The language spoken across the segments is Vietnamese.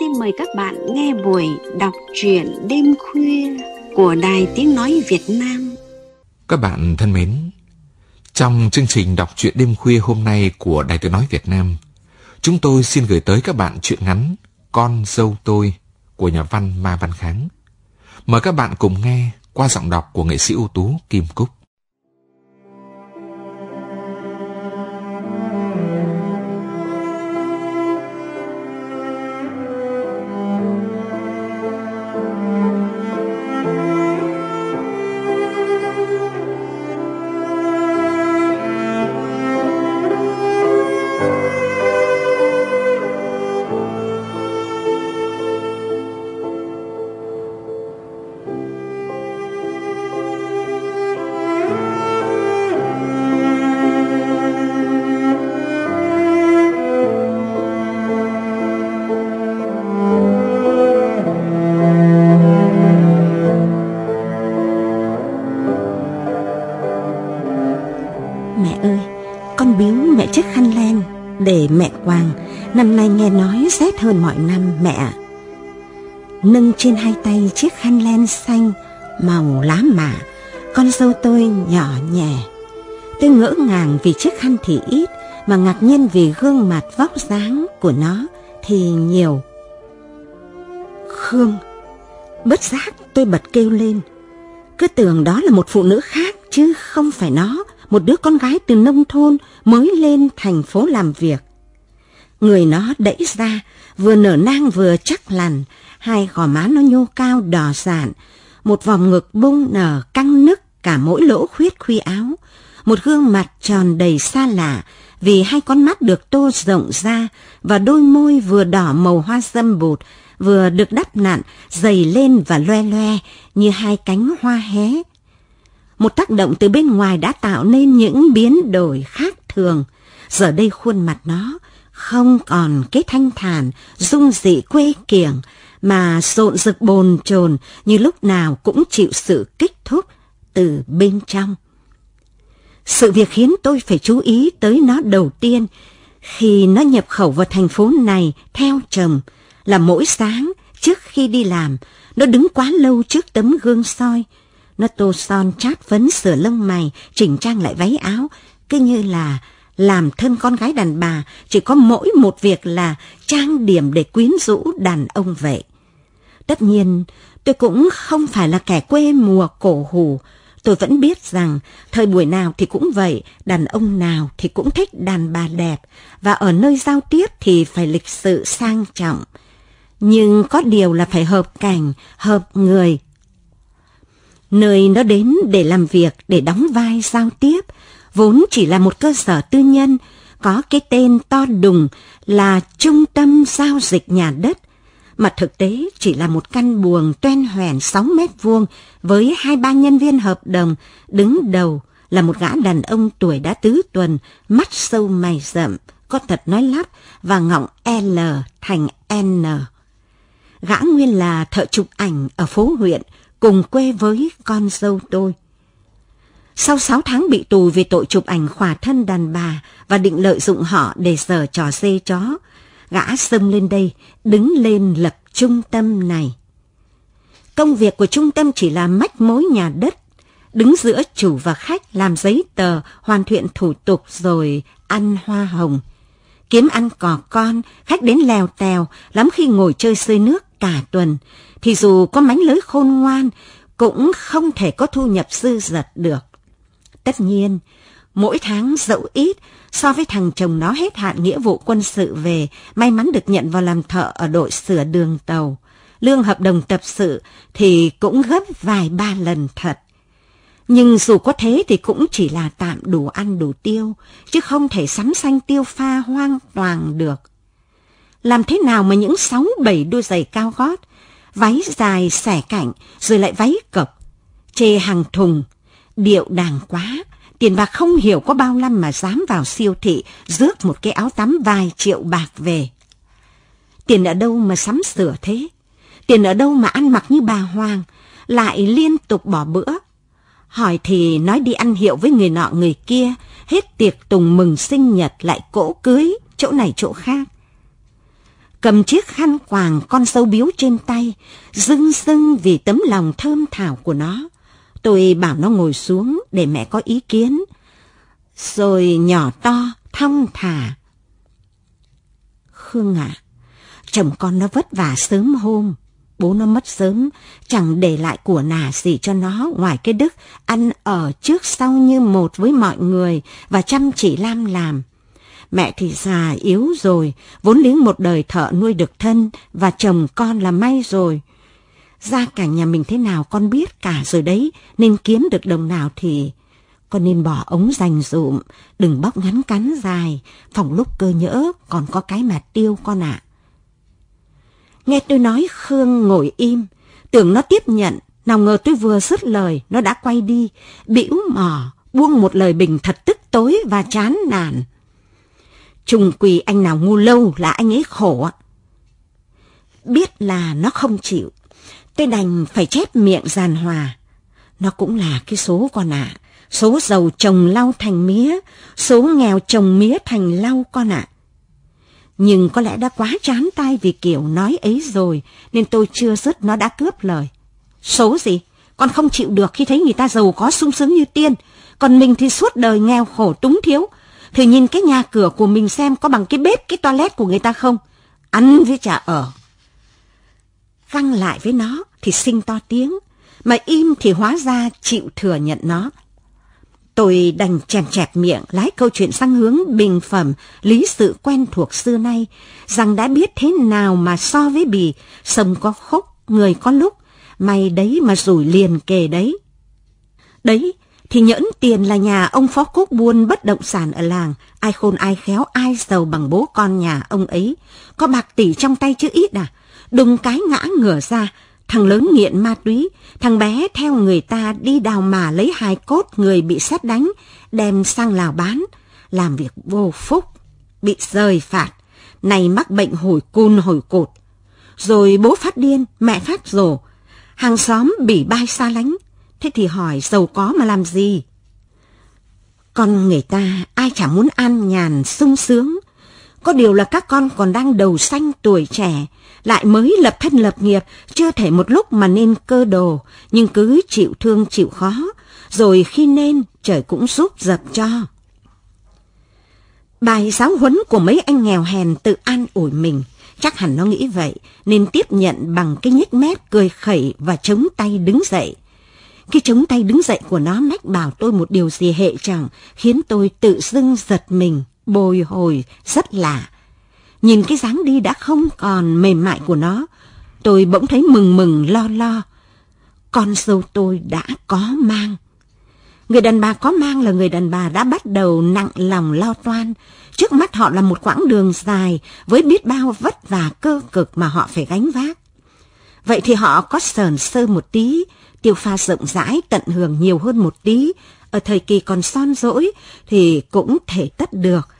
xin mời các bạn nghe buổi đọc truyện đêm khuya của Đài Tiếng Nói Việt Nam. Các bạn thân mến, trong chương trình đọc truyện đêm khuya hôm nay của Đài Tiếng Nói Việt Nam, chúng tôi xin gửi tới các bạn truyện ngắn Con dâu tôi của nhà văn Ma Văn Kháng. Mời các bạn cùng nghe qua giọng đọc của nghệ sĩ ưu tú Kim Cúc. Hơn mọi năm mẹ. Nâng trên hai tay chiếc khăn len xanh màu lá mạ, con dâu tôi nhỏ nhẹ. Tôi ngỡ ngàng vì chiếc khăn thì ít mà ngạc nhiên vì gương mặt vóc dáng của nó thì nhiều. Khương, bất giác tôi bật kêu lên. Cứ tưởng đó là một phụ nữ khác chứ không phải nó, một đứa con gái từ nông thôn mới lên thành phố làm việc. Người nó đẩy ra, vừa nở nang vừa chắc lằn, hai gò má nó nhô cao đỏ dạn, một vòng ngực bung nở căng nức cả mỗi lỗ khuyết khuy áo, một gương mặt tròn đầy xa lạ vì hai con mắt được tô rộng ra và đôi môi vừa đỏ màu hoa dâm bột vừa được đắp nặn dày lên và loe loe như hai cánh hoa hé. Một tác động từ bên ngoài đã tạo nên những biến đổi khác thường. Giờ đây khuôn mặt nó không còn cái thanh thản, dung dị quê kiểng mà rộn rực bồn chồn như lúc nào cũng chịu sự kích thúc từ bên trong. Sự việc khiến tôi phải chú ý tới nó đầu tiên khi nó nhập khẩu vào thành phố này theo chồng là mỗi sáng trước khi đi làm, nó đứng quá lâu trước tấm gương soi. Nó tô son chát phấn sửa lông mày, chỉnh trang lại váy áo, cứ như là làm thân con gái đàn bà chỉ có mỗi một việc là trang điểm để quyến rũ đàn ông vậy. Tất nhiên, tôi cũng không phải là kẻ quê mùa cổ hủ. Tôi vẫn biết rằng thời buổi nào thì cũng vậy, đàn ông nào thì cũng thích đàn bà đẹp, và ở nơi giao tiếp thì phải lịch sự sang trọng. Nhưng có điều là phải hợp cảnh, hợp người. Nơi nó đến để làm việc, để đóng vai giao tiếp, vốn chỉ là một cơ sở tư nhân, có cái tên to đùng là Trung tâm Giao dịch Nhà đất, mà thực tế chỉ là một căn buồng toen hoèn 6 mét vuông với hai ba nhân viên hợp đồng, đứng đầu là một gã đàn ông tuổi đã tứ tuần, mắt sâu mày rậm, có thật nói lắp và ngọng L thành N. Gã nguyên là thợ chụp ảnh ở phố huyện, cùng quê với con dâu tôi. Sau 6 tháng bị tù vì tội chụp ảnh khỏa thân đàn bà và định lợi dụng họ để giở trò dê chó, gã xông lên đây, đứng lên lập trung tâm này. Công việc của trung tâm chỉ là mách mối nhà đất, đứng giữa chủ và khách làm giấy tờ, hoàn thiện thủ tục rồi ăn hoa hồng. Kiếm ăn cò con, khách đến lèo tèo, lắm khi ngồi chơi xơi nước cả tuần, thì dù có mánh lưới khôn ngoan, cũng không thể có thu nhập dư dật được. Tất nhiên, mỗi tháng dẫu ít, so với thằng chồng nó hết hạn nghĩa vụ quân sự về, may mắn được nhận vào làm thợ ở đội sửa đường tàu. Lương hợp đồng tập sự thì cũng gấp vài ba lần thật. Nhưng dù có thế thì cũng chỉ là tạm đủ ăn đủ tiêu, chứ không thể sắm xanh tiêu pha hoang toàn được. Làm thế nào mà những sáu bảy đôi giày cao gót, váy dài xẻ cạnh rồi lại váy cộc, chê hàng thùng, điệu đàng quá, tiền bạc không hiểu có bao năm mà dám vào siêu thị rước một cái áo tắm vài triệu bạc về. Tiền ở đâu mà sắm sửa thế? Tiền ở đâu mà ăn mặc như bà Hoàng, lại liên tục bỏ bữa? Hỏi thì nói đi ăn hiệu với người nọ người kia, hết tiệc tùng mừng sinh nhật lại cỗ cưới, chỗ này chỗ khác. cầm chiếc khăn quàng con sâu biếu trên tay, rưng rưng vì tấm lòng thơm thảo của nó. Tôi bảo nó ngồi xuống để mẹ có ý kiến. Rồi nhỏ to, thong thả. Khương ạ, chồng con nó vất vả sớm hôm. Bố nó mất sớm, chẳng để lại của nà gì cho nó ngoài cái đức ăn ở trước sau như một với mọi người và chăm chỉ lam làm. Mẹ thì già yếu rồi, vốn liếng một đời thợ nuôi được thân và chồng con là may rồi. Gia cảnh nhà mình thế nào con biết cả rồi đấy, nên kiếm được đồng nào thì con nên bỏ ống dành dụm, đừng bóc ngắn cắn dài, phòng lúc cơ nhỡ còn có cái mà tiêu con ạ. Nghe tôi nói Khương ngồi im, tưởng nó tiếp nhận, nào ngờ tôi vừa dứt lời, nó đã quay đi, bĩu mò, buông một lời bình thật tức tối và chán nản. Trùng quỳ anh nào ngu lâu là anh ấy khổ ạ. Biết là nó không chịu, tôi đành phải chép miệng giàn hòa. Nó cũng là cái số con ạ, số giàu trồng lau thành mía, số nghèo trồng mía thành lau con ạ. Nhưng có lẽ đã quá chán tay vì kiểu nói ấy rồi, nên tôi chưa dứt nó đã cướp lời. Số gì? Con không chịu được khi thấy người ta giàu có sung sướng như tiên, còn mình thì suốt đời nghèo khổ túng thiếu. Thử nhìn cái nhà cửa của mình xem có bằng cái bếp, cái toilet của người ta không? Ăn với trả ở. Văng lại với nó thì sinh to tiếng, mà im thì hóa ra chịu thừa nhận nó. Tôi đành chèm chẹp miệng lái câu chuyện sang hướng bình phẩm, lý sự quen thuộc xưa nay, rằng đã biết thế nào mà so với bì, sông có khúc, người có lúc, may đấy mà rủi liền kề đấy. Đấy, thì nhẫn tiền là nhà ông phó cúc buôn bất động sản ở làng, ai khôn ai khéo ai giàu bằng bố con nhà ông ấy. Có bạc tỷ trong tay chứ ít à, đùng cái ngã ngửa ra, Thằng lớn nghiện ma túy, thằng bé theo người ta đi đào mà lấy hai cốt người bị xét đánh, đem sang Lào bán, làm việc vô phúc, bị rời phạt, này mắc bệnh hồi cun hồi cột. Rồi bố phát điên, mẹ phát rồ, hàng xóm bị bai xa lánh, thế thì hỏi giàu có mà làm gì? Con người ta ai chẳng muốn ăn nhàn sung sướng, có điều là các con còn đang đầu xanh tuổi trẻ, lại mới lập thân lập nghiệp, chưa thể một lúc mà nên cơ đồ, nhưng cứ chịu thương chịu khó, rồi khi nên trời cũng giúp dập cho. Bài giáo huấn của mấy anh nghèo hèn tự an ủi mình, chắc hẳn nó nghĩ vậy, nên tiếp nhận bằng cái nhếch mép cười khẩy và chống tay đứng dậy. Cái chống tay đứng dậy của nó mách bảo tôi một điều gì hệ trọng, khiến tôi tự dưng giật mình, bồi hồi, rất lạ. Nhìn cái dáng đi đã không còn mềm mại của nó, tôi bỗng thấy mừng mừng lo lo. Con dâu tôi đã có mang. Người đàn bà có mang là người đàn bà đã bắt đầu nặng lòng lo toan. Trước mắt họ là một quãng đường dài với biết bao vất vả cơ cực mà họ phải gánh vác. Vậy thì họ có sờn sơ một tí, tiêu pha rộng rãi tận hưởng nhiều hơn một tí. Ở thời kỳ còn son dỗi thì cũng thể tất được.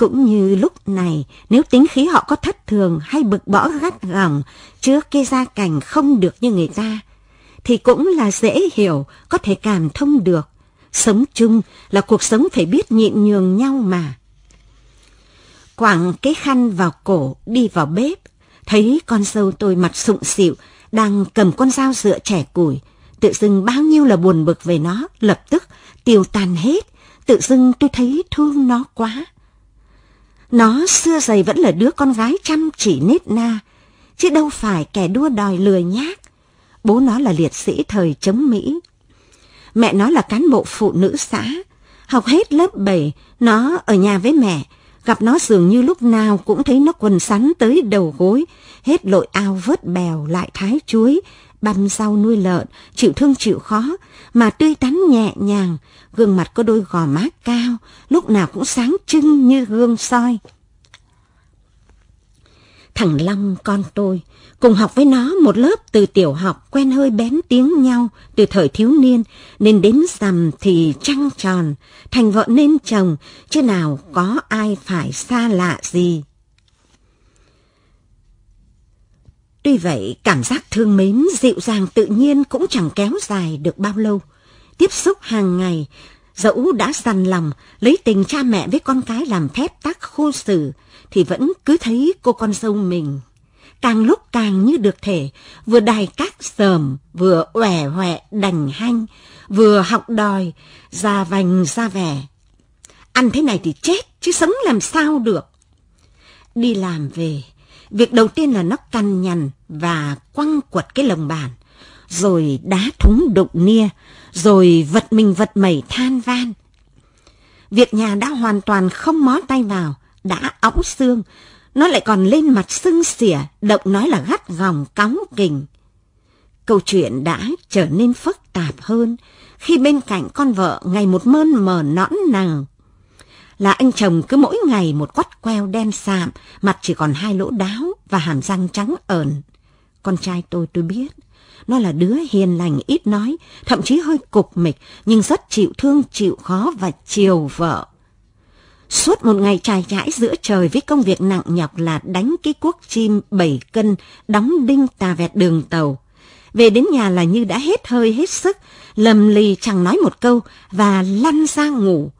Cũng như lúc này, nếu tính khí họ có thất thường hay bực bõ gắt gỏng trước cái gia cảnh không được như người ta, thì cũng là dễ hiểu, có thể cảm thông được. Sống chung là cuộc sống phải biết nhịn nhường nhau mà. Quảng cái khăn vào cổ, đi vào bếp, thấy con dâu tôi mặt sụng xịu, đang cầm con dao dựa trẻ củi. Tự dưng bao nhiêu là buồn bực về nó, lập tức tiêu tan hết. Tự dưng tôi thấy thương nó quá. Nó xưa dày vẫn là đứa con gái chăm chỉ nết na, chứ đâu phải kẻ đua đòi lười nhác. Bố nó là liệt sĩ thời chống Mỹ. Mẹ nó là cán bộ phụ nữ xã. Học hết lớp 7, nó ở nhà với mẹ. Gặp nó dường như lúc nào cũng thấy nó quần sắn tới đầu gối. Hết lội ao vớt bèo lại thái chuối, băm rau nuôi lợn, chịu thương chịu khó, mà tươi tắn nhẹ nhàng, gương mặt có đôi gò má cao, lúc nào cũng sáng trưng như gương soi. Thằng Long con tôi, cùng học với nó một lớp từ tiểu học quen hơi bén tiếng nhau từ thời thiếu niên, nên đến rằm thì trăng tròn, thành vợ nên chồng, chứ nào có ai phải xa lạ gì. Tuy vậy, cảm giác thương mến, dịu dàng tự nhiên cũng chẳng kéo dài được bao lâu. Tiếp xúc hàng ngày, dẫu đã dằn lòng, lấy tình cha mẹ với con cái làm phép tắc khô xử, thì vẫn cứ thấy cô con dâu mình càng lúc càng như được thể, vừa đài các sờm, vừa òe hoẹ đành hanh, vừa học đòi, ra vành ra vẻ. Ăn thế này thì chết, chứ sống làm sao được. Đi làm về, việc đầu tiên là nó cằn nhằn và quăng quật cái lồng bàn, rồi đá thúng đụng nia, rồi vật mình vật mẩy than van. Việc nhà đã hoàn toàn không mó tay vào, đã óng xương, nó lại còn lên mặt sưng xỉa, động nói là gắt gỏng cóng kình. Câu chuyện đã trở nên phức tạp hơn khi bên cạnh con vợ ngày một mơn mờ nõn nàng. Là anh chồng cứ mỗi ngày một quắt queo đen sạm, mặt chỉ còn hai lỗ đáo và hàm răng trắng ẩn. Con trai tôi tôi biết, nó là đứa hiền lành ít nói, thậm chí hơi cục mịch, nhưng rất chịu thương, chịu khó và chiều vợ. Suốt một ngày trải trải giữa trời với công việc nặng nhọc là đánh cái cuốc chim bảy cân, đóng đinh tà vẹt đường tàu. Về đến nhà là như đã hết hơi hết sức, lầm lì chẳng nói một câu và lăn ra ngủ.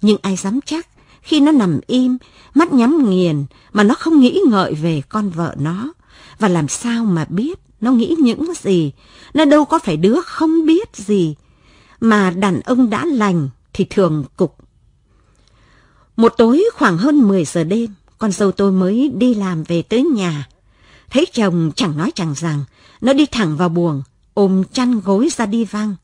Nhưng ai dám chắc, khi nó nằm im, mắt nhắm nghiền mà nó không nghĩ ngợi về con vợ nó. Và làm sao mà biết nó nghĩ những gì, nó đâu có phải đứa không biết gì. Mà đàn ông đã lành thì thường cục một tối khoảng hơn 10 giờ đêm, con dâu tôi mới đi làm về tới nhà. Thấy chồng chẳng nói chẳng rằng, nó đi thẳng vào buồng, ôm chăn gối ra đi văng.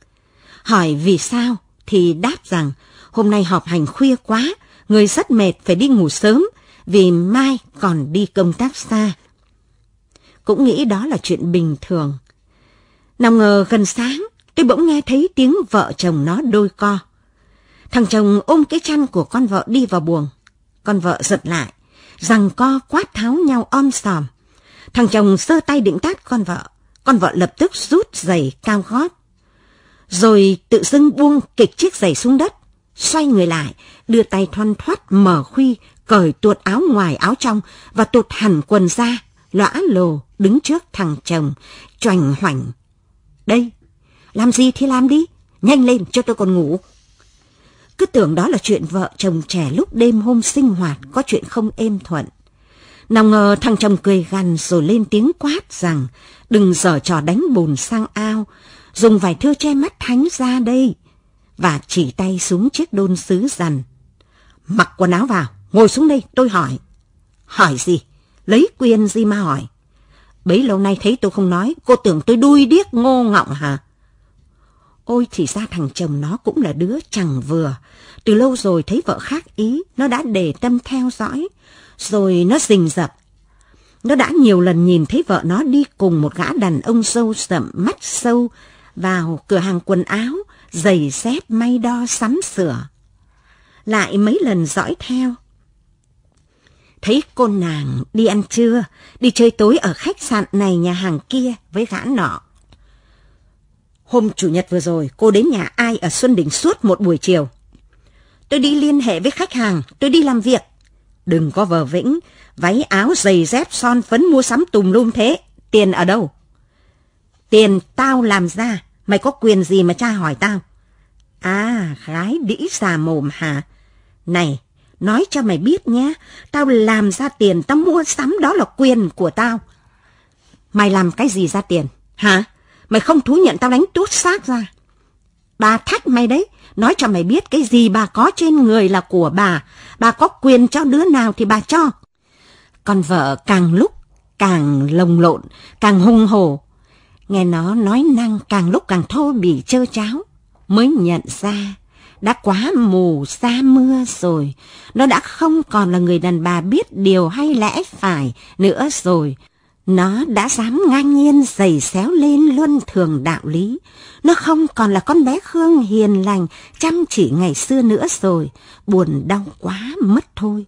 Hỏi vì sao, thì đáp rằng hôm nay họp hành khuya quá, người rất mệt phải đi ngủ sớm, vì mai còn đi công tác xa. Cũng nghĩ đó là chuyện bình thường. Nào ngờ gần sáng, tôi bỗng nghe thấy tiếng vợ chồng nó đôi co. Thằng chồng ôm cái chăn của con vợ đi vào buồng. Con vợ giật lại, rằng co quát tháo nhau om sòm. Thằng chồng sơ tay định tát con vợ. Con vợ lập tức rút giày cao gót. Rồi tự dưng buông kịch chiếc giày xuống đất. Xoay người lại, đưa tay thoăn thoắt mở khuy, cởi tuột áo ngoài áo trong và tuột hẳn quần ra, lõa lồ đứng trước thằng chồng, choành hoảnh. Đây, làm gì thì làm đi, nhanh lên cho tôi còn ngủ. Cứ tưởng đó là chuyện vợ chồng trẻ lúc đêm hôm sinh hoạt có chuyện không êm thuận. Nào ngờ thằng chồng cười gằn rồi lên tiếng quát rằng đừng dở trò đánh bùn sang ao, dùng vài thưa che mắt thánh ra đây. Và chỉ tay xuống chiếc đôn sứ dằn. Mặc quần áo vào, ngồi xuống đây, tôi hỏi. Hỏi gì? Lấy quyền gì mà hỏi? Bấy lâu nay thấy tôi không nói, cô tưởng tôi đuôi điếc ngô ngọng hả? Ôi thì ra thằng chồng nó cũng là đứa chẳng vừa. Từ lâu rồi thấy vợ khác ý, nó đã để tâm theo dõi. Rồi nó rình rập. Nó đã nhiều lần nhìn thấy vợ nó đi cùng một gã đàn ông sâu sậm mắt sâu vào cửa hàng quần áo, giày dép may đo sắm sửa. Lại mấy lần dõi theo. Thấy cô nàng đi ăn trưa, đi chơi tối ở khách sạn này nhà hàng kia với gã nọ. Hôm Chủ nhật vừa rồi, cô đến nhà ai ở Xuân Đình suốt một buổi chiều. Tôi đi liên hệ với khách hàng, tôi đi làm việc. Đừng có vờ vĩnh, váy áo giày dép son phấn mua sắm tùm lum thế. Tiền ở đâu? Tiền tao làm ra, mày có quyền gì mà cha hỏi tao? À, gái đĩ xà mồm hả? Này, nói cho mày biết nhé, tao làm ra tiền, tao mua sắm đó là quyền của tao. Mày làm cái gì ra tiền, hả? Mày không thú nhận tao đánh tuốt xác ra. Bà thách mày đấy, nói cho mày biết cái gì bà có trên người là của bà. Bà có quyền cho đứa nào thì bà cho. Con vợ càng lúc càng lồng lộn, càng hung hồ. Nghe nó nói năng càng lúc càng thô bỉ trơ cháo. Mới nhận ra, đã quá mù xa mưa rồi. Nó đã không còn là người đàn bà biết điều hay lẽ phải nữa rồi. Nó đã dám ngang nhiên giày xéo lên luân thường đạo lý. Nó không còn là con bé Khương hiền lành, chăm chỉ ngày xưa nữa rồi. Buồn đau quá mất thôi.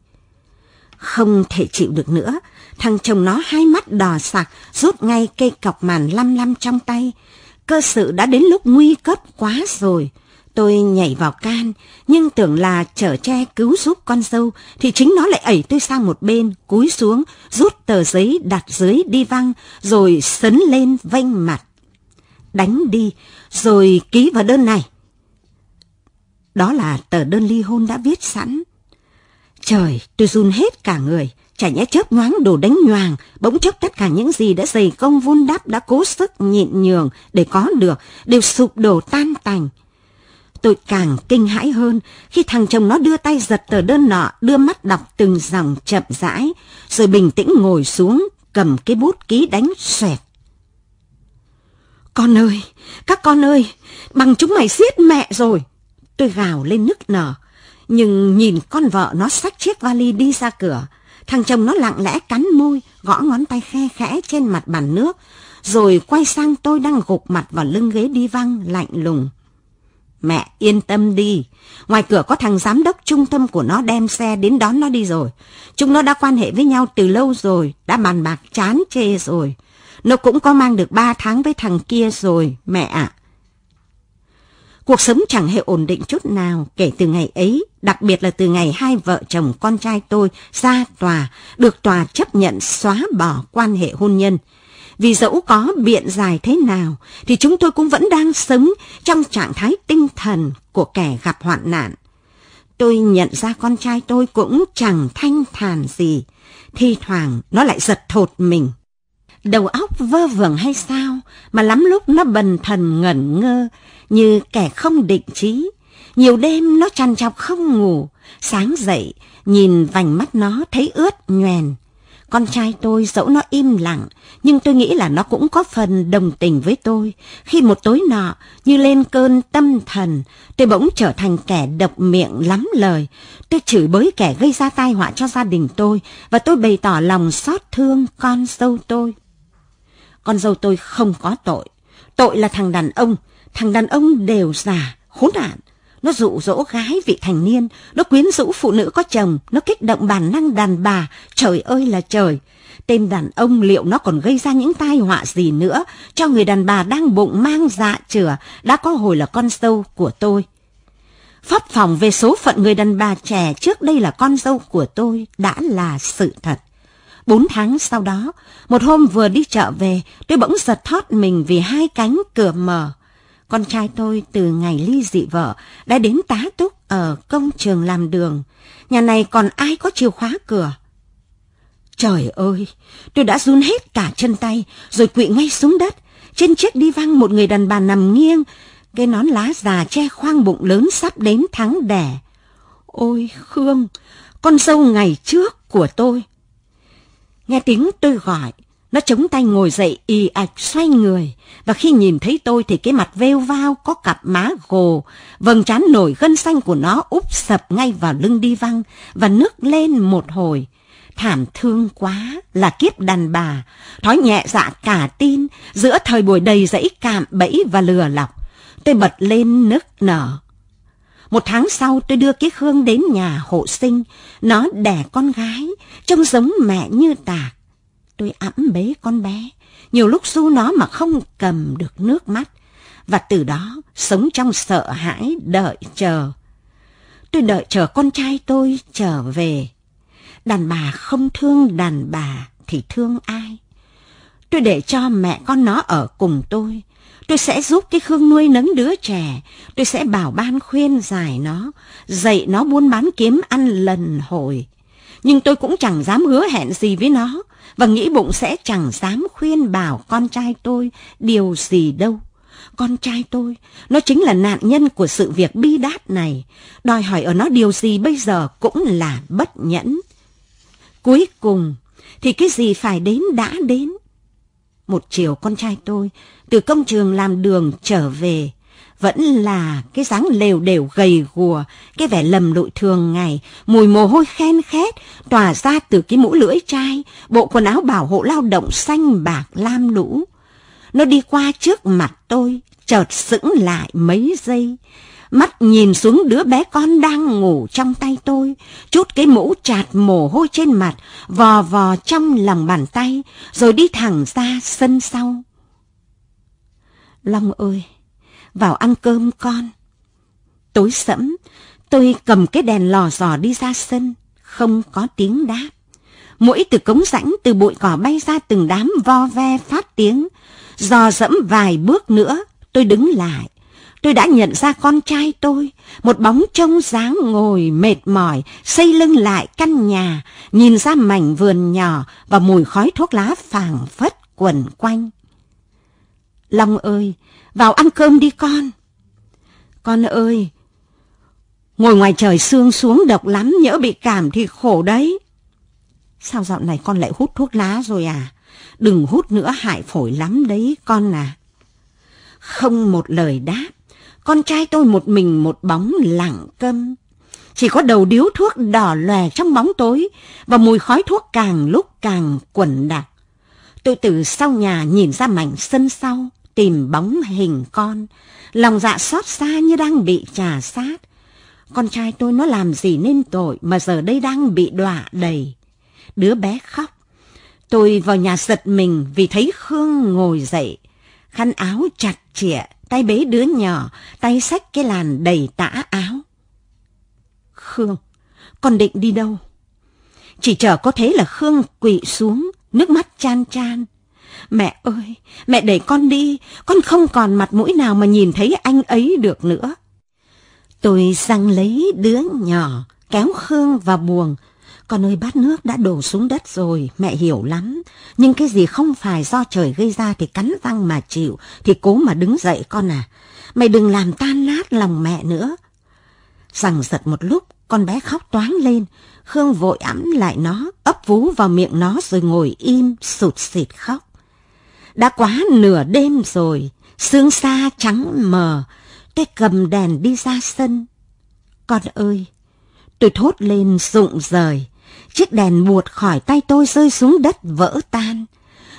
Không thể chịu được nữa, thằng chồng nó hai mắt đỏ sặc, rút ngay cây cọc màn lăm lăm trong tay. Cơ sự đã đến lúc nguy cấp quá rồi. Tôi nhảy vào can, nhưng tưởng là chở che cứu giúp con dâu, thì chính nó lại ẩy tôi sang một bên, cúi xuống, rút tờ giấy đặt dưới đi văng, rồi sấn lên vênh mặt. Đánh đi, rồi ký vào đơn này. Đó là tờ đơn ly hôn đã viết sẵn. Trời, tôi run hết cả người, chả nhẽ chớp nhoáng đồ đánh nhoàng, bỗng chốc tất cả những gì đã dày công vun đắp đã cố sức nhịn nhường để có được, đều sụp đổ tan tành. Tôi càng kinh hãi hơn khi thằng chồng nó đưa tay giật tờ đơn nọ, đưa mắt đọc từng dòng chậm rãi, rồi bình tĩnh ngồi xuống, cầm cái bút ký đánh xoẹt. Con ơi, các con ơi, bằng chúng mày giết mẹ rồi. Tôi gào lên nức nở, nhưng nhìn con vợ nó xách chiếc vali đi ra cửa, thằng chồng nó lặng lẽ cắn môi, gõ ngón tay khe khẽ trên mặt bàn nước, rồi quay sang tôi đang gục mặt vào lưng ghế đi văng lạnh lùng. Mẹ yên tâm đi, ngoài cửa có thằng giám đốc trung tâm của nó đem xe đến đón nó đi rồi. Chúng nó đã quan hệ với nhau từ lâu rồi, đã bàn bạc chán chê rồi. Nó cũng có mang được ba tháng với thằng kia rồi, mẹ ạ. Cuộc sống chẳng hề ổn định chút nào kể từ ngày ấy, đặc biệt là từ ngày hai vợ chồng con trai tôi ra tòa, được tòa chấp nhận xóa bỏ quan hệ hôn nhân. Vì dẫu có biện giải thế nào, thì chúng tôi cũng vẫn đang sống trong trạng thái tinh thần của kẻ gặp hoạn nạn. Tôi nhận ra con trai tôi cũng chẳng thanh thản gì, thi thoảng nó lại giật thột mình. Đầu óc vơ vẩn hay sao mà lắm lúc nó bần thần ngẩn ngơ như kẻ không định trí. Nhiều đêm nó chăn chọc không ngủ, sáng dậy nhìn vành mắt nó thấy ướt nhoèn. Con trai tôi dẫu nó im lặng, nhưng tôi nghĩ là nó cũng có phần đồng tình với tôi. Khi một tối nọ, như lên cơn tâm thần, tôi bỗng trở thành kẻ độc miệng lắm lời. Tôi chửi bới kẻ gây ra tai họa cho gia đình tôi, và tôi bày tỏ lòng xót thương con dâu tôi. Con dâu tôi không có tội. Tội là thằng đàn ông. Thằng đàn ông đều già, khốn nạn. Nó dụ dỗ gái vị thành niên, nó quyến rũ phụ nữ có chồng, nó kích động bản năng đàn bà, trời ơi là trời. Tên đàn ông liệu nó còn gây ra những tai họa gì nữa cho người đàn bà đang bụng mang dạ chửa, đã có hồi là con dâu của tôi. Pháp phòng về số phận người đàn bà trẻ trước đây là con dâu của tôi đã là sự thật. Bốn tháng sau đó, một hôm vừa đi chợ về, tôi bỗng giật thót mình vì hai cánh cửa mở. Con trai tôi từ ngày ly dị vợ đã đến tá túc ở công trường làm đường. Nhà này còn ai có chìa khóa cửa? Trời ơi, tôi đã run hết cả chân tay, rồi quỵ ngay xuống đất. Trên chiếc đi văng một người đàn bà nằm nghiêng, cái nón lá già che khoang bụng lớn sắp đến tháng đẻ. Ôi Khương, con dâu ngày trước của tôi. Nghe tiếng tôi gọi, nó chống tay ngồi dậy y ạch xoay người, và khi nhìn thấy tôi thì cái mặt vêu vao có cặp má gồ, vầng trán nổi gân xanh của nó úp sập ngay vào lưng đi văng và nước lên một hồi. Thảm thương quá là kiếp đàn bà, thói nhẹ dạ cả tin giữa thời buổi đầy dẫy cạm bẫy và lừa lọc. Tôi bật lên nức nở. Một tháng sau tôi đưa cái Khương đến nhà hộ sinh, nó đẻ con gái, trông giống mẹ như tạc. Tôi ẵm bế con bé, nhiều lúc xu nó mà không cầm được nước mắt, và từ đó sống trong sợ hãi đợi chờ. Tôi đợi chờ con trai tôi trở về. Đàn bà không thương đàn bà thì thương ai? Tôi để cho mẹ con nó ở cùng tôi. Tôi sẽ giúp cái Khương nuôi nấng đứa trẻ. Tôi sẽ bảo ban khuyên giải nó, dạy nó buôn bán kiếm ăn lần hồi. Nhưng tôi cũng chẳng dám hứa hẹn gì với nó, và nghĩ bụng sẽ chẳng dám khuyên bảo con trai tôi điều gì đâu. Con trai tôi, nó chính là nạn nhân của sự việc bi đát này. Đòi hỏi ở nó điều gì bây giờ cũng là bất nhẫn. Cuối cùng, thì cái gì phải đến đã đến. Một chiều con trai tôi từ công trường làm đường trở về, vẫn là cái dáng lều đều gầy gùa, cái vẻ lầm lụi thường ngày, mùi mồ hôi khen khét, tỏa ra từ cái mũ lưỡi chai, bộ quần áo bảo hộ lao động xanh bạc lam lũ. Nó đi qua trước mặt tôi, chợt sững lại mấy giây, mắt nhìn xuống đứa bé con đang ngủ trong tay tôi, chút cái mũ chạt mồ hôi trên mặt, vò vò trong lòng bàn tay, rồi đi thẳng ra sân sau. Long ơi, vào ăn cơm con. Tối sẫm, tôi cầm cái đèn lò dò đi ra sân, không có tiếng đáp. Mũi từ cống rãnh từ bụi cỏ bay ra từng đám vo ve phát tiếng, dò dẫm vài bước nữa, tôi đứng lại tôi đã nhận ra con trai tôi, một bóng trông dáng ngồi mệt mỏi, xây lưng lại căn nhà, nhìn ra mảnh vườn nhỏ và mùi khói thuốc lá phảng phất quẩn quanh. Long ơi, vào ăn cơm đi con. Con ơi, ngồi ngoài trời sương xuống độc lắm, nhỡ bị cảm thì khổ đấy. Sao dạo này con lại hút thuốc lá rồi à? Đừng hút nữa hại phổi lắm đấy con à. Không một lời đáp, con trai tôi một mình một bóng lặng câm. Chỉ có đầu điếu thuốc đỏ lòe trong bóng tối và mùi khói thuốc càng lúc càng quẩn đặc. Tôi từ sau nhà nhìn ra mảnh sân sau, tìm bóng hình con. Lòng dạ xót xa như đang bị trà sát. Con trai tôi nó làm gì nên tội mà giờ đây đang bị đọa đầy. Đứa bé khóc. Tôi vào nhà giật mình vì thấy Khương ngồi dậy. Khăn áo chặt chịa, tay bế đứa nhỏ, tay xách cái làn đầy tã áo. Khương, con định đi đâu? Chỉ chờ có thế là Khương quỵ xuống, nước mắt chan chan. Mẹ ơi, mẹ để con đi, con không còn mặt mũi nào mà nhìn thấy anh ấy được nữa. Tôi răng lấy đứa nhỏ, kéo Khương vào buồng. Con ơi bát nước đã đổ xuống đất rồi, mẹ hiểu lắm. Nhưng cái gì không phải do trời gây ra thì cắn răng mà chịu, thì cố mà đứng dậy con à. Mày đừng làm tan nát lòng mẹ nữa. Rằng giật một lúc, con bé khóc toáng lên. Khương vội ẵm lại nó, ấp vú vào miệng nó rồi ngồi im, sụt xịt khóc. Đã quá nửa đêm rồi, sương xa trắng mờ, tôi cầm đèn đi ra sân. Con ơi, tôi thốt lên rụng rời, chiếc đèn buột khỏi tay tôi rơi xuống đất vỡ tan.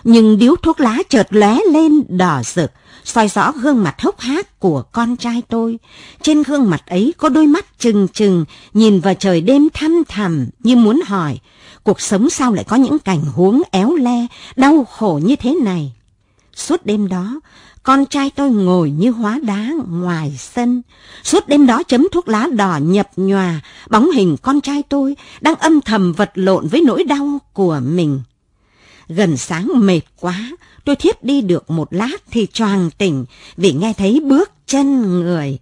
Nhưng điếu thuốc lá chợt lóe lên đỏ rực, soi rõ gương mặt hốc hác của con trai tôi. Trên gương mặt ấy có đôi mắt trừng trừng, nhìn vào trời đêm thăm thẳm như muốn hỏi, cuộc sống sao lại có những cảnh huống éo le, đau khổ như thế này. Suốt đêm đó, con trai tôi ngồi như hóa đá ngoài sân. Suốt đêm đó chấm thuốc lá đỏ nhập nhòa, bóng hình con trai tôi đang âm thầm vật lộn với nỗi đau của mình. Gần sáng mệt quá, tôi thiếp đi được một lát thì choàng tỉnh vì nghe thấy bước chân người.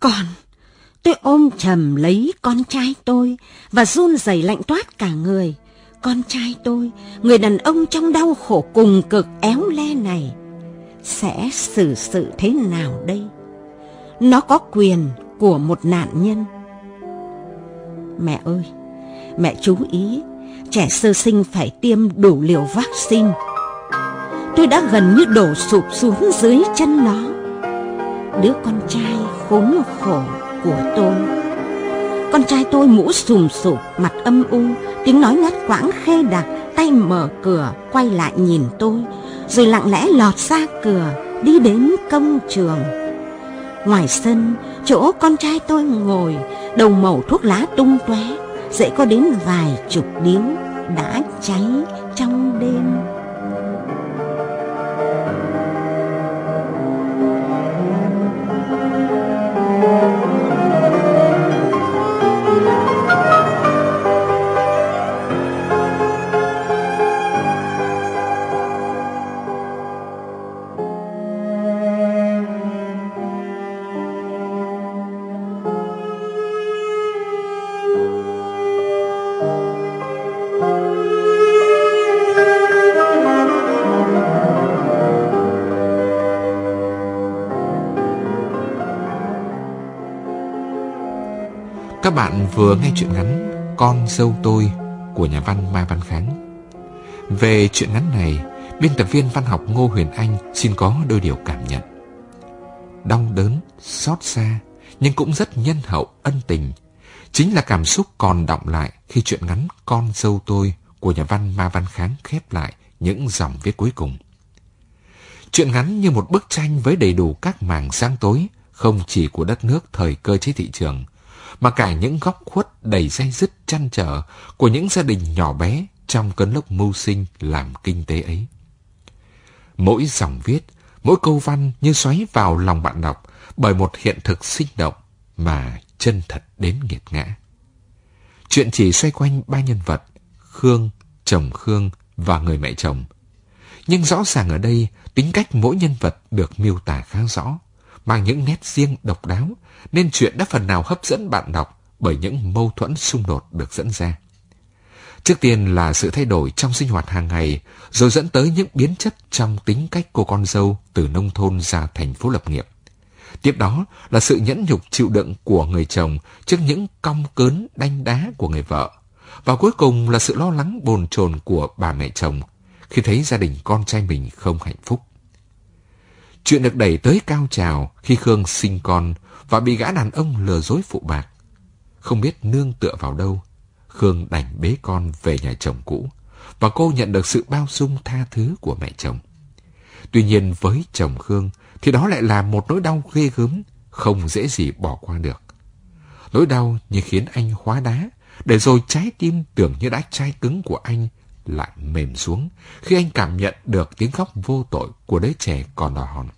còn tôi ôm chầm lấy con trai tôi và run rẩy lạnh toát cả người con trai tôi, người đàn ông trong đau khổ cùng cực éo le này, sẽ xử sự thế nào đây? Nó có quyền của một nạn nhân. Mẹ ơi, mẹ chú ý, trẻ sơ sinh phải tiêm đủ liều vaccine. Tôi đã gần như đổ sụp xuống dưới chân nó. Đứa con trai khốn khổ của tôi. Con trai tôi mũ sùm sụp, mặt âm u, tiếng nói ngắt quãng khê đặc, tay mở cửa, quay lại nhìn tôi, rồi lặng lẽ lọt ra cửa, đi đến công trường. Ngoài sân, chỗ con trai tôi ngồi, đầu mẩu thuốc lá tung tóe, dễ có đến vài chục điếu đã cháy trong đêm. Bạn vừa nghe chuyện ngắn Con dâu tôi của nhà văn Mai Văn khánh Về chuyện ngắn này, biên tập viên văn học Ngô Huyền Anh xin có đôi điều cảm nhận. Đau đớn, xót xa, nhưng cũng rất nhân hậu, ân tình. Chính là cảm xúc còn động lại khi chuyện ngắn Con dâu tôi của nhà văn Mai Văn Kháng khép lại những dòng viết cuối cùng. Chuyện ngắn như một bức tranh với đầy đủ các mảng sáng tối, không chỉ của đất nước thời cơ chế thị trường, mà cả những góc khuất đầy dây dứt chăn trở của những gia đình nhỏ bé trong cơn lốc mưu sinh làm kinh tế ấy. Mỗi dòng viết, mỗi câu văn như xoáy vào lòng bạn đọc bởi một hiện thực sinh động mà chân thật đến nghiệt ngã. Chuyện chỉ xoay quanh ba nhân vật, Khương, chồng Khương và người mẹ chồng. Nhưng rõ ràng ở đây, tính cách mỗi nhân vật được miêu tả khá rõ, mang những nét riêng độc đáo, nên chuyện đã phần nào hấp dẫn bạn đọc bởi những mâu thuẫn xung đột được dẫn ra. Trước tiên là sự thay đổi trong sinh hoạt hàng ngày, rồi dẫn tới những biến chất trong tính cách cô con dâu từ nông thôn ra thành phố lập nghiệp. Tiếp đó là sự nhẫn nhục chịu đựng của người chồng trước những cong cớn đanh đá của người vợ. Và cuối cùng là sự lo lắng bồn chồn của bà mẹ chồng khi thấy gia đình con trai mình không hạnh phúc. Chuyện được đẩy tới cao trào khi Khương sinh con và bị gã đàn ông lừa dối phụ bạc. Không biết nương tựa vào đâu, Khương đành bế con về nhà chồng cũ và cô nhận được sự bao dung tha thứ của mẹ chồng. Tuy nhiên với chồng Khương thì đó lại là một nỗi đau ghê gớm, không dễ gì bỏ qua được. Nỗi đau như khiến anh hóa đá, để rồi trái tim tưởng như đã chai cứng của anh lại mềm xuống khi anh cảm nhận được tiếng khóc vô tội của đứa trẻ còn đỏ hòn.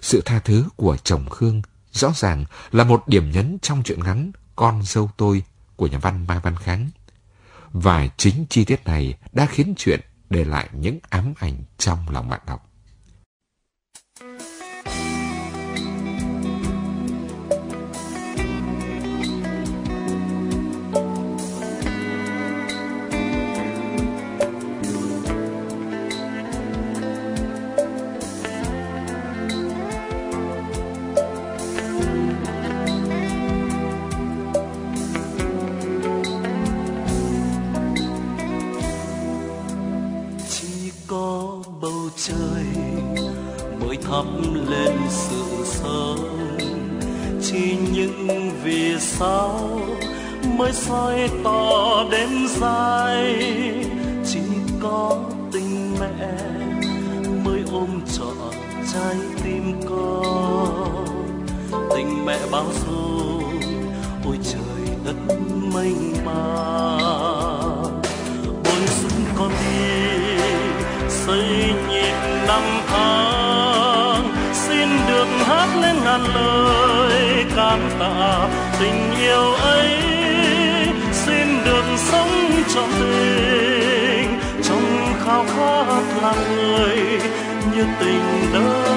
Sự tha thứ của chồng Khương rõ ràng là một điểm nhấn trong truyện ngắn Con dâu tôi của nhà văn Mai Văn Kháng. Và chính chi tiết này đã khiến chuyện để lại những ám ảnh trong lòng bạn đọc. Lên sự sống. Chỉ những vì sao mới soi tỏ đêm dài. Chỉ có tình mẹ mới ôm trọn trái tim con. Tình mẹ bao dung ôi trời đất mênh mang bồi xuân con đi, xây nhịp năm tháng ngàn lời cảm tạ tình yêu ấy xin được sống trọn tình trong khao khát làm người như tình đời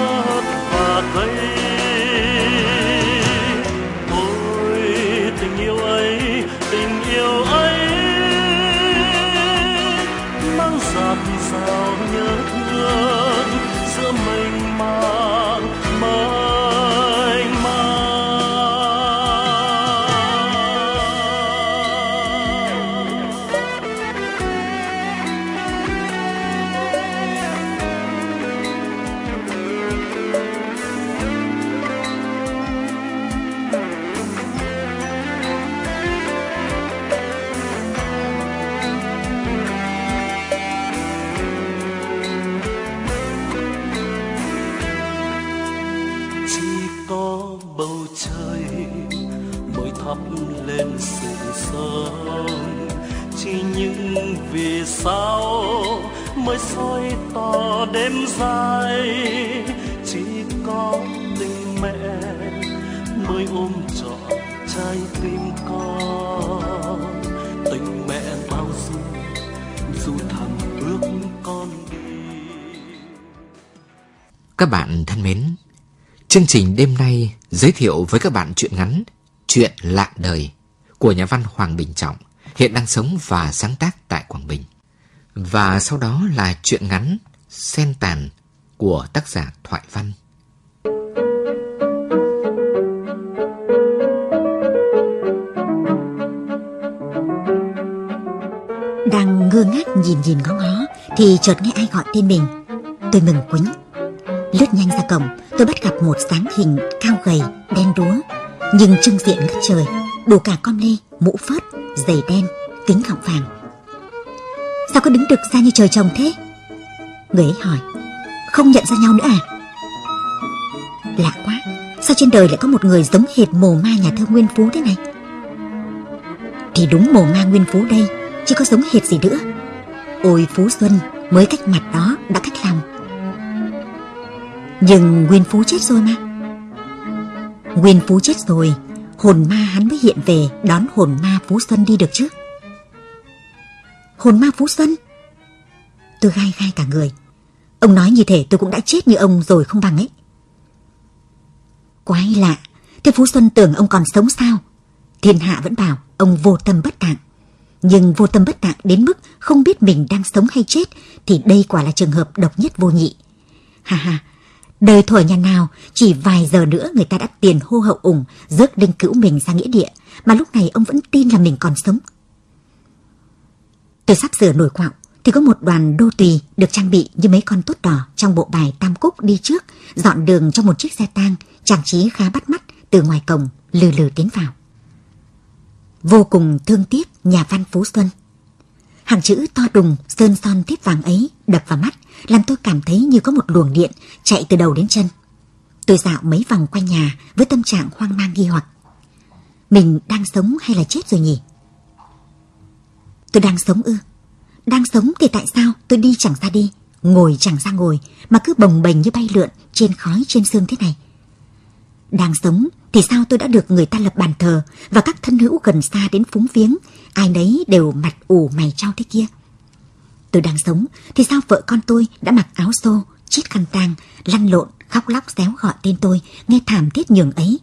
chương trình đêm nay giới thiệu với các bạn chuyện ngắn chuyện lạ đời của nhà văn Hoàng Bình Trọng, hiện đang sống và sáng tác tại Quảng Bình và sau đó là chuyện ngắn Sen tàn của tác giả Thoại Văn. Đang ngơ ngác nhìn nhìn ngó ngó thì chợt nghe ai gọi tên mình. Tôi mừng quính. Lướt nhanh ra cổng, tôi bắt gặp một dáng hình cao gầy, đen đúa, nhưng trưng diện ngất trời, đủ cả con lê, mũ phớt, giày đen, kính gọng vàng. Sao có đứng đực ra như trời trồng thế? Người ấy hỏi. Không nhận ra nhau nữa à? Lạ quá Sao trên đời lại có một người giống hệt mồ ma nhà thơ Nguyên Phú thế này? Thì đúng mồ ma Nguyên Phú đây Chứ có giống hệt gì nữa. Ôi Phú Xuân Mới cách mặt đó đã cách lòng. Nhưng Nguyên Phú chết rồi mà Nguyên Phú chết rồi Hồn ma hắn mới hiện về Đón hồn ma Phú Xuân đi được chứ hồn ma Phú Xuân. Tôi gai gai cả người, Ông nói như thể tôi cũng đã chết như ông rồi không bằng ấy. Quái lạ, thế Phú Xuân tưởng ông còn sống sao? Thiên hạ vẫn bảo ông vô tâm bất tạng. Nhưng vô tâm bất tạng đến mức không biết mình đang sống hay chết thì đây quả là trường hợp độc nhất vô nhị. Ha ha, đời thổi nhà nào chỉ vài giờ nữa người ta đã tiền hô hậu ủng rước đinh cữu mình ra nghĩa địa mà lúc này ông vẫn tin là mình còn sống. Tôi sắp sửa nổi quạo thì có một đoàn đô tùy được trang bị như mấy con tốt đỏ trong bộ bài tam cúc đi trước, dọn đường cho một chiếc xe tang, trang trí khá bắt mắt từ ngoài cổng lừ lừ tiến vào. Vô cùng thương tiếc nhà văn Phú Xuân. Hàng chữ to đùng, sơn son thiếp vàng ấy đập vào mắt, làm tôi cảm thấy như có một luồng điện chạy từ đầu đến chân. Tôi dạo mấy vòng quanh nhà với tâm trạng hoang mang nghi hoặc. Mình đang sống hay là chết rồi nhỉ? Tôi đang sống ư? Đang sống thì tại sao tôi đi chẳng ra đi, ngồi chẳng ra ngồi, mà cứ bồng bềnh như bay lượn trên khói trên xương thế này? Đang sống thì sao tôi đã được người ta lập bàn thờ và các thân hữu gần xa đến phúng viếng, ai nấy đều mặt ủ mày trao thế kia. Tôi đang sống thì sao vợ con tôi đã mặc áo xô, chít khăn tang, lăn lộn, khóc lóc réo gọi tên tôi, nghe thảm thiết nhường ấy.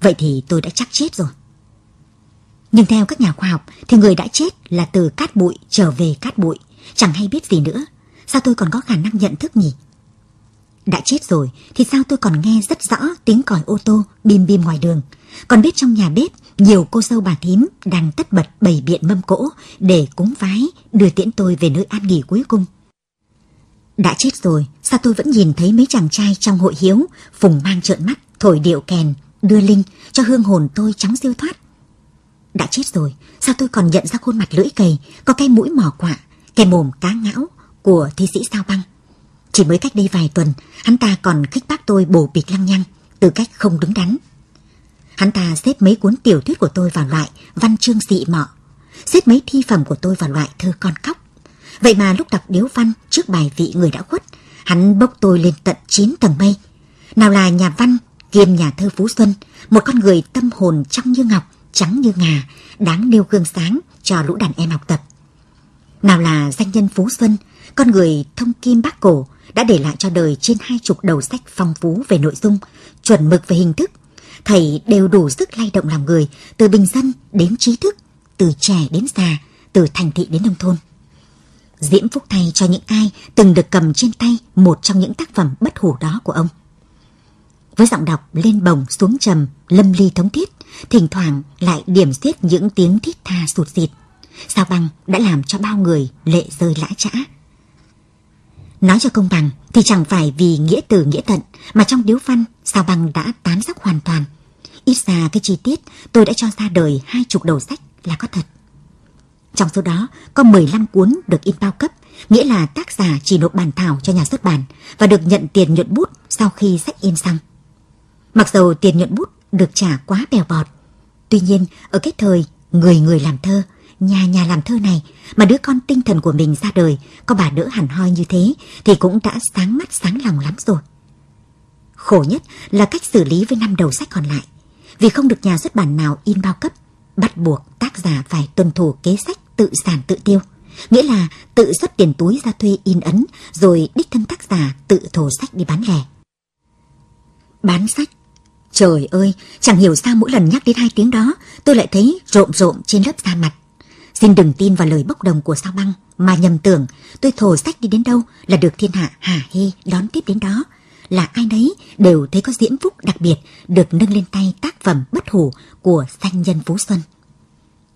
Vậy thì tôi đã chắc chết rồi. Nhưng theo các nhà khoa học thì người đã chết là từ cát bụi trở về cát bụi, chẳng hay biết gì nữa. Sao tôi còn có khả năng nhận thức nhỉ? Đã chết rồi thì sao tôi còn nghe rất rõ tiếng còi ô tô bim bim ngoài đường. Còn biết trong nhà bếp nhiều cô dâu bà thím đang tất bật bày biện mâm cỗ để cúng vái đưa tiễn tôi về nơi an nghỉ cuối cùng. Đã chết rồi, sao tôi vẫn nhìn thấy mấy chàng trai trong hội hiếu phùng mang trợn mắt, thổi điệu kèn, đưa linh cho hương hồn tôi trắng siêu thoát. Đã chết rồi, sao tôi còn nhận ra khuôn mặt lưỡi cầy, có cái mũi mỏ quạ, cái mồm cá ngão của thi sĩ sao băng. Chỉ mới cách đây vài tuần, hắn ta còn khích bác tôi bổ bịch lăng nhăng, từ cách không đứng đắn. Hắn ta xếp mấy cuốn tiểu thuyết của tôi vào loại văn chương dị mọ, xếp mấy thi phẩm của tôi vào loại thơ con cóc. Vậy mà lúc đọc điếu văn trước bài vị người đã khuất, hắn bốc tôi lên tận 9 tầng mây. Nào là nhà văn kiêm nhà thơ Phú Xuân, một con người tâm hồn trong như ngọc, trắng như ngà, đáng nêu gương sáng cho lũ đàn em học tập. Nào là danh nhân Phú Xuân, con người thông kim bác cổ, đã để lại cho đời trên hai chục đầu sách phong phú về nội dung, chuẩn mực về hình thức. Thầy đều đủ sức lay động lòng người, từ bình dân đến trí thức, từ trẻ đến già, từ thành thị đến nông thôn. Diễm phúc thay cho những ai từng được cầm trên tay một trong những tác phẩm bất hủ đó của ông. Với giọng đọc lên bồng xuống trầm, lâm ly thống thiết, thỉnh thoảng lại điểm xiết những tiếng thít tha sụt xịt. Sao băng đã làm cho bao người lệ rơi lã trã. Nói cho công bằng thì chẳng phải vì nghĩa từ nghĩa tận mà trong điếu văn Sao băng đã tán sắc hoàn toàn. Ít ra cái chi tiết tôi đã cho ra đời hai chục đầu sách là có thật. Trong số đó có 15 cuốn được in bao cấp, nghĩa là tác giả chỉ nộp bản thảo cho nhà xuất bản và được nhận tiền nhuận bút sau khi sách in xong. Mặc dầu tiền nhuận bút được trả quá bèo bọt, tuy nhiên ở cái thời người người làm thơ, nhà nhà làm thơ này mà đứa con tinh thần của mình ra đời có bà đỡ hẳn hoi như thế thì cũng đã sáng mắt sáng lòng lắm rồi. Khổ nhất là cách xử lý với năm đầu sách còn lại, vì không được nhà xuất bản nào in bao cấp, bắt buộc tác giả phải tuân thủ kế sách tự sản tự tiêu. Nghĩa là tự xuất tiền túi ra thuê in ấn, rồi đích thân tác giả tự thổ sách đi bán lẻ. Bán sách Trời ơi, chẳng hiểu sao mỗi lần nhắc đến hai tiếng đó, tôi lại thấy rộm rộm trên lớp da mặt. Xin đừng tin vào lời bốc đồng của sao băng, mà nhầm tưởng tôi thổ sách đi đến đâu là được thiên hạ hà hê đón tiếp đến đó. Là ai nấy đều thấy có diễn phúc đặc biệt được nâng lên tay tác phẩm bất hủ của danh nhân Phú Xuân.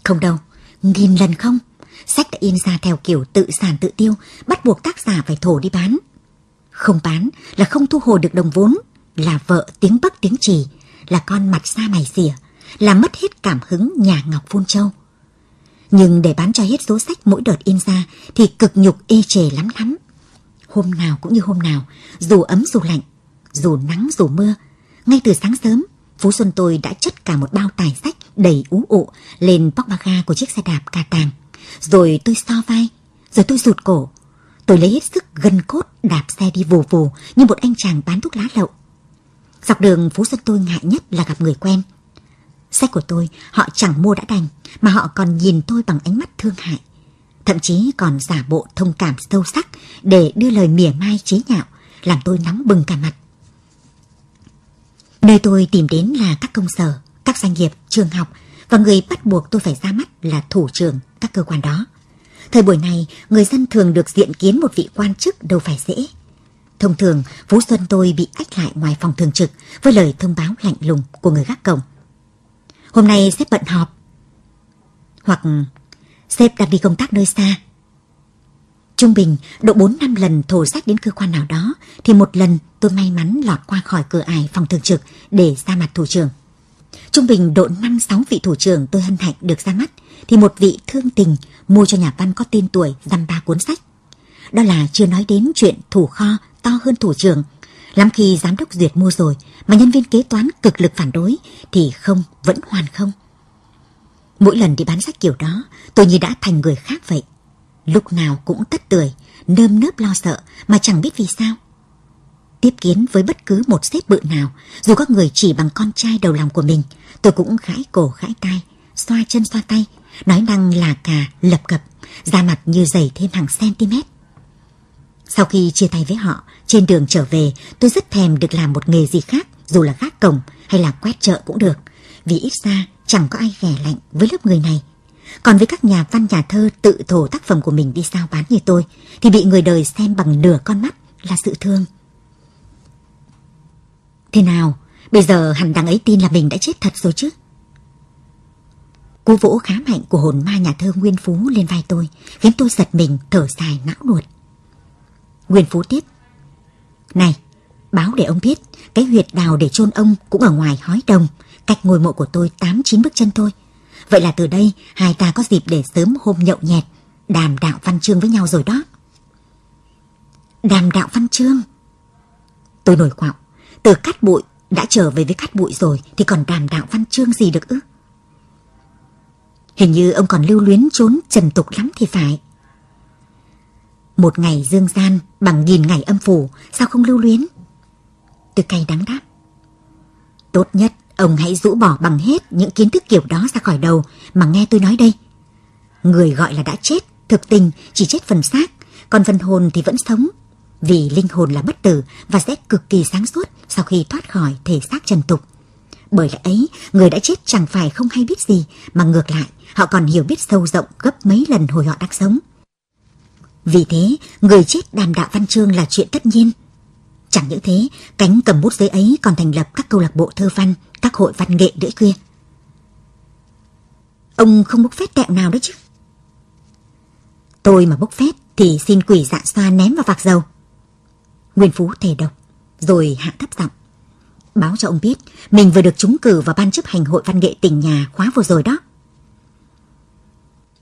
Không đâu, nghìn lần không. Sách đã in ra theo kiểu tự sản tự tiêu, bắt buộc tác giả phải thổ đi bán. Không bán là không thu hồi được đồng vốn là vợ tiếng bắc tiếng trì, là con mặt xa mày xỉa, là mất hết cảm hứng nhà Ngọc Phun Châu. Nhưng để bán cho hết số sách mỗi đợt in ra thì cực nhục ê chề lắm lắm. Hôm nào cũng như hôm nào, dù ấm dù lạnh, dù nắng dù mưa, ngay từ sáng sớm, Phú Xuân tôi đã chất cả một bao tài sách đầy ú ụ lên bóc ba ga của chiếc xe đạp cà tàng. Rồi tôi so vai, rồi tôi rụt cổ. Tôi lấy hết sức gân cốt đạp xe đi vù vù như một anh chàng bán thuốc lá lậu. Dọc đường Phú Xuân tôi ngại nhất là gặp người quen. Sách của tôi họ chẳng mua đã đành, mà họ còn nhìn tôi bằng ánh mắt thương hại. thậm chí còn giả bộ thông cảm sâu sắc để đưa lời mỉa mai chế nhạo, làm tôi nóng bừng cả mặt. Nơi tôi tìm đến là các công sở, các doanh nghiệp, trường học và người bắt buộc tôi phải ra mắt là thủ trưởng các cơ quan đó. Thời buổi này, người dân thường được diện kiến một vị quan chức đâu phải dễ. Thông thường, Phú Xuân tôi bị ách lại ngoài phòng thường trực với lời thông báo lạnh lùng của người gác cổng. Hôm nay sếp bận họp. Hoặc sếp đang đi công tác nơi xa. Trung bình, độ 4 năm lần thổ sách đến cơ quan nào đó, thì một lần tôi may mắn lọt qua khỏi cửa ải phòng thường trực để ra mặt thủ trưởng. Trung bình độ 5-6 vị thủ trưởng tôi hân hạnh được ra mắt, thì một vị thương tình mua cho nhà văn có tên tuổi dăm ba cuốn sách. Đó là chưa nói đến chuyện thủ kho to hơn thủ trưởng. Lắm khi giám đốc duyệt mua rồi mà nhân viên kế toán cực lực phản đối thì không vẫn hoàn không. Mỗi lần đi bán sách kiểu đó tôi như đã thành người khác vậy. Lúc nào cũng tất tười, nơm nớp lo sợ mà chẳng biết vì sao. Tiếp kiến với bất cứ một sếp bự nào, dù có người chỉ bằng con trai đầu lòng của mình, tôi cũng gãi cổ gãi tai, xoa chân xoa tay, nói năng là cà, lập cập, da mặt như dày thêm hàng cm. Sau khi chia tay với họ, trên đường trở về, tôi rất thèm được làm một nghề gì khác, dù là gác cổng hay là quét chợ cũng được. Vì ít ra chẳng có ai ghẻ lạnh với lớp người này. Còn với các nhà văn nhà thơ tự thổ tác phẩm của mình đi sao bán như tôi, thì bị người đời xem bằng nửa con mắt là sự thương. Thế nào, bây giờ hẳn đằng ấy tin là mình đã chết thật rồi chứ? Cú vỗ khá mạnh của hồn ma nhà thơ Nguyên Phú lên vai tôi, khiến tôi giật mình thở dài não nuột. Nguyên Phú tiếp. Này, báo để ông biết, cái huyệt đào để chôn ông cũng ở ngoài hói đồng, cách ngôi mộ của tôi tám chín bước chân thôi. Vậy là từ đây hai ta có dịp để sớm hôm nhậu nhẹt, đàm đạo văn chương với nhau rồi đó. Đàm đạo văn chương? Tôi nổi quạo, từ cát bụi đã trở về với cát bụi rồi thì còn đàm đạo văn chương gì được ư? Hình như ông còn lưu luyến trốn trần tục lắm thì phải. Một ngày dương gian bằng nghìn ngày âm phủ, sao không lưu luyến? Tôi cay đắng đáp. Tốt nhất, ông hãy rũ bỏ bằng hết những kiến thức kiểu đó ra khỏi đầu mà nghe tôi nói đây. Người gọi là đã chết, thực tình chỉ chết phần xác, còn phần hồn thì vẫn sống. Vì linh hồn là bất tử và sẽ cực kỳ sáng suốt sau khi thoát khỏi thể xác trần tục. Bởi lẽ ấy, người đã chết chẳng phải không hay biết gì, mà ngược lại, họ còn hiểu biết sâu rộng gấp mấy lần hồi họ đang sống. Vì thế, người chết đàm đạo văn chương là chuyện tất nhiên. Chẳng những thế, cánh cầm bút giấy ấy còn thành lập các câu lạc bộ thơ văn, các hội văn nghệ đỡ kia. Ông không bốc phét tẹo nào đấy chứ. Tôi mà bốc phét thì xin quỷ dạ xoa ném vào vạc dầu. Nguyên Phú thề độc, rồi hạ thấp giọng. Báo cho ông biết, mình vừa được trúng cử vào ban chấp hành hội văn nghệ tỉnh nhà khóa vừa rồi đó.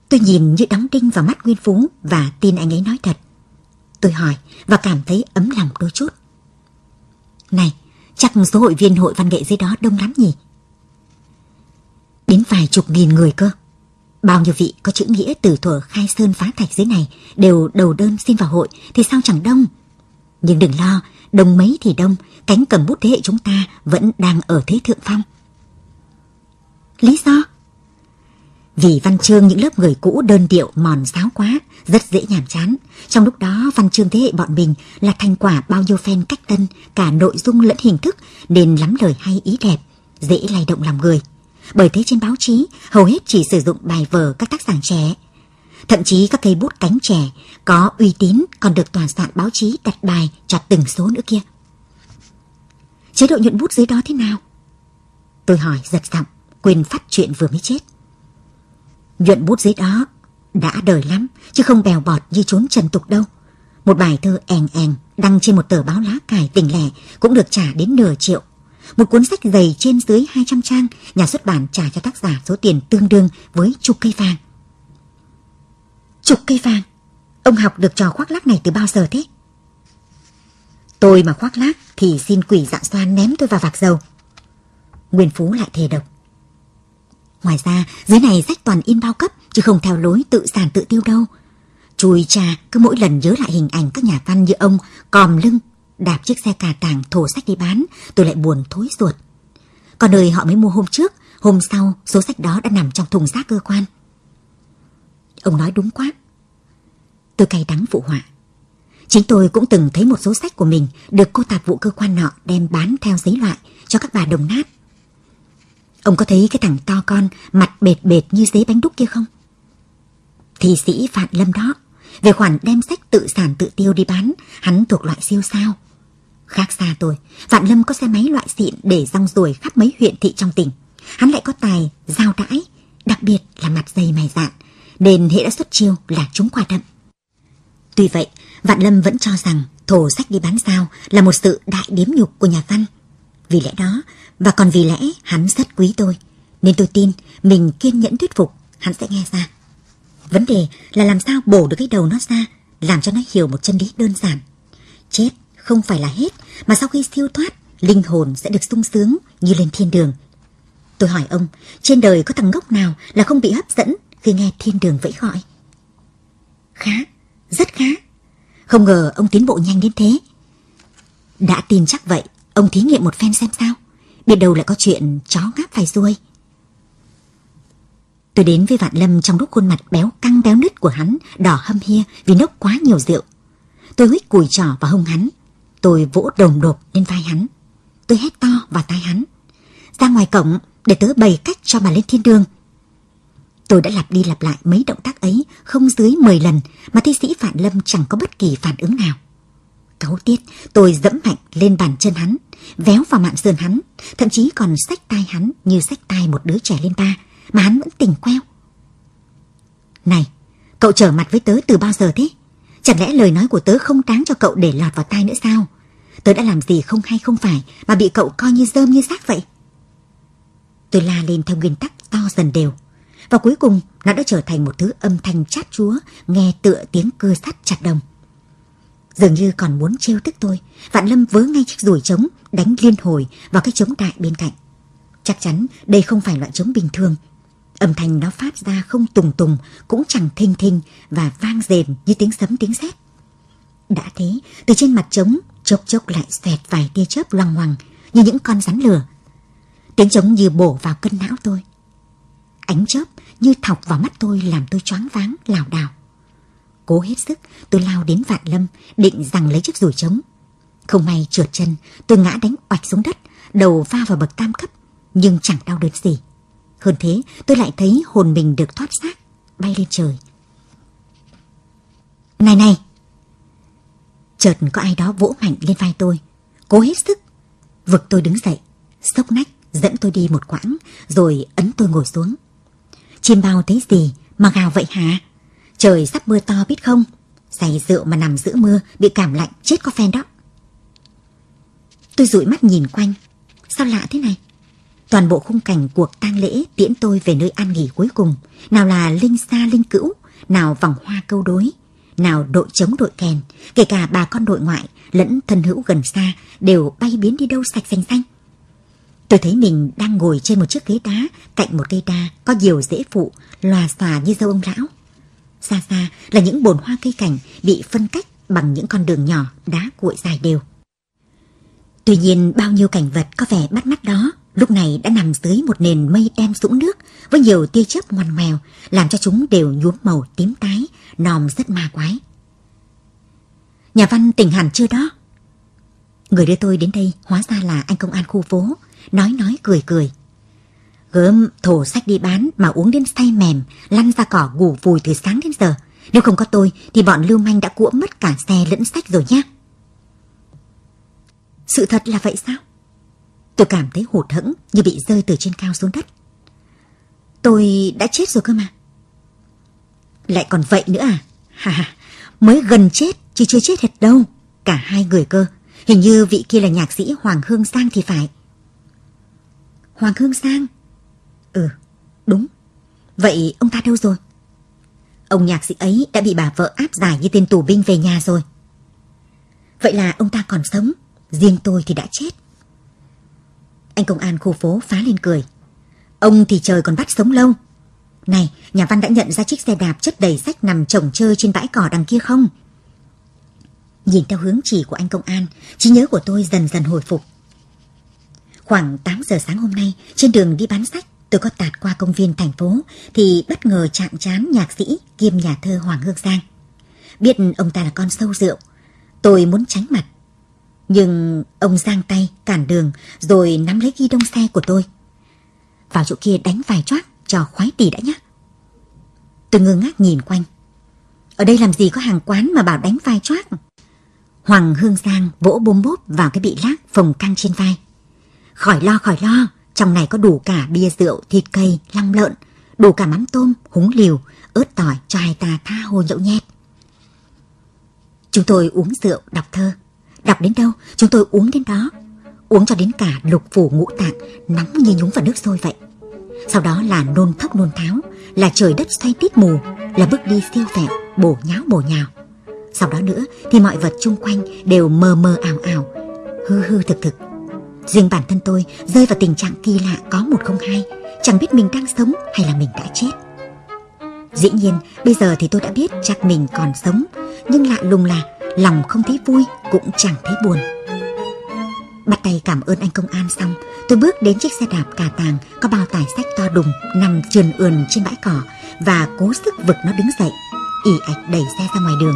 Tôi nhìn như đóng đinh vào mắt Nguyên Phú và tin anh ấy nói thật. Tôi hỏi và cảm thấy ấm lòng đôi chút. Này, chắc số hội viên hội văn nghệ dưới đó đông lắm nhỉ? Đến vài chục nghìn người cơ. Bao nhiêu vị có chữ nghĩa từ thuở khai sơn phá thạch dưới này đều đầu đơn xin vào hội thì sao chẳng đông. Nhưng đừng lo, đông mấy thì đông, cánh cầm bút thế hệ chúng ta vẫn đang ở thế thượng phong. Lý do? Vì văn chương những lớp người cũ đơn điệu mòn sáo quá, rất dễ nhàm chán. Trong lúc đó văn chương thế hệ bọn mình là thành quả bao nhiêu phen cách tân, cả nội dung lẫn hình thức, nên lắm lời hay ý đẹp, dễ lay động lòng người. Bởi thế trên báo chí, hầu hết chỉ sử dụng bài vở các tác giả trẻ. Thậm chí các cây bút cánh trẻ có uy tín còn được tòa soạn báo chí đặt bài cho từng số nữa kia. Chế độ nhuận bút dưới đó thế nào? Tôi hỏi giật giọng, quên phát chuyện vừa mới chết. Nhuận bút dưới đó đã đời lắm, chứ không bèo bọt như trốn trần tục đâu. Một bài thơ èn èn đăng trên một tờ báo lá cải tỉnh lẻ cũng được trả đến nửa triệu. Một cuốn sách dày trên dưới 200 trang, nhà xuất bản trả cho tác giả số tiền tương đương với chục cây vàng. Chục cây vàng? Ông học được trò khoác lác này từ bao giờ thế? Tôi mà khoác lác thì xin quỷ dạng xoan ném tôi vào vạc dầu. Nguyên Phú lại thề độc. Ngoài ra, dưới này sách toàn in bao cấp, chứ không theo lối tự sản tự tiêu đâu. Chùi cha cứ mỗi lần nhớ lại hình ảnh các nhà văn như ông còm lưng, đạp chiếc xe cà tàng thổ sách đi bán, tôi lại buồn thối ruột. Còn nơi họ mới mua hôm trước, hôm sau số sách đó đã nằm trong thùng rác cơ quan. Ông nói đúng quá. Tôi cay đắng phụ họa. Chính tôi cũng từng thấy một số sách của mình được cô tạp vụ cơ quan nọ đem bán theo giấy loại cho các bà đồng nát. Ông có thấy cái thằng to con mặt bệt bệt như giấy bánh đúc kia không? Thì sĩ Phạm Lâm đó, về khoản đem sách tự sản tự tiêu đi bán, hắn thuộc loại siêu sao. Khác xa tôi, Phạm Lâm có xe máy loại xịn để rong ruổi khắp mấy huyện thị trong tỉnh. Hắn lại có tài, giao đãi, đặc biệt là mặt dày mày dạn, nên hệ đã xuất chiêu là chúng quà đậm. Tuy vậy, Vạn Lâm vẫn cho rằng thổ sách đi bán sao là một sự đại điếm nhục của nhà văn. Vì lẽ đó, và còn vì lẽ hắn rất quý tôi, nên tôi tin mình kiên nhẫn thuyết phục hắn sẽ nghe ra. Vấn đề là làm sao bổ được cái đầu nó ra, làm cho nó hiểu một chân lý đơn giản. Chết không phải là hết, mà sau khi siêu thoát, linh hồn sẽ được sung sướng như lên thiên đường. Tôi hỏi ông, trên đời có thằng ngốc nào là không bị hấp dẫn khi nghe thiên đường vẫy gọi? Khá, rất khá. Không ngờ ông tiến bộ nhanh đến thế. Đã tin chắc vậy, ông thí nghiệm một phen xem sao. Biết đâu lại có chuyện chó ngáp phải ruôi. Tôi đến với Vạn Lâm trong lúc khuôn mặt béo căng béo nứt của hắn, đỏ hâm hia vì nốc quá nhiều rượu. Tôi huých cùi trỏ vào hông hắn. Tôi vỗ đồng đột lên vai hắn. Tôi hét to vào tai hắn. Ra ngoài cổng, để tớ bày cách cho bà lên thiên đường. Tôi đã lặp đi lặp lại mấy động tác ấy không dưới 10 lần mà thi sĩ Phạm Lâm chẳng có bất kỳ phản ứng nào. Cáu tiết, tôi dẫm mạnh lên bàn chân hắn, véo vào mạn sườn hắn, thậm chí còn xách tai hắn như xách tai một đứa trẻ lên ba, mà hắn vẫn tỉnh queo. Này, cậu trở mặt với tớ từ bao giờ thế? Chẳng lẽ lời nói của tớ không đáng cho cậu để lọt vào tai nữa sao? Tớ đã làm gì không hay không phải mà bị cậu coi như dơm như xác vậy? Tôi la lên theo nguyên tắc to dần đều. Và cuối cùng nó đã trở thành một thứ âm thanh chát chúa nghe tựa tiếng cưa sắt chặt đồng. Dường như còn muốn trêu tức tôi, Vạn Lâm vớ ngay chiếc rùi trống đánh liên hồi vào cái trống đại bên cạnh. Chắc chắn đây không phải loại trống bình thường. Âm thanh nó phát ra không tùng tùng, cũng chẳng thinh thinh và vang rền như tiếng sấm tiếng sét. Đã thế, từ trên mặt trống, chốc chốc lại xoẹt vài tia chớp loằng ngoằng như những con rắn lửa. Tiếng trống như bổ vào cân não tôi. Ánh chớp như thọc vào mắt tôi làm tôi choáng váng, lảo đảo. Cố hết sức, tôi lao đến vạn lâm, định rằng lấy chiếc rủi trống. Không may trượt chân, tôi ngã đánh oạch xuống đất, đầu va vào bậc tam cấp, nhưng chẳng đau đớn gì. Hơn thế, tôi lại thấy hồn mình được thoát xác, bay lên trời. Này này! Chợt có ai đó vỗ mạnh lên vai tôi, cố hết sức. Vực tôi đứng dậy, sốc nách, dẫn tôi đi một quãng, rồi ấn tôi ngồi xuống. Chim bao thấy gì mà gào vậy hả? Trời sắp mưa to biết không? Giày rượu mà nằm giữa mưa, bị cảm lạnh, chết có phen đó. Tôi dụi mắt nhìn quanh. Sao lạ thế này? Toàn bộ khung cảnh cuộc tang lễ tiễn tôi về nơi an nghỉ cuối cùng. Nào là linh xa linh cữu, nào vòng hoa câu đối, nào đội chống đội kèn, kể cả bà con đội ngoại lẫn thân hữu gần xa đều bay biến đi đâu sạch xanh xanh. Tôi thấy mình đang ngồi trên một chiếc ghế đá cạnh một cây đa có nhiều rễ phụ, lòa xòa như dâu ông lão. Xa xa là những bồn hoa cây cảnh bị phân cách bằng những con đường nhỏ đá cuội dài đều. Tuy nhiên bao nhiêu cảnh vật có vẻ bắt mắt đó lúc này đã nằm dưới một nền mây đen sũng nước với nhiều tia chớp ngoằn ngoèo làm cho chúng đều nhuốm màu tím tái, nòm rất ma quái. Nhà văn tỉnh hẳn chưa đó? Người đưa tôi đến đây hóa ra là anh công an khu phố, nói nói cười cười. Gớm thổ sách đi bán mà uống đến say mềm, lăn ra cỏ ngủ vùi từ sáng đến giờ. Nếu không có tôi thì bọn lưu manh đã cũa mất cả xe lẫn sách rồi nhé. Sự thật là vậy sao? Tôi cảm thấy hụt hẫng như bị rơi từ trên cao xuống đất. Tôi đã chết rồi cơ mà. Lại còn vậy nữa à? Hà hà, mới gần chết chứ chưa chết hết đâu. Cả hai người cơ. Hình như vị kia là nhạc sĩ Hoàng Hương Sang thì phải. Hoàng Hương Sang? Ừ, đúng. Vậy ông ta đâu rồi? Ông nhạc sĩ ấy đã bị bà vợ áp giải như tên tù binh về nhà rồi. Vậy là ông ta còn sống, riêng tôi thì đã chết. Anh công an khu phố phá lên cười. Ông thì trời còn bắt sống lâu. Này, nhà văn đã nhận ra chiếc xe đạp chất đầy sách nằm trồng chơi trên bãi cỏ đằng kia không? Nhìn theo hướng chỉ của anh công an, trí nhớ của tôi dần dần hồi phục. Khoảng 8 giờ sáng hôm nay, trên đường đi bán sách, tôi có tạt qua công viên thành phố thì bất ngờ chạm trán nhạc sĩ kiêm nhà thơ Hoàng Hương Giang. Biết ông ta là con sâu rượu, tôi muốn tránh mặt. Nhưng ông giang tay cản đường rồi nắm lấy ghi đông xe của tôi. Vào chỗ kia đánh vài choác cho khoái tỷ đã nhé. Tôi ngơ ngác nhìn quanh. Ở đây làm gì có hàng quán mà bảo đánh vai choác. Hoàng Hương Giang vỗ bôm bốp vào cái bị lác phồng căng trên vai. Khỏi lo khỏi lo, trong này có đủ cả bia rượu, thịt cây, lăng lợn, đủ cả mắm tôm, húng liều, ớt tỏi cho hai ta tha hồ nhậu nhẹt. Chúng tôi uống rượu, đọc thơ. Đọc đến đâu, chúng tôi uống đến đó. Uống cho đến cả lục phủ ngũ tạng, nóng như nhúng vào nước sôi vậy. Sau đó là nôn thốc nôn tháo, là trời đất xoay tít mù, là bước đi siêu vẹo, bổ nháo bổ nhào. Sau đó nữa thì mọi vật chung quanh đều mờ mờ ảo ảo, hư hư thực thực. Riêng bản thân tôi rơi vào tình trạng kỳ lạ có một không hai, chẳng biết mình đang sống hay là mình đã chết. Dĩ nhiên, bây giờ thì tôi đã biết chắc mình còn sống, nhưng lạ lùng là lòng không thấy vui cũng chẳng thấy buồn. Bắt tay cảm ơn anh công an xong, tôi bước đến chiếc xe đạp cà tàng có bao tải sách to đùng nằm trườn ườn trên bãi cỏ và cố sức vực nó đứng dậy, ỉ ạch đẩy xe ra ngoài đường.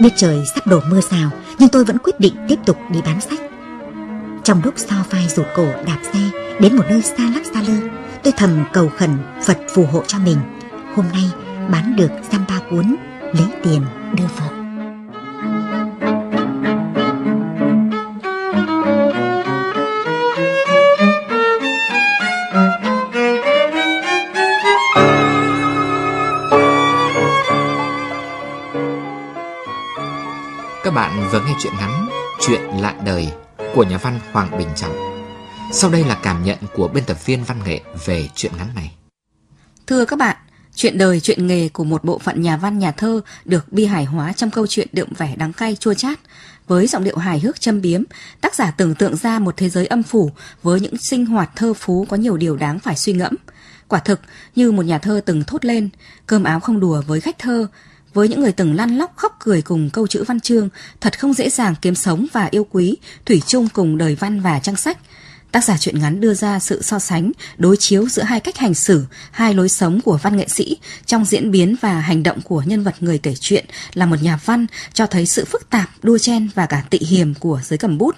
Biết trời sắp đổ mưa rào, nhưng tôi vẫn quyết định tiếp tục đi bán sách. Trong lúc so vai rụt cổ đạp xe đến một nơi xa lắc xa lơ, tôi thầm cầu khẩn Phật phù hộ cho mình. Hôm nay bán được giam ba cuốn, lấy tiền đưa vợ. Các bạn vừa nghe chuyện ngắn Chuyện lạ đời của nhà văn Hoàng Bình Trọng. Sau đây là cảm nhận của biên tập viên văn nghệ về chuyện ngắn này. Thưa các bạn, chuyện đời chuyện nghề của một bộ phận nhà văn nhà thơ được bi hài hóa trong câu chuyện đượm vẻ đắng cay chua chát. Với giọng điệu hài hước châm biếm, tác giả tưởng tượng ra một thế giới âm phủ với những sinh hoạt thơ phú có nhiều điều đáng phải suy ngẫm. Quả thực, như một nhà thơ từng thốt lên, cơm áo không đùa với khách thơ, với những người từng lăn lóc khóc cười cùng câu chữ văn chương, thật không dễ dàng kiếm sống và yêu quý, thủy chung cùng đời văn và trang sách. Tác giả truyện ngắn đưa ra sự so sánh, đối chiếu giữa hai cách hành xử, hai lối sống của văn nghệ sĩ trong diễn biến và hành động của nhân vật người kể chuyện là một nhà văn cho thấy sự phức tạp, đua chen và cả tị hiềm của giới cầm bút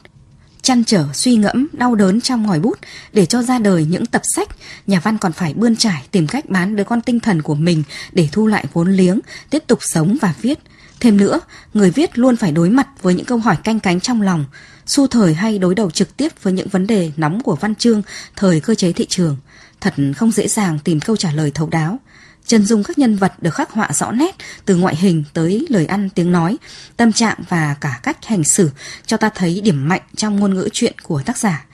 chăn trở, suy ngẫm, đau đớn trong ngòi bút để cho ra đời những tập sách, nhà văn còn phải bươn trải tìm cách bán đứa con tinh thần của mình để thu lại vốn liếng, tiếp tục sống và viết. Thêm nữa, người viết luôn phải đối mặt với những câu hỏi canh cánh trong lòng, xu thời hay đối đầu trực tiếp với những vấn đề nóng của văn chương, thời cơ chế thị trường. Thật không dễ dàng tìm câu trả lời thấu đáo. Chân dung các nhân vật được khắc họa rõ nét từ ngoại hình tới lời ăn tiếng nói, tâm trạng và cả cách hành xử cho ta thấy điểm mạnh trong ngôn ngữ chuyện của tác giả.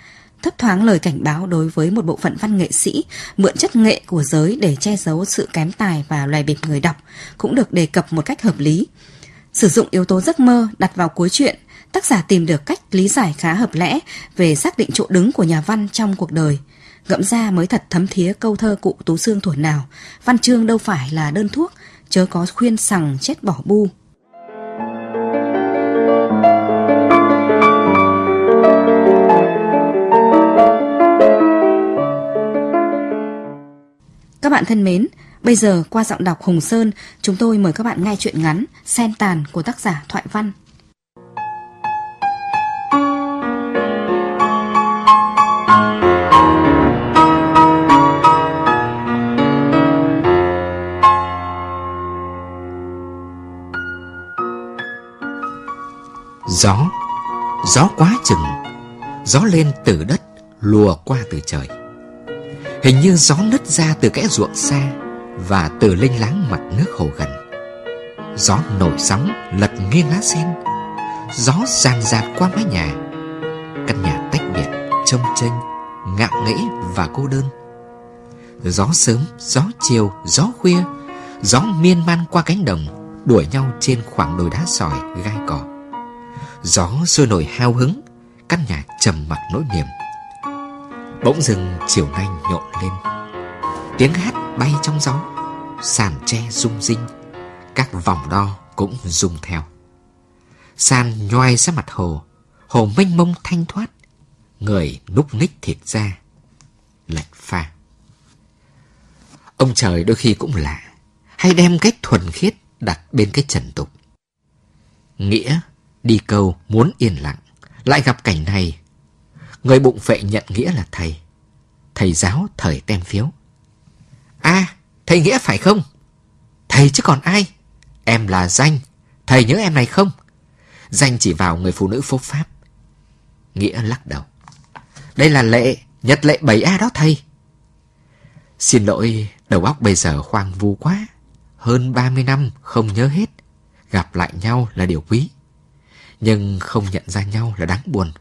Thấp thoáng lời cảnh báo đối với một bộ phận văn nghệ sĩ mượn chất nghệ của giới để che giấu sự kém tài và loài bịp người đọc cũng được đề cập một cách hợp lý. Sử dụng yếu tố giấc mơ đặt vào cuối chuyện, tác giả tìm được cách lý giải khá hợp lẽ về xác định chỗ đứng của nhà văn trong cuộc đời – Ngẫm ra mới thật thấm thía câu thơ cụ Tú Sương thuở nào, văn chương đâu phải là đơn thuốc, chớ có khuyên sằng chết bỏ bu. Các bạn thân mến, bây giờ qua giọng đọc Hùng Sơn, chúng tôi mời các bạn nghe chuyện ngắn Sen tàn của tác giả Thoại Văn. Gió, gió quá chừng Gió lên từ đất, lùa qua từ trời. Hình như gió nứt ra từ kẽ ruộng xa Và từ linh láng mặt nước hồ gần. Gió nổi sóng, lật nghiêng lá sen. Gió sàn dạt qua mái nhà. Căn nhà tách biệt, trông chênh Ngạo nghễ và cô đơn. Gió sớm, gió chiều, gió khuya Gió miên man qua cánh đồng Đuổi nhau trên khoảng đồi đá sỏi, gai cỏ. Gió sôi nổi hao hứng, Căn nhà trầm mặc nỗi niềm. Bỗng dừng chiều nay nhộn lên. Tiếng hát bay trong gió, Sàn tre rung rinh, Các vòng đo cũng rung theo. Sàn nhoai ra mặt hồ Hồ mênh mông thanh thoát, Người núp ních thiệt ra Lạch pha. Ông trời đôi khi cũng lạ, Hay đem cách thuần khiết đặt bên cái trần tục. Nghĩa đi câu muốn yên lặng, lại gặp cảnh này. Người bụng vệ nhận Nghĩa là thầy. Thầy giáo thời tem phiếu. À, thầy Nghĩa phải không? Thầy chứ còn ai? Em là Danh. Thầy nhớ em này không? Danh chỉ vào người phụ nữ phốp pháp. Nghĩa lắc đầu. Đây là lệ, nhật lệ 7A đó thầy. Xin lỗi, đầu óc bây giờ hoang vu quá. Hơn 30 năm không nhớ hết. Gặp lại nhau là điều quý. Nhưng không nhận ra nhau là đáng buồn.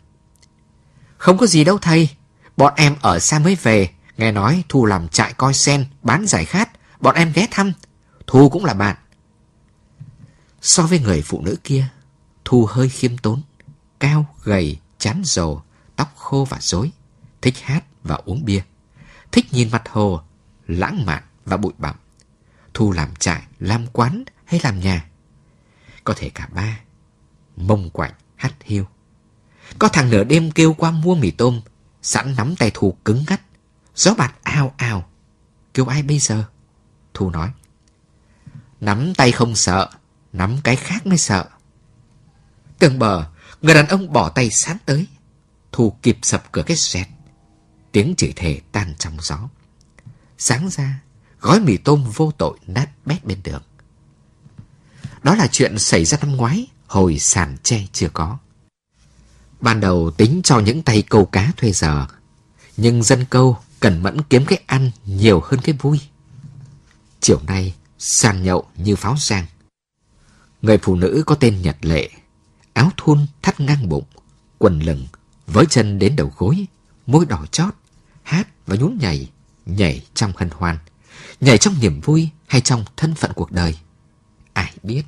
Không có gì đâu thầy. Bọn em ở xa mới về. Nghe nói Thu làm trại coi sen, bán giải khát. Bọn em ghé thăm. Thu cũng là bạn. So với người phụ nữ kia, Thu hơi khiêm tốn, cao, gầy, chán rồ, tóc khô và rối, thích hát và uống bia, thích nhìn mặt hồ, lãng mạn và bụi bặm. Thu làm trại, làm quán hay làm nhà. Có thể cả ba. Mông quạnh, hắt hiu. Có thằng nửa đêm kêu qua mua mì tôm, sẵn nắm tay Thu cứng ngắt. Gió bạt ao ao. Kêu ai bây giờ? Thu nói. Nắm tay không sợ, nắm cái khác mới sợ. Tường bờ, người đàn ông bỏ tay sát tới. Thu kịp sập cửa cái xẹt. Tiếng chửi thề tan trong gió. Sáng ra, gói mì tôm vô tội nát bét bên đường. Đó là chuyện xảy ra năm ngoái, hồi sàn tre chưa có. Ban đầu tính cho những tay câu cá thuê giờ, nhưng dân câu cần mẫn kiếm cái ăn nhiều hơn cái vui. Chiều nay, sàn nhậu như pháo sang. Người phụ nữ có tên Nhật Lệ, áo thun thắt ngang bụng, quần lừng, với chân đến đầu gối, môi đỏ chót, hát và nhún nhảy, nhảy trong hân hoan, nhảy trong niềm vui hay trong thân phận cuộc đời. Ai biết.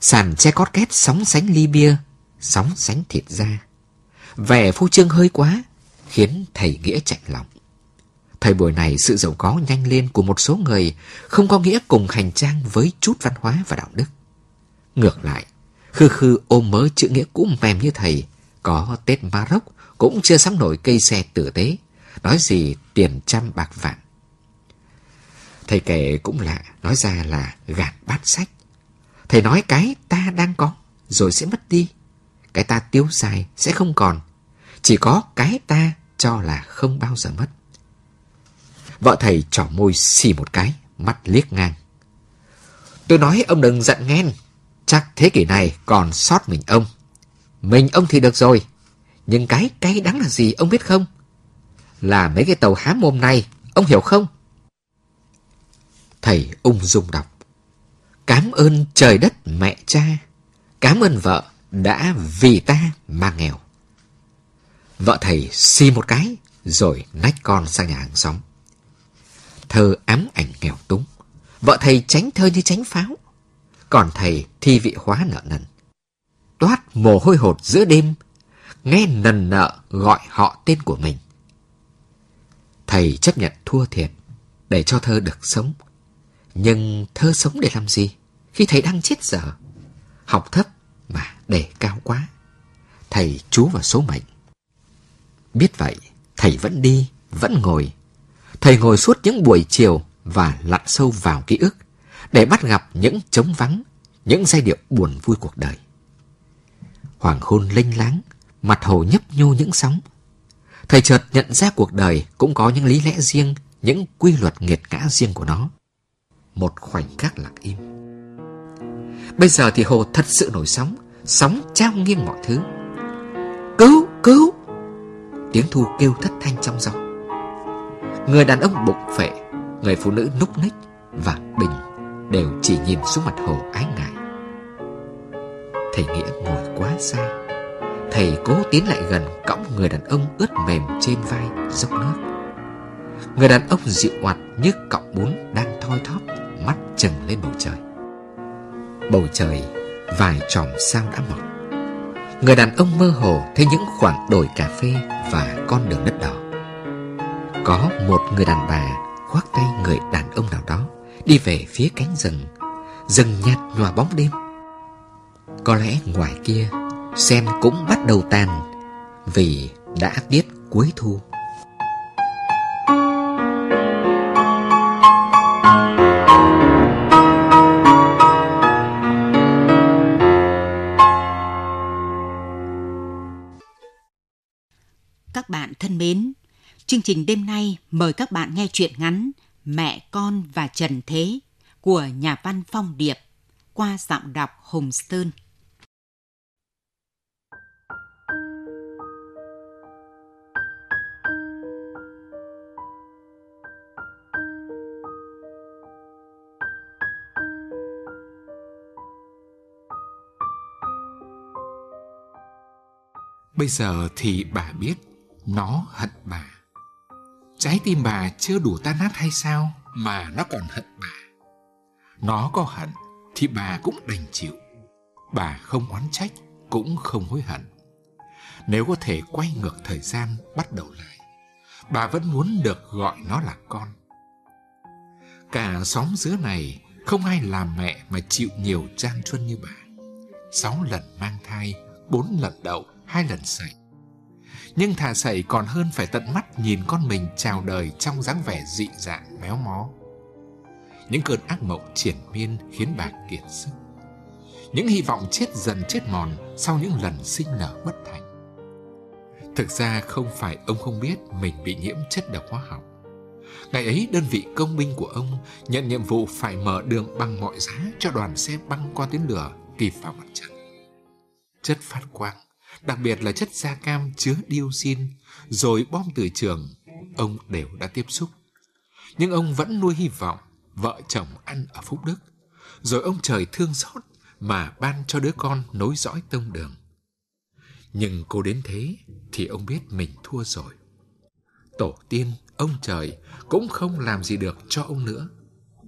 Sàn che cót két sóng sánh ly bia, sóng sánh thịt da. Vẻ phu trương hơi quá, khiến thầy Nghĩa chạy lòng. Thời buổi này sự giàu có nhanh lên của một số người không có nghĩa cùng hành trang với chút văn hóa và đạo đức. Ngược lại, khư khư ôm mớ chữ nghĩa cũ mềm như thầy, có Tết Maroc cũng chưa sắm nổi cây xe tử tế, nói gì tiền trăm bạc vạn. Thầy kể cũng lạ, nói ra là gạt bát sách. Thầy nói cái ta đang có, rồi sẽ mất đi. Cái ta tiêu xài sẽ không còn. Chỉ có cái ta cho là không bao giờ mất. Vợ thầy trỏ môi xì một cái, mắt liếc ngang. Tôi nói ông đừng giận nghen. Chắc thế kỷ này còn sót mình ông. Mình ông thì được rồi. Nhưng cái cay đắng là gì ông biết không? Là mấy cái tàu há mồm này, ông hiểu không? Thầy ung dung đọc. Cám ơn trời đất mẹ cha. Cám ơn vợ đã vì ta mà nghèo. Vợ thầy xì một cái, rồi nách con sang nhà hàng xóm. Thơ ám ảnh nghèo túng. Vợ thầy tránh thơ như tránh pháo. Còn thầy thi vị hóa nợ nần. Toát mồ hôi hột giữa đêm, nghe nần nợ gọi họ tên của mình. Thầy chấp nhận thua thiệt để cho thơ được sống. Nhưng thơ sống để làm gì khi thầy đang chết dở? Học thấp mà để cao quá. Thầy chú vào số mệnh. Biết vậy, thầy vẫn đi, vẫn ngồi. Thầy ngồi suốt những buổi chiều và lặn sâu vào ký ức để bắt gặp những trống vắng, những giai điệu buồn vui cuộc đời. Hoàng hôn lênh láng, mặt hồ nhấp nhô những sóng. Thầy chợt nhận ra cuộc đời cũng có những lý lẽ riêng, những quy luật nghiệt ngã riêng của nó. Một khoảnh khắc lặng im. Bây giờ thì hồ thật sự nổi sóng, sóng trao nghiêng mọi thứ. Cứu, cứu! Tiếng thu kêu thất thanh trong gió. Người đàn ông bụng phệ, người phụ nữ núc ních và Bình đều chỉ nhìn xuống mặt hồ ái ngại. Thầy Nghĩa ngồi quá xa. Thầy cố tiến lại gần cõng người đàn ông ướt mềm trên vai dốc nước. Người đàn ông dịu oặt như cọng bún đang thoi thóp, mắt trừng lên bầu trời. Bầu trời, vài chòm sao đã mọc. Người đàn ông mơ hồ thấy những khoảng đồi cà phê và con đường đất đỏ. Có một người đàn bà khoác tay người đàn ông nào đó đi về phía cánh rừng. Rừng nhạt nhòa bóng đêm. Có lẽ ngoài kia, sen cũng bắt đầu tàn vì đã tiết cuối thu. Thân mến, chương trình đêm nay mời các bạn nghe chuyện ngắn Mẹ con và Trần Thế của nhà văn Phong Điệp qua giọng đọc Hùng Sơn. Bây giờ thì bà biết nó hận bà. Trái tim bà chưa đủ tan nát hay sao mà nó còn hận bà. Nó có hận thì bà cũng đành chịu. Bà không oán trách cũng không hối hận. Nếu có thể quay ngược thời gian bắt đầu lại, bà vẫn muốn được gọi nó là con. Cả xóm giữa này không ai làm mẹ mà chịu nhiều trang truân như bà. Sáu lần mang thai, bốn lần đậu, hai lần sảy. Nhưng thà sẩy còn hơn phải tận mắt nhìn con mình chào đời trong dáng vẻ dị dạng, méo mó. Những cơn ác mộng triển miên khiến bà kiệt sức. Những hy vọng chết dần chết mòn sau những lần sinh nở bất thành. Thực ra không phải ông không biết mình bị nhiễm chất độc hóa học. Ngày ấy, đơn vị công binh của ông nhận nhiệm vụ phải mở đường bằng mọi giá cho đoàn xe băng qua tuyến lửa kịp vào mặt trận. Chất phát quang đặc biệt là chất da cam chứa dioxin, rồi bom từ trường, ông đều đã tiếp xúc. Nhưng ông vẫn nuôi hy vọng vợ chồng ăn ở Phúc Đức, rồi ông trời thương xót mà ban cho đứa con nối dõi tông đường. Nhưng cô đến thế thì ông biết mình thua rồi. Tổ tiên, ông trời cũng không làm gì được cho ông nữa.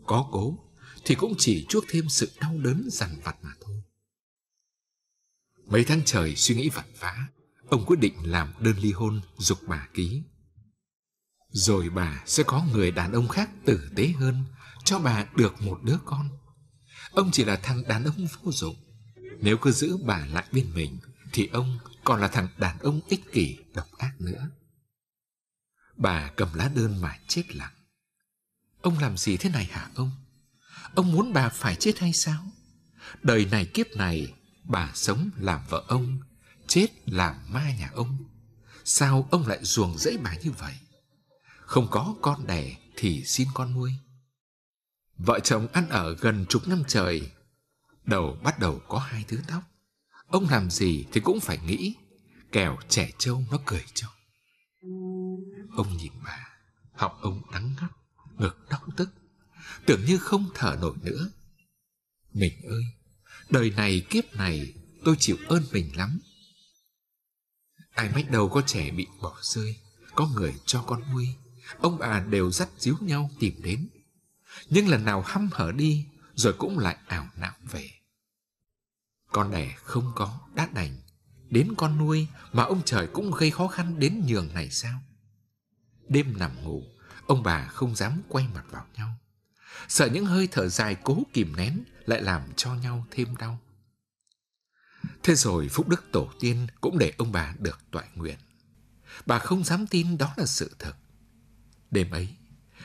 Có cố thì cũng chỉ chuốc thêm sự đau đớn dằn vặt mà thôi. Mấy tháng trời suy nghĩ vặt vã, ông quyết định làm đơn ly hôn dục bà ký. Rồi bà sẽ có người đàn ông khác tử tế hơn, cho bà được một đứa con. Ông chỉ là thằng đàn ông vô dụng. Nếu cứ giữ bà lại bên mình, thì ông còn là thằng đàn ông ích kỷ, độc ác nữa. Bà cầm lá đơn mà chết lặng. Ông làm gì thế này hả ông? Ông muốn bà phải chết hay sao? Đời này kiếp này bà sống làm vợ ông, chết làm ma nhà ông. Sao ông lại ruồng rẫy bà như vậy? Không có con đẻ thì xin con nuôi. Vợ chồng ăn ở gần chục năm trời, đầu bắt đầu có hai thứ tóc. Ông làm gì thì cũng phải nghĩ, kẻo trẻ trâu nó cười trâu. Ông nhìn bà, họng ông đắng ngắt, ngực đau tức, tưởng như không thở nổi nữa. Mình ơi, Đời này kiếp này tôi chịu ơn mình lắm. Ai mách đầu có trẻ bị bỏ rơi, có người cho con nuôi, ông bà đều dắt díu nhau tìm đến. Nhưng lần nào hăm hở đi, rồi cũng lại ảo não về. Con đẻ không có, đã đành, đến con nuôi mà ông trời cũng gây khó khăn đến nhường này sao? Đêm nằm ngủ, ông bà không dám quay mặt vào nhau sợ những hơi thở dài cố kìm nén lại làm cho nhau thêm đau. Thế rồi Phúc Đức Tổ tiên cũng để ông bà được toại nguyện. Bà không dám tin đó là sự thật. Đêm ấy,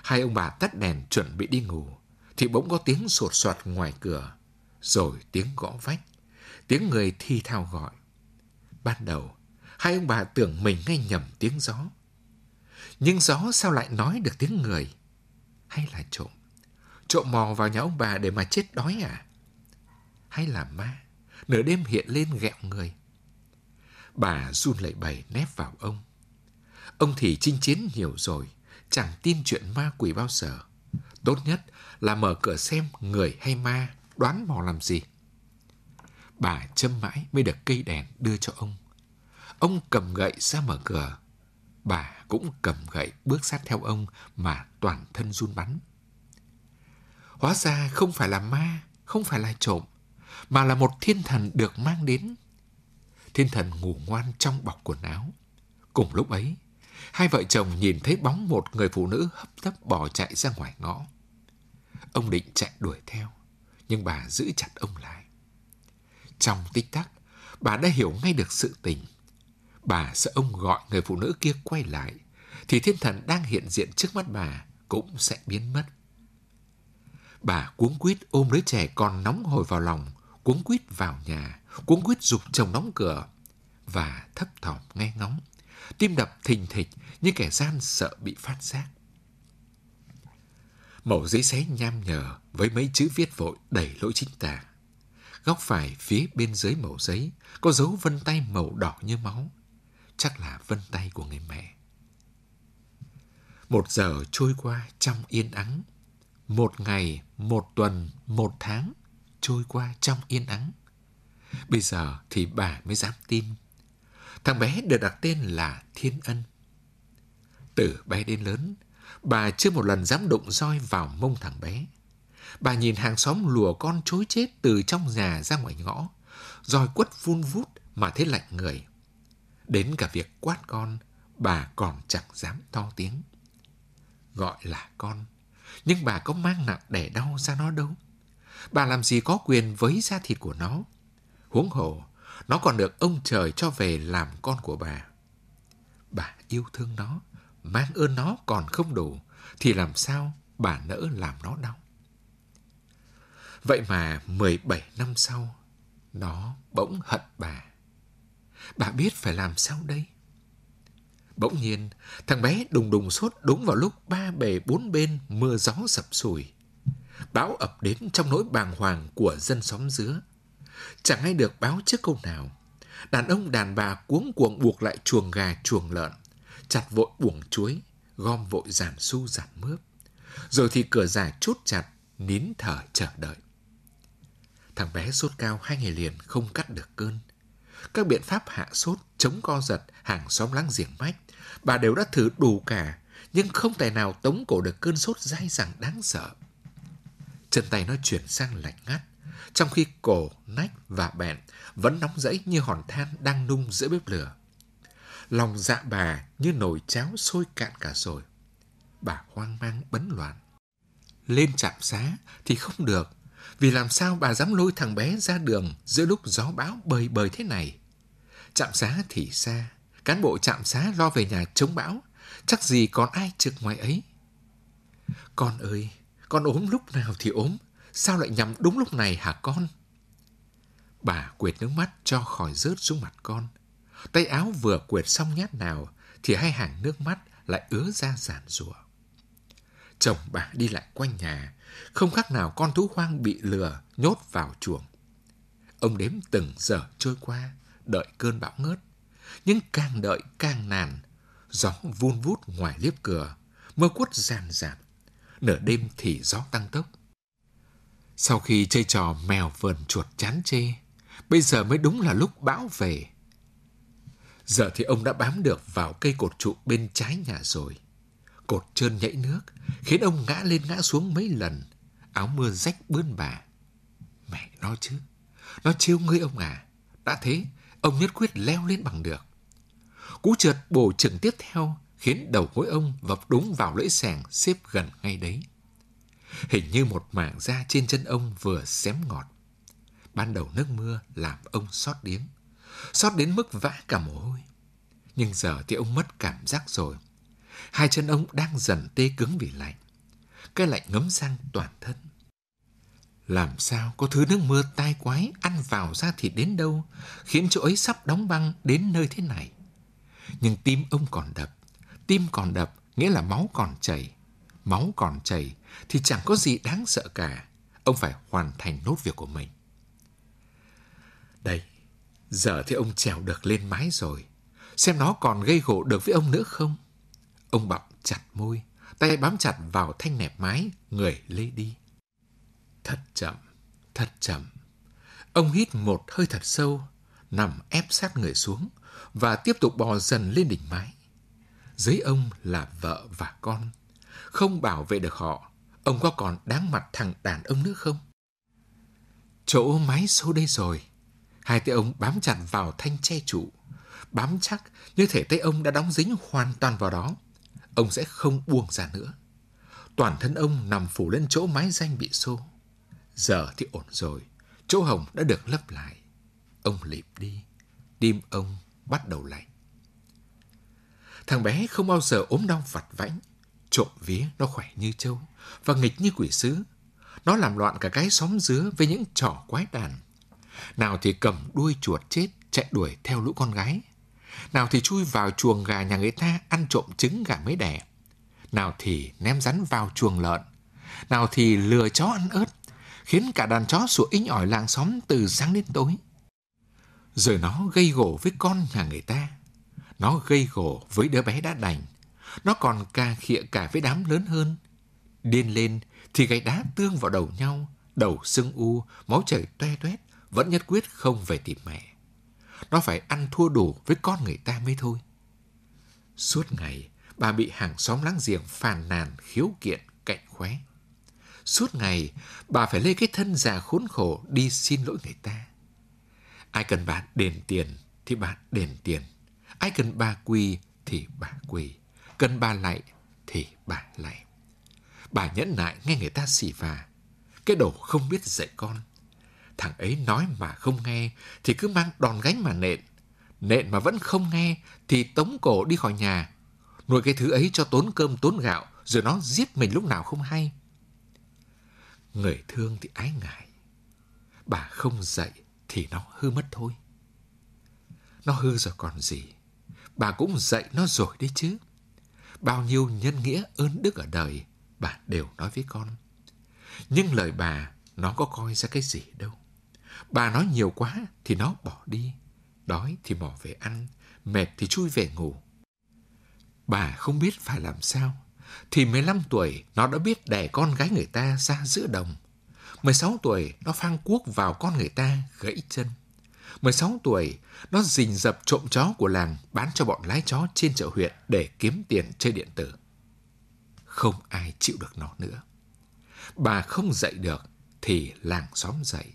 hai ông bà tắt đèn chuẩn bị đi ngủ, thì bỗng có tiếng sột soạt ngoài cửa, rồi tiếng gõ vách, tiếng người thi thao gọi. Ban đầu, hai ông bà tưởng mình nghe nhầm tiếng gió. Nhưng gió sao lại nói được tiếng người? Hay là trộm? Trộm mò vào nhà ông bà để mà chết đói à? Hay là ma? Nửa đêm hiện lên ghẹo người. Bà run lẩy bẩy nép vào ông. Ông thì chinh chiến nhiều rồi, chẳng tin chuyện ma quỷ bao giờ. Tốt nhất là mở cửa xem người hay ma đoán mò làm gì. Bà châm mãi mới được cây đèn đưa cho ông. Ông cầm gậy ra mở cửa. Bà cũng cầm gậy bước sát theo ông mà toàn thân run bắn. Hóa ra không phải là ma, không phải là trộm, mà là một thiên thần được mang đến. Thiên thần ngủ ngoan trong bọc quần áo. Cùng lúc ấy, hai vợ chồng nhìn thấy bóng một người phụ nữ hấp tấp bỏ chạy ra ngoài ngõ. Ông định chạy đuổi theo, nhưng bà giữ chặt ông lại. Trong tích tắc, bà đã hiểu ngay được sự tình. Bà sợ ông gọi người phụ nữ kia quay lại, thì thiên thần đang hiện diện trước mắt bà cũng sẽ biến mất. Bà cuống quýt ôm đứa trẻ còn nóng hồi vào lòng, cuống quýt vào nhà, cuống quýt dục chồng đóng cửa và thấp thỏm nghe ngóng, tim đập thình thịch như kẻ gian sợ bị phát giác. Mẩu giấy xé nham nhở với mấy chữ viết vội đầy lỗi chính tả. Góc phải phía bên dưới mẩu giấy có dấu vân tay màu đỏ như máu. Chắc là vân tay của người mẹ. Một giờ trôi qua trong yên ắng. Một ngày, một tuần, một tháng trôi qua trong yên ắng. Bây giờ thì bà mới dám tin. Thằng bé được đặt tên là Thiên Ân. Từ bé đến lớn, bà chưa một lần dám đụng roi vào mông thằng bé. Bà nhìn hàng xóm lùa con chối chết từ trong nhà ra ngoài ngõ, roi quất vun vút mà thấy lạnh người. Đến cả việc quát con, bà còn chẳng dám to tiếng. Gọi là con, nhưng bà có mang nặng đẻ đau ra nó đâu. Bà làm gì có quyền với da thịt của nó. Huống hồ, nó còn được ông trời cho về làm con của bà. Bà yêu thương nó, mang ơn nó còn không đủ, thì làm sao bà nỡ làm nó đau. Vậy mà 17 năm sau, nó bỗng hận bà. Bà biết phải làm sao đây? Bỗng nhiên, thằng bé đùng đùng sốt đúng vào lúc ba bề bốn bên mưa gió sập sùi. Bão ập đến trong nỗi bàng hoàng của dân xóm dứa. Chẳng ai được báo trước câu nào. Đàn ông đàn bà cuống cuồng buộc lại chuồng gà chuồng lợn, chặt vội buồng chuối, gom vội giàn su giàn mướp. Rồi thì cửa giả chốt chặt, nín thở chờ đợi. Thằng bé sốt cao hai ngày liền không cắt được cơn. Các biện pháp hạ sốt, chống co giật, hàng xóm láng giềng mách, bà đều đã thử đủ cả, nhưng không tài nào tống cổ được cơn sốt dai dẳng đáng sợ. Chân tay nó chuyển sang lạnh ngắt, trong khi cổ, nách và bẹn vẫn nóng rẫy như hòn than đang nung giữa bếp lửa. Lòng dạ bà như nồi cháo sôi cạn cả rồi. Bà hoang mang bấn loạn. Lên trạm xá thì không được, vì làm sao bà dám lôi thằng bé ra đường giữa lúc gió bão bời bời thế này. Trạm xá thì xa, cán bộ trạm xá lo về nhà chống bão, chắc gì còn ai trực ngoài ấy. Con ơi, con ốm lúc nào thì ốm, sao lại nhầm đúng lúc này hả con? Bà quệt nước mắt cho khỏi rớt xuống mặt con. Tay áo vừa quệt xong nhát nào thì hai hàng nước mắt lại ứa ra giản rủa. Chồng bà đi lại quanh nhà, không khác nào con thú hoang bị lừa nhốt vào chuồng. Ông đếm từng giờ trôi qua, đợi cơn bão ngớt. Nhưng càng đợi càng nản, gió vun vút ngoài liếp cửa, mưa quất ràn rạt. Nửa đêm thì gió tăng tốc. Sau khi chơi trò mèo vờn chuột chán chê, bây giờ mới đúng là lúc bão về. Giờ thì ông đã bám được vào cây cột trụ bên trái nhà rồi. Cột trơn nhảy nước, khiến ông ngã lên ngã xuống mấy lần, áo mưa rách bươn bà. Mẹ nó chứ, nó trêu ngươi ông à. Đã thế, ông nhất quyết leo lên bằng được. Cú trượt bổ chừng tiếp theo khiến đầu gối ông vập đúng vào lưỡi sàng xếp gần ngay đấy. Hình như một mảng da trên chân ông vừa xém ngọt. Ban đầu nước mưa làm ông xót điếng. Xót đến mức vã cả mồ hôi. Nhưng giờ thì ông mất cảm giác rồi. Hai chân ông đang dần tê cứng vì lạnh. Cái lạnh ngấm sang toàn thân. Làm sao có thứ nước mưa tai quái ăn vào da thịt đến đâu, khiến chỗ ấy sắp đóng băng đến nơi thế này. Nhưng tim ông còn đập, tim còn đập nghĩa là máu còn chảy. Máu còn chảy thì chẳng có gì đáng sợ cả. Ông phải hoàn thành nốt việc của mình. Đây, giờ thì ông trèo được lên mái rồi. Xem nó còn gây gỗ được với ông nữa không? Ông bọc chặt môi, tay bám chặt vào thanh nẹp mái, người lê đi. Thật chậm, thật chậm. Ông hít một hơi thật sâu, nằm ép sát người xuống và tiếp tục bò dần lên đỉnh mái. Dưới ông là vợ và con. Không bảo vệ được họ, ông có còn đáng mặt thằng đàn ông nữa không? Chỗ mái số đây rồi. Hai tay ông bám chặt vào thanh che trụ. Bám chắc như thể tay ông đã đóng dính hoàn toàn vào đó. Ông sẽ không buông ra nữa. Toàn thân ông nằm phủ lên chỗ mái danh bị xô. Giờ thì ổn rồi, chỗ hồng đã được lấp lại. Ông lịp đi, tim ông bắt đầu lạnh. Thằng bé không bao giờ ốm đau vặt vãnh, trộm vía nó khỏe như trâu và nghịch như quỷ sứ. Nó làm loạn cả cái xóm dứa với những trò quái đàn. Nào thì cầm đuôi chuột chết chạy đuổi theo lũ con gái. Nào thì chui vào chuồng gà nhà người ta ăn trộm trứng gà mới đẻ. Nào thì ném rắn vào chuồng lợn. Nào thì lừa chó ăn ớt, khiến cả đàn chó sủa inh ỏi làng xóm từ sáng đến tối. Rồi nó gây gổ với con nhà người ta. Nó gây gổ với đứa bé đã đành. Nó còn ca khịa cả với đám lớn hơn. Điên lên thì gạch đá tương vào đầu nhau, đầu sưng u, máu chảy toe toét, vẫn nhất quyết không về tìm mẹ. Nó phải ăn thua đủ với con người ta mới thôi. Suốt ngày, bà bị hàng xóm láng giềng phàn nàn khiếu kiện cạnh khóe. Suốt ngày, bà phải lê cái thân già khốn khổ đi xin lỗi người ta. Ai cần bà đền tiền thì bà đền tiền. Ai cần bà quỳ thì bà quỳ. Cần bà lạy thì bà lạy. Bà nhẫn nại nghe người ta xỉ vả. Cái đồ không biết dạy con. Thằng ấy nói mà không nghe thì cứ mang đòn gánh mà nện. Nện mà vẫn không nghe thì tống cổ đi khỏi nhà. Nuôi cái thứ ấy cho tốn cơm, tốn gạo, rồi nó giết mình lúc nào không hay. Người thương thì ái ngại. Bà không dạy thì nó hư mất thôi. Nó hư rồi còn gì. Bà cũng dạy nó rồi đấy chứ. Bao nhiêu nhân nghĩa ơn đức ở đời bà đều nói với con. Nhưng lời bà nó có coi ra cái gì đâu. Bà nói nhiều quá thì nó bỏ đi. Đói thì mò về ăn, mệt thì chui về ngủ. Bà không biết phải làm sao. Thì 15 tuổi nó đã biết đẻ con gái người ta ra giữa đồng. 16 tuổi, nó phang cuốc vào con người ta, gãy chân. 16 tuổi, nó rình dập trộm chó của làng, bán cho bọn lái chó trên chợ huyện để kiếm tiền chơi điện tử. Không ai chịu được nó nữa. Bà không dạy được thì làng xóm dậy.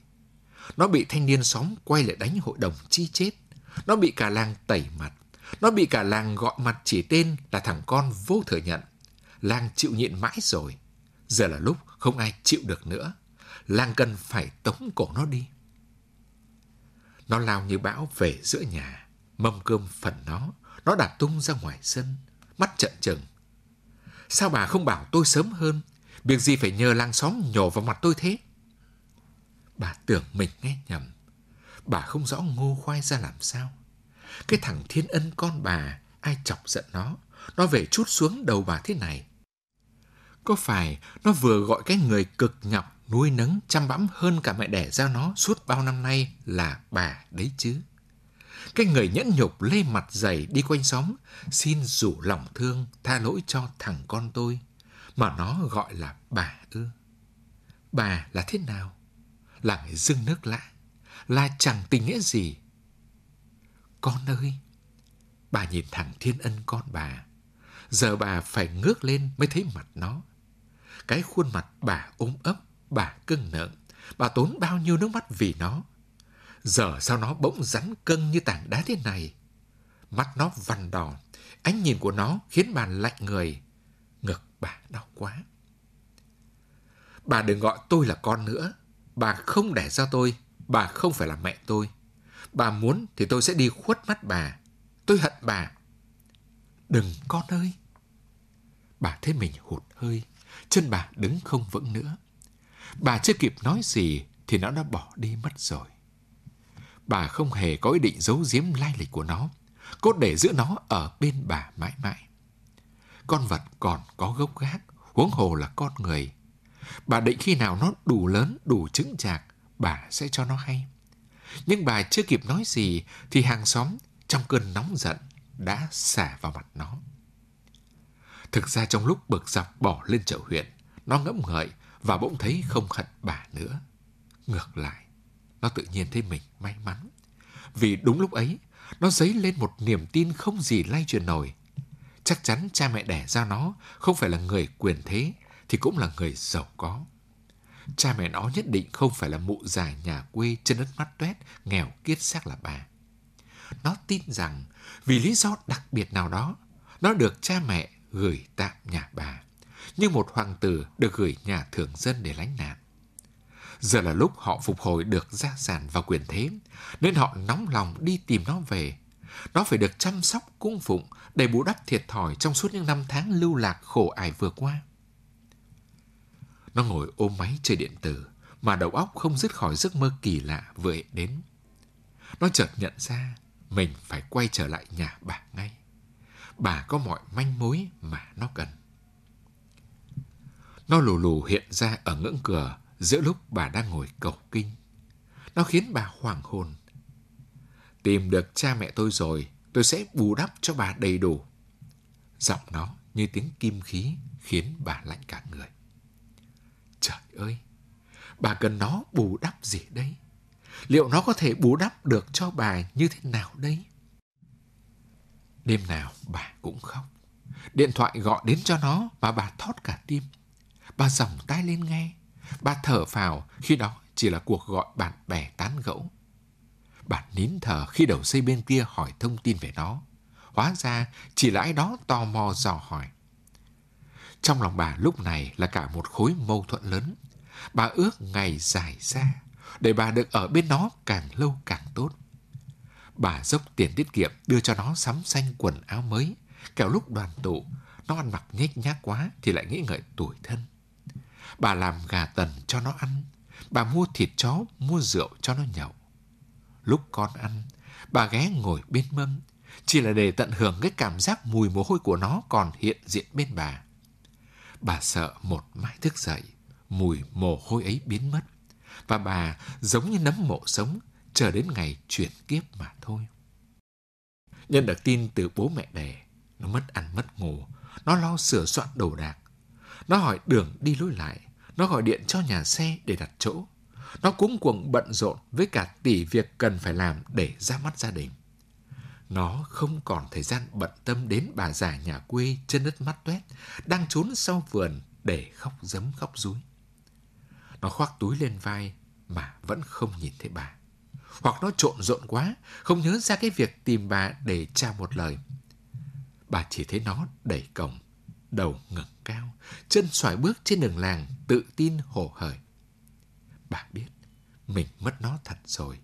Nó bị thanh niên xóm quay lại đánh hội đồng chi chết. Nó bị cả làng tẩy mặt. Nó bị cả làng gọi mặt chỉ tên là thằng con vô thừa nhận. Làng chịu nhịn mãi rồi. Giờ là lúc không ai chịu được nữa. Làng cần phải tống cổ nó đi. Nó lao như bão về giữa nhà. Mâm cơm phần nó. Nó đạp tung ra ngoài sân. Mắt trận trừng. Sao bà không bảo tôi sớm hơn? Việc gì phải nhờ làng xóm nhổ vào mặt tôi thế? Bà tưởng mình nghe nhầm. Bà không rõ ngô khoai ra làm sao. Cái thằng thiên ân con bà, ai chọc giận nó, nó về chút xuống đầu bà thế này. Có phải nó vừa gọi cái người cực nhọc nuôi nấng chăm bẵm hơn cả mẹ đẻ ra nó suốt bao năm nay là bà đấy chứ? Cái người nhẫn nhục lê mặt dày đi quanh xóm, xin rủ lòng thương tha lỗi cho thằng con tôi, mà nó gọi là bà ư. Bà là thế nào? Là người dưng nước lạ, là chẳng tình nghĩa gì. Con ơi! Bà nhìn thằng thiên ân con bà, giờ bà phải ngước lên mới thấy mặt nó. Cái khuôn mặt bà ôm ấp, bà cưng nợ, bà tốn bao nhiêu nước mắt vì nó. Giờ sao nó bỗng rắn cưng như tảng đá thế này? Mắt nó vằn đỏ, ánh nhìn của nó khiến bà lạnh người. Ngực bà đau quá. Bà đừng gọi tôi là con nữa. Bà không đẻ ra tôi, bà không phải là mẹ tôi. Bà muốn thì tôi sẽ đi khuất mắt bà. Tôi hận bà. Đừng con ơi. Bà thấy mình hụt hơi, chân bà đứng không vững nữa. Bà chưa kịp nói gì thì nó đã bỏ đi mất rồi. Bà không hề có ý định giấu giếm lai lịch của nó, cốt để giữ nó ở bên bà mãi mãi. Con vật còn có gốc gác, huống hồ là con người. Bà định khi nào nó đủ lớn, đủ chứng chạc, bà sẽ cho nó hay. Nhưng bà chưa kịp nói gì thì hàng xóm trong cơn nóng giận đã xả vào mặt nó. Thực ra trong lúc bực dọc bỏ lên chợ huyện, nó ngẫm ngợi và bỗng thấy không hận bà nữa. Ngược lại, nó tự nhiên thấy mình may mắn. Vì đúng lúc ấy, nó dấy lên một niềm tin không gì lay chuyển nổi. Chắc chắn cha mẹ đẻ ra nó không phải là người quyền thế thì cũng là người giàu có. Cha mẹ nó nhất định không phải là mụ già nhà quê chân đất mắt toét, nghèo kiết xác là bà. Nó tin rằng vì lý do đặc biệt nào đó, nó được cha mẹ gửi tạm nhà bà, như một hoàng tử được gửi nhà thường dân để lánh nạn. Giờ là lúc họ phục hồi được gia sản và quyền thế, nên họ nóng lòng đi tìm nó về. Nó phải được chăm sóc cung phụng để bù đắp thiệt thòi trong suốt những năm tháng lưu lạc khổ ải vừa qua. Nó ngồi ôm máy chơi điện tử, mà đầu óc không dứt khỏi giấc mơ kỳ lạ vừa đến. Nó chợt nhận ra mình phải quay trở lại nhà bà ngay. Bà có mọi manh mối mà nó cần. Nó lù lù hiện ra ở ngưỡng cửa giữa lúc bà đang ngồi cầu kinh. Nó khiến bà hoàng hồn. Tìm được cha mẹ tôi rồi, tôi sẽ bù đắp cho bà đầy đủ. Giọng nó như tiếng kim khí khiến bà lạnh cả người. Trời ơi, bà cần nó bù đắp gì đây? Liệu nó có thể bù đắp được cho bà như thế nào đây? Đêm nào bà cũng khóc. Điện thoại gọi đến cho nó mà bà thót cả tim. Bà dòng tay lên nghe. Bà thở phào khi đó chỉ là cuộc gọi bạn bè tán gẫu. Bà nín thở khi đầu dây bên kia hỏi thông tin về nó. Hóa ra chỉ là ai đó tò mò dò hỏi. Trong lòng bà lúc này là cả một khối mâu thuẫn lớn. Bà ước ngày dài ra để bà được ở bên nó càng lâu càng tốt. Bà dốc tiền tiết kiệm đưa cho nó sắm xanh quần áo mới, kẻo lúc đoàn tụ, nó ăn mặc nhếch nhác quá thì lại nghĩ ngợi tuổi thân. Bà làm gà tần cho nó ăn, bà mua thịt chó, mua rượu cho nó nhậu. Lúc con ăn, bà ghé ngồi bên mâm, chỉ là để tận hưởng cái cảm giác mùi mồ hôi của nó còn hiện diện bên bà. Bà sợ một mãi thức dậy, mùi mồ hôi ấy biến mất, và bà giống như nấm mộ sống, chờ đến ngày chuyển kiếp mà thôi. Nhận được tin từ bố mẹ đẻ, nó mất ăn mất ngủ, nó lo sửa soạn đồ đạc. Nó hỏi đường đi lối lại, nó gọi điện cho nhà xe để đặt chỗ. Nó cũng cuồng bận rộn với cả tỷ việc cần phải làm để ra mắt gia đình. Nó không còn thời gian bận tâm đến bà già nhà quê chân đất mắt tuét đang trốn sau vườn để khóc giấm khóc rúi. Nó khoác túi lên vai mà vẫn không nhìn thấy bà. Hoặc nó trộn rộn quá, không nhớ ra cái việc tìm bà để trao một lời. Bà chỉ thấy nó đẩy cổng, đầu ngẩng cao, chân xoài bước trên đường làng, tự tin hổ hởi. Bà biết, mình mất nó thật rồi.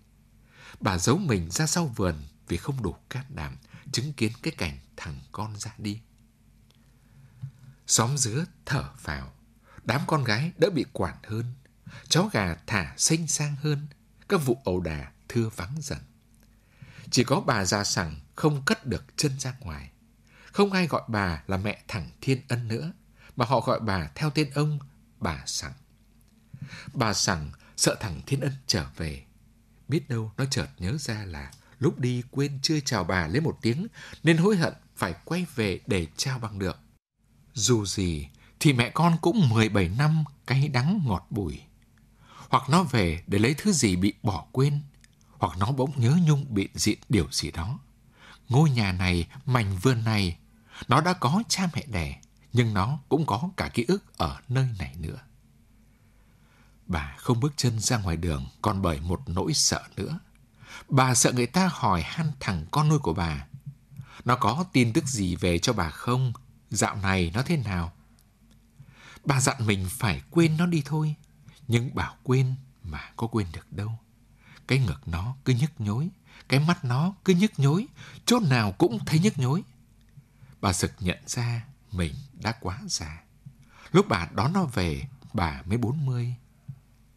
Bà giấu mình ra sau vườn vì không đủ can đảm chứng kiến cái cảnh thằng con ra đi. Xóm dứa thở vào, đám con gái đỡ bị quản hơn, chó gà thả xinh sang hơn, các vụ ẩu đà thưa vắng dần. Chỉ có bà già sằng không cất được chân ra ngoài. Không ai gọi bà là mẹ thằng Thiên Ân nữa, mà họ gọi bà theo tên ông, bà Sẳng. Bà Sẳng sợ thằng Thiên Ân trở về. Biết đâu nó chợt nhớ ra là lúc đi quên chưa chào bà lấy một tiếng nên hối hận phải quay về để trao bằng được. Dù gì thì mẹ con cũng 17 năm cay đắng ngọt bùi. Hoặc nó về để lấy thứ gì bị bỏ quên, hoặc nó bỗng nhớ nhung bị diện điều gì đó. Ngôi nhà này, mảnh vườn này, nó đã có cha mẹ đẻ, nhưng nó cũng có cả ký ức ở nơi này nữa. Bà không bước chân ra ngoài đường còn bởi một nỗi sợ nữa. Bà sợ người ta hỏi han thằng con nuôi của bà. Nó có tin tức gì về cho bà không? Dạo này nó thế nào? Bà dặn mình phải quên nó đi thôi. Nhưng bảo quên mà có quên được đâu. Cái ngực nó cứ nhức nhối, cái mắt nó cứ nhức nhối, chỗ nào cũng thấy nhức nhối. Bà sực nhận ra mình đã quá già. Lúc bà đón nó về, bà mới bốn mươi.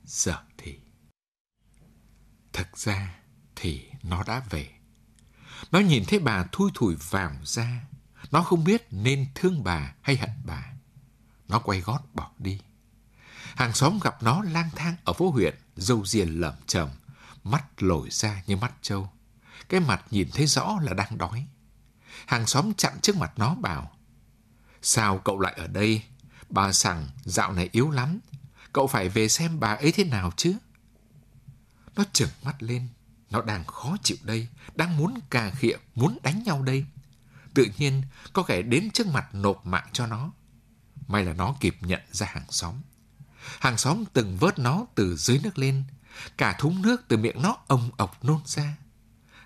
Giờ thì... Thực ra thì nó đã về. Nó nhìn thấy bà thui thủi vào ra. Nó không biết nên thương bà hay hận bà. Nó quay gót bỏ đi. Hàng xóm gặp nó lang thang ở phố huyện, dâu diền lẩm chẩm, mắt lồi ra như mắt trâu. Cái mặt nhìn thấy rõ là đang đói. Hàng xóm chặn trước mặt nó bảo, Sao cậu lại ở đây? Bà sằng dạo này yếu lắm. Cậu phải về xem bà ấy thế nào chứ? Nó trừng mắt lên. Nó đang khó chịu đây, đang muốn cà khịa, muốn đánh nhau đây. Tự nhiên có kẻ đến trước mặt nộp mạng cho nó. May là nó kịp nhận ra hàng xóm. Hàng xóm từng vớt nó từ dưới nước lên, cả thúng nước từ miệng nó ông ọc nôn ra.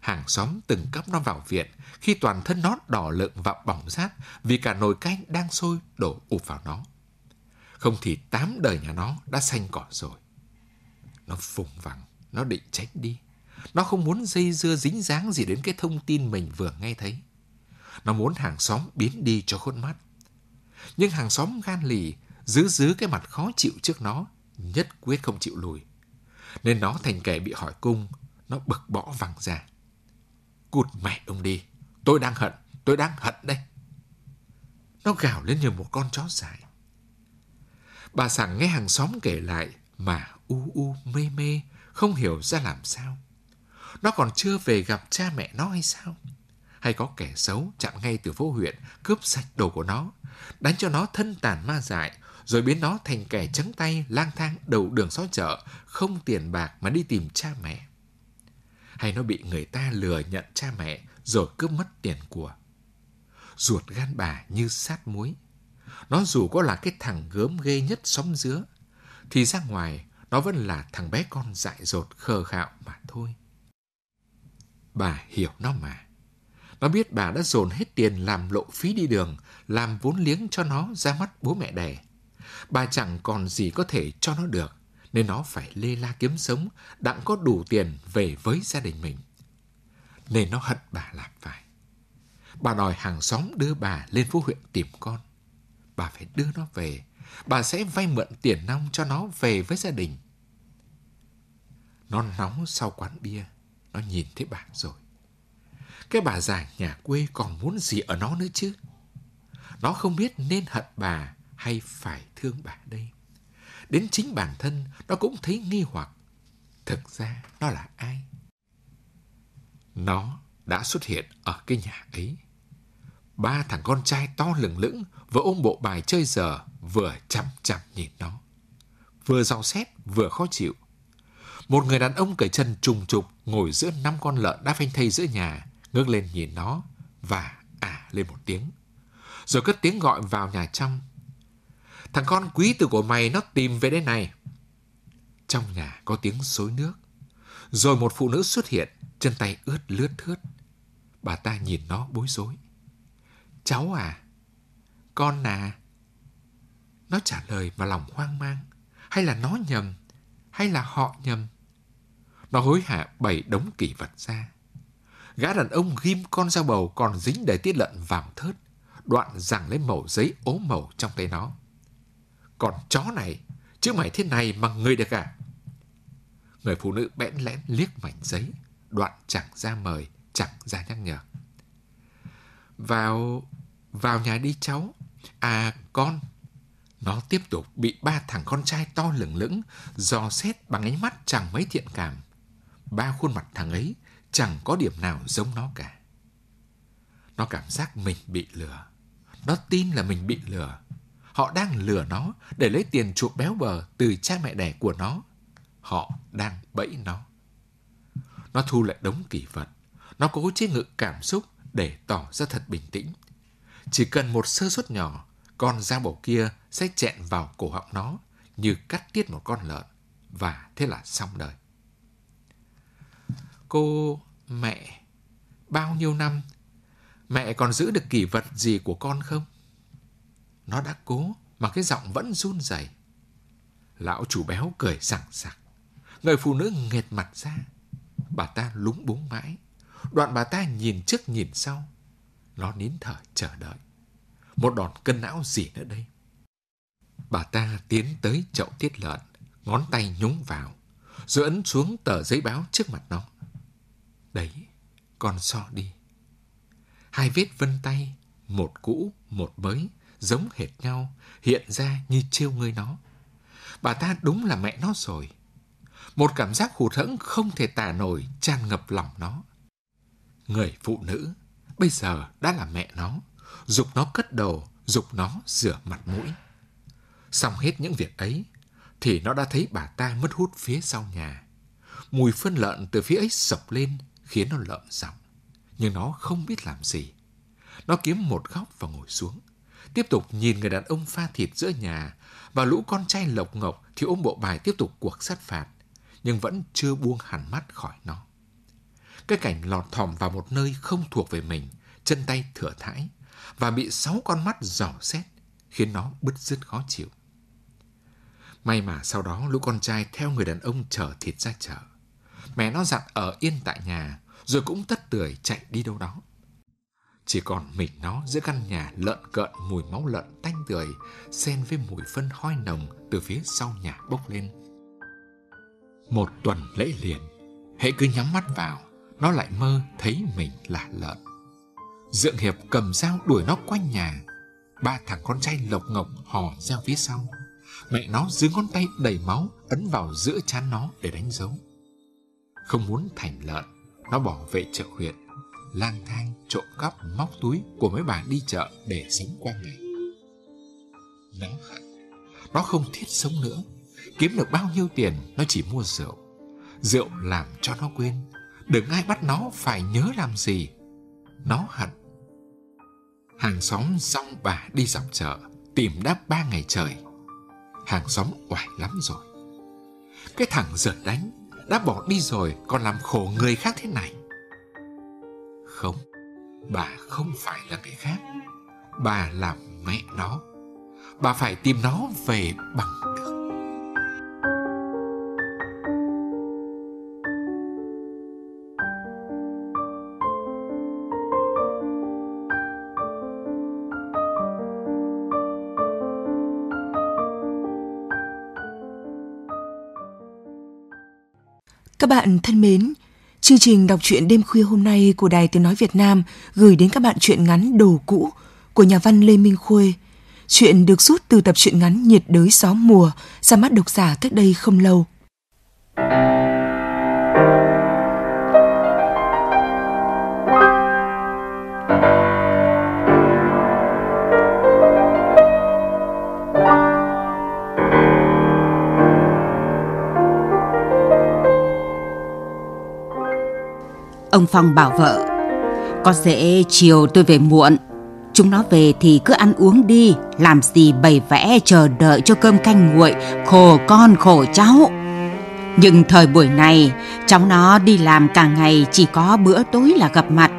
Hàng xóm từng cấp nó vào viện khi toàn thân nó đỏ lợn và bỏng rát vì cả nồi canh đang sôi đổ ụp vào nó. Không thì tám đời nhà nó đã xanh cỏ rồi. Nó phùng vằng, nó định tránh đi. Nó không muốn dây dưa dính dáng gì đến cái thông tin mình vừa nghe thấy. Nó muốn hàng xóm biến đi cho khuôn mắt. Nhưng hàng xóm gan lì, giữ giữ cái mặt khó chịu trước nó, nhất quyết không chịu lùi. Nên nó thành kẻ bị hỏi cung, nó bực bõ văng ra. Cụt mẹ ông đi. Tôi đang hận, tôi đang hận đây. Nó gào lên như một con chó dại. Bà sẵn nghe hàng xóm kể lại mà u u mê mê, không hiểu ra làm sao. Nó còn chưa về gặp cha mẹ nó hay sao? Hay có kẻ xấu chặn ngay từ phố huyện cướp sạch đồ của nó, đánh cho nó thân tàn ma dại, rồi biến nó thành kẻ trắng tay lang thang đầu đường xó chợ, không tiền bạc mà đi tìm cha mẹ. Hay nó bị người ta lừa nhận cha mẹ rồi cướp mất tiền của. Ruột gan bà như sát muối. Nó dù có là cái thằng gớm ghê nhất xóm dứa, thì ra ngoài nó vẫn là thằng bé con dại dột khờ khạo mà thôi. Bà hiểu nó mà. Nó biết bà đã dồn hết tiền làm lộ phí đi đường, làm vốn liếng cho nó ra mắt bố mẹ đẻ. Bà chẳng còn gì có thể cho nó được, nên nó phải lê la kiếm sống, đặng có đủ tiền về với gia đình mình. Nên nó hận bà làm phải. Bà đòi hàng xóm đưa bà lên phố huyện tìm con. Bà phải đưa nó về. Bà sẽ vay mượn tiền nong cho nó về với gia đình. Nó nóng sau quán bia. Nó nhìn thấy bà rồi. Cái bà già nhà quê còn muốn gì ở nó nữa chứ? Nó không biết nên hận bà hay phải thương bà đây. Đến chính bản thân, nó cũng thấy nghi hoặc. Thực ra, nó là ai? Nó đã xuất hiện ở cái nhà ấy. Ba thằng con trai to lừng lững vừa ôm bộ bài chơi giờ vừa chăm chăm nhìn nó. Vừa giàu xét vừa khó chịu. Một người đàn ông cởi chân trùng trục ngồi giữa năm con lợn đã phanh thây giữa nhà, ngước lên nhìn nó và à lên một tiếng. Rồi cất tiếng gọi vào nhà trong. Thằng con quý từ của mày nó tìm về đây này. Trong nhà có tiếng xối nước. Rồi một phụ nữ xuất hiện, chân tay ướt lướt thướt. Bà ta nhìn nó bối rối. Cháu à? Con à? Nó trả lời mà lòng hoang mang. Hay là nó nhầm? Hay là họ nhầm? Nó hối hả bày đống kỷ vật ra. Gã đàn ông ghim con dao bầu còn dính đầy tiết lợn vàng thớt. Đoạn giằng lấy mẩu giấy ố màu trong tay nó. Còn chó này, chứ mày thế này mà người được à? Người phụ nữ bẽn lẽn liếc mảnh giấy. Đoạn chẳng ra mời, chẳng ra nhắc nhở. Vào... vào nhà đi cháu. À con. Nó tiếp tục bị ba thằng con trai to lửng lững dò xét bằng ánh mắt chẳng mấy thiện cảm. Ba khuôn mặt thằng ấy chẳng có điểm nào giống nó cả. Nó cảm giác mình bị lừa. Nó tin là mình bị lừa. Họ đang lừa nó để lấy tiền chuộc béo bờ từ cha mẹ đẻ của nó. Họ đang bẫy nó. Nó thu lại đống kỷ vật. Nó cố chế ngự cảm xúc để tỏ ra thật bình tĩnh. Chỉ cần một sơ suất nhỏ, con dao bầu kia sẽ chẹn vào cổ họng nó như cắt tiết một con lợn. Và thế là xong đời. Cô, mẹ, bao nhiêu năm, mẹ còn giữ được kỷ vật gì của con không? Nó đã cố mà cái giọng vẫn run rẩy. Lão chủ béo cười sảng sặc. Người phụ nữ nghệt mặt ra. Bà ta lúng búng mãi. Đoạn bà ta nhìn trước nhìn sau. Nó nín thở chờ đợi. Một đòn cân não gì nữa đây? Bà ta tiến tới chậu tiết lợn, ngón tay nhúng vào, rồi ấn xuống tờ giấy báo trước mặt nó. Đấy, con so đi. Hai vết vân tay, một cũ, một mới, giống hệt nhau, hiện ra như trêu ngươi nó. Bà ta đúng là mẹ nó rồi. Một cảm giác hụt hẫng không thể tả nổi tràn ngập lòng nó. Người phụ nữ bây giờ đã là mẹ nó, dục nó cất đầu, dục nó rửa mặt mũi. Xong hết những việc ấy, thì nó đã thấy bà ta mất hút phía sau nhà. Mùi phân lợn từ phía ấy sộc lên khiến nó lợm giọng. Nhưng nó không biết làm gì. Nó kiếm một góc và ngồi xuống. Tiếp tục nhìn người đàn ông pha thịt giữa nhà và lũ con trai lộc ngọc thì ôm bộ bài tiếp tục cuộc sát phạt. Nhưng vẫn chưa buông hẳn mắt khỏi nó. Cái cảnh lọt thỏm vào một nơi không thuộc về mình, chân tay thừa thãi và bị sáu con mắt dò xét khiến nó bứt rứt khó chịu. May mà sau đó lũ con trai theo người đàn ông chở thịt ra chợ. Mẹ nó dặn ở yên tại nhà, rồi cũng tất tưởi chạy đi đâu đó. Chỉ còn mình nó giữa căn nhà lợn cợn mùi máu lợn tanh tưởi, xen với mùi phân hoi nồng từ phía sau nhà bốc lên. Một tuần lễ liền, hễ cứ nhắm mắt vào, nó lại mơ thấy mình là lợn. Dượng Hiệp cầm dao đuổi nó quanh nhà. Ba thằng con trai lộc ngọc hò ra phía sau. Mẹ nó dưới ngón tay đầy máu ấn vào giữa chán nó để đánh dấu. Không muốn thành lợn, nó bỏ về chợ huyện, lang thang trộm cắp móc túi của mấy bà đi chợ để sống qua ngày. Nó hận, nó không thiết sống nữa, kiếm được bao nhiêu tiền nó chỉ mua rượu. Rượu làm cho nó quên, đừng ai bắt nó phải nhớ làm gì. Nó hận. Hàng xóm xong bà đi dọc chợ, tìm đáp ba ngày trời. Hàng xóm oải lắm rồi. Cái thằng giật đánh, đã bỏ đi rồi còn làm khổ người khác thế này. Không, bà không phải là người khác. Bà là mẹ nó. Bà phải tìm nó về bằng được. Bạn thân mến, chương trình đọc truyện đêm khuya hôm nay của Đài Tiếng Nói Việt Nam gửi đến các bạn truyện ngắn Đồ Cũ của nhà văn Lê Minh Khuê. Chuyện được rút từ tập truyện ngắn Nhiệt đới gió mùa ra mắt độc giả cách đây không lâu. Ông Phong bảo vợ, Có dễ chiều tôi về muộn. Chúng nó về thì cứ ăn uống đi, Làm gì bày vẽ chờ đợi cho cơm canh nguội, Khổ con khổ cháu. Nhưng thời buổi này, Cháu nó đi làm cả ngày Chỉ có bữa tối là gặp mặt.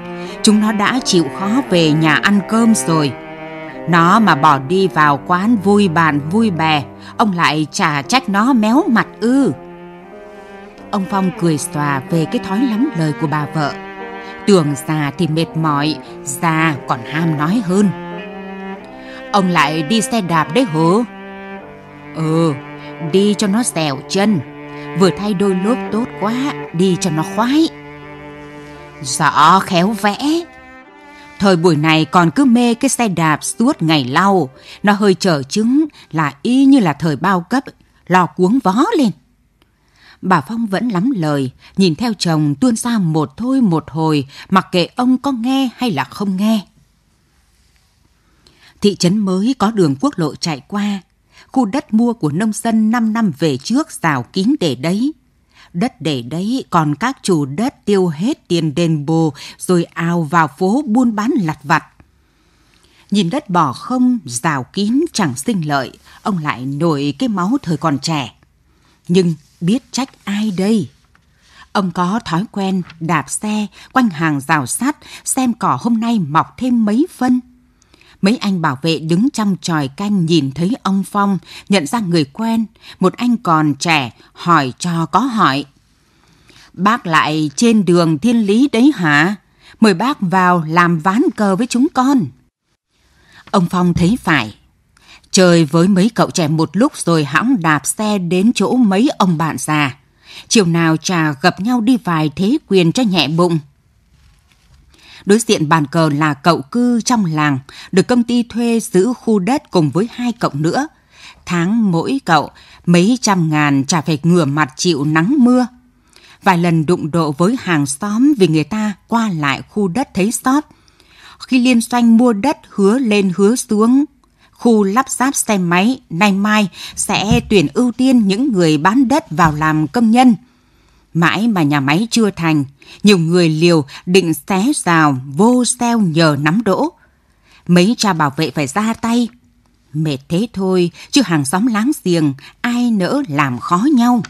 Chúng nó đã chịu khó về nhà ăn cơm rồi. Nó mà bỏ đi vào quán vui bàn vui bè, Ông lại chả trách nó méo mặt ư. Ông Phong cười xòa về cái thói lắm lời của bà vợ. Tưởng già thì mệt mỏi, già còn ham nói hơn. Ông lại đi xe đạp đấy hả? Ừ, đi cho nó dẻo chân. Vừa thay đôi lốp tốt quá, đi cho nó khoái. Rõ khéo vẽ. Thời buổi này còn cứ mê cái xe đạp suốt ngày lau. Nó hơi trở chứng là y như là thời bao cấp, lo cuống vó lên bà Phong vẫn lắm lời, nhìn theo chồng tuôn ra một thôi một hồi, mặc kệ ông có nghe hay là không nghe. Thị trấn mới có đường quốc lộ chạy qua, khu đất mua của nông dân 5 năm về trước rào kín để đấy. Đất để đấy còn các chủ đất tiêu hết tiền đền bù rồi ào vào phố buôn bán lặt vặt. Nhìn đất bỏ không, rào kín chẳng sinh lợi, ông lại nổi cái máu thời còn trẻ. Nhưng biết trách ai đây? Ông có thói quen đạp xe quanh hàng rào sắt xem cỏ hôm nay mọc thêm mấy phân. Mấy anh bảo vệ đứng trong tròi canh nhìn thấy ông Phong, nhận ra người quen, một anh còn trẻ, hỏi cho có hỏi. Bác lại trên đường thiên lý đấy hả? Mời bác vào làm ván cờ với chúng con. Ông Phong thấy phải, Chơi với mấy cậu trẻ một lúc rồi hãng đạp xe đến chỗ mấy ông bạn già. Chiều nào trà gặp nhau đi vài thế quyền cho nhẹ bụng. Đối diện bàn cờ là cậu cư trong làng, được công ty thuê giữ khu đất cùng với hai cậu nữa. Tháng mỗi cậu, mấy trăm ngàn chả phải ngửa mặt chịu nắng mưa. Vài lần đụng độ với hàng xóm vì người ta qua lại khu đất thấy sót. Khi liên doanh mua đất hứa lên hứa xuống, khu lắp ráp xe máy nay mai sẽ tuyển ưu tiên những người bán đất vào làm công nhân. Mãi mà nhà máy chưa thành, nhiều người liều định xé rào vô xeo nhờ nắm đỗ. Mấy cha bảo vệ phải ra tay. Mệt thế thôi, chứ hàng xóm láng giềng, ai nỡ làm khó nhau.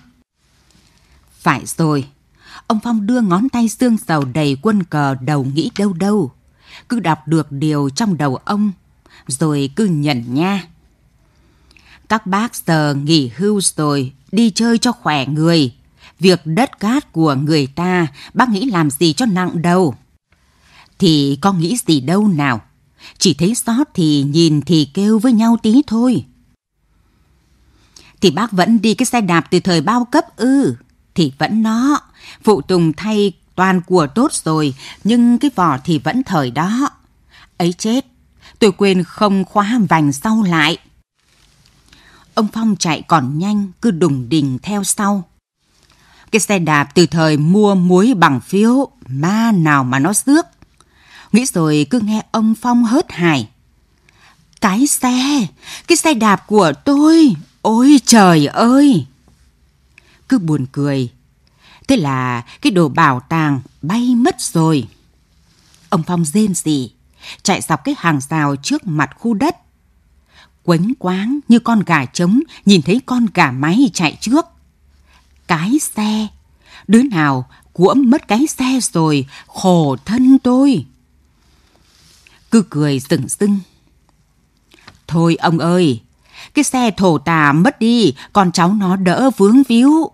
Phải rồi, ông Phong đưa ngón tay xương sầu đầy quân cờ đầu nghĩ đâu đâu. Cứ đọc được điều trong đầu ông rồi cứ nhận nha. Các bác giờ nghỉ hưu rồi, đi chơi cho khỏe người. Việc đất cát của người ta, bác nghĩ làm gì cho nặng đâu. Thì có nghĩ gì đâu nào. Chỉ thấy sót thì nhìn thì kêu với nhau tí thôi. Thì bác vẫn đi cái xe đạp từ thời bao cấp ư. thì vẫn nó, phụ tùng thay toàn của tốt rồi, nhưng cái vỏ thì vẫn thời đó. Ấy chết, tôi quên không khóa vành sau lại. Ông Phong chạy còn nhanh, cứ đùng đình theo sau. Cái xe đạp từ thời mua muối bằng phiếu, ma nào mà nó rước. Nghĩ rồi cứ nghe ông Phong hớt hải. Cái xe, cái xe đạp của tôi, ôi trời ơi! Cứ buồn cười. Thế là cái đồ bảo tàng bay mất rồi. Ông Phong rên rỉ, chạy dọc cái hàng rào trước mặt khu đất. Quánh quáng như con gà trống nhìn thấy con gà máy chạy trước. Cái xe, đứa nào cuỗm mất cái xe rồi, khổ thân tôi. Cứ cười rừng rưng. Thôi ông ơi, cái xe thổ tà mất đi, con cháu nó đỡ vướng víu.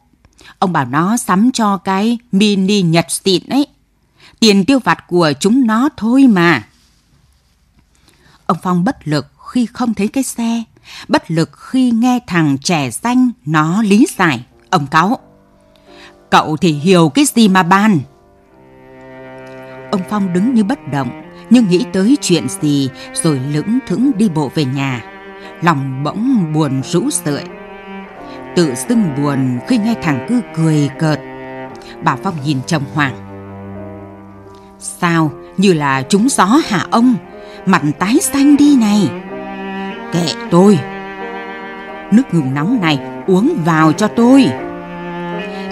Ông bảo nó sắm cho cái mini nhật xịn ấy. Tiền tiêu vặt của chúng nó thôi mà. Ông Phong bất lực khi không thấy cái xe, bất lực khi nghe thằng trẻ xanh nó lý giải. Ông cáo, Cậu thì hiểu cái gì mà ban. Ông Phong đứng như bất động, nhưng nghĩ tới chuyện gì rồi lững thững đi bộ về nhà. Lòng bỗng buồn rũ rượi. Tự dưng buồn khi nghe thằng cứ cười cợt. Bà Phong nhìn chồng Hoàng. Sao, như là trúng gió hả ông? Mặt tái xanh đi này. Kệ tôi. Nước gừng nóng này uống vào cho tôi.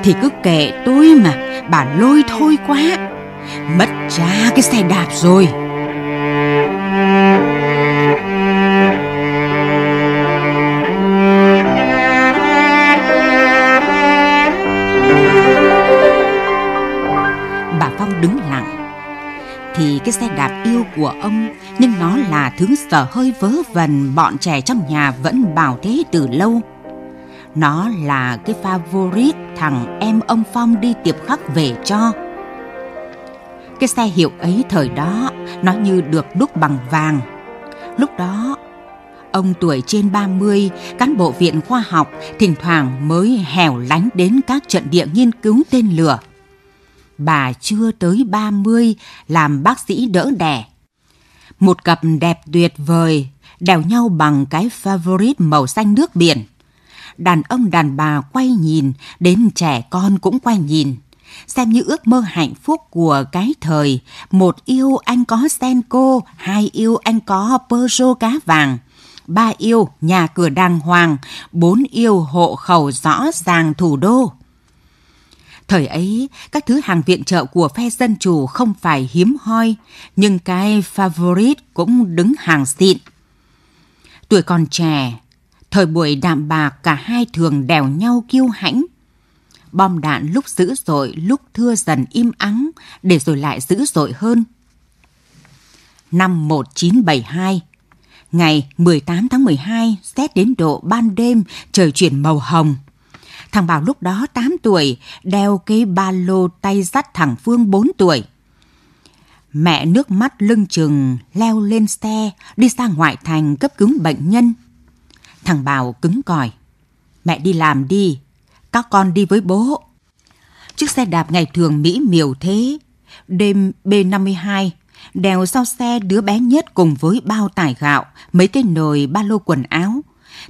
Thì cứ kệ tôi mà, bà lôi thôi quá. Mất cha cái xe đạp rồi. Thì cái xe đạp yêu của ông nhưng nó là thứ sở hơi vớ vẩn bọn trẻ trong nhà vẫn bảo thế từ lâu. Nó là cái favorite thằng em ông Phong đi tiệp khắc về cho. Cái xe hiệu ấy thời đó nó như được đúc bằng vàng. Lúc đó, ông tuổi trên 30, cán bộ viện khoa học thỉnh thoảng mới hẻo lánh đến các trận địa nghiên cứu tên lửa. Bà chưa tới 30 làm bác sĩ đỡ đẻ. Một cặp đẹp tuyệt vời, đèo nhau bằng cái favorite màu xanh nước biển. Đàn ông đàn bà quay nhìn, đến trẻ con cũng quay nhìn xem như ước mơ hạnh phúc của cái thời. Một yêu anh có Senko, hai yêu anh có Peugeot cá vàng, ba yêu nhà cửa đàng hoàng, bốn yêu hộ khẩu rõ ràng thủ đô. Thời ấy, các thứ hàng viện trợ của phe dân chủ không phải hiếm hoi, nhưng cái favorite cũng đứng hàng xịn. Tuổi còn trẻ, thời buổi đạm bạc cả hai thường đèo nhau kiêu hãnh, bom đạn lúc dữ dội lúc thưa dần im ắng để rồi lại dữ dội hơn. Năm 1972, ngày 18 tháng 12, xét đến độ ban đêm trời chuyển màu hồng. Thằng Bảo lúc đó 8 tuổi, đeo cái ba lô tay dắt thằng Phương 4 tuổi. Mẹ nước mắt lưng chừng leo lên xe đi sang ngoại thành cấp cứu bệnh nhân. Thằng Bảo cứng cỏi. Mẹ đi làm đi, các con đi với bố. Chiếc xe đạp ngày thường mỹ miều thế. Đêm B52, đèo sau xe đứa bé nhất cùng với bao tải gạo, mấy cái nồi ba lô quần áo.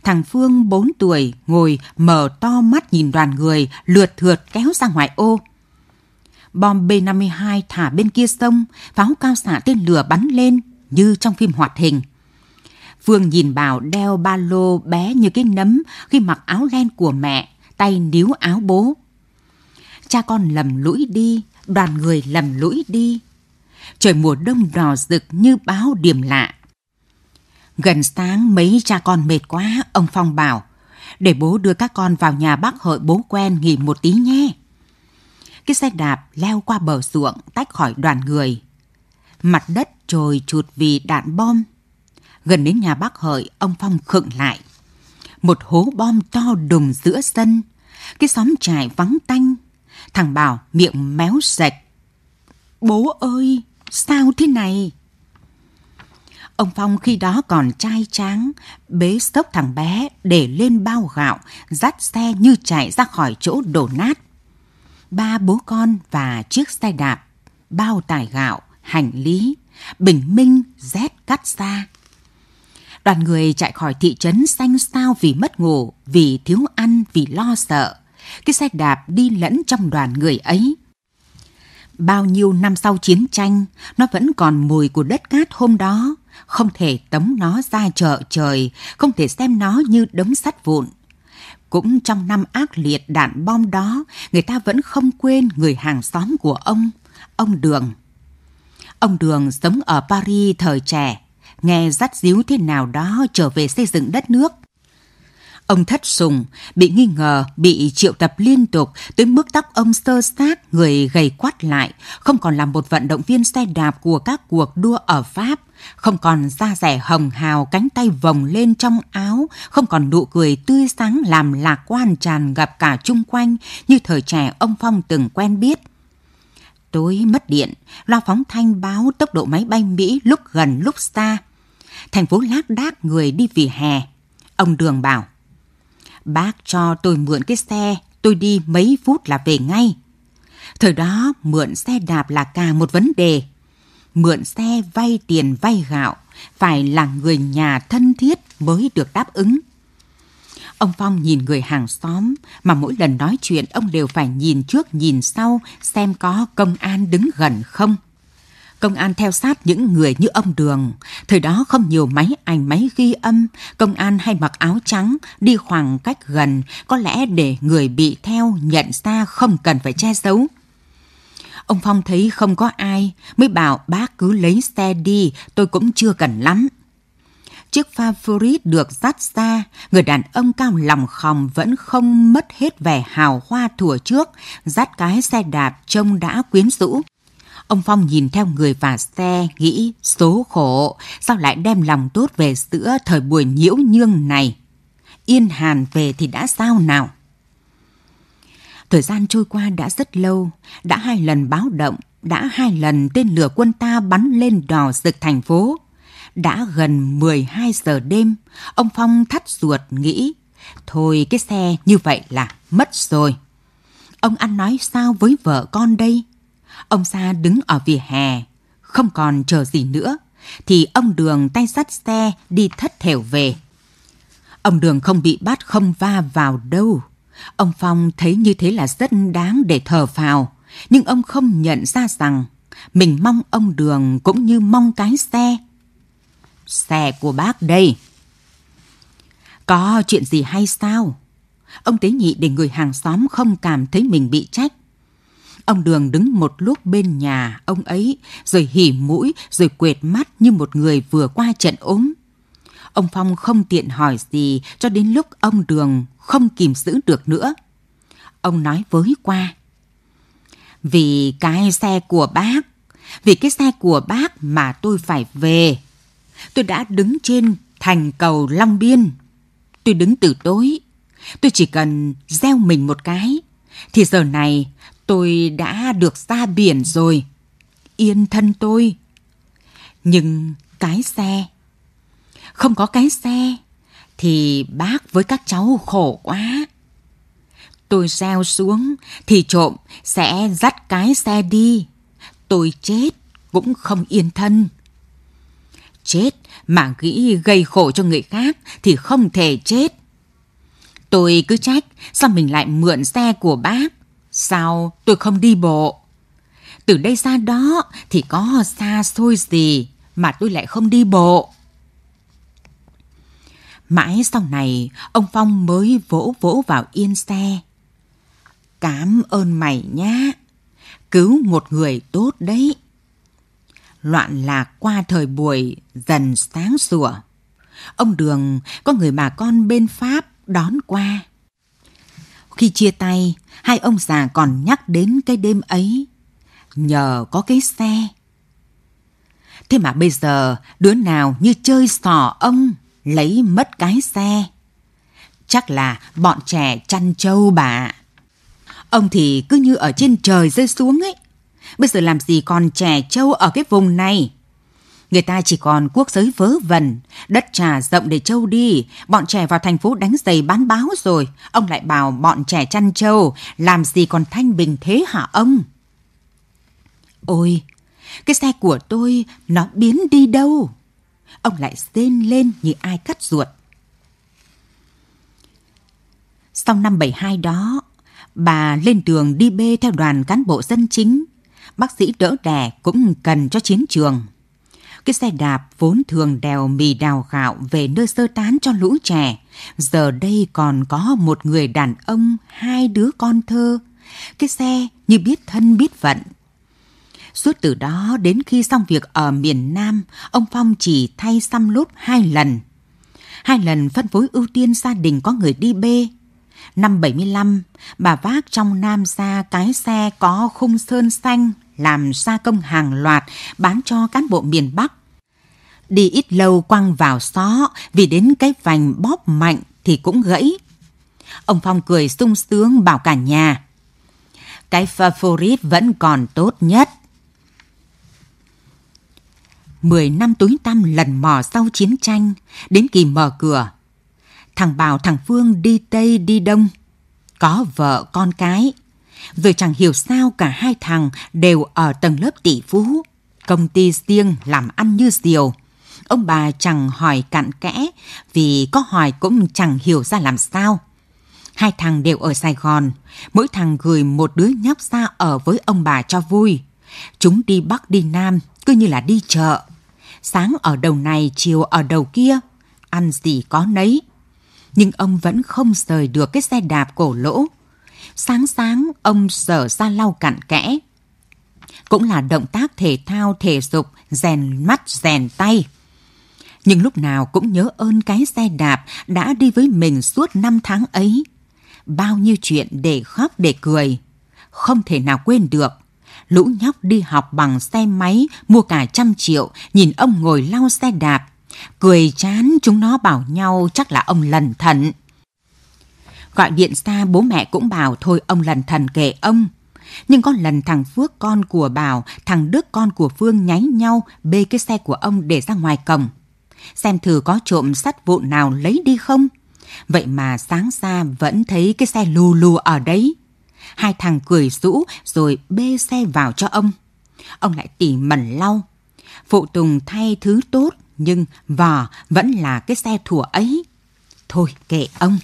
Thằng Phương 4 tuổi ngồi mở to mắt nhìn đoàn người lượt thượt kéo ra ngoài ô. Bom B-52 thả bên kia sông, pháo cao xạ tên lửa bắn lên như trong phim hoạt hình. Phương nhìn Bảo đeo ba lô bé như cái nấm khi mặc áo len của mẹ, tay níu áo bố. Cha con lầm lũi đi, đoàn người lầm lũi đi. Trời mùa đông đỏ rực như báo điểm lạ. Gần sáng mấy cha con mệt quá, ông Phong bảo, để bố đưa các con vào nhà bác hội bố quen nghỉ một tí nhé. Cái xe đạp leo qua bờ ruộng tách khỏi đoàn người. Mặt đất trồi chụt vì đạn bom. Gần đến nhà bác hợi, ông Phong khựng lại. Một hố bom to đùng giữa sân. Cái xóm trại vắng tanh. Thằng Bảo miệng méo sạch. Bố ơi, sao thế này? Ông Phong khi đó còn trai tráng, bế sốc thằng bé để lên bao gạo, dắt xe như chạy ra khỏi chỗ đổ nát. ba bố con và chiếc xe đạp, bao tải gạo, hành lý, bình minh rét cắt xa. Đoàn người chạy khỏi thị trấn xanh sao vì mất ngủ, vì thiếu ăn, vì lo sợ. Cái xe đạp đi lẫn trong đoàn người ấy. Bao nhiêu năm sau chiến tranh, nó vẫn còn mùi của đất cát hôm đó. Không thể tống nó ra chợ trời, không thể xem nó như đống sắt vụn. Cũng trong năm ác liệt đạn bom đó, người ta vẫn không quên người hàng xóm của ông, ông Đường. Ông Đường sống ở Paris thời trẻ, nghe dắt díu thế nào đó trở về xây dựng đất nước. Ông thất sùng, bị nghi ngờ, bị triệu tập liên tục, tới mức tóc ông sơ sát, người gầy quát lại, không còn là một vận động viên xe đạp của các cuộc đua ở Pháp, không còn da rẻ hồng hào, cánh tay vòng lên trong áo, không còn nụ cười tươi sáng làm lạc quan tràn gặp cả chung quanh như thời trẻ ông Phong từng quen biết. Tối mất điện, lo phóng thanh báo tốc độ máy bay Mỹ lúc gần lúc xa. Thành phố lác đác người đi vì hè. Ông Đường bảo, bác cho tôi mượn cái xe, tôi đi mấy phút là về ngay. Thời đó mượn xe đạp là cả một vấn đề. Mượn xe vay tiền vay gạo, phải là người nhà thân thiết mới được đáp ứng. Ông Phong nhìn người hàng xóm mà mỗi lần nói chuyện ông đều phải nhìn trước nhìn sau xem có công an đứng gần không. Công an theo sát những người như ông Đường. Thời đó không nhiều máy ảnh máy ghi âm. Công an hay mặc áo trắng, đi khoảng cách gần, có lẽ để người bị theo nhận ra không cần phải che giấu. Ông Phong thấy không có ai, mới bảo bác cứ lấy xe đi, tôi cũng chưa cần lắm. Chiếc Favorite được dắt ra, người đàn ông cao lòng khòng vẫn không mất hết vẻ hào hoa thủa trước, dắt cái xe đạp trông đã quyến rũ. Ông Phong nhìn theo người và xe, nghĩ số khổ, sao lại đem lòng tốt về giữa thời buổi nhiễu nhương này. Yên Hàn về thì đã sao nào? Thời gian trôi qua đã rất lâu, đã hai lần báo động, đã hai lần tên lửa quân ta bắn lên đò rực thành phố. Đã gần 12 giờ đêm, ông Phong thắt ruột nghĩ, thôi cái xe như vậy là mất rồi. Ông ăn nói sao với vợ con đây? Ông Sa đứng ở vỉa hè, không còn chờ gì nữa, thì ông Đường tay sắt xe đi thất thểu về. Ông Đường không bị bắt không va vào đâu. Ông Phong thấy như thế là rất đáng để thờ phào, nhưng ông không nhận ra rằng mình mong ông Đường cũng như mong cái xe. Xe của bác đây. Có chuyện gì hay sao? Ông tế nhị để người hàng xóm không cảm thấy mình bị trách. Ông Đường đứng một lúc bên nhà ông ấy, rồi hỉ mũi, rồi quệt mắt như một người vừa qua trận ốm. Ông Phong không tiện hỏi gì cho đến lúc ông Đường không kìm giữ được nữa. Ông nói với qua. Vì cái xe của bác, vì cái xe của bác mà tôi phải về. Tôi đã đứng trên thành cầu Long Biên. Tôi đứng từ tối. Tôi chỉ cần gieo mình một cái. Thì giờ này tôi đã được ra biển rồi. Yên thân tôi. Nhưng cái xe, không có cái xe, thì bác với các cháu khổ quá. Tôi reo xuống thì trộm sẽ dắt cái xe đi. Tôi chết cũng không yên thân. Chết mà nghĩ gây khổ cho người khác thì không thể chết. Tôi cứ trách sao mình lại mượn xe của bác Sao tôi không đi bộ? Từ đây ra đó thì có xa xôi gì mà tôi lại không đi bộ. Mãi sau này, ông Phong mới vỗ vỗ vào yên xe. Cám ơn mày nhá, cứu một người tốt đấy. Loạn lạc qua thời buổi dần sáng sủa. Ông Đường có người bà con bên Pháp đón qua. Khi chia tay, hai ông già còn nhắc đến cái đêm ấy. Nhờ có cái xe. Thế mà bây giờ, đứa nào như chơi sò ông, lấy mất cái xe. Chắc là bọn trẻ chăn trâu bà. Ông thì cứ như ở trên trời rơi xuống ấy. Bây giờ làm gì còn trẻ trâu ở cái vùng này. Người ta chỉ còn quốc giới vớ vẩn, đất trà rộng để trâu đi, bọn trẻ vào thành phố đánh giày bán báo rồi. Ông lại bảo bọn trẻ chăn trâu, làm gì còn thanh bình thế hả ông? Ôi, cái xe của tôi nó biến đi đâu? Ông lại rên lên như ai cắt ruột. Sau năm 72 đó, bà lên đường đi bê theo đoàn cán bộ dân chính. Bác sĩ đỡ đẻ cũng cần cho chiến trường. Cái xe đạp vốn thường đèo mì đào gạo về nơi sơ tán cho lũ trẻ. Giờ đây còn có một người đàn ông, hai đứa con thơ. Cái xe như biết thân biết vận. Suốt từ đó đến khi xong việc ở miền Nam, ông Phong chỉ thay xăm lốp hai lần. Hai lần phân phối ưu tiên gia đình có người đi bê. Năm 75, bà vác trong Nam ra cái xe có khung sơn xanh làm gia công hàng loạt bán cho cán bộ miền Bắc. Đi ít lâu quăng vào xó vì đến cái vành bóp mạnh thì cũng gãy. Ông Phong cười sung sướng bảo cả nhà. Cái favorite vẫn còn tốt nhất. Mười năm túi tăm lần mò sau chiến tranh, đến kỳ mở cửa. Thằng Bảo thằng Phương đi Tây đi Đông. Có vợ con cái, rồi chẳng hiểu sao cả hai thằng đều ở tầng lớp tỷ phú. Công ty riêng làm ăn như diều. Ông bà chẳng hỏi cặn kẽ, vì có hỏi cũng chẳng hiểu ra làm sao. Hai thằng đều ở Sài Gòn, mỗi thằng gửi một đứa nhóc ra ở với ông bà cho vui. Chúng đi Bắc đi Nam, cứ như là đi chợ. Sáng ở đầu này, chiều ở đầu kia, ăn gì có nấy. Nhưng ông vẫn không rời được cái xe đạp cổ lỗ sáng sáng ông sở ra lau cặn kẽ. Cũng là động tác thể thao thể dục, rèn mắt rèn tay. Nhưng lúc nào cũng nhớ ơn cái xe đạp đã đi với mình suốt năm tháng ấy. Bao nhiêu chuyện để khóc để cười. Không thể nào quên được. Lũ nhóc đi học bằng xe máy, mua cả trăm triệu, nhìn ông ngồi lau xe đạp. Cười chán chúng nó bảo nhau chắc là ông lần thận. Gọi điện xa bố mẹ cũng bảo thôi ông lần thần kể ông. Nhưng có lần thằng Phước con của Bảo, thằng Đức con của Phương nháy nhau bê cái xe của ông để ra ngoài cổng. Xem thử có trộm sắt vụn nào lấy đi không? Vậy mà sáng ra vẫn thấy cái xe lù lù ở đấy. Hai thằng cười rũ rồi bê xe vào cho ông. Ông lại tỉ mẩn lau. Phụ Tùng thay thứ tốt nhưng vò vẫn là cái xe thủa ấy. Thôi kệ ông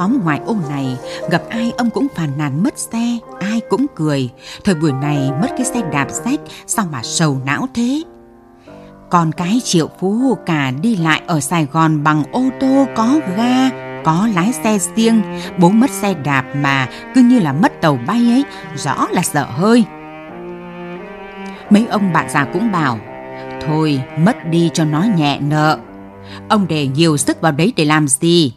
xóm ngoài ô này, gặp ai ông cũng phàn nàn mất xe, ai cũng cười. Thời buổi này mất cái xe đạp xét sao mà sầu não thế? Con cái triệu phú cả đi lại ở sài gòn bằng ô tô có ga có lái xe riêng bố mất xe đạp mà cứ như là mất tàu bay ấy rõ là sợ hơi mấy ông bạn già cũng bảo thôi mất đi cho nó nhẹ nợ ông để nhiều sức vào đấy để làm gì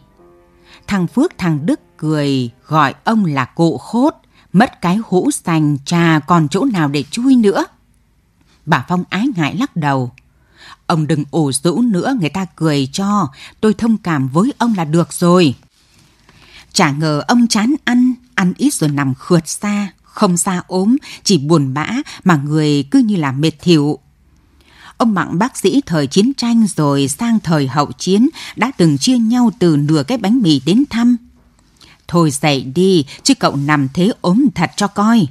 Thằng Phước thằng Đức cười gọi ông là cụ khốt, mất cái hũ xanh trà còn chỗ nào để chui nữa. Bà Phong ái ngại lắc đầu. Ông đừng ủ rũ nữa người ta cười cho, tôi thông cảm với ông là được rồi. Chả ngờ ông chán ăn, ăn ít rồi nằm khượt xa, không xa ốm, chỉ buồn bã mà người cứ như là mệt thiểu. Ông Mặng bác sĩ thời chiến tranh rồi sang thời hậu chiến đã từng chia nhau từ nửa cái bánh mì đến thăm. Thôi dậy đi, chứ cậu nằm thế ốm thật cho coi.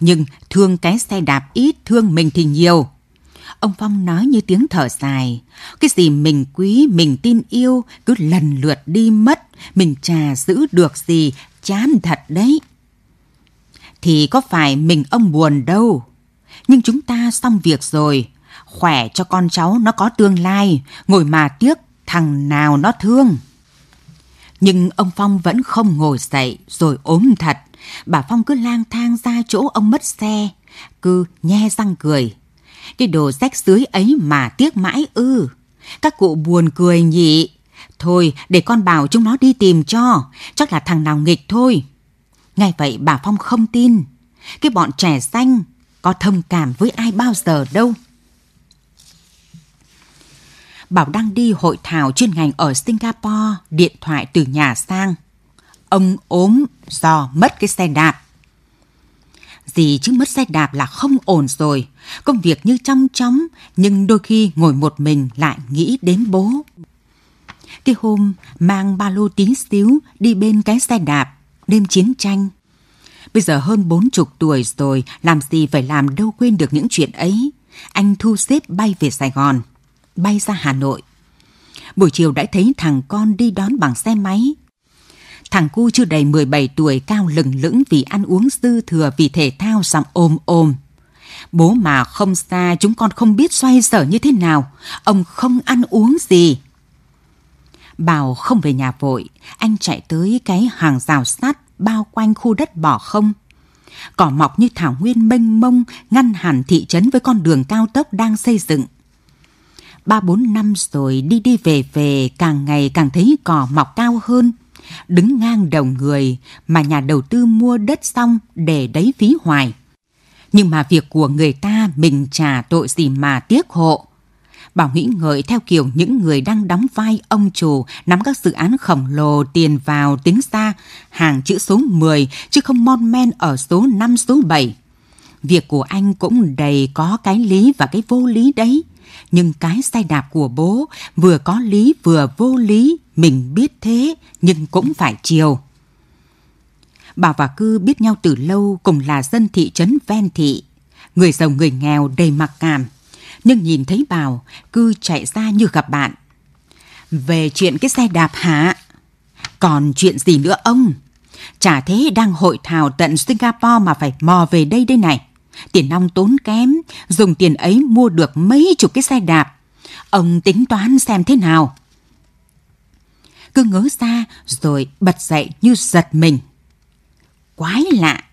Nhưng thương cái xe đạp ít, thương mình thì nhiều. Ông Phong nói như tiếng thở dài. Cái gì mình quý, mình tin yêu, cứ lần lượt đi mất, mình trà giữ được gì, chán thật đấy. Thì có phải mình ông buồn đâu. Nhưng chúng ta xong việc rồi, khỏe cho con cháu nó có tương lai, ngồi mà tiếc thằng nào nó thương. Nhưng ông Phong vẫn không ngồi dậy rồi ốm thật. Bà Phong cứ lang thang ra chỗ ông mất xe, cứ nhe răng cười. Cái đồ rách dưới ấy mà tiếc mãi ư. Các cụ buồn cười nhỉ. Thôi để con bảo chúng nó đi tìm cho, chắc là thằng nào nghịch thôi. Ngay vậy bà Phong không tin. Cái bọn trẻ xanh có thông cảm với ai bao giờ đâu. Bảo đang đi hội thảo chuyên ngành ở Singapore, điện thoại từ nhà sang. Ông ốm do mất cái xe đạp. Gì chứ mất xe đạp là không ổn rồi. Công việc như trong chóng, nhưng đôi khi ngồi một mình lại nghĩ đến bố. Cái hôm mang ba lô tí xíu đi bên cái xe đạp, đêm chiến tranh. Bây giờ hơn bốn chục tuổi rồi, làm gì phải làm đâu quên được những chuyện ấy. Anh thu xếp bay về Sài Gòn, bay ra Hà Nội. Buổi chiều đã thấy thằng con đi đón bằng xe máy. Thằng cu chưa đầy 17 tuổi cao lừng lững vì ăn uống dư thừa vì thể thao giọng ôm ôm. Bố mà không xa chúng con không biết xoay sở như thế nào. Ông không ăn uống gì. Bảo không về nhà vội, anh chạy tới cái hàng rào sắt bao quanh khu đất bỏ không. Cỏ mọc như thảo nguyên mênh mông ngăn hẳn thị trấn với con đường cao tốc đang xây dựng. Ba bốn năm rồi đi đi về về càng ngày càng thấy cỏ mọc cao hơn. Đứng ngang đầu người mà nhà đầu tư mua đất xong để đấy phí hoài. Nhưng mà việc của người ta mình trả tội gì mà tiếc hộ. Bảo nghĩ ngợi theo kiểu những người đang đóng vai ông chủ nắm các dự án khổng lồ tiền vào tính xa hàng chữ số 10 chứ không mon men ở số 5 số 7. Việc của anh cũng đầy có cái lý và cái vô lý đấy. Nhưng cái xe đạp của bố vừa có lý vừa vô lý, mình biết thế nhưng cũng phải chiều. bà và Cư biết nhau từ lâu cùng là dân thị trấn ven thị. Người giàu người nghèo đầy mặc cảm nhưng nhìn thấy Bảo, cư chạy ra như gặp bạn. Về chuyện cái xe đạp hả? Còn chuyện gì nữa ông? Chả thế đang hội thảo tận Singapore mà phải mò về đây đây này. Tiền nong tốn kém, dùng tiền ấy mua được mấy chục cái xe đạp. Ông tính toán xem thế nào. Cứ ngớ ra rồi bật dậy như giật mình. Quái lạ,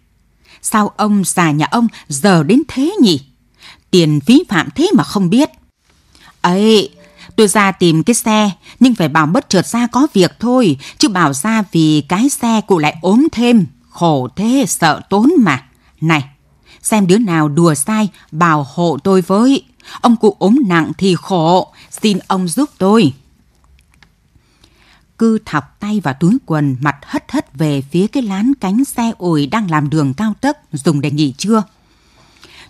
sao ông già nhà ông giờ đến thế nhỉ? tiền phí phạm thế mà không biết. ấy tôi ra tìm cái xe, nhưng phải bảo bất chợt ra có việc thôi, chứ bảo ra vì cái xe cụ lại ốm thêm, khổ thế sợ tốn mà. Này, xem đứa nào đùa sai, bảo hộ tôi với. Ông cụ ốm nặng thì khổ, xin ông giúp tôi. Cư thọc tay vào túi quần, mặt hất hất về phía cái lán cánh xe ủi đang làm đường cao tốc dùng để nghỉ trưa.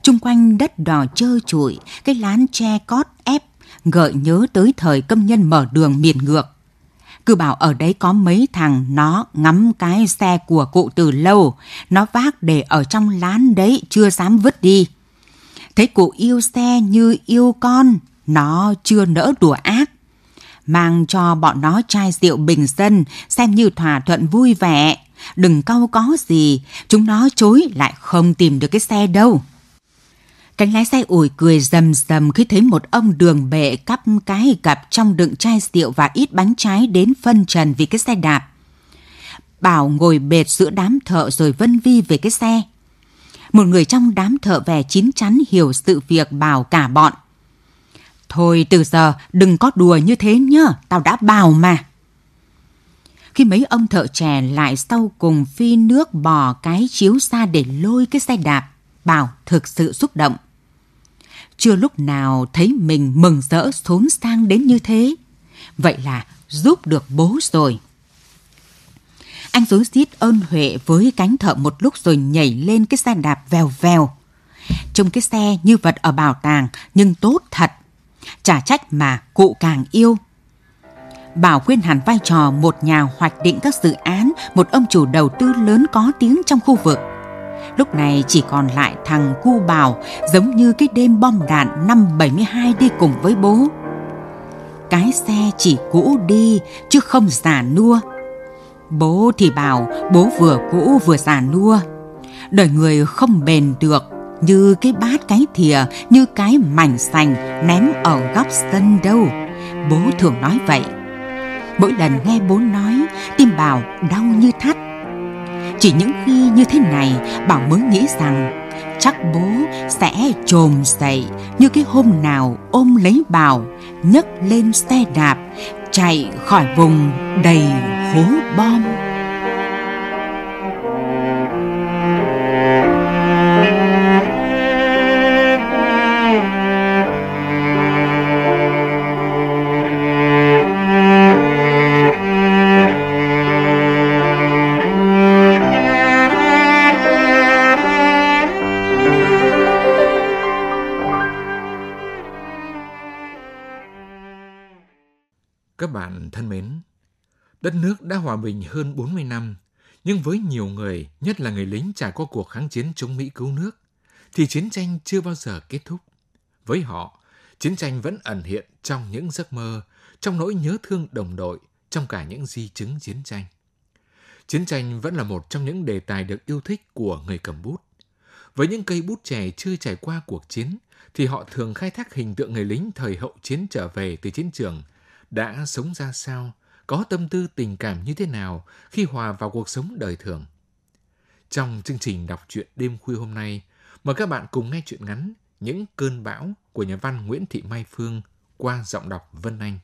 Trung quanh đất đỏ trơ trụi, cái lán tre cót ép, gợi nhớ tới thời công nhân mở đường miền ngược. Cứ bảo ở đấy có mấy thằng nó ngắm cái xe của cụ từ lâu, nó vác để ở trong lán đấy chưa dám vứt đi. Thấy cụ yêu xe như yêu con, nó chưa nỡ đùa ác. Mang cho bọn nó chai rượu bình dân xem như thỏa thuận vui vẻ. Đừng cau có gì, chúng nó chối lại không tìm được cái xe đâu. Cánh lái xe ủi cười rầm rầm khi thấy một ông đường bệ cắp cái cặp trong đựng chai rượu và ít bánh trái đến phân trần vì cái xe đạp. Bảo ngồi bệt giữa đám thợ rồi vân vi về cái xe. Một người trong đám thợ vẻ chín chắn hiểu sự việc bảo cả bọn. Thôi từ giờ đừng có đùa như thế nhá, tao đã bảo mà. Khi mấy ông thợ trẻ lại sau cùng phi nước bò cái chiếu xa để lôi cái xe đạp, Bảo thực sự xúc động. Chưa lúc nào thấy mình mừng rỡ thốn sang đến như thế. Vậy là giúp được bố rồi. Anh rối rít ơn Huệ với cánh thợ một lúc rồi nhảy lên cái xe đạp vèo vèo. Trông cái xe như vật ở bảo tàng nhưng tốt thật. Chả trách mà cụ càng yêu. Bảo quyên hẳn vai trò một nhà hoạch định các dự án, một ông chủ đầu tư lớn có tiếng trong khu vực – Lúc này chỉ còn lại thằng cu bảo giống như cái đêm bom đạn năm 72 đi cùng với bố. Cái xe chỉ cũ đi chứ không già nua. Bố thì bảo bố vừa cũ vừa già nua. Đời người không bền được như cái bát cái thìa như cái mảnh sành ném ở góc sân đâu. Bố thường nói vậy. Mỗi lần nghe bố nói, tim bảo đau như thắt chỉ những khi như thế này Bảo mới nghĩ rằng Chắc bố sẽ trồm dậy Như cái hôm nào ôm lấy Bảo, nhấc lên xe đạp, Chạy khỏi vùng đầy hố bom. Đất nước đã hòa bình hơn 40 năm, nhưng với nhiều người, nhất là người lính trải qua cuộc kháng chiến chống Mỹ cứu nước, thì chiến tranh chưa bao giờ kết thúc. Với họ, chiến tranh vẫn ẩn hiện trong những giấc mơ, trong nỗi nhớ thương đồng đội, trong cả những di chứng chiến tranh. Chiến tranh vẫn là một trong những đề tài được yêu thích của người cầm bút. Với những cây bút trẻ chưa trải qua cuộc chiến, thì họ thường khai thác hình tượng người lính thời hậu chiến trở về từ chiến trường, đã sống ra sao, có tâm tư tình cảm như thế nào khi hòa vào cuộc sống đời thường. Trong chương trình đọc truyện đêm khuya hôm nay, mời các bạn cùng nghe truyện ngắn Những cơn bão của nhà văn Nguyễn Thị Mai Phương qua giọng đọc Vân Anh.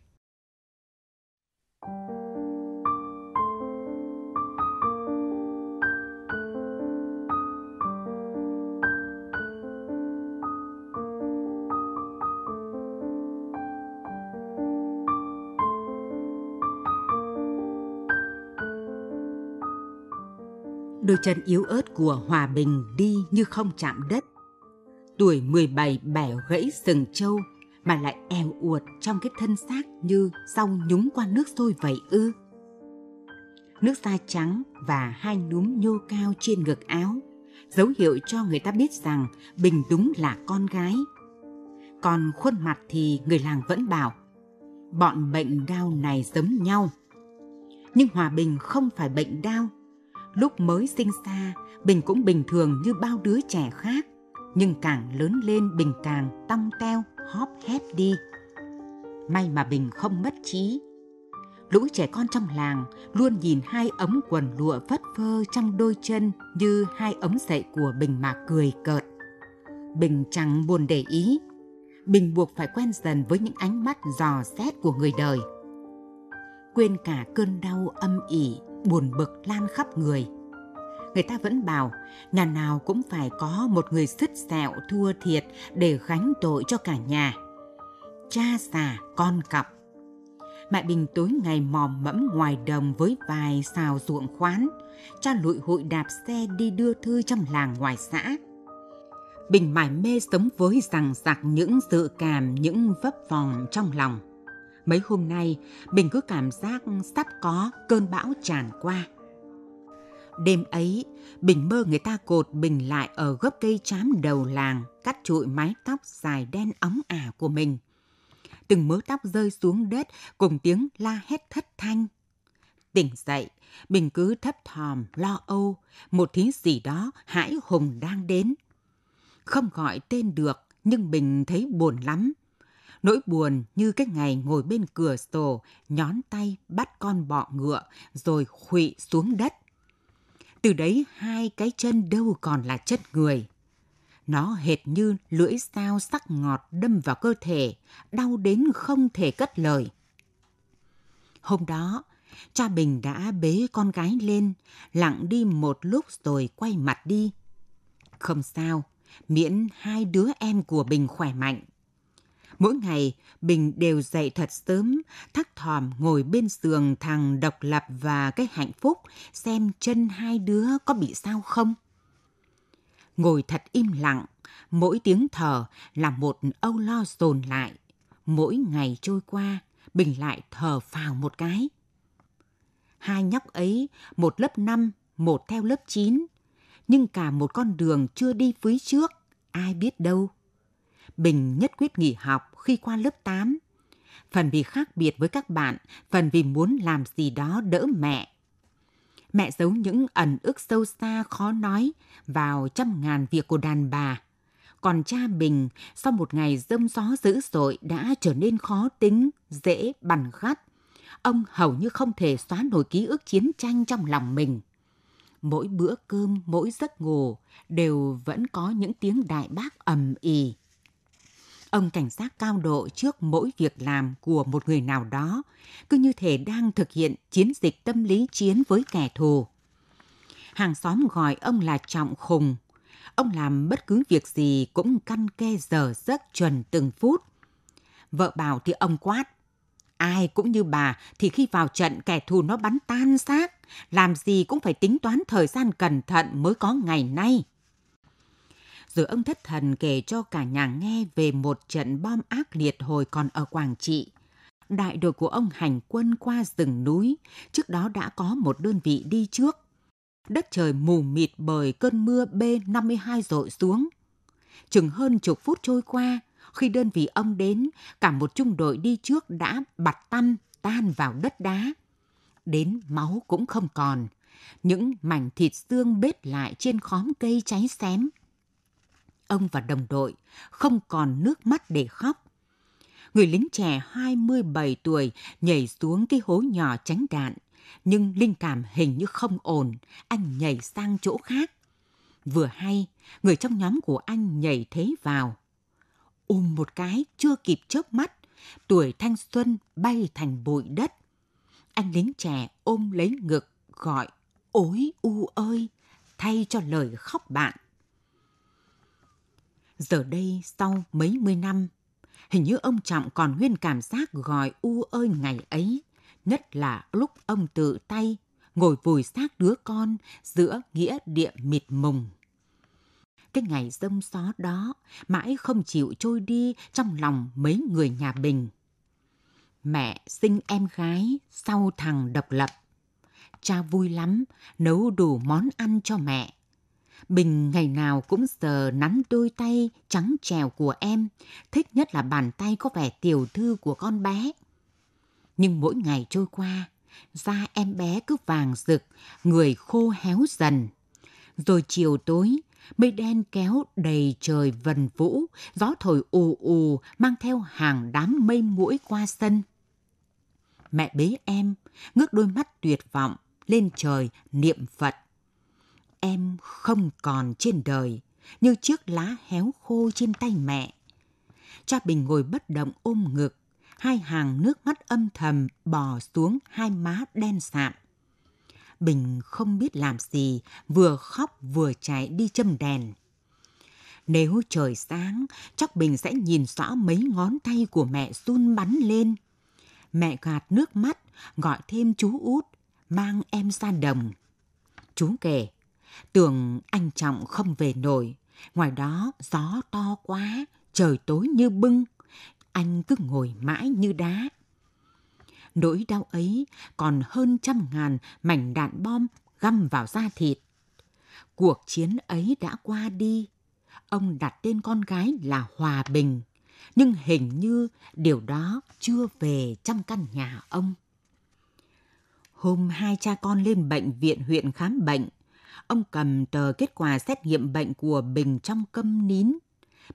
Đôi chân yếu ớt của Hòa Bình đi như không chạm đất. Tuổi 17 bẻ gãy sừng trâu mà lại eo uột trong cái thân xác như rau nhúng qua nước sôi vậy ư. Nước da trắng và hai núm nhô cao trên ngực áo, dấu hiệu cho người ta biết rằng Bình đúng là con gái. Còn khuôn mặt thì người làng vẫn bảo, bọn bệnh đau này giống nhau. Nhưng Hòa Bình không phải bệnh đau Lúc mới sinh ra, Bình cũng bình thường như bao đứa trẻ khác, nhưng càng lớn lên Bình càng tăng teo, hóp hép đi. May mà Bình không mất trí. Lũ trẻ con trong làng luôn nhìn hai ấm quần lụa phất phơ trong đôi chân như hai ấm sậy của Bình mà cười cợt. Bình chẳng buồn để ý. Bình buộc phải quen dần với những ánh mắt dò xét của người đời. Quên cả cơn đau âm ỉ buồn bực lan khắp người. Người ta vẫn bảo nhà nào cũng phải có một người sứt sẹo thua thiệt để gánh tội cho cả nhà. Cha già con cặp. Mẹ Bình tối ngày mòm mẫm ngoài đồng với vài xào ruộng khoán, cha lụi hội đạp xe đi đưa thư trong làng ngoài xã. Bình mải mê sống với rằng giặc những dự cảm, những vấp vòng trong lòng Mấy hôm nay, Bình cứ cảm giác sắp có cơn bão tràn qua. Đêm ấy, Bình mơ người ta cột Bình lại ở gốc cây chám đầu làng, cắt trụi mái tóc dài đen óng ả của mình. Từng mớ tóc rơi xuống đất cùng tiếng la hét thất thanh. Tỉnh dậy, Bình cứ thấp thòm, lo âu, một thứ gì đó hãi hùng đang đến. Không gọi tên được, nhưng Bình thấy buồn lắm Nỗi buồn như cái ngày ngồi bên cửa sổ, nhón tay bắt con bọ ngựa, rồi khuỵu xuống đất. Từ đấy hai cái chân đâu còn là chất người. Nó hệt như lưỡi dao sắc ngọt đâm vào cơ thể, đau đến không thể cất lời. Hôm đó, cha Bình đã bế con gái lên, lặng đi một lúc rồi quay mặt đi. Không sao, miễn hai đứa em của Bình khỏe mạnh. Mỗi ngày, Bình đều dậy thật sớm, thắc thòm ngồi bên giường thằng độc lập và cái hạnh phúc xem chân hai đứa có bị sao không. Ngồi thật im lặng, mỗi tiếng thở là một âu lo dồn lại. Mỗi ngày trôi qua, Bình lại thở phào một cái. Hai nhóc ấy, một lớp 5, một theo lớp 9, nhưng cả một con đường chưa đi phía trước, ai biết đâu. Bình nhất quyết nghỉ học khi qua lớp 8. Phần vì khác biệt với các bạn, phần vì muốn làm gì đó đỡ mẹ. Mẹ giấu những ẩn ức sâu xa khó nói vào trăm ngàn việc của đàn bà. Còn cha Bình, sau một ngày dâm gió dữ dội đã trở nên khó tính, dễ bằn gắt. Ông hầu như không thể xóa nổi ký ức chiến tranh trong lòng mình mỗi bữa cơm, mỗi giấc ngủ đều vẫn có những tiếng đại bác ầm ì. Ông cảnh giác cao độ trước mỗi việc làm của một người nào đó, cứ như thể đang thực hiện chiến dịch tâm lý chiến với kẻ thù. Hàng xóm gọi ông là trọng khùng. Ông làm bất cứ việc gì cũng căn ke giờ giấc chuẩn từng phút. Vợ bảo thì ông quát. Ai cũng như bà thì khi vào trận kẻ thù nó bắn tan xác. Làm gì cũng phải tính toán thời gian cẩn thận mới có ngày nay rồi ông thất thần kể cho cả nhà nghe về một trận bom ác liệt hồi còn ở Quảng Trị. đại đội của ông hành quân qua rừng núi, trước đó đã có một đơn vị đi trước. Đất trời mù mịt bởi cơn mưa B52 rội xuống. Chừng hơn chục phút trôi qua, khi đơn vị ông đến, cả một trung đội đi trước đã bặt tâm tan vào đất đá. Đến máu cũng không còn, những mảnh thịt xương bết lại trên khóm cây cháy xém. Ông và đồng đội không còn nước mắt để khóc. Người lính trẻ 27 tuổi nhảy xuống cái hố nhỏ tránh đạn, nhưng linh cảm hình như không ổn, anh nhảy sang chỗ khác. Vừa hay, người trong nhóm của anh nhảy thế vào. Ôm một cái, chưa kịp chớp mắt, tuổi thanh xuân bay thành bụi đất. Anh lính trẻ ôm lấy ngực, gọi, ối u ơi, thay cho lời khóc bạn. Giờ đây, sau mấy mươi năm, hình như ông Trọng còn nguyên cảm giác gọi u ơi ngày ấy, nhất là lúc ông tự tay ngồi vùi xác đứa con giữa nghĩa địa mịt mùng. Cái ngày dâm xó đó mãi không chịu trôi đi trong lòng mấy người nhà Bình. Mẹ sinh em gái sau thằng độc lập. Cha vui lắm, nấu đủ món ăn cho mẹ. Bình ngày nào cũng sờ nắn đôi tay trắng trèo của em, thích nhất là bàn tay có vẻ tiểu thư của con bé. Nhưng mỗi ngày trôi qua, da em bé cứ vàng rực, người khô héo dần. Rồi chiều tối, mây đen kéo đầy trời vần vũ, gió thổi ù ù mang theo hàng đám mây mũi qua sân. Mẹ bế em, ngước đôi mắt tuyệt vọng, lên trời niệm Phật. Em không còn trên đời, như chiếc lá héo khô trên tay mẹ. Cha Bình ngồi bất động ôm ngực, hai hàng nước mắt âm thầm bò xuống hai má đen sạm. Bình không biết làm gì, vừa khóc vừa chạy đi châm đèn. Nếu trời sáng, chắc Bình sẽ nhìn rõ mấy ngón tay của mẹ run bắn lên. Mẹ gạt nước mắt, gọi thêm chú út, mang em ra đồng. Chú kể, tưởng anh Trọng không về nổi, ngoài đó gió to quá, trời tối như bưng, anh cứ ngồi mãi như đá. Nỗi đau ấy còn hơn trăm ngàn mảnh đạn bom găm vào da thịt. Cuộc chiến ấy đã qua đi. Ông đặt tên con gái là Hòa Bình, nhưng hình như điều đó chưa về trong căn nhà ông. Hôm hai cha con lên bệnh viện huyện khám bệnh, ông cầm tờ kết quả xét nghiệm bệnh của Bình trong câm nín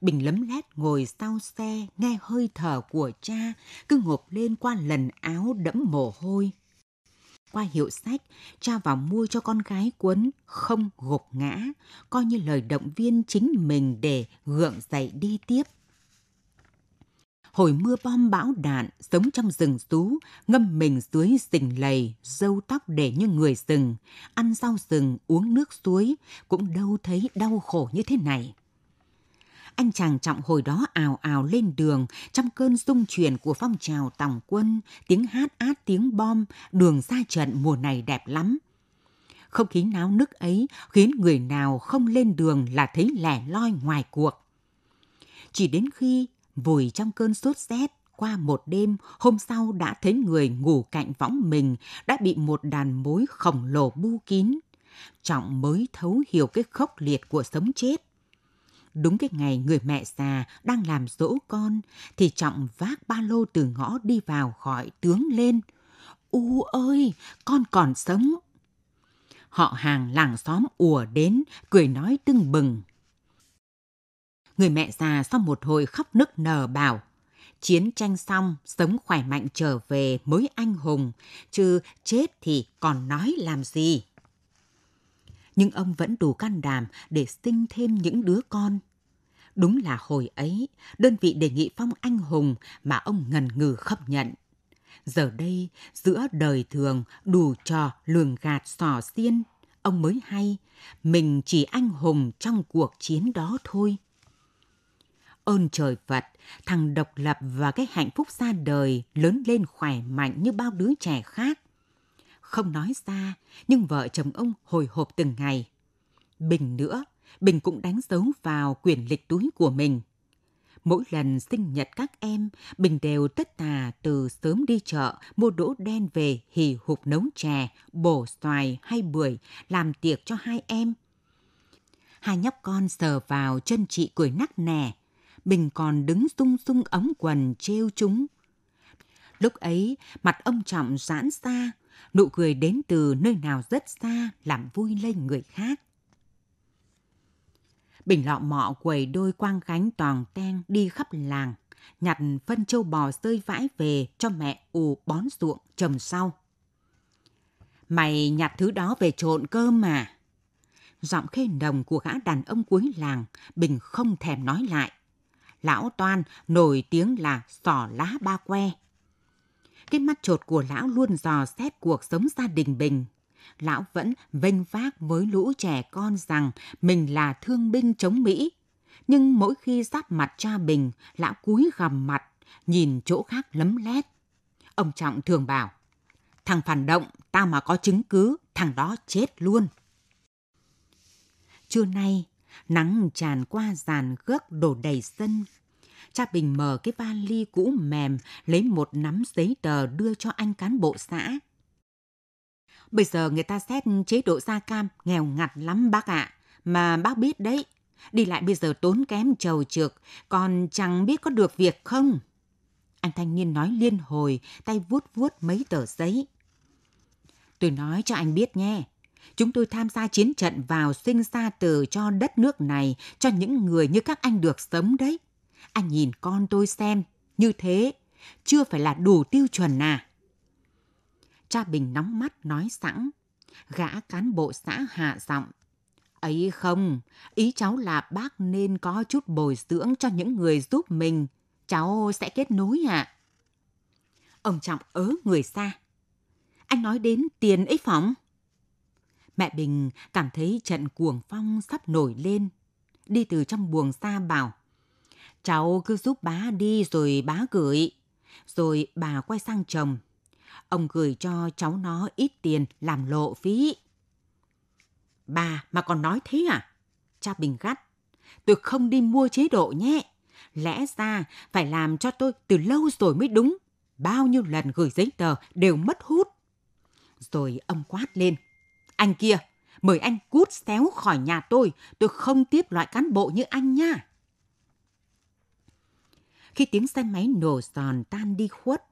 Bình lấm lét ngồi sau xe, nghe hơi thở của cha, cứ ngộp lên qua lần áo đẫm mồ hôi. Qua hiệu sách, cha vào mua cho con gái cuốn Không gục ngã, coi như lời động viên chính mình để gượng dậy đi tiếp. Hồi mưa bom bão đạn, sống trong rừng rú, ngâm mình dưới rình lầy, dâu tóc để như người rừng, ăn rau rừng, uống nước suối, cũng đâu thấy đau khổ như thế này anh chàng trọng hồi đó ào ào lên đường trong cơn rung chuyển của phong trào tòng quân, tiếng hát át tiếng bom, đường ra trận mùa này đẹp lắm. Không khí náo nức ấy khiến người nào không lên đường là thấy lẻ loi ngoài cuộc. Chỉ đến khi vùi trong cơn sốt rét qua một đêm, hôm sau đã thấy người ngủ cạnh võng mình đã bị một đàn mối khổng lồ bu kín. Trọng mới thấu hiểu cái khốc liệt của sống chết Đúng cái ngày người mẹ già đang làm dỗ con thì Trọng vác ba lô từ ngõ đi vào gọi tướng lên. U ơi, con còn sống. Họ hàng làng xóm ùa đến, cười nói tưng bừng. Người mẹ già sau một hồi khóc nức nở bảo, chiến tranh xong, sống khỏe mạnh trở về mới anh hùng, chứ chết thì còn nói làm gì. Nhưng ông vẫn đủ can đảm để sinh thêm những đứa con. Đúng là hồi ấy, đơn vị đề nghị phong anh hùng mà ông ngần ngừ không nhận. Giờ đây, giữa đời thường đủ trò lường gạt sò xiên, ông mới hay, mình chỉ anh hùng trong cuộc chiến đó thôi. Ơn trời Phật, thằng độc lập và cái hạnh phúc ra đời lớn lên khỏe mạnh như bao đứa trẻ khác. Không nói xa, nhưng vợ chồng ông hồi hộp từng ngày. Bình nữa, Bình cũng đánh dấu vào quyển lịch túi của mình. Mỗi lần sinh nhật các em, Bình đều tất tà từ sớm đi chợ mua đỗ đen về hì hụp nấu chè, bổ xoài hay bưởi, làm tiệc cho hai em. Hai nhóc con sờ vào chân chị cười nắc nẻ. Bình còn đứng sung sung ống quần trêu chúng. Lúc ấy, mặt ông Trọng giãn xa, nụ cười đến từ nơi nào rất xa làm vui lên người khác. Bình lọ mọ quầy đôi quang gánh toàn ten đi khắp làng, nhặt phân châu bò rơi vãi về cho mẹ ù bón ruộng trầm sau. Mày nhặt thứ đó về trộn cơm mà. Giọng khê nồng của gã đàn ông cuối làng, Bình không thèm nói lại. Lão Toan nổi tiếng là sỏ lá ba que. Cái mắt trột của lão luôn dò xét cuộc sống gia đình Bình lão vẫn vênh vác với lũ trẻ con rằng mình là thương binh chống Mỹ. Nhưng mỗi khi giáp mặt cha Bình, lão cúi gằm mặt, nhìn chỗ khác lấm lét. Ông Trọng thường bảo, thằng phản động, tao mà có chứng cứ, thằng đó chết luôn. Trưa nay, nắng tràn qua giàn gấc đổ đầy sân. Cha Bình mở cái vali cũ mềm, lấy một nắm giấy tờ đưa cho anh cán bộ xã. Bây giờ người ta xét chế độ da cam nghèo ngặt lắm bác ạ. À. Mà bác biết đấy, đi lại bây giờ tốn kém trầu trược, còn chẳng biết có được việc không. Anh thanh niên nói liên hồi, tay vuốt vuốt mấy tờ giấy. Tôi nói cho anh biết nhé, chúng tôi tham gia chiến trận vào sinh ra từ cho đất nước này, cho những người như các anh được sống đấy. Anh nhìn con tôi xem, như thế, chưa phải là đủ tiêu chuẩn à. Cha Bình nóng mắt nói sẵn. Gã cán bộ xã hạ giọng. Ấy không, ý cháu là bác nên có chút bồi dưỡng cho những người giúp mình. Cháu sẽ kết nối ạ. À? Ông Trọng ớ người xa. Anh nói đến tiền ấy phóng. Mẹ Bình cảm thấy trận cuồng phong sắp nổi lên. Đi từ trong buồng xa bảo. Cháu cứ giúp bá đi rồi bá gửi. Rồi bà quay sang chồng, ông gửi cho cháu nó ít tiền làm lộ phí. Bà, mà còn nói thế à? Cha Bình gắt. Tôi không đi mua chế độ nhé. Lẽ ra phải làm cho tôi từ lâu rồi mới đúng. Bao nhiêu lần gửi giấy tờ đều mất hút. Rồi ông quát lên. Anh kia, mời anh cút xéo khỏi nhà tôi. Tôi không tiếp loại cán bộ như anh nha. Khi tiếng xe máy nổ giòn tan đi khuất,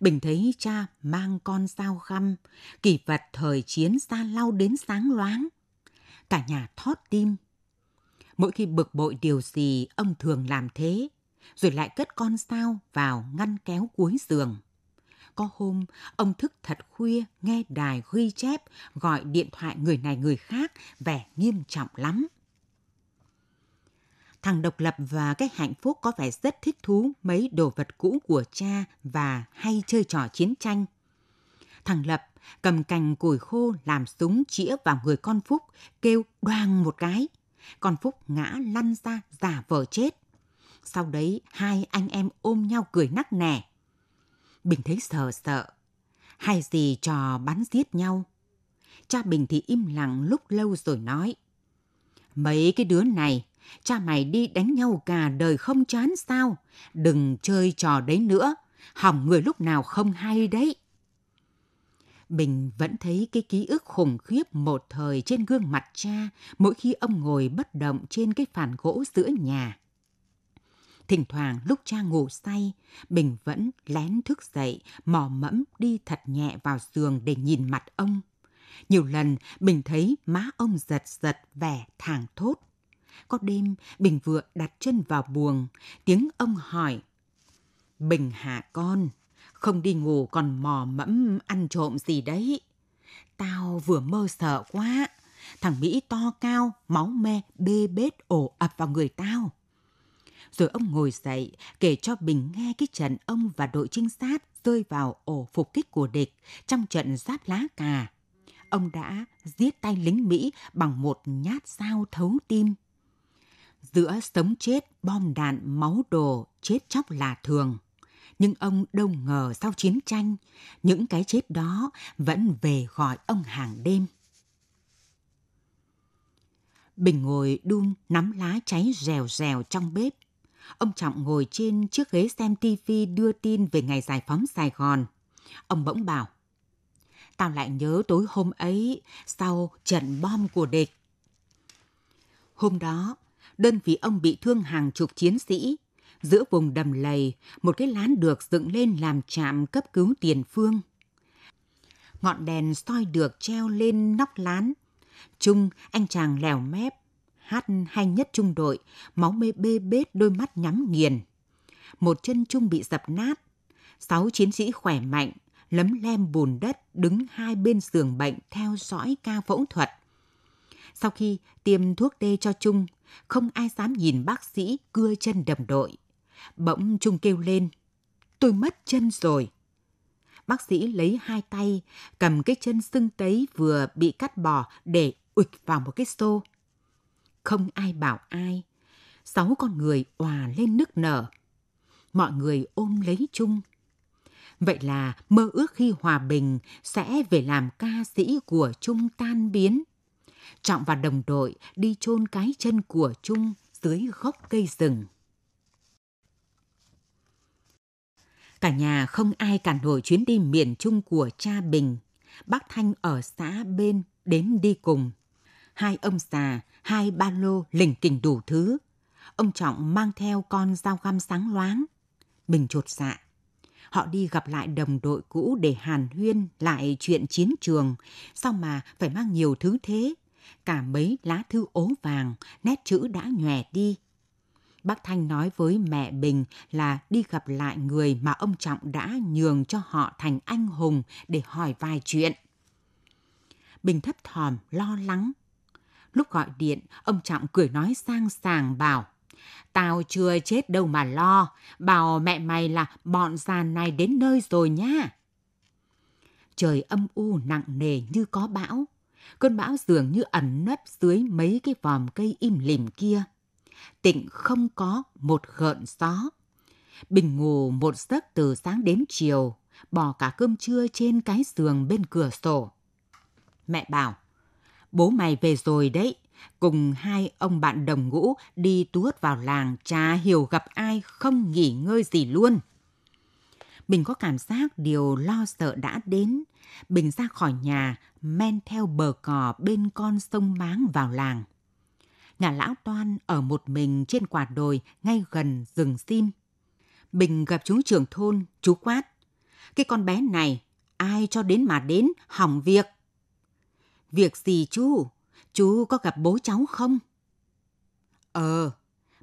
Bình thấy cha mang con dao găm, kỷ vật thời chiến xa lau đến sáng loáng. Cả nhà thót tim. Mỗi khi bực bội điều gì, ông thường làm thế, rồi lại cất con dao vào ngăn kéo cuối giường. Có hôm, ông thức thật khuya nghe đài ghi chép, gọi điện thoại người này người khác, vẻ nghiêm trọng lắm. Thằng Độc Lập và cái hạnh phúc có vẻ rất thích thú mấy đồ vật cũ của cha và hay chơi trò chiến tranh. Thằng Lập cầm cành củi khô làm súng chĩa vào người con Phúc, kêu đoang một cái. Con Phúc ngã lăn ra giả vờ chết. Sau đấy hai anh em ôm nhau cười nắc nẻ. Bình thấy sợ sợ. Hay gì trò bắn giết nhau. Cha Bình thì im lặng lúc lâu rồi nói. Mấy cái đứa này Cha mày đi đánh nhau cả đời không chán sao? Đừng chơi trò đấy nữa, hỏng người lúc nào không hay đấy. Bình vẫn thấy cái ký ức khủng khiếp một thời trên gương mặt cha mỗi khi ông ngồi bất động trên cái phản gỗ giữa nhà. Thỉnh thoảng lúc cha ngủ say, Bình vẫn lén thức dậy, mò mẫm đi thật nhẹ vào giường để nhìn mặt ông. Nhiều lần Bình thấy má ông giật giật vẻ thảng thốt. Có đêm, Bình vừa đặt chân vào buồng, tiếng ông hỏi. Bình hả con, không đi ngủ còn mò mẫm ăn trộm gì đấy. Tao vừa mơ sợ quá, thằng Mỹ to cao, máu me, bê bết ổ ập vào người tao. Rồi ông ngồi dậy kể cho Bình nghe cái trận ông và đội trinh sát rơi vào ổ phục kích của địch trong trận giáp lá cà. Ông đã giết tay lính Mỹ bằng một nhát dao thấu tim. Giữa sống chết, bom đạn, máu đồ, chết chóc là thường. Nhưng ông đâu ngờ sau chiến tranh, những cái chết đó vẫn về gọi ông hàng đêm. Bình ngồi đun nắm lá cháy rèo rèo trong bếp. Ông Trọng ngồi trên chiếc ghế xem tivi đưa tin về ngày giải phóng Sài Gòn. Ông bỗng bảo, tao lại nhớ tối hôm ấy sau trận bom của địch. Hôm đó, đơn vị ông bị thương hàng chục chiến sĩ. Giữa vùng đầm lầy, một cái lán được dựng lên làm trạm cấp cứu tiền phương. Ngọn đèn soi được treo lên nóc lán. Trung, anh chàng lèo mép, hát hay nhất trung đội, máu mê bê bết đôi mắt nhắm nghiền. Một chân Trung bị dập nát. Sáu chiến sĩ khỏe mạnh, lấm lem bùn đất đứng hai bên giường bệnh theo dõi ca phẫu thuật. Sau khi tiêm thuốc tê cho Trung, không ai dám nhìn bác sĩ cưa chân đầm đội. Bỗng Trung kêu lên, tôi mất chân rồi. Bác sĩ lấy hai tay, cầm cái chân sưng tấy vừa bị cắt bỏ để ụt vào một cái xô. Không ai bảo ai. Sáu con người òa lên nức nở. Mọi người ôm lấy Trung. Vậy là mơ ước khi hòa bình sẽ về làm ca sĩ của Trung tan biến. Trọng và đồng đội đi chôn cái chân của Trung dưới gốc cây rừng. Cả nhà không ai cản nổi chuyến đi miền Trung của cha Bình. Bác Thanh ở xã bên đến đi cùng. Hai ông già, hai ba lô lỉnh kỉnh đủ thứ. Ông Trọng mang theo con dao găm sáng loáng. Bình chột dạ. Họ đi gặp lại đồng đội cũ để hàn huyên lại chuyện chiến trường. Sao mà phải mang nhiều thứ thế? Cả mấy lá thư ố vàng, nét chữ đã nhòe đi. Bác Thanh nói với mẹ Bình là đi gặp lại người mà ông Trọng đã nhường cho họ thành anh hùng để hỏi vài chuyện. Bình thấp thòm, lo lắng. Lúc gọi điện, ông Trọng cười nói sang sàng bảo, Tao chưa chết đâu mà lo, bảo mẹ mày là bọn già này đến nơi rồi nhá. Trời âm u nặng nề như có bão. Cơn bão dường như ẩn nấp dưới mấy cái vòm cây im lìm kia. Tịnh không có một gợn gió. Bình ngủ một giấc từ sáng đến chiều, bỏ cả cơm trưa trên cái giường bên cửa sổ. Mẹ bảo, bố mày về rồi đấy, cùng hai ông bạn đồng ngũ đi tuốt vào làng chả hiểu gặp ai không nghỉ ngơi gì luôn. Bình có cảm giác điều lo sợ đã đến. Bình ra khỏi nhà, men theo bờ cỏ bên con sông Máng vào làng. Nhà lão Toan ở một mình trên quả đồi ngay gần rừng sim. Bình gặp chú trưởng thôn, chú quát. Cái con bé này, ai cho đến mà đến, hỏng việc. Việc gì chú? Chú có gặp bố cháu không? Ờ,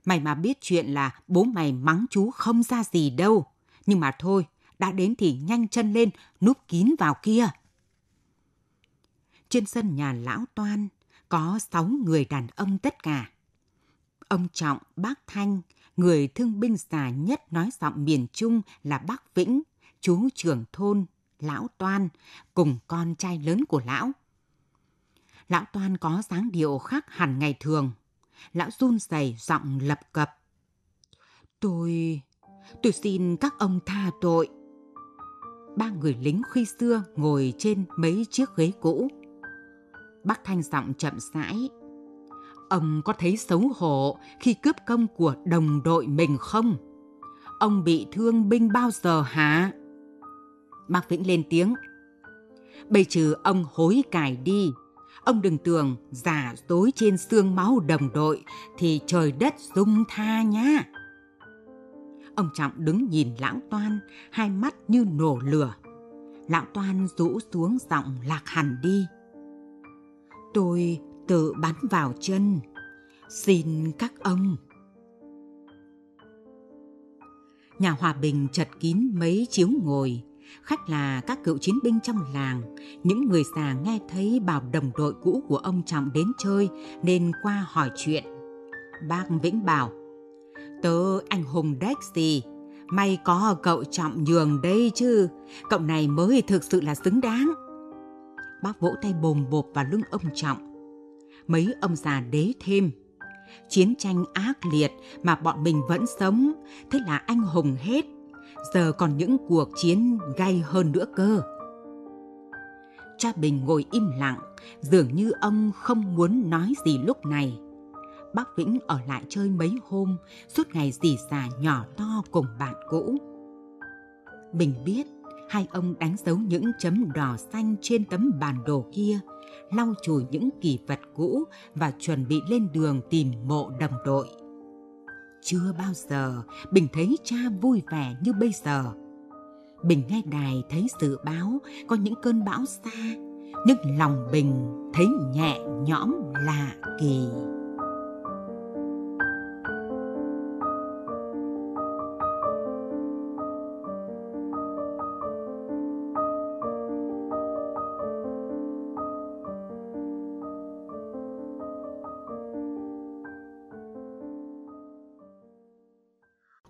mày mà biết chuyện là bố mày mắng chú không ra gì đâu. Nhưng mà thôi, đã đến thì nhanh chân lên, núp kín vào kia. Trên sân nhà lão Toan có sáu người đàn ông tất cả. Ông Trọng, bác Thanh, người thương binh già nhất nói giọng miền Trung là bác Vĩnh, chú trưởng thôn, lão Toan, cùng con trai lớn của lão. Lão Toan có dáng điệu khác hẳn ngày thường. Lão run rẩy giọng lập cập. Tôi... tôi xin các ông tha tội. Ba người lính khi xưa ngồi trên mấy chiếc ghế cũ. Bác Thanh giọng chậm rãi. Ông có thấy xấu hổ khi cướp công của đồng đội mình không? Ông bị thương binh bao giờ hả? Bác Vĩnh lên tiếng. Bây trừ ông hối cải đi, Ông đừng tưởng giả dối trên xương máu đồng đội thì trời đất dung tha nhá. Ông Trọng đứng nhìn lão toan, hai mắt như nổ lửa. Lão toan rũ xuống giọng lạc hẳn đi. Tôi tự bắn vào chân. Xin các ông. Nhà hòa bình chật kín mấy chiếu ngồi, Khách là các cựu chiến binh trong làng, những người già nghe thấy bảo đồng đội cũ của ông Trọng đến chơi nên qua hỏi chuyện. Bác Vĩnh bảo, tớ anh hùng đếch gì, may có cậu Trọng nhường đây chứ, cậu này mới thực sự là xứng đáng. Bác vỗ tay bồm bộp vào lưng ông Trọng. Mấy ông già đế thêm, chiến tranh ác liệt mà bọn mình vẫn sống, thế là anh hùng hết giờ còn những cuộc chiến gay hơn nữa cơ. Cha Bình ngồi im lặng, dường như ông không muốn nói gì lúc này. bác Vĩnh ở lại chơi mấy hôm, suốt ngày dì xà nhỏ to cùng bạn cũ. Bình biết hai ông đánh dấu những chấm đỏ xanh trên tấm bản đồ kia, lau chùi những kỷ vật cũ và chuẩn bị lên đường tìm mộ đồng đội. Chưa bao giờ Bình thấy cha vui vẻ như bây giờ. Bình nghe đài thấy dự báo có những cơn bão xa, nhưng lòng Bình thấy nhẹ nhõm lạ kỳ.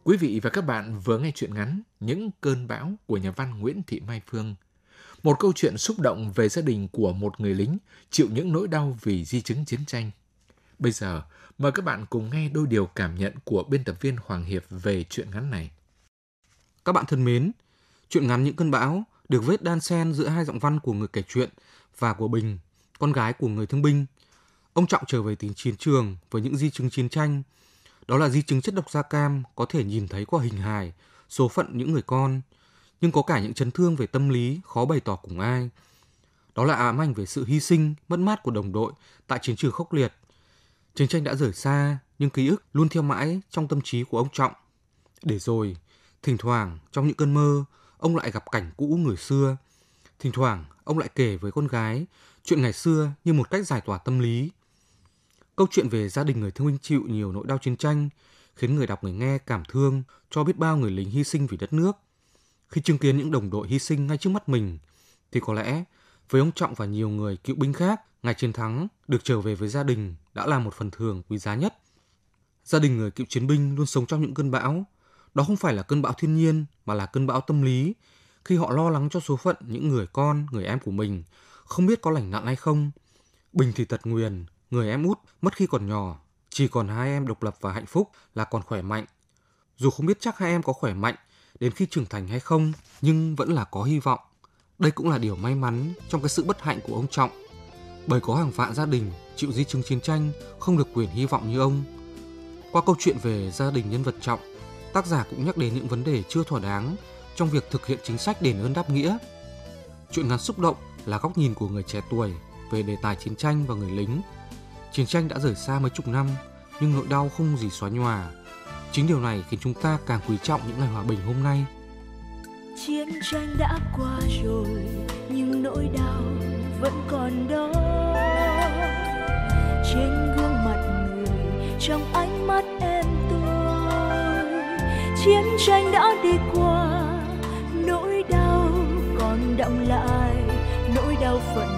Quý vị và các bạn vừa nghe chuyện ngắn Những cơn bão của nhà văn Nguyễn Thị Mai Phương. Một câu chuyện xúc động về gia đình của một người lính chịu những nỗi đau vì di chứng chiến tranh. Bây giờ, mời các bạn cùng nghe đôi điều cảm nhận của biên tập viên Hoàng Hiệp về chuyện ngắn này. Các bạn thân mến, chuyện ngắn Những cơn bão được viết đan xen giữa hai giọng văn của người kể chuyện và của Bình, con gái của người thương binh. Ông Trọng trở về tỉnh chiến trường với những di chứng chiến tranh đó là di chứng chất độc da cam có thể nhìn thấy qua hình hài, số phận những người con, nhưng có cả những chấn thương về tâm lý khó bày tỏ cùng ai. Đó là ám ảnh về sự hy sinh, mất mát của đồng đội tại chiến trường khốc liệt. Chiến tranh đã rời xa, nhưng ký ức luôn theo mãi trong tâm trí của ông Trọng. Để rồi, thỉnh thoảng trong những cơn mơ, ông lại gặp cảnh cũ người xưa. Thỉnh thoảng, ông lại kể với con gái chuyện ngày xưa như một cách giải tỏa tâm lý, Câu chuyện về gia đình người thương binh chịu nhiều nỗi đau chiến tranh khiến người đọc người nghe cảm thương cho biết bao người lính hy sinh vì đất nước. Khi chứng kiến những đồng đội hy sinh ngay trước mắt mình, thì có lẽ với ông Trọng và nhiều người cựu binh khác, ngày chiến thắng được trở về với gia đình đã là một phần thưởng quý giá nhất. Gia đình người cựu chiến binh luôn sống trong những cơn bão. Đó không phải là cơn bão thiên nhiên mà là cơn bão tâm lý khi họ lo lắng cho số phận những người con, người em của mình, không biết có lành nạn hay không. Bình thì tật nguyền, Người em út mất khi còn nhỏ, chỉ còn hai em độc lập và hạnh phúc là còn khỏe mạnh. Dù không biết chắc hai em có khỏe mạnh đến khi trưởng thành hay không, nhưng vẫn là có hy vọng. Đây cũng là điều may mắn trong cái sự bất hạnh của ông Trọng. Bởi có hàng vạn gia đình chịu di chứng chiến tranh không được quyền hy vọng như ông. Qua câu chuyện về gia đình nhân vật Trọng, tác giả cũng nhắc đến những vấn đề chưa thỏa đáng trong việc thực hiện chính sách đền ơn đáp nghĩa. Chuyện ngắn xúc động là góc nhìn của người trẻ tuổi về đề tài chiến tranh và người lính Chiến tranh đã rời xa mấy chục năm, nhưng nỗi đau không gì xóa nhòa. Chính điều này khiến chúng ta càng quý trọng những ngày hòa bình hôm nay. Chiến tranh đã qua rồi, nhưng nỗi đau vẫn còn đó. Trên gương mặt người, trong ánh mắt em tôi. Chiến tranh đã đi qua, nỗi đau còn đọng lại, nỗi đau phận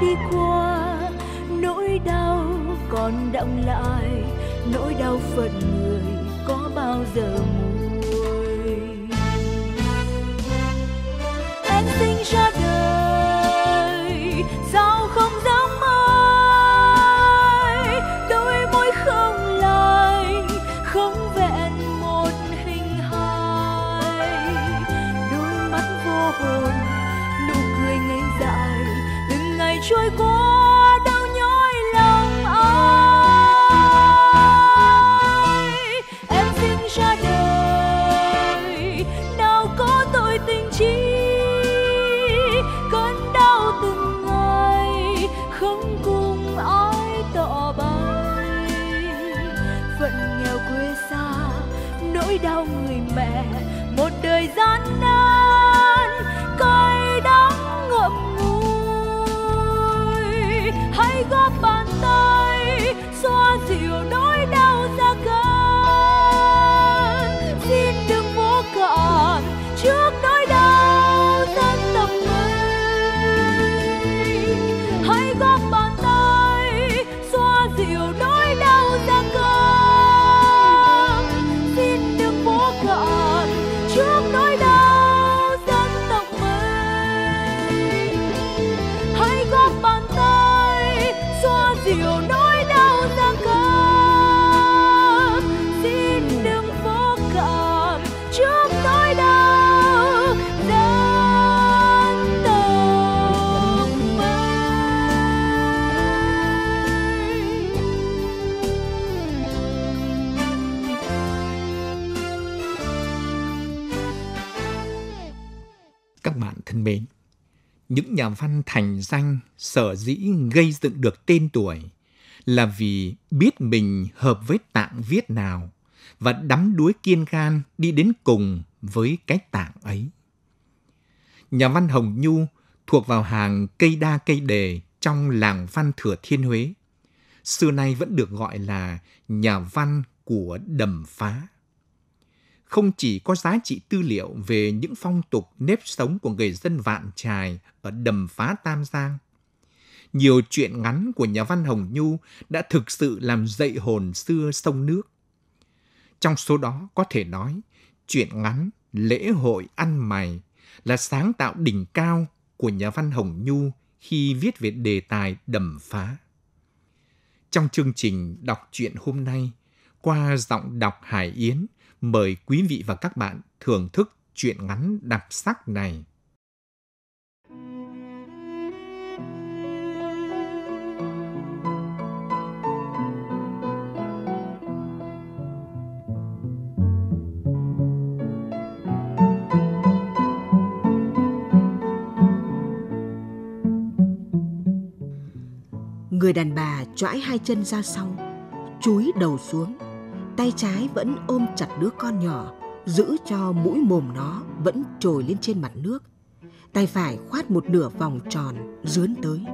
đi qua. Nỗi đau còn đọng lại, nỗi đau phận người có bao giờ muốn nhà văn thành danh sở dĩ gây dựng được tên tuổi là vì biết mình hợp với tạng viết nào và đắm đuối kiên gan đi đến cùng với cái tạng ấy. Nhà văn Hồng Nhu thuộc vào hàng cây đa cây đề trong làng văn Thừa Thiên Huế. Xưa nay vẫn được gọi là nhà văn của đầm phá không chỉ có giá trị tư liệu về những phong tục nếp sống của người dân Vạn Trài ở đầm phá Tam Giang. Nhiều chuyện ngắn của nhà văn Hồng Nhu đã thực sự làm dậy hồn xưa sông nước. Trong số đó có thể nói, chuyện ngắn Lễ hội ăn mày là sáng tạo đỉnh cao của nhà văn Hồng Nhu khi viết về đề tài đầm phá. Trong chương trình đọc truyện hôm nay, qua giọng đọc Hải Yến, mời quý vị và các bạn thưởng thức truyện ngắn đặc sắc này. Người đàn bà choãi hai chân ra sau, chúi đầu xuống, tay trái vẫn ôm chặt đứa con nhỏ, giữ cho mũi mồm nó vẫn trồi lên trên mặt nước. Tay phải khoát một nửa vòng tròn dướn tới.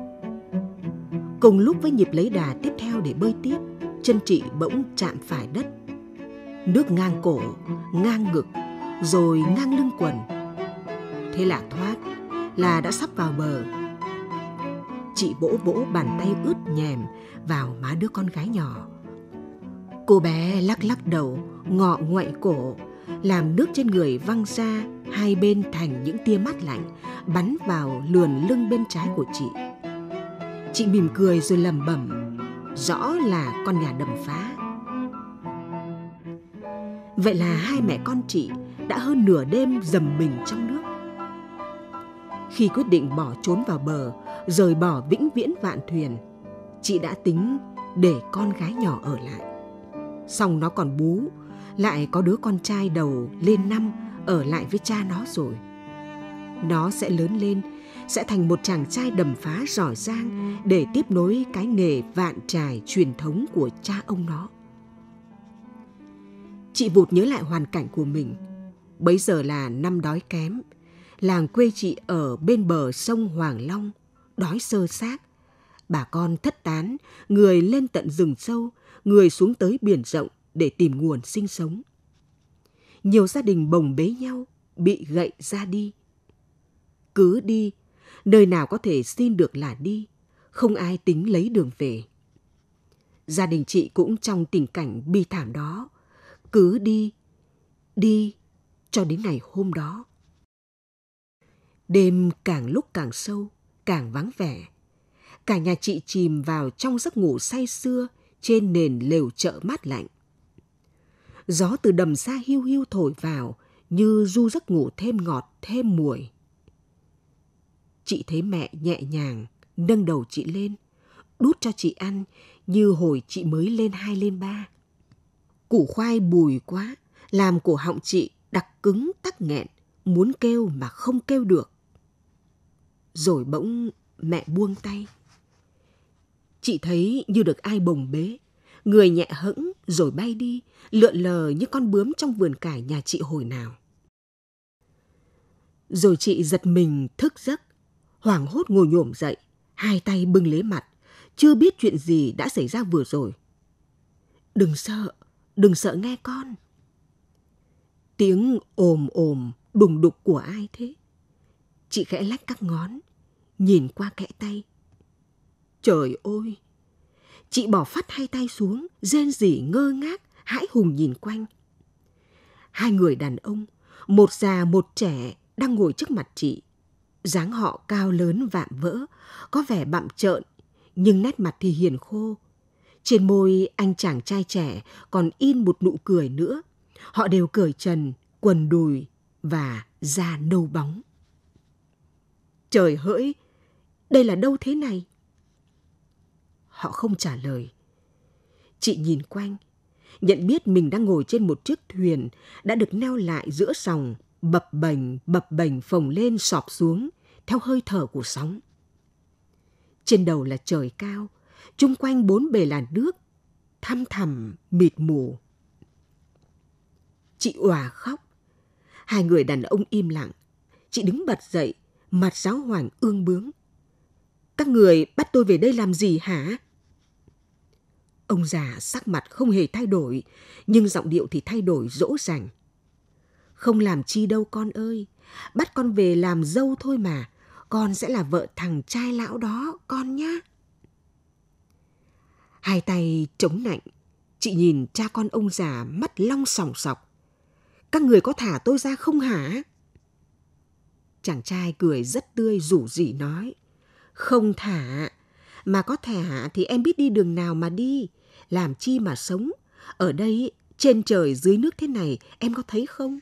Cùng lúc với nhịp lấy đà tiếp theo để bơi tiếp, chân chị bỗng chạm phải đất. Nước ngang cổ, ngang ngực, rồi ngang lưng quần. Thế là thoát, là đã sắp vào bờ. Chị vỗ vỗ bàn tay ướt nhèm vào má đứa con gái nhỏ. Cô bé lắc lắc đầu, ngọ ngoại cổ, làm nước trên người văng ra hai bên thành những tia mắt lạnh, bắn vào lườn lưng bên trái của chị. Chị mỉm cười rồi lầm bẩm, rõ là con nhà đầm phá. Vậy là hai mẹ con chị đã hơn nửa đêm dầm mình trong nước. Khi quyết định bỏ trốn vào bờ, rời bỏ vĩnh viễn vạn thuyền, chị đã tính để con gái nhỏ ở lại. Xong nó còn bú, lại có đứa con trai đầu lên năm ở lại với cha nó rồi. Nó sẽ lớn lên, sẽ thành một chàng trai đầm phá giỏi giang để tiếp nối cái nghề vạn trài truyền thống của cha ông nó. Chị vụt nhớ lại hoàn cảnh của mình. Bấy giờ là năm đói kém. Làng quê chị ở bên bờ sông Hoàng Long, đói sơ xác. Bà con thất tán, người lên tận rừng sâu, người xuống tới biển rộng để tìm nguồn sinh sống. Nhiều gia đình bồng bế nhau, bị gậy ra đi. Cứ đi, nơi nào có thể xin được là đi, không ai tính lấy đường về. Gia đình chị cũng trong tình cảnh bi thảm đó, cứ đi, đi cho đến ngày hôm đó. Đêm càng lúc càng sâu, càng vắng vẻ. Cả nhà chị chìm vào trong giấc ngủ say sưa trên nền lều chợ mát lạnh. Gió từ đầm xa hiu hiu thổi vào như du giấc ngủ thêm ngọt thêm mùi. Chị thấy mẹ nhẹ nhàng nâng đầu chị lên, đút cho chị ăn như hồi chị mới lên hai lên ba. Củ khoai bùi quá, làm cổ họng chị đặc cứng tắc nghẹn, muốn kêu mà không kêu được. Rồi bỗng mẹ buông tay. Chị thấy như được ai bồng bế, Người nhẹ hững rồi bay đi, lượn lờ như con bướm trong vườn cải nhà chị hồi nào. Rồi chị giật mình thức giấc, hoảng hốt ngồi nhổm dậy, hai tay bưng lấy mặt, chưa biết chuyện gì đã xảy ra vừa rồi. Đừng sợ, đừng sợ nghe con. Tiếng ồm ồm, đùng đục của ai thế? Chị khẽ lách các ngón, nhìn qua kẽ tay. Trời ơi! Chị bỏ phát hai tay xuống, rên rỉ ngơ ngác, hãi hùng nhìn quanh. Hai người đàn ông, một già một trẻ, đang ngồi trước mặt chị. dáng họ cao lớn vạm vỡ, có vẻ bặm trợn, nhưng nét mặt thì hiền khô. Trên môi anh chàng trai trẻ còn in một nụ cười nữa. Họ đều cởi trần, quần đùi và da nâu bóng. Trời hỡi, đây là đâu thế này? Họ không trả lời. Chị nhìn quanh, nhận biết mình đang ngồi trên một chiếc thuyền đã được neo lại giữa sòng, bập bềnh, bập bềnh phồng lên sọp xuống theo hơi thở của sóng. Trên đầu là trời cao, chung quanh bốn bề là nước, thăm thẳm, mịt mù. Chị òa khóc. Hai người đàn ông im lặng. Chị đứng bật dậy, mặt giáo hoàng ương bướng. Các người bắt tôi về đây làm gì hả? Ông già sắc mặt không hề thay đổi, nhưng giọng điệu thì thay đổi dỗ dành. Không làm chi đâu con ơi, bắt con về làm dâu thôi mà, con sẽ là vợ thằng trai lão đó, con nhá. Hai tay chống nạnh, chị nhìn cha con ông già mắt long sòng sọc. Các người có thả tôi ra không hả? Chàng trai cười rất tươi rủ rỉ nói. Không thả, mà có thả thì em biết đi đường nào mà đi, làm chi mà sống. Ở đây, trên trời dưới nước thế này, em có thấy không?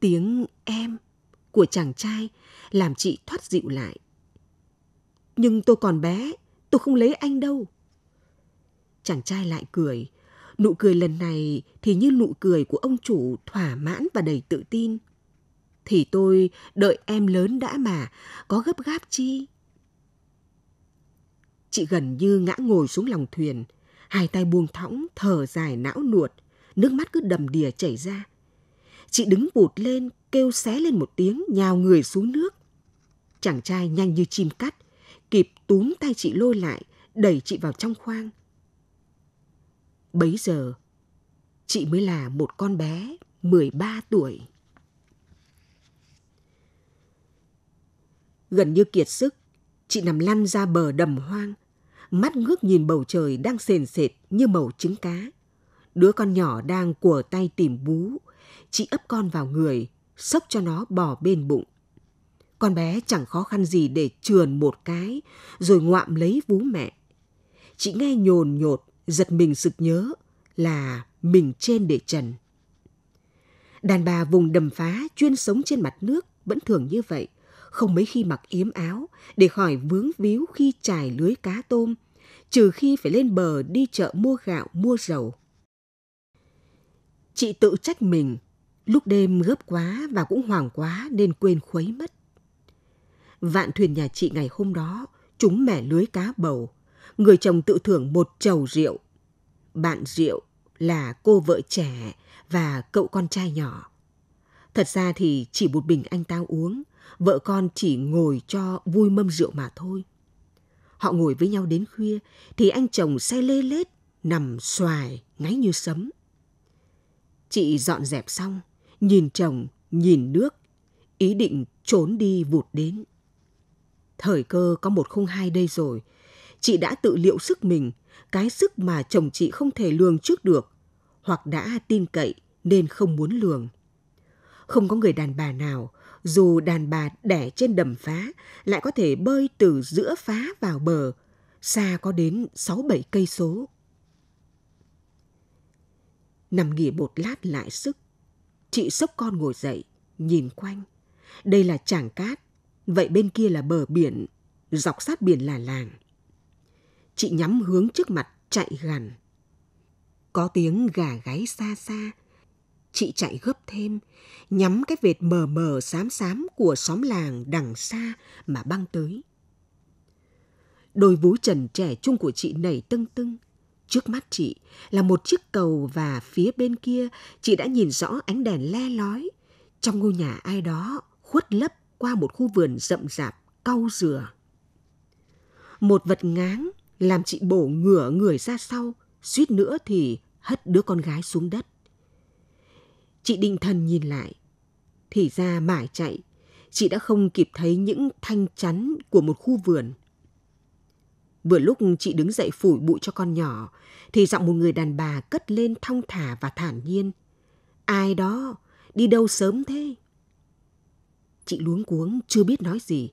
Tiếng em của chàng trai làm chị thoát dịu lại. Nhưng tôi còn bé, tôi không lấy anh đâu. Chàng trai lại cười. Nụ cười lần này thì như nụ cười của ông chủ thỏa mãn và đầy tự tin. Thì tôi đợi em lớn đã mà, có gấp gáp chi? Chị gần như ngã ngồi xuống lòng thuyền, hai tay buông thõng, thở dài não nuột, nước mắt cứ đầm đìa chảy ra. Chị đứng vụt lên, kêu xé lên một tiếng, nhào người xuống nước. Chàng trai nhanh như chim cắt, kịp túm tay chị lôi lại, đẩy chị vào trong khoang. Bấy giờ, chị mới là một con bé 13 tuổi. Gần như kiệt sức, chị nằm lăn ra bờ đầm hoang, mắt ngước nhìn bầu trời đang sền sệt như màu trứng cá. Đứa con nhỏ đang của tay tìm bú, chị ấp con vào người, sốc cho nó bò bên bụng. Con bé chẳng khó khăn gì để trườn một cái, rồi ngoạm lấy vú mẹ. Chị nghe nhồn nhột, giật mình sực nhớ là mình trên để trần. Đàn bà vùng đầm phá chuyên sống trên mặt nước vẫn thường như vậy, không mấy khi mặc yếm áo để khỏi vướng víu khi trải lưới cá tôm, trừ khi phải lên bờ đi chợ mua gạo, mua dầu. Chị tự trách mình, lúc đêm gấp quá và cũng hoảng quá nên quên khuấy mất. Vạn thuyền nhà chị ngày hôm đó trúng mẻ lưới cá bầu, người chồng tự thưởng một chầu rượu. Bạn rượu là cô vợ trẻ và cậu con trai nhỏ. Thật ra thì chỉ một bình anh ta uống, vợ con chỉ ngồi cho vui mâm rượu mà thôi. Họ ngồi với nhau đến khuya thì anh chồng say lê lết, nằm xoài, ngáy như sấm. Chị dọn dẹp xong, nhìn chồng, nhìn nước, ý định trốn đi vụt đến. Thời cơ có một không hai đây rồi, chị đã tự liệu sức mình, cái sức mà chồng chị không thể lường trước được, hoặc đã tin cậy nên không muốn lường. Không có người đàn bà nào, dù đàn bà đẻ trên đầm phá, lại có thể bơi từ giữa phá vào bờ, xa có đến 6-7 cây số. Nằm nghỉ một lát lại sức, chị sốc con ngồi dậy, nhìn quanh. Đây là tràng cát, vậy bên kia là bờ biển, dọc sát biển là làng. Chị nhắm hướng trước mặt chạy gần. Có tiếng gà gáy xa xa, chị chạy gấp thêm, nhắm cái vệt mờ mờ xám xám của xóm làng đằng xa mà băng tới. Đôi vú trần trẻ trung của chị nảy tưng tưng, Trước mắt chị là một chiếc cầu và phía bên kia chị đã nhìn rõ ánh đèn le lói. Trong ngôi nhà ai đó khuất lấp qua một khu vườn rậm rạp, cau dừa. Một vật ngáng làm chị bổ ngửa người ra sau, suýt nữa thì hất đứa con gái xuống đất. Chị định thần nhìn lại, thì ra mải chạy, chị đã không kịp thấy những thanh chắn của một khu vườn. Vừa lúc chị đứng dậy phủi bụi cho con nhỏ, thì giọng một người đàn bà cất lên thong thả và thản nhiên. Ai đó, đi đâu sớm thế? Chị luống cuống chưa biết nói gì,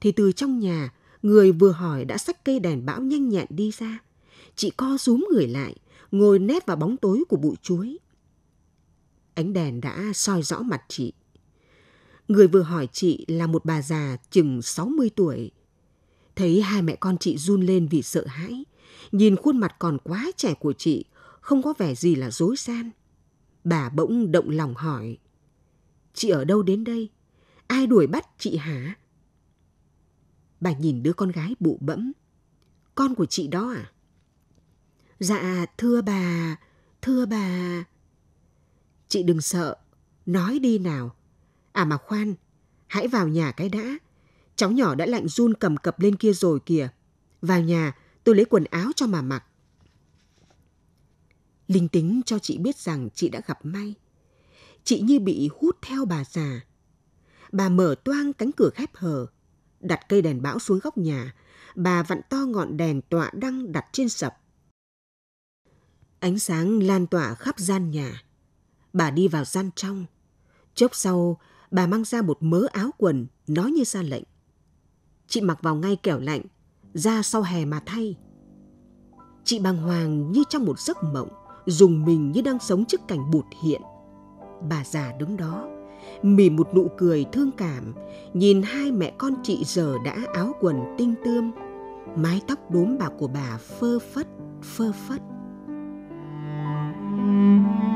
thì từ trong nhà, người vừa hỏi đã xách cây đèn bão nhanh nhẹn đi ra. Chị co rúm người lại, ngồi nép vào bóng tối của bụi chuối. Ánh đèn đã soi rõ mặt chị. Người vừa hỏi chị là một bà già chừng 60 tuổi. Thấy hai mẹ con chị run lên vì sợ hãi. Nhìn khuôn mặt còn quá trẻ của chị, không có vẻ gì là dối gian. Bà bỗng động lòng hỏi. Chị ở đâu đến đây? Ai đuổi bắt chị hả? Bà nhìn đứa con gái bụ bẫm. Con của chị đó à? Dạ, thưa bà, thưa bà. Chị đừng sợ, nói đi nào. À mà khoan, hãy vào nhà cái đã. Cháu nhỏ đã lạnh run cầm cập lên kia rồi kìa. Vào nhà, tôi lấy quần áo cho mà mặc. Linh tính cho chị biết rằng chị đã gặp may. Chị như bị hút theo bà già. Bà mở toang cánh cửa khép hờ, đặt cây đèn bão xuống góc nhà. Bà vặn to ngọn đèn tọa đăng đặt trên sập. Ánh sáng lan tỏa khắp gian nhà. Bà đi vào gian trong. Chốc sau, bà mang ra một mớ áo quần, nói như ra lệnh. Chị mặc vào ngay kẻo lạnh, ra sau hè mà thay. Chị bàng hoàng như trong một giấc mộng, dùng mình như đang sống trước cảnh bụt hiện. Bà già đứng đó, mỉm một nụ cười thương cảm, nhìn hai mẹ con chị giờ đã áo quần tinh tươm, mái tóc đốm bạc của bà phơ phất, phơ phất. Thank you.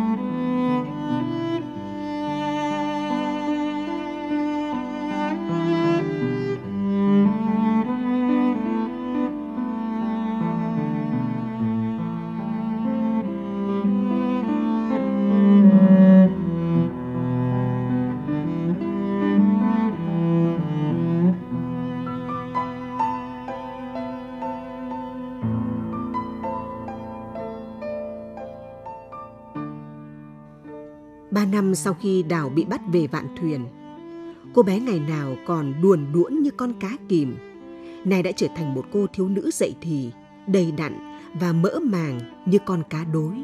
Sau khi Đào bị bắt về vạn thuyền, cô bé ngày nào còn đuồn đuỗn như con cá kìm, nay đã trở thành một cô thiếu nữ dậy thì, đầy đặn và mỡ màng như con cá đối.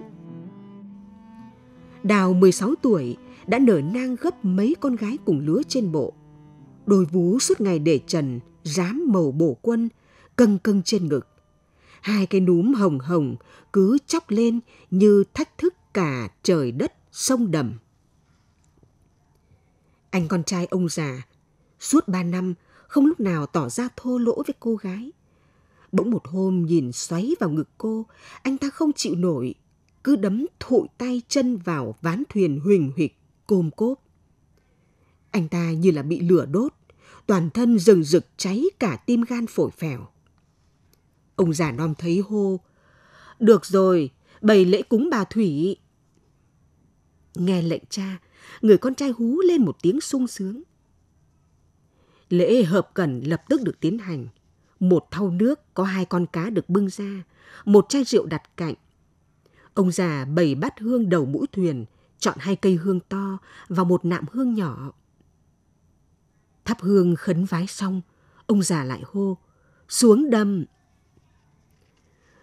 Đào 16 tuổi đã nở nang gấp mấy con gái cùng lứa trên bộ. Đôi vú suốt ngày để trần, rám màu bổ quân, căng căng trên ngực. Hai cái núm hồng hồng cứ chóc lên như thách thức cả trời đất sông đầm. Anh con trai ông già, suốt ba năm không lúc nào tỏ ra thô lỗ với cô gái. Bỗng một hôm nhìn xoáy vào ngực cô, anh ta không chịu nổi, cứ đấm thụi tay chân vào ván thuyền huỳnh huỵch côm cốp. Anh ta như là bị lửa đốt, toàn thân rừng rực cháy cả tim gan phổi phèo. Ông già non thấy hô, được rồi, bày lễ cúng bà Thủy. Nghe lệnh cha, người con trai hú lên một tiếng sung sướng. Lễ hợp cẩn lập tức được tiến hành. Một thau nước có hai con cá được bưng ra, một chai rượu đặt cạnh. Ông già bày bát hương đầu mũi thuyền, chọn hai cây hương to và một nạm hương nhỏ. Thắp hương khấn vái xong, ông già lại hô, xuống đầm.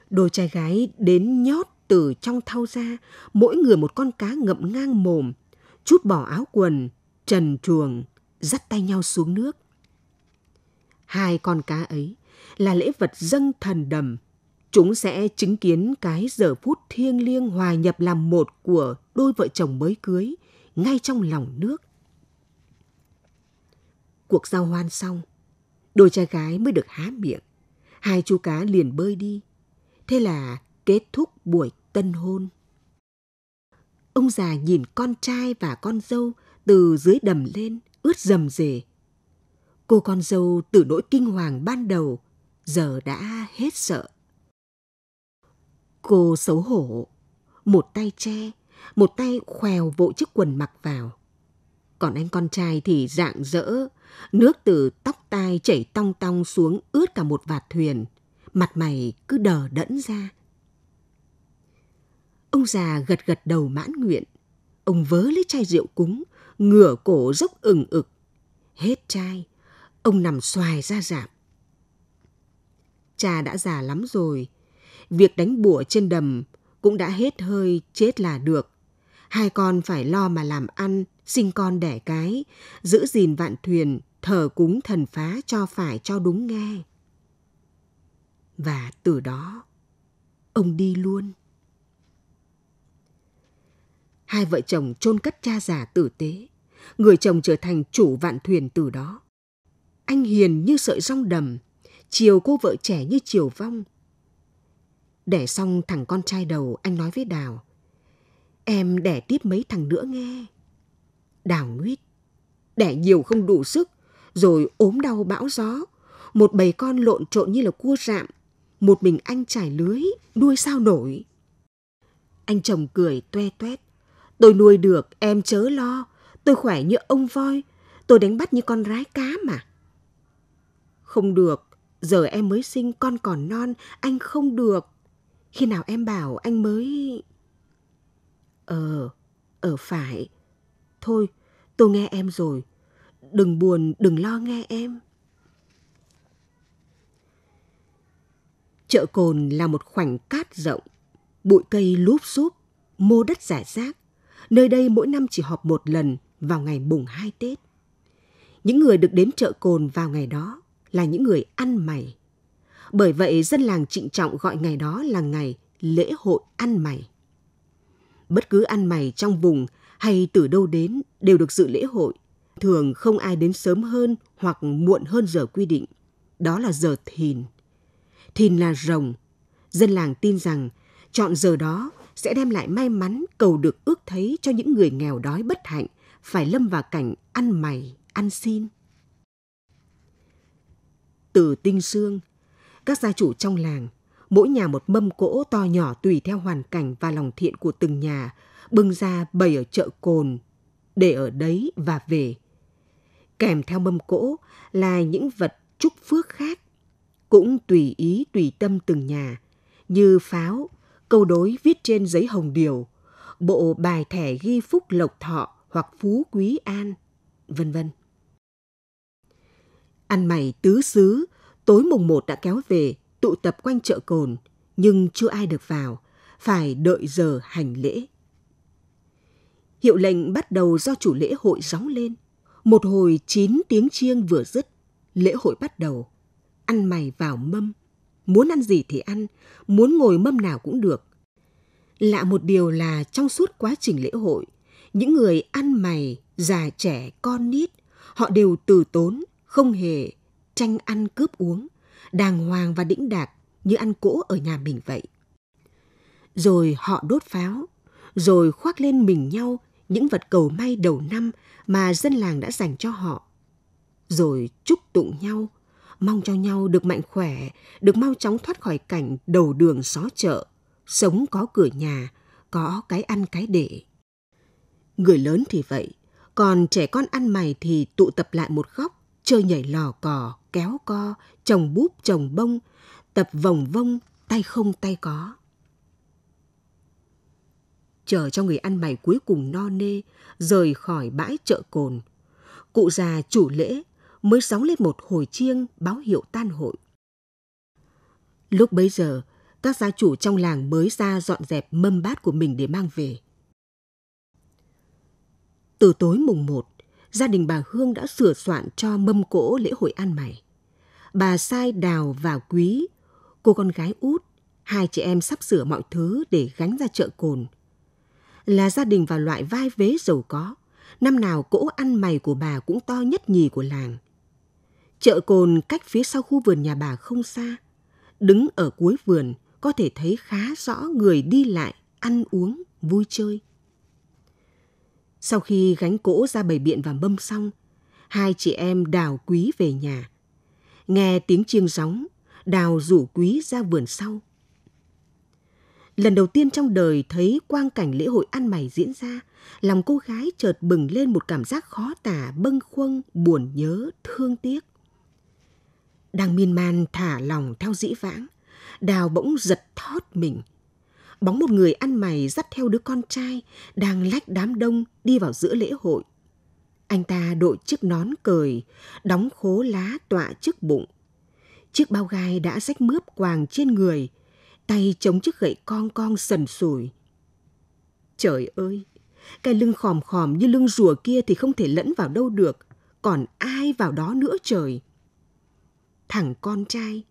Đôi trai gái đến nhót từ trong thau ra, mỗi người một con cá ngậm ngang mồm, chút bỏ áo quần, trần truồng, dắt tay nhau xuống nước. Hai con cá ấy là lễ vật dâng thần đầm. Chúng sẽ chứng kiến cái giờ phút thiêng liêng hòa nhập làm một của đôi vợ chồng mới cưới ngay trong lòng nước. Cuộc giao hoan xong, đôi trai gái mới được há miệng. Hai chú cá liền bơi đi. Thế là kết thúc buổi tân hôn. Ông già nhìn con trai và con dâu từ dưới đầm lên, ướt rầm rề. Cô con dâu từ nỗi kinh hoàng ban đầu, giờ đã hết sợ. Cô xấu hổ, một tay che, một tay khoèo vội chiếc quần mặc vào. Còn anh con trai thì rạng rỡ, nước từ tóc tai chảy tong tong xuống ướt cả một vạt thuyền, mặt mày cứ đờ đẫn ra. Ông già gật gật đầu mãn nguyện, ông vớ lấy chai rượu cúng, ngửa cổ dốc ừng ực. Hết chai, ông nằm xoài ra giảm. Cha đã già lắm rồi, việc đánh bùa trên đầm cũng đã hết hơi chết là được. Hai con phải lo mà làm ăn, sinh con đẻ cái, giữ gìn vạn thuyền, thờ cúng thần phá cho phải cho đúng nghe. Và từ đó, ông đi luôn. Hai vợ chồng chôn cất cha già tử tế, người chồng trở thành chủ vạn thuyền từ đó. Anh hiền như sợi rong đầm, chiều cô vợ trẻ như chiều vong. Đẻ xong thằng con trai đầu, anh nói với Đào, em đẻ tiếp mấy thằng nữa nghe. Đào nguyết, đẻ nhiều không đủ sức, rồi ốm đau bão gió, một bầy con lộn trộn như là cua rạm, một mình anh trải lưới, nuôi sao nổi. Anh chồng cười toe toét, tôi nuôi được, em chớ lo, tôi khỏe như ông voi, tôi đánh bắt như con rái cá mà. Không được, giờ em mới sinh con còn non, anh không được. Khi nào em bảo anh mới... Ờ, ở phải. Thôi, tôi nghe em rồi. Đừng buồn, đừng lo nghe em. Chợ Cồn là một khoảnh cát rộng, bụi cây lúp xúp, mô đất rải rác. Nơi đây mỗi năm chỉ họp một lần vào ngày mùng hai Tết. Những người được đến chợ Cồn vào ngày đó là những người ăn mày. Bởi vậy, dân làng trịnh trọng gọi ngày đó là ngày lễ hội ăn mày. Bất cứ ăn mày trong vùng hay từ đâu đến đều được dự lễ hội. Thường không ai đến sớm hơn hoặc muộn hơn giờ quy định. Đó là giờ thìn. Thìn là rồng. Dân làng tin rằng chọn giờ đó sẽ đem lại may mắn cầu được ước thấy cho những người nghèo đói bất hạnh phải lâm vào cảnh ăn mày, ăn xin. Từ tinh xương, các gia chủ trong làng, mỗi nhà một mâm cỗ to nhỏ tùy theo hoàn cảnh và lòng thiện của từng nhà, bưng ra bày ở chợ cồn, để ở đấy và về. Kèm theo mâm cỗ là những vật chúc phước khác, cũng tùy ý tùy tâm từng nhà, như pháo, câu đối viết trên giấy hồng điều, bộ bài thẻ ghi phúc lộc thọ hoặc phú quý an, vân vân. Ăn mày tứ xứ, tối mùng một đã kéo về, tụ tập quanh chợ cồn, nhưng chưa ai được vào, phải đợi giờ hành lễ. Hiệu lệnh bắt đầu do chủ lễ hội gióng lên. Một hồi chín tiếng chiêng vừa dứt, lễ hội bắt đầu. Ăn mày vào mâm, muốn ăn gì thì ăn, muốn ngồi mâm nào cũng được. Lạ một điều là trong suốt quá trình lễ hội, những người ăn mày, già trẻ, con nít, họ đều từ tốn, không hề tranh ăn cướp uống, đàng hoàng và đĩnh đạc như ăn cỗ ở nhà mình vậy. Rồi họ đốt pháo, rồi khoác lên mình nhau những vật cầu may đầu năm mà dân làng đã dành cho họ. Rồi chúc tụng nhau, mong cho nhau được mạnh khỏe, được mau chóng thoát khỏi cảnh đầu đường xó chợ, sống có cửa nhà, có cái ăn cái để. Người lớn thì vậy, còn trẻ con ăn mày thì tụ tập lại một góc, chơi nhảy lò cò, kéo co, trồng búp trồng bông, tập vòng vông, tay không tay có. Chờ cho người ăn mày cuối cùng no nê, rời khỏi bãi chợ cồn. Cụ già chủ lễ mới sóng lên một hồi chiêng báo hiệu tan hội. Lúc bấy giờ, các gia chủ trong làng mới ra dọn dẹp mâm bát của mình để mang về. Từ tối mùng 1, gia đình bà Hương đã sửa soạn cho mâm cỗ lễ hội ăn mày. Bà sai Đào và Quý, cô con gái út, hai chị em sắp sửa mọi thứ để gánh ra chợ cồn. Là gia đình vào loại vai vế giàu có, năm nào cỗ ăn mày của bà cũng to nhất nhì của làng. Chợ cồn cách phía sau khu vườn nhà bà không xa. Đứng ở cuối vườn có thể thấy khá rõ người đi lại, ăn uống, vui chơi. Sau khi gánh cỗ ra bầy biện và mâm xong, hai chị em đào quý về nhà. Nghe tiếng chiêng gióng, đào rủ quý ra vườn sau. Lần đầu tiên trong đời thấy quang cảnh lễ hội ăn mày diễn ra, lòng cô gái chợt bừng lên một cảm giác khó tả, bâng khuâng, buồn nhớ, thương tiếc. Đang miên man thả lòng theo dĩ vãng, Đào bỗng giật thót mình. Bóng một người ăn mày dắt theo đứa con trai đang lách đám đông đi vào giữa lễ hội. Anh ta đội chiếc nón cười, đóng khố lá tọa trước bụng. Chiếc bao gai đã rách mướp quàng trên người, tay chống chiếc gậy con con sần sùi. Trời ơi, cái lưng khòm khòm như lưng rùa kia thì không thể lẫn vào đâu được, còn ai vào đó nữa trời. Thằng con trai,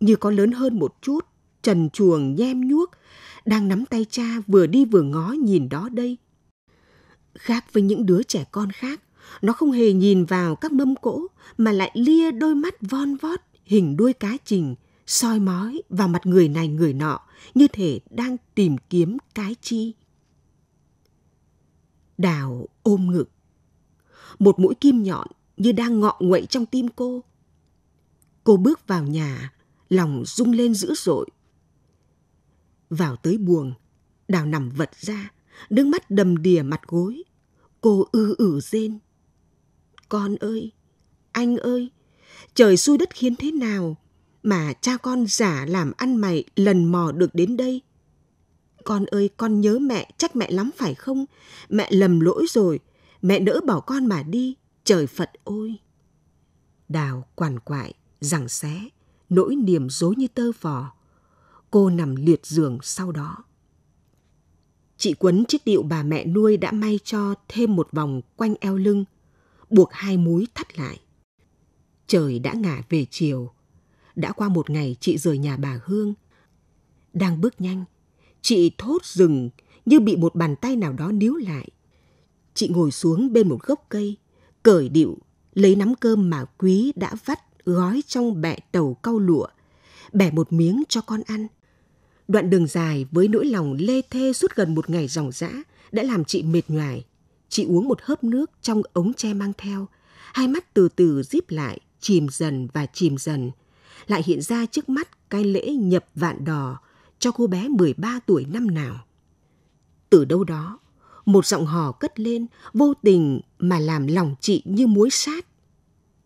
như có lớn hơn một chút, trần chuồng nhem nhuốc, đang nắm tay cha vừa đi vừa ngó nhìn đó đây. Khác với những đứa trẻ con khác, nó không hề nhìn vào các mâm cỗ mà lại lia đôi mắt von vót hình đuôi cá trình, soi mói vào mặt người này người nọ như thể đang tìm kiếm cái chi. Đào ôm ngực. Một mũi kim nhọn như đang ngọ nguậy trong tim cô. Cô bước vào nhà, lòng rung lên dữ dội. Vào tới buồng, Đào nằm vật ra, nước mắt đầm đìa mặt gối. Cô ư ử rên. Con ơi, anh ơi, trời xui đất khiến thế nào mà cha con giả làm ăn mày lần mò được đến đây. Con ơi, con nhớ mẹ, trách mẹ lắm phải không? Mẹ lầm lỗi rồi, mẹ đỡ bỏ con mà đi, trời Phật ôi. Đào quằn quại, rằng xé, nỗi niềm dối như tơ vò. Cô nằm liệt giường sau đó. Chị quấn chiếc điệu bà mẹ nuôi đã may cho thêm một vòng quanh eo lưng, buộc hai múi thắt lại. Trời đã ngả về chiều. Đã qua một ngày chị rời nhà bà Hương. Đang bước nhanh, chị thốt dừng như bị một bàn tay nào đó níu lại. Chị ngồi xuống bên một gốc cây, cởi điệu, lấy nắm cơm mà quý đã vắt gói trong bẹ tàu cau lụa, bẻ một miếng cho con ăn. Đoạn đường dài với nỗi lòng lê thê suốt gần một ngày ròng rã đã làm chị mệt nhoài. Chị uống một hớp nước trong ống tre mang theo, hai mắt từ từ díp lại, chìm dần và chìm dần. Lại hiện ra trước mắt cái lễ nhập vạn đò cho cô bé 13 tuổi năm nào. Từ đâu đó, một giọng hò cất lên, vô tình mà làm lòng chị như muối sát.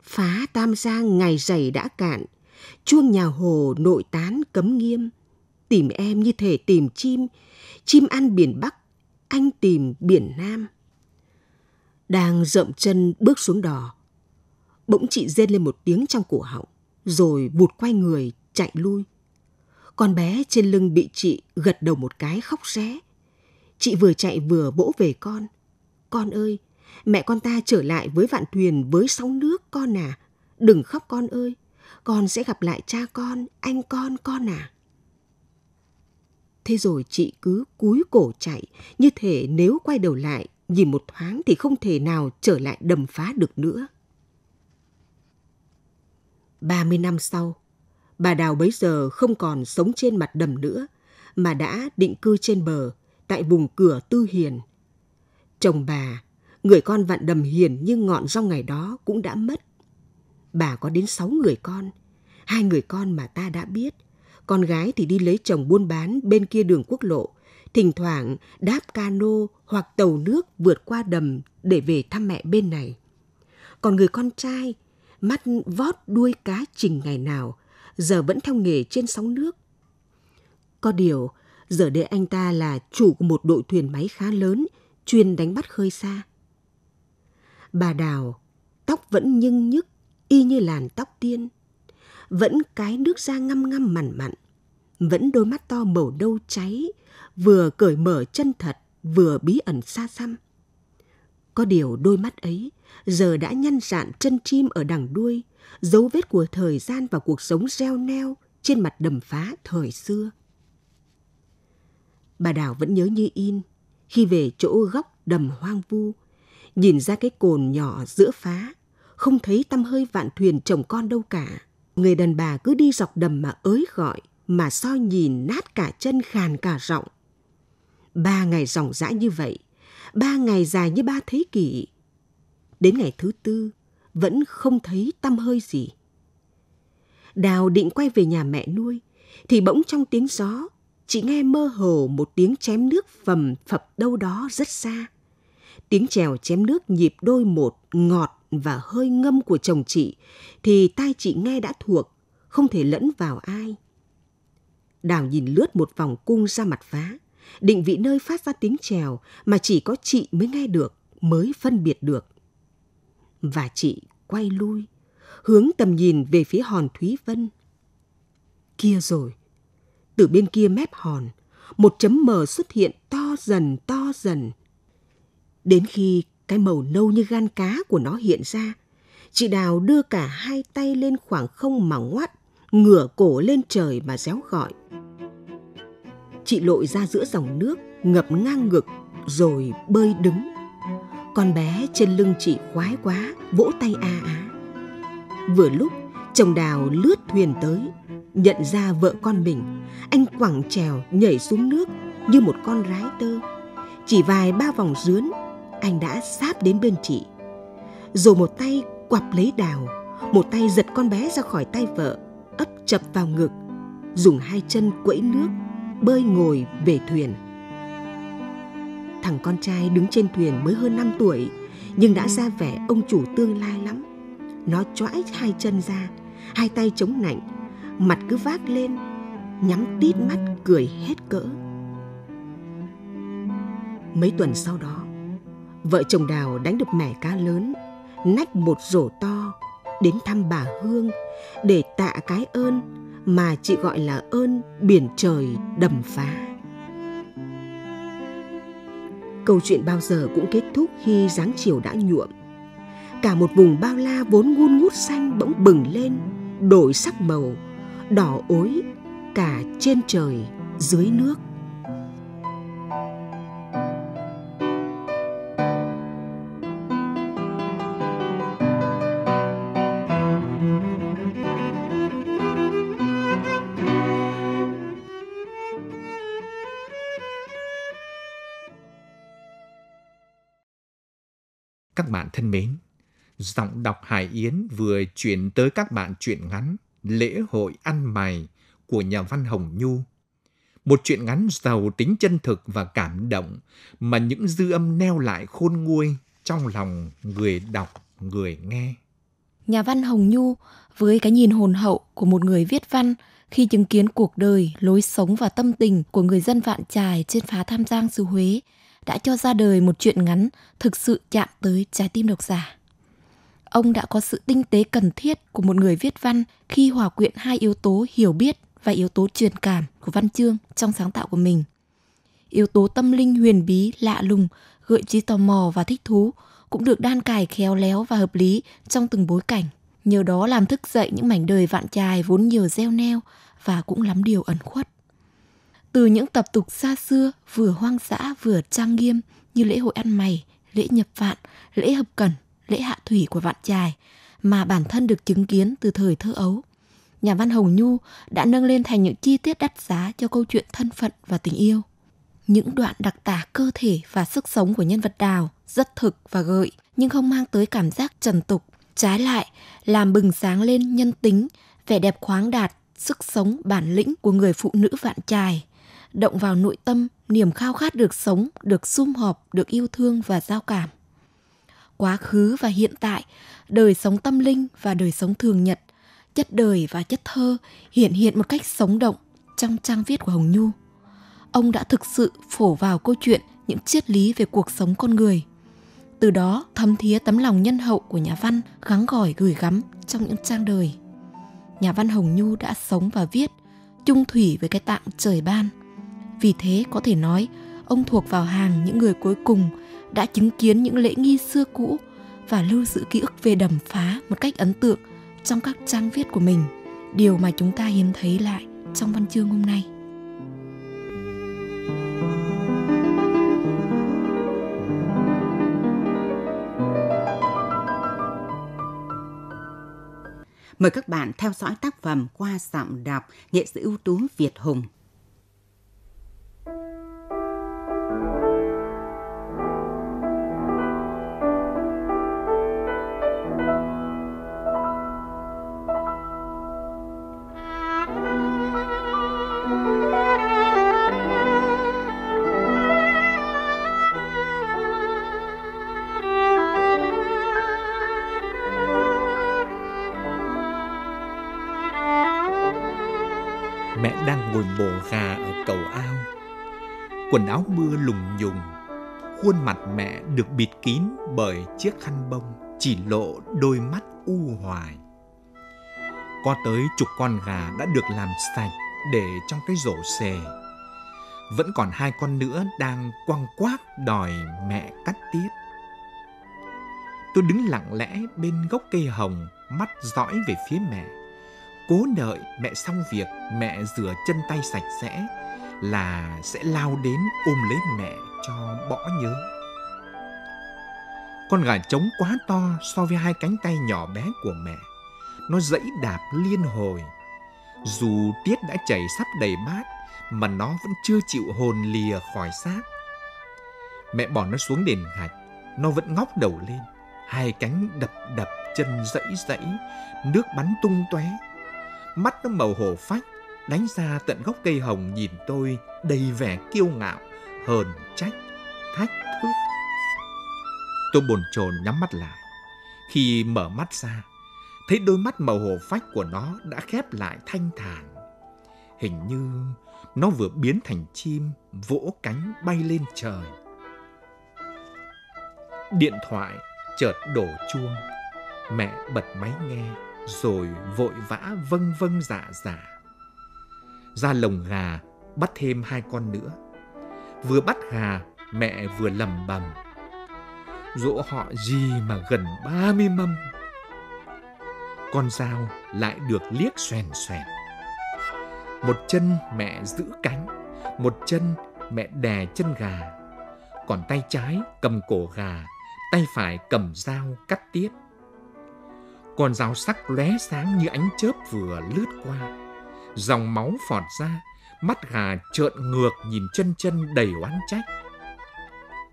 Phá tam giang ngày dày đã cạn, chuông nhà hồ nội tán cấm nghiêm. Tìm em như thể tìm chim, chim ăn biển Bắc, anh tìm biển Nam. Đang rậm chân bước xuống đò, bỗng chị rên lên một tiếng trong cổ họng, rồi vụt quay người chạy lui. Con bé trên lưng bị chị gật đầu một cái khóc ré. Chị vừa chạy vừa vỗ về con. Con ơi, mẹ con ta trở lại với vạn thuyền với sóng nước con à. Đừng khóc con ơi, con sẽ gặp lại cha con, anh con con à. Thế rồi chị cứ cúi cổ chạy, như thể nếu quay đầu lại, nhìn một thoáng thì không thể nào trở lại đầm phá được nữa. 30 năm sau, bà Đào bấy giờ không còn sống trên mặt đầm nữa, mà đã định cư trên bờ, tại vùng cửa Tư Hiền. Chồng bà, người con vạn đầm hiền như ngọn rong ngày đó cũng đã mất. Bà có đến sáu người con, hai người con mà ta đã biết. Con gái thì đi lấy chồng buôn bán bên kia đường quốc lộ, thỉnh thoảng đáp cano hoặc tàu nước vượt qua đầm để về thăm mẹ bên này. Còn người con trai mắt vót đuôi cá trình ngày nào, giờ vẫn theo nghề trên sóng nước. Có điều, giờ đây anh ta là chủ của một đội thuyền máy khá lớn, chuyên đánh bắt khơi xa. Bà Đào, tóc vẫn nhưng nhức, y như làn tóc tiên. Vẫn cái nước da ngăm ngăm mặn mặn. Vẫn đôi mắt to màu đâu cháy, vừa cởi mở chân thật, vừa bí ẩn xa xăm. Có điều đôi mắt ấy giờ đã nhăn rạn chân chim ở đằng đuôi, dấu vết của thời gian và cuộc sống reo neo trên mặt đầm phá thời xưa. Bà Đào vẫn nhớ như in khi về chỗ góc đầm hoang vu, nhìn ra cái cồn nhỏ giữa phá, không thấy tăm hơi vạn thuyền chồng con đâu cả. Người đàn bà cứ đi dọc đầm mà ới gọi, mà soi nhìn nát cả chân khàn cả rộng Ba ngày ròng rã như vậy, ba ngày dài như ba thế kỷ. Đến ngày thứ tư, vẫn không thấy tâm hơi gì. Đào định quay về nhà mẹ nuôi, thì bỗng trong tiếng gió, chị nghe mơ hồ một tiếng chém nước phầm phập đâu đó rất xa. Tiếng trèo chém nước nhịp đôi một, ngọt và hơi ngâm của chồng chị thì tai chị nghe đã thuộc, không thể lẫn vào ai. Đào nhìn lướt một vòng cung ra mặt phá, định vị nơi phát ra tiếng trèo mà chỉ có chị mới nghe được, mới phân biệt được. Và chị quay lui, hướng tầm nhìn về phía hòn Thúy Vân. Kia rồi, từ bên kia mép hòn, một chấm mờ xuất hiện to dần to dần. Đến khi cái màu nâu như gan cá của nó hiện ra, chị Đào đưa cả hai tay lên khoảng không mà ngoắt, ngửa cổ lên trời mà réo gọi. Chị lội ra giữa dòng nước, ngập ngang ngực, rồi bơi đứng. Con bé trên lưng chị khoái quá, vỗ tay a á. Vừa lúc, chồng Đào lướt thuyền tới, nhận ra vợ con mình, anh quẳng trèo nhảy xuống nước như một con rái tơ. Chỉ vài ba vòng rướn, anh đã sáp đến bên chị. Rồi một tay quặp lấy đào, một tay giật con bé ra khỏi tay vợ, ấp chập vào ngực, dùng hai chân quẫy nước, bơi ngồi về thuyền. Thằng con trai đứng trên thuyền mới hơn 5 tuổi, nhưng đã ra vẻ ông chủ tương lai lắm. Nó choãi hai chân ra, hai tay chống nạnh, mặt cứ vác lên, nhắm tít mắt cười hết cỡ. Mấy tuần sau đó, vợ chồng Đào đánh được mẻ cá lớn, nách một rổ to, đến thăm bà Hương để tạ cái ơn mà chị gọi là ơn biển trời đầm phá. Câu chuyện bao giờ cũng kết thúc khi dáng chiều đã nhuộm. Cả một vùng bao la vốn ngun ngút xanh bỗng bừng lên, đổi sắc màu, đỏ ối cả trên trời dưới nước. Các bạn thân mến, giọng đọc Hải Yến vừa chuyển tới các bạn truyện ngắn Lễ hội ăn mày của nhà văn Hồng Nhu. Một truyện ngắn giàu tính chân thực và cảm động mà những dư âm neo lại khôn nguôi trong lòng người đọc, người nghe. Nhà văn Hồng Nhu với cái nhìn hồn hậu của một người viết văn khi chứng kiến cuộc đời, lối sống và tâm tình của người dân vạn trài trên phá Tham Giang xứ Huế đã cho ra đời một truyện ngắn thực sự chạm tới trái tim độc giả. Ông đã có sự tinh tế cần thiết của một người viết văn khi hòa quyện hai yếu tố hiểu biết và yếu tố truyền cảm của văn chương trong sáng tạo của mình. Yếu tố tâm linh huyền bí, lạ lùng, gợi trí tò mò và thích thú cũng được đan cài khéo léo và hợp lý trong từng bối cảnh. Nhờ đó làm thức dậy những mảnh đời vạn trài vốn nhiều gieo neo và cũng lắm điều ẩn khuất. Từ những tập tục xa xưa vừa hoang dã vừa trang nghiêm như lễ hội ăn mày, lễ nhập vạn, lễ hợp cẩn, lễ hạ thủy của vạn trài mà bản thân được chứng kiến từ thời thơ ấu nhà văn Hồng Nhu đã nâng lên thành những chi tiết đắt giá cho câu chuyện thân phận và tình yêu. Những đoạn đặc tả cơ thể và sức sống của nhân vật Đào rất thực và gợi nhưng không mang tới cảm giác trần tục. Trái lại, làm bừng sáng lên nhân tính, vẻ đẹp khoáng đạt, sức sống, bản lĩnh của người phụ nữ vạn trài, động vào nội tâm, niềm khao khát được sống, được sum họp, được yêu thương và giao cảm. Quá khứ và hiện tại, đời sống tâm linh và đời sống thường nhật chất đời và chất thơ hiện hiện một cách sống động trong trang viết của Hồng Nhu. Ông đã thực sự phổ vào câu chuyện những triết lý về cuộc sống con người. Từ đó thấm thía tấm lòng nhân hậu của nhà văn gắng gỏi gửi gắm trong những trang đời. Nhà văn Hồng Nhu đã sống và viết chung thủy với cái tạng trời ban. Vì thế có thể nói, ông thuộc vào hàng những người cuối cùng đã chứng kiến những lễ nghi xưa cũ và lưu giữ ký ức về đầm phá một cách ấn tượng – trong các trang viết của mình điều mà chúng ta hiếm thấy lại trong văn chương hôm nay Mời các bạn theo dõi tác phẩm qua giọng đọc, nghệ sĩ ưu tú Việt Hùng. Quần áo mưa lùng nhùng, khuôn mặt mẹ được bịt kín bởi chiếc khăn bông, chỉ lộ đôi mắt u hoài. Có tới chục con gà đã được làm sạch để trong cái rổ xề. Vẫn còn hai con nữa đang quăng quác đòi mẹ cắt tiết. Tôi đứng lặng lẽ bên gốc cây hồng, mắt dõi về phía mẹ. Cố đợi mẹ xong việc, mẹ rửa chân tay sạch sẽ là sẽ lao đến ôm lấy mẹ cho bỏ nhớ. Con gà trống quá to so với hai cánh tay nhỏ bé của mẹ. Nó dẫy đạp liên hồi. Dù tiết đã chảy sắp đầy bát, mà nó vẫn chưa chịu hồn lìa khỏi xác. Mẹ bỏ nó xuống đền gạch, nó vẫn ngóc đầu lên, hai cánh đập đập chân dẫy dẫy, nước bắn tung tóe. Mắt nó màu hổ phách, đánh ra tận gốc cây hồng nhìn tôi đầy vẻ kiêu ngạo, hờn trách, thách thức. Tôi bồn chồn nhắm mắt lại. Khi mở mắt ra, thấy đôi mắt màu hồ phách của nó đã khép lại thanh thản. Hình như nó vừa biến thành chim vỗ cánh bay lên trời. Điện thoại chợt đổ chuông. Mẹ bật máy nghe rồi vội vã vâng vâng dạ dạ. Ra lồng gà bắt thêm hai con nữa. Vừa bắt gà, mẹ vừa lầm bầm. Dỗ họ gì mà gần ba mươi mâm. Con dao lại được liếc xoèn xoèn. Một chân mẹ giữ cánh, một chân mẹ đè chân gà. Còn tay trái cầm cổ gà, tay phải cầm dao cắt tiết. Con dao sắc lóe sáng như ánh chớp vừa lướt qua. Dòng máu phọt ra, mắt gà trợn ngược nhìn chân chân đầy oán trách.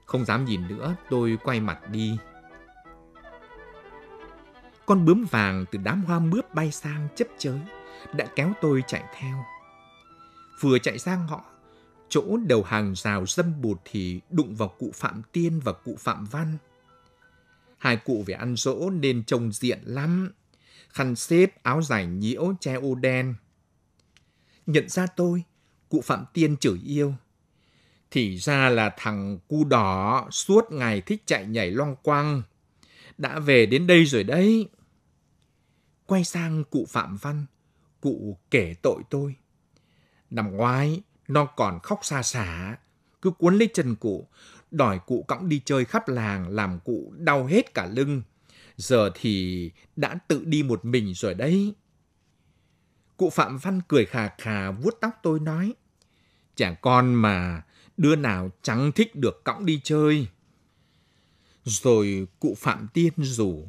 Không dám nhìn nữa, tôi quay mặt đi. Con bướm vàng từ đám hoa mướp bay sang chấp chới, đã kéo tôi chạy theo. Vừa chạy sang họ, chỗ đầu hàng rào dâm bụt thì đụng vào cụ Phạm Tiên và cụ Phạm Văn. Hai cụ về ăn dỗ nên trông diện lắm. Khăn xếp, áo dài nhiễu, che ô đen. Nhận ra tôi, cụ Phạm Tiên chửi yêu. Thì ra là thằng cu đỏ suốt ngày thích chạy nhảy loang quang. Đã về đến đây rồi đấy. Quay sang cụ Phạm Văn, cụ kể tội tôi. Năm ngoái, nó còn khóc xa xả, cứ cuốn lấy chân cụ, đòi cụ cõng đi chơi khắp làng làm cụ đau hết cả lưng. Giờ thì đã tự đi một mình rồi đấy. Cụ Phạm Văn cười khà khà vuốt tóc tôi nói. Chàng con mà, đứa nào chẳng thích được cõng đi chơi. Rồi cụ Phạm Tiên rủ.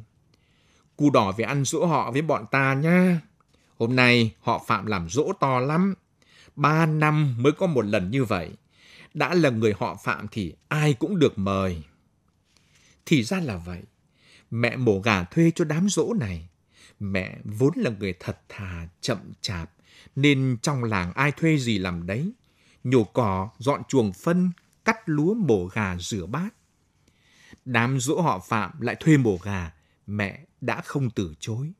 Cụ đỏ về ăn dỗ họ với bọn ta nha. Hôm nay họ Phạm làm dỗ to lắm. Ba năm mới có một lần như vậy. Đã là người họ Phạm thì ai cũng được mời. Thì ra là vậy. Mẹ mổ gà thuê cho đám dỗ này. Mẹ vốn là người thật thà, chậm chạp, nên trong làng ai thuê gì làm đấy. Nhổ cỏ, dọn chuồng phân, cắt lúa mổ gà rửa bát. Đám dỗ họ Phạm lại thuê mổ gà, mẹ đã không từ chối.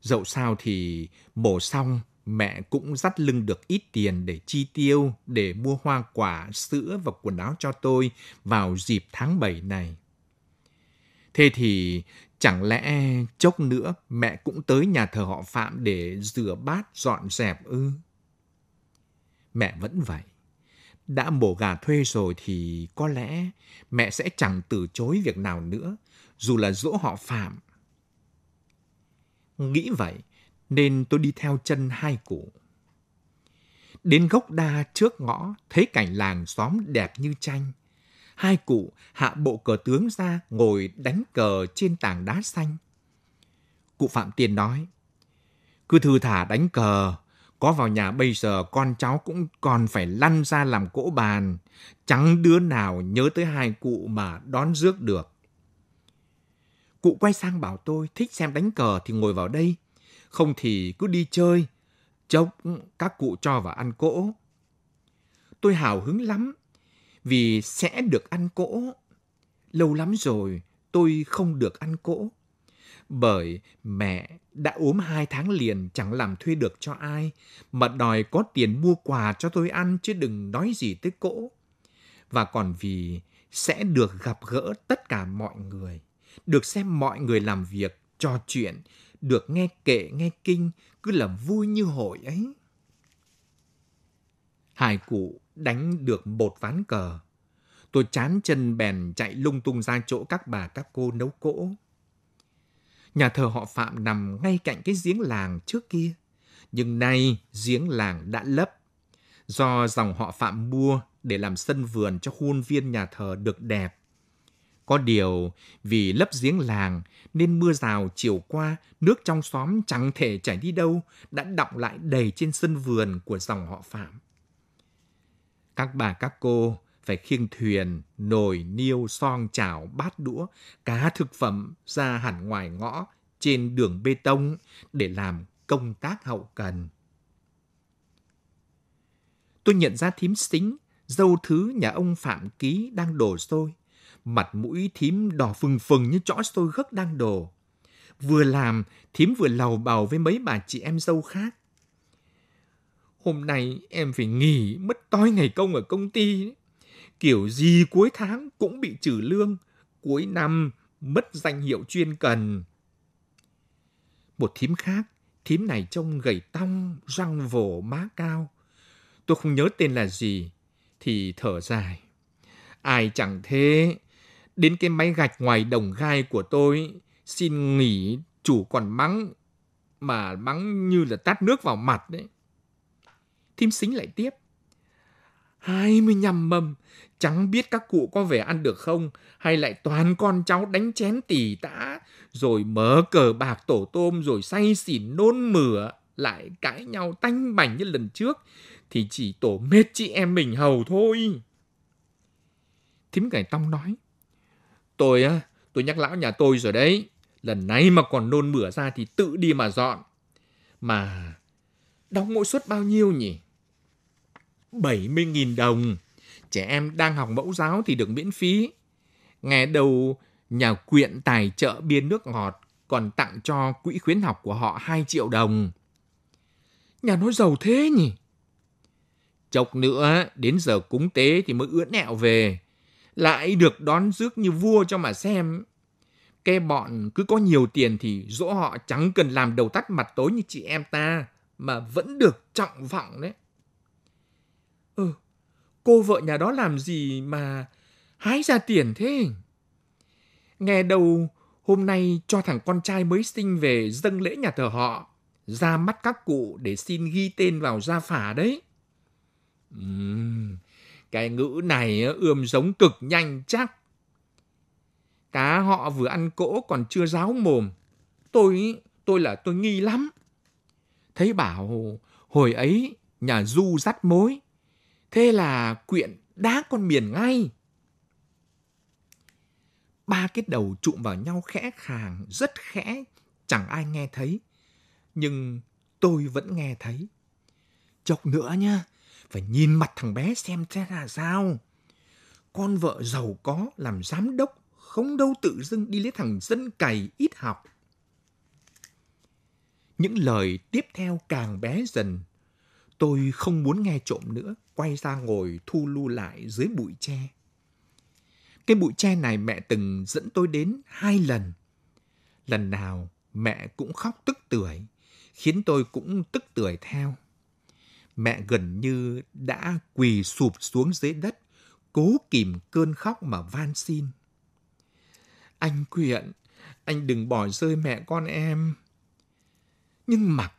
Dẫu sao thì mổ xong, mẹ cũng dắt lưng được ít tiền để chi tiêu, để mua hoa quả, sữa và quần áo cho tôi vào dịp tháng 7 này. Thế thì chẳng lẽ chốc nữa mẹ cũng tới nhà thờ họ Phạm để rửa bát dọn dẹp ư? Mẹ vẫn vậy. Đã mổ gà thuê rồi thì có lẽ mẹ sẽ chẳng từ chối việc nào nữa, dù là dỗ họ Phạm. Nghĩ vậy, nên tôi đi theo chân hai cụ. Đến gốc đa trước ngõ, thấy cảnh làng xóm đẹp như tranh. Hai cụ hạ bộ cờ tướng ra ngồi đánh cờ trên tảng đá xanh. Cụ Phạm Tiên nói, cứ thư thả đánh cờ, có vào nhà bây giờ con cháu cũng còn phải lăn ra làm cỗ bàn. Chẳng đứa nào nhớ tới hai cụ mà đón rước được. Cụ quay sang bảo tôi thích xem đánh cờ thì ngồi vào đây. Không thì cứ đi chơi. Chốc các cụ cho vào ăn cỗ. Tôi hào hứng lắm vì sẽ được ăn cỗ. Lâu lắm rồi tôi không được ăn cỗ. Bởi mẹ đã ốm hai tháng liền chẳng làm thuê được cho ai, mà đòi có tiền mua quà cho tôi ăn chứ đừng nói gì tới cỗ. Và còn vì sẽ được gặp gỡ tất cả mọi người, được xem mọi người làm việc, trò chuyện, được nghe kệ nghe kinh, cứ là vui như hội ấy. Hai cụ đánh được một ván cờ. Tôi chán chân bèn chạy lung tung ra chỗ các bà các cô nấu cỗ. Nhà thờ họ Phạm nằm ngay cạnh cái giếng làng trước kia. Nhưng nay giếng làng đã lấp. Do dòng họ Phạm mua để làm sân vườn cho khuôn viên nhà thờ được đẹp. Có điều, vì lấp giếng làng nên mưa rào chiều qua, nước trong xóm chẳng thể chảy đi đâu, đã đọng lại đầy trên sân vườn của dòng họ Phạm. Các bà các cô phải khiêng thuyền, nồi, niêu, son, chảo, bát đũa, cá thực phẩm ra hẳn ngoài ngõ trên đường bê tông để làm công tác hậu cần. Tôi nhận ra thím xính, dâu thứ nhà ông Phạm Ký đang đổ sôi. Mặt mũi thím đỏ phừng phừng như chõ sôi gấc đang đổ. Vừa làm, thím vừa lầu bầu với mấy bà chị em dâu khác. Hôm nay em phải nghỉ mất tối ngày công ở công ty. Kiểu gì cuối tháng cũng bị trừ lương. Cuối năm mất danh hiệu chuyên cần. Một thím khác, thím này trông gầy tong, răng vồ má cao. Tôi không nhớ tên là gì, thì thở dài. Ai chẳng thế, đến cái máy gạch ngoài đồng gai của tôi, xin nghỉ chủ còn mắng, mà mắng như là tát nước vào mặt đấy. Thím xính lại tiếp. 25 mâm, chẳng biết các cụ có về ăn được không, hay lại toàn con cháu đánh chén tỉ tã, rồi mở cờ bạc tổ tôm, rồi say xỉn nôn mửa, lại cãi nhau tanh bành như lần trước, thì chỉ tổ mết chị em mình hầu thôi. Thím cải tông nói, tôi á, tôi nhắc lão nhà tôi rồi đấy, lần này mà còn nôn mửa ra thì tự đi mà dọn. Mà đóng mỗi suất bao nhiêu nhỉ? 70.000 đồng. Trẻ em đang học mẫu giáo thì được miễn phí. Nghe đầu nhà quyện tài trợ bia nước ngọt còn tặng cho quỹ khuyến học của họ 2 triệu đồng. Nhà nó giàu thế nhỉ? Chốc nữa, đến giờ cúng tế thì mới ưỡn ẹo về. Lại được đón rước như vua cho mà xem. Cái bọn cứ có nhiều tiền thì dỗ họ chẳng cần làm đầu tắt mặt tối như chị em ta, mà vẫn được trọng vọng đấy. Ừ, cô vợ nhà đó làm gì mà hái ra tiền thế? Nghe đầu hôm nay cho thằng con trai mới sinh về dâng lễ nhà thờ họ, ra mắt các cụ để xin ghi tên vào gia phả đấy. Uhm, cái ngữ này ươm giống cực nhanh chắc. Cá họ vừa ăn cỗ còn chưa ráo mồm. Tôi, tôi là tôi nghi lắm. Thấy bảo hồi ấy nhà du dắt mối. Thế là quyện đá con miền ngay. Ba cái đầu trụm vào nhau khẽ khàng, rất khẽ, chẳng ai nghe thấy. Nhưng tôi vẫn nghe thấy. chọc nữa nha, phải nhìn mặt thằng bé xem thế là sao. Con vợ giàu có làm giám đốc, không đâu tự dưng đi lấy thằng dân cày ít học. Những lời tiếp theo càng bé dần. Tôi không muốn nghe trộm nữa, quay ra ngồi thu lu lại dưới bụi tre. Cái bụi tre này mẹ từng dẫn tôi đến hai lần. Lần nào mẹ cũng khóc tức tưởi, khiến tôi cũng tức tưởi theo. Mẹ gần như đã quỳ sụp xuống dưới đất, cố kìm cơn khóc mà van xin. Anh Quyện, anh đừng bỏ rơi mẹ con em. Nhưng mặc,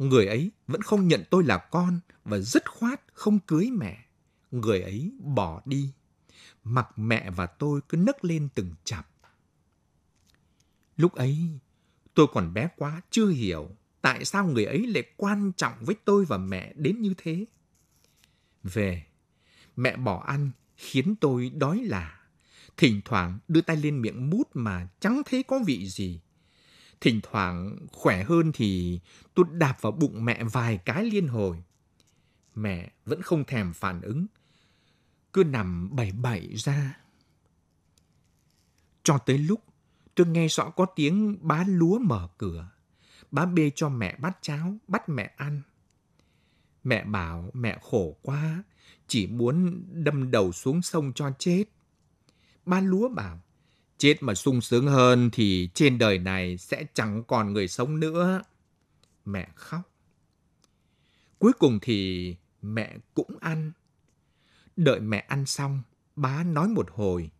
người ấy vẫn không nhận tôi là con và dứt khoát không cưới mẹ. Người ấy bỏ đi. Mặc mẹ và tôi cứ nấc lên từng chập. Lúc ấy, tôi còn bé quá, chưa hiểu tại sao người ấy lại quan trọng với tôi và mẹ đến như thế. Về, mẹ bỏ ăn khiến tôi đói lạ. Thỉnh thoảng đưa tay lên miệng mút mà chẳng thấy có vị gì. Thỉnh thoảng khỏe hơn thì tôi đạp vào bụng mẹ vài cái liên hồi. Mẹ vẫn không thèm phản ứng, cứ nằm bảy bảy ra. Cho tới lúc tôi nghe rõ có tiếng bá lúa mở cửa. Bá bê cho mẹ bát cháo, bắt mẹ ăn. Mẹ bảo mẹ khổ quá, chỉ muốn đâm đầu xuống sông cho chết. Ba lúa bảo, chết mà sung sướng hơn thì trên đời này sẽ chẳng còn người sống nữa. Mẹ khóc. Cuối cùng thì mẹ cũng ăn. Đợi mẹ ăn xong, bá nói một hồi.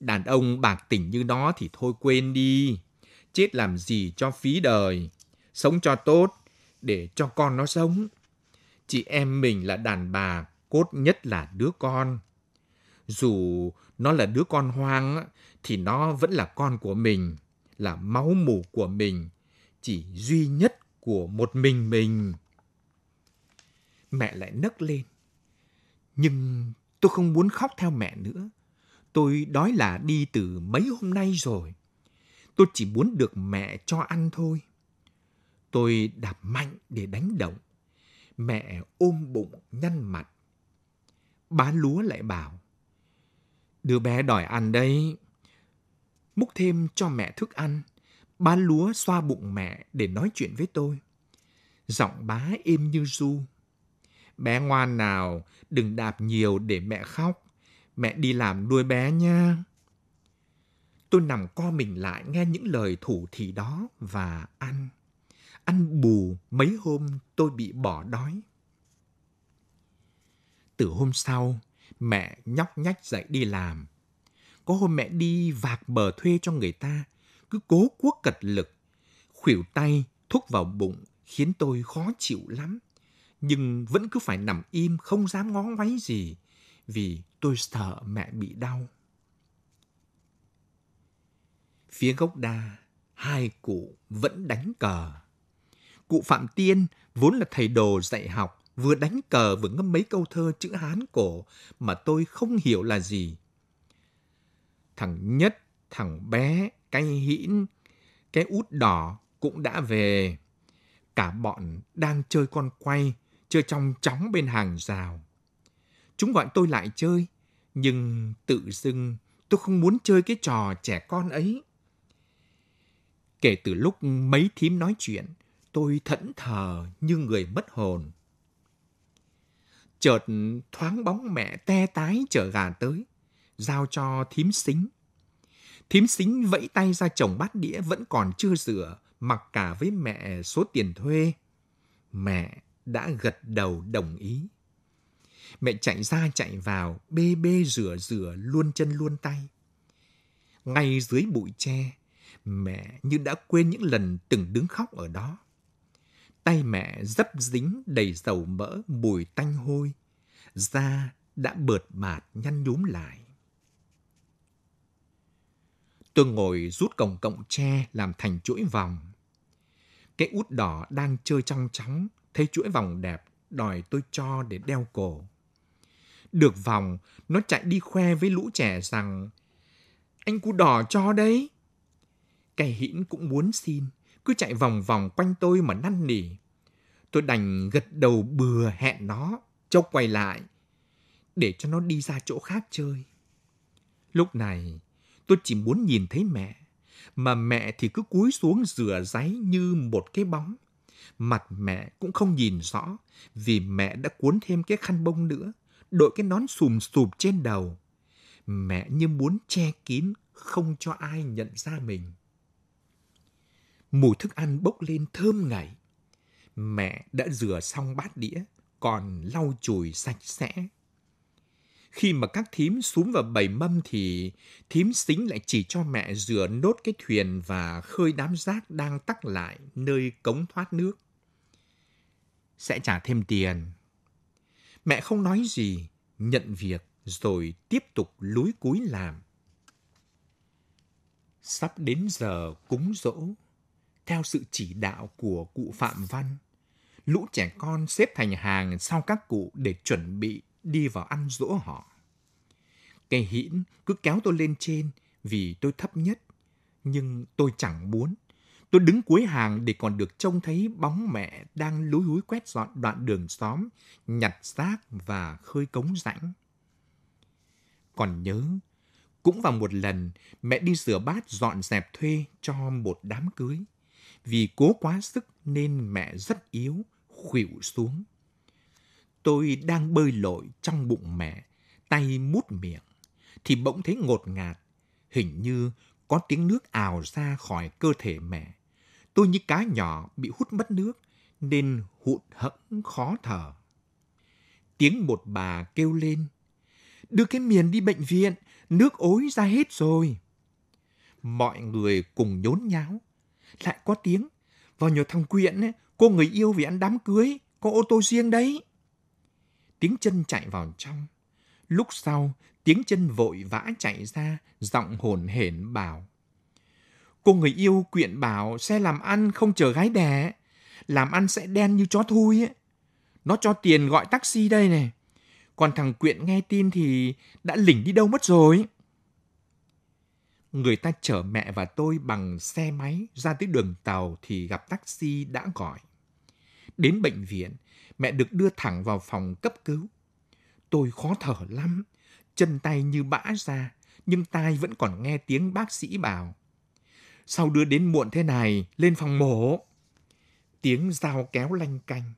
Đàn ông bạc tỉnh như nó thì thôi quên đi. Chết làm gì cho phí đời. Sống cho tốt, để cho con nó sống. Chị em mình là đàn bà, cốt nhất là đứa con. Dù nó là đứa con hoang, thì nó vẫn là con của mình, là máu mủ của mình, chỉ duy nhất của một mình mình. Mẹ lại nấc lên. Nhưng tôi không muốn khóc theo mẹ nữa. Tôi đói là đi từ mấy hôm nay rồi. Tôi chỉ muốn được mẹ cho ăn thôi. Tôi đạp mạnh để đánh động. Mẹ ôm bụng nhăn mặt. Bá lúa lại bảo. Đứa bé đòi ăn đấy. Múc thêm cho mẹ thức ăn. Bán lúa xoa bụng mẹ để nói chuyện với tôi. Giọng bá êm như ru. Bé ngoan nào, đừng đạp nhiều để mẹ khóc. Mẹ đi làm nuôi bé nha. Tôi nằm co mình lại nghe những lời thủ thị đó và ăn. Ăn bù mấy hôm tôi bị bỏ đói. Từ hôm sau, mẹ nhóc nhách dậy đi làm. Có hôm mẹ đi vạc bờ thuê cho người ta, cứ cố quốc cật lực, khuỷu tay thúc vào bụng khiến tôi khó chịu lắm. Nhưng vẫn cứ phải nằm im không dám ngó ngoáy gì vì tôi sợ mẹ bị đau. Phía gốc đa, hai cụ vẫn đánh cờ. Cụ Phạm Tiên vốn là thầy đồ dạy học, vừa đánh cờ vừa ngâm mấy câu thơ chữ Hán cổ mà tôi không hiểu là gì. Thằng Nhất, thằng bé, cái hĩn, cái út đỏ cũng đã về. Cả bọn đang chơi con quay, chơi trong chóng bên hàng rào. Chúng gọi tôi lại chơi, nhưng tự dưng tôi không muốn chơi cái trò trẻ con ấy. Kể từ lúc mấy thím nói chuyện, tôi thẫn thờ như người mất hồn. Chợt thoáng bóng mẹ te tái chở gà tới, giao cho thím xính. Thím xính vẫy tay ra chồng bát đĩa vẫn còn chưa rửa, mặc cả với mẹ số tiền thuê. Mẹ đã gật đầu đồng ý. Mẹ chạy ra chạy vào, bê bê rửa rửa luôn chân luôn tay. Ngay dưới bụi tre, mẹ như đã quên những lần từng đứng khóc ở đó. Tay mẹ dấp dính đầy dầu mỡ, mùi tanh hôi. Da đã bợt bạt nhăn nhúm lại. Tôi ngồi rút cổng cộng tre làm thành chuỗi vòng. Cái út đỏ đang chơi trong chóng, thấy chuỗi vòng đẹp, đòi tôi cho để đeo cổ. Được vòng, nó chạy đi khoe với lũ trẻ rằng Anh cu đỏ cho đấy. Cái hĩn cũng muốn xin, cứ chạy vòng vòng quanh tôi mà năn nỉ. Tôi đành gật đầu bừa hẹn nó, chốc quay lại, để cho nó đi ra chỗ khác chơi. Lúc này, tôi chỉ muốn nhìn thấy mẹ, mà mẹ thì cứ cúi xuống rửa ráy như một cái bóng. Mặt mẹ cũng không nhìn rõ, vì mẹ đã cuốn thêm cái khăn bông nữa, đội cái nón xùm xùm trên đầu. Mẹ như muốn che kín, không cho ai nhận ra mình. Mùi thức ăn bốc lên thơm ngậy. Mẹ đã rửa xong bát đĩa, còn lau chùi sạch sẽ. Khi mà các thím xuống vào bầy mâm thì thím xính lại chỉ cho mẹ rửa nốt cái thuyền và khơi đám rác đang tắc lại nơi cống thoát nước. Sẽ trả thêm tiền. Mẹ không nói gì, nhận việc rồi tiếp tục lúi cúi làm. Sắp đến giờ cúng dỗ, theo sự chỉ đạo của cụ Phạm Văn, lũ trẻ con xếp thành hàng sau các cụ để chuẩn bị đi vào ăn dỗ họ. Cây hĩn cứ kéo tôi lên trên vì tôi thấp nhất, nhưng tôi chẳng muốn. Tôi đứng cuối hàng để còn được trông thấy bóng mẹ đang lúi húi quét dọn đoạn đường xóm, nhặt rác và khơi cống rãnh. Còn nhớ, Cũng vào một lần, mẹ đi rửa bát dọn dẹp thuê cho một đám cưới. Vì cố quá sức nên mẹ rất yếu, khuỵu xuống. Tôi đang bơi lội trong bụng mẹ, tay mút miệng, thì bỗng thấy ngột ngạt, hình như có tiếng nước ào ra khỏi cơ thể mẹ. Tôi như cá nhỏ bị hút mất nước, nên hụt hẫng khó thở. Tiếng một bà kêu lên, đưa cái miền đi bệnh viện, nước ối ra hết rồi. Mọi người cùng nhốn nháo. Lại có tiếng, vào nhờ thằng Quyện, cô người yêu vì ăn đám cưới, có ô tô riêng đấy. Tiếng chân chạy vào trong. Lúc sau, tiếng chân vội vã chạy ra, giọng hồn hển bảo. Cô người yêu quyện bảo xe làm ăn không chờ gái đẻ. Làm ăn sẽ đen như chó thui ấy. Nó cho tiền gọi taxi đây này. Còn thằng Quyện nghe tin thì đã lỉnh đi đâu mất rồi. Người ta chở mẹ và tôi bằng xe máy ra tới đường tàu thì gặp taxi đã gọi. Đến bệnh viện, mẹ được đưa thẳng vào phòng cấp cứu. Tôi khó thở lắm, chân tay như bã ra, nhưng tai vẫn còn nghe tiếng bác sĩ bảo. Sao đưa đến muộn thế này, lên phòng mổ. Tiếng dao kéo lanh canh.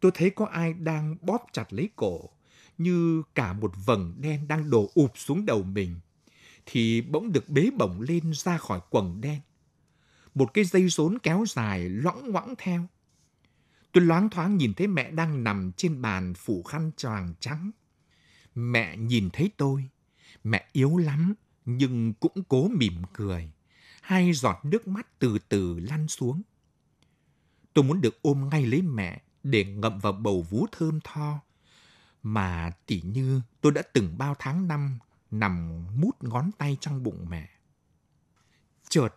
Tôi thấy có ai đang bóp chặt lấy cổ, như cả một vầng đen đang đổ ụp xuống đầu mình. Thì bỗng được bế bổng lên ra khỏi quầng đen. Một cái dây rốn kéo dài loãng ngoãng theo. Tôi loáng thoáng nhìn thấy mẹ đang nằm trên bàn phủ khăn choàng trắng. Mẹ nhìn thấy tôi. Mẹ yếu lắm, nhưng cũng cố mỉm cười. Hai giọt nước mắt từ từ lăn xuống. Tôi muốn được ôm ngay lấy mẹ để ngậm vào bầu vú thơm tho. Mà tỉ như tôi đã từng bao tháng năm nằm mút ngón tay trong bụng mẹ. Chợt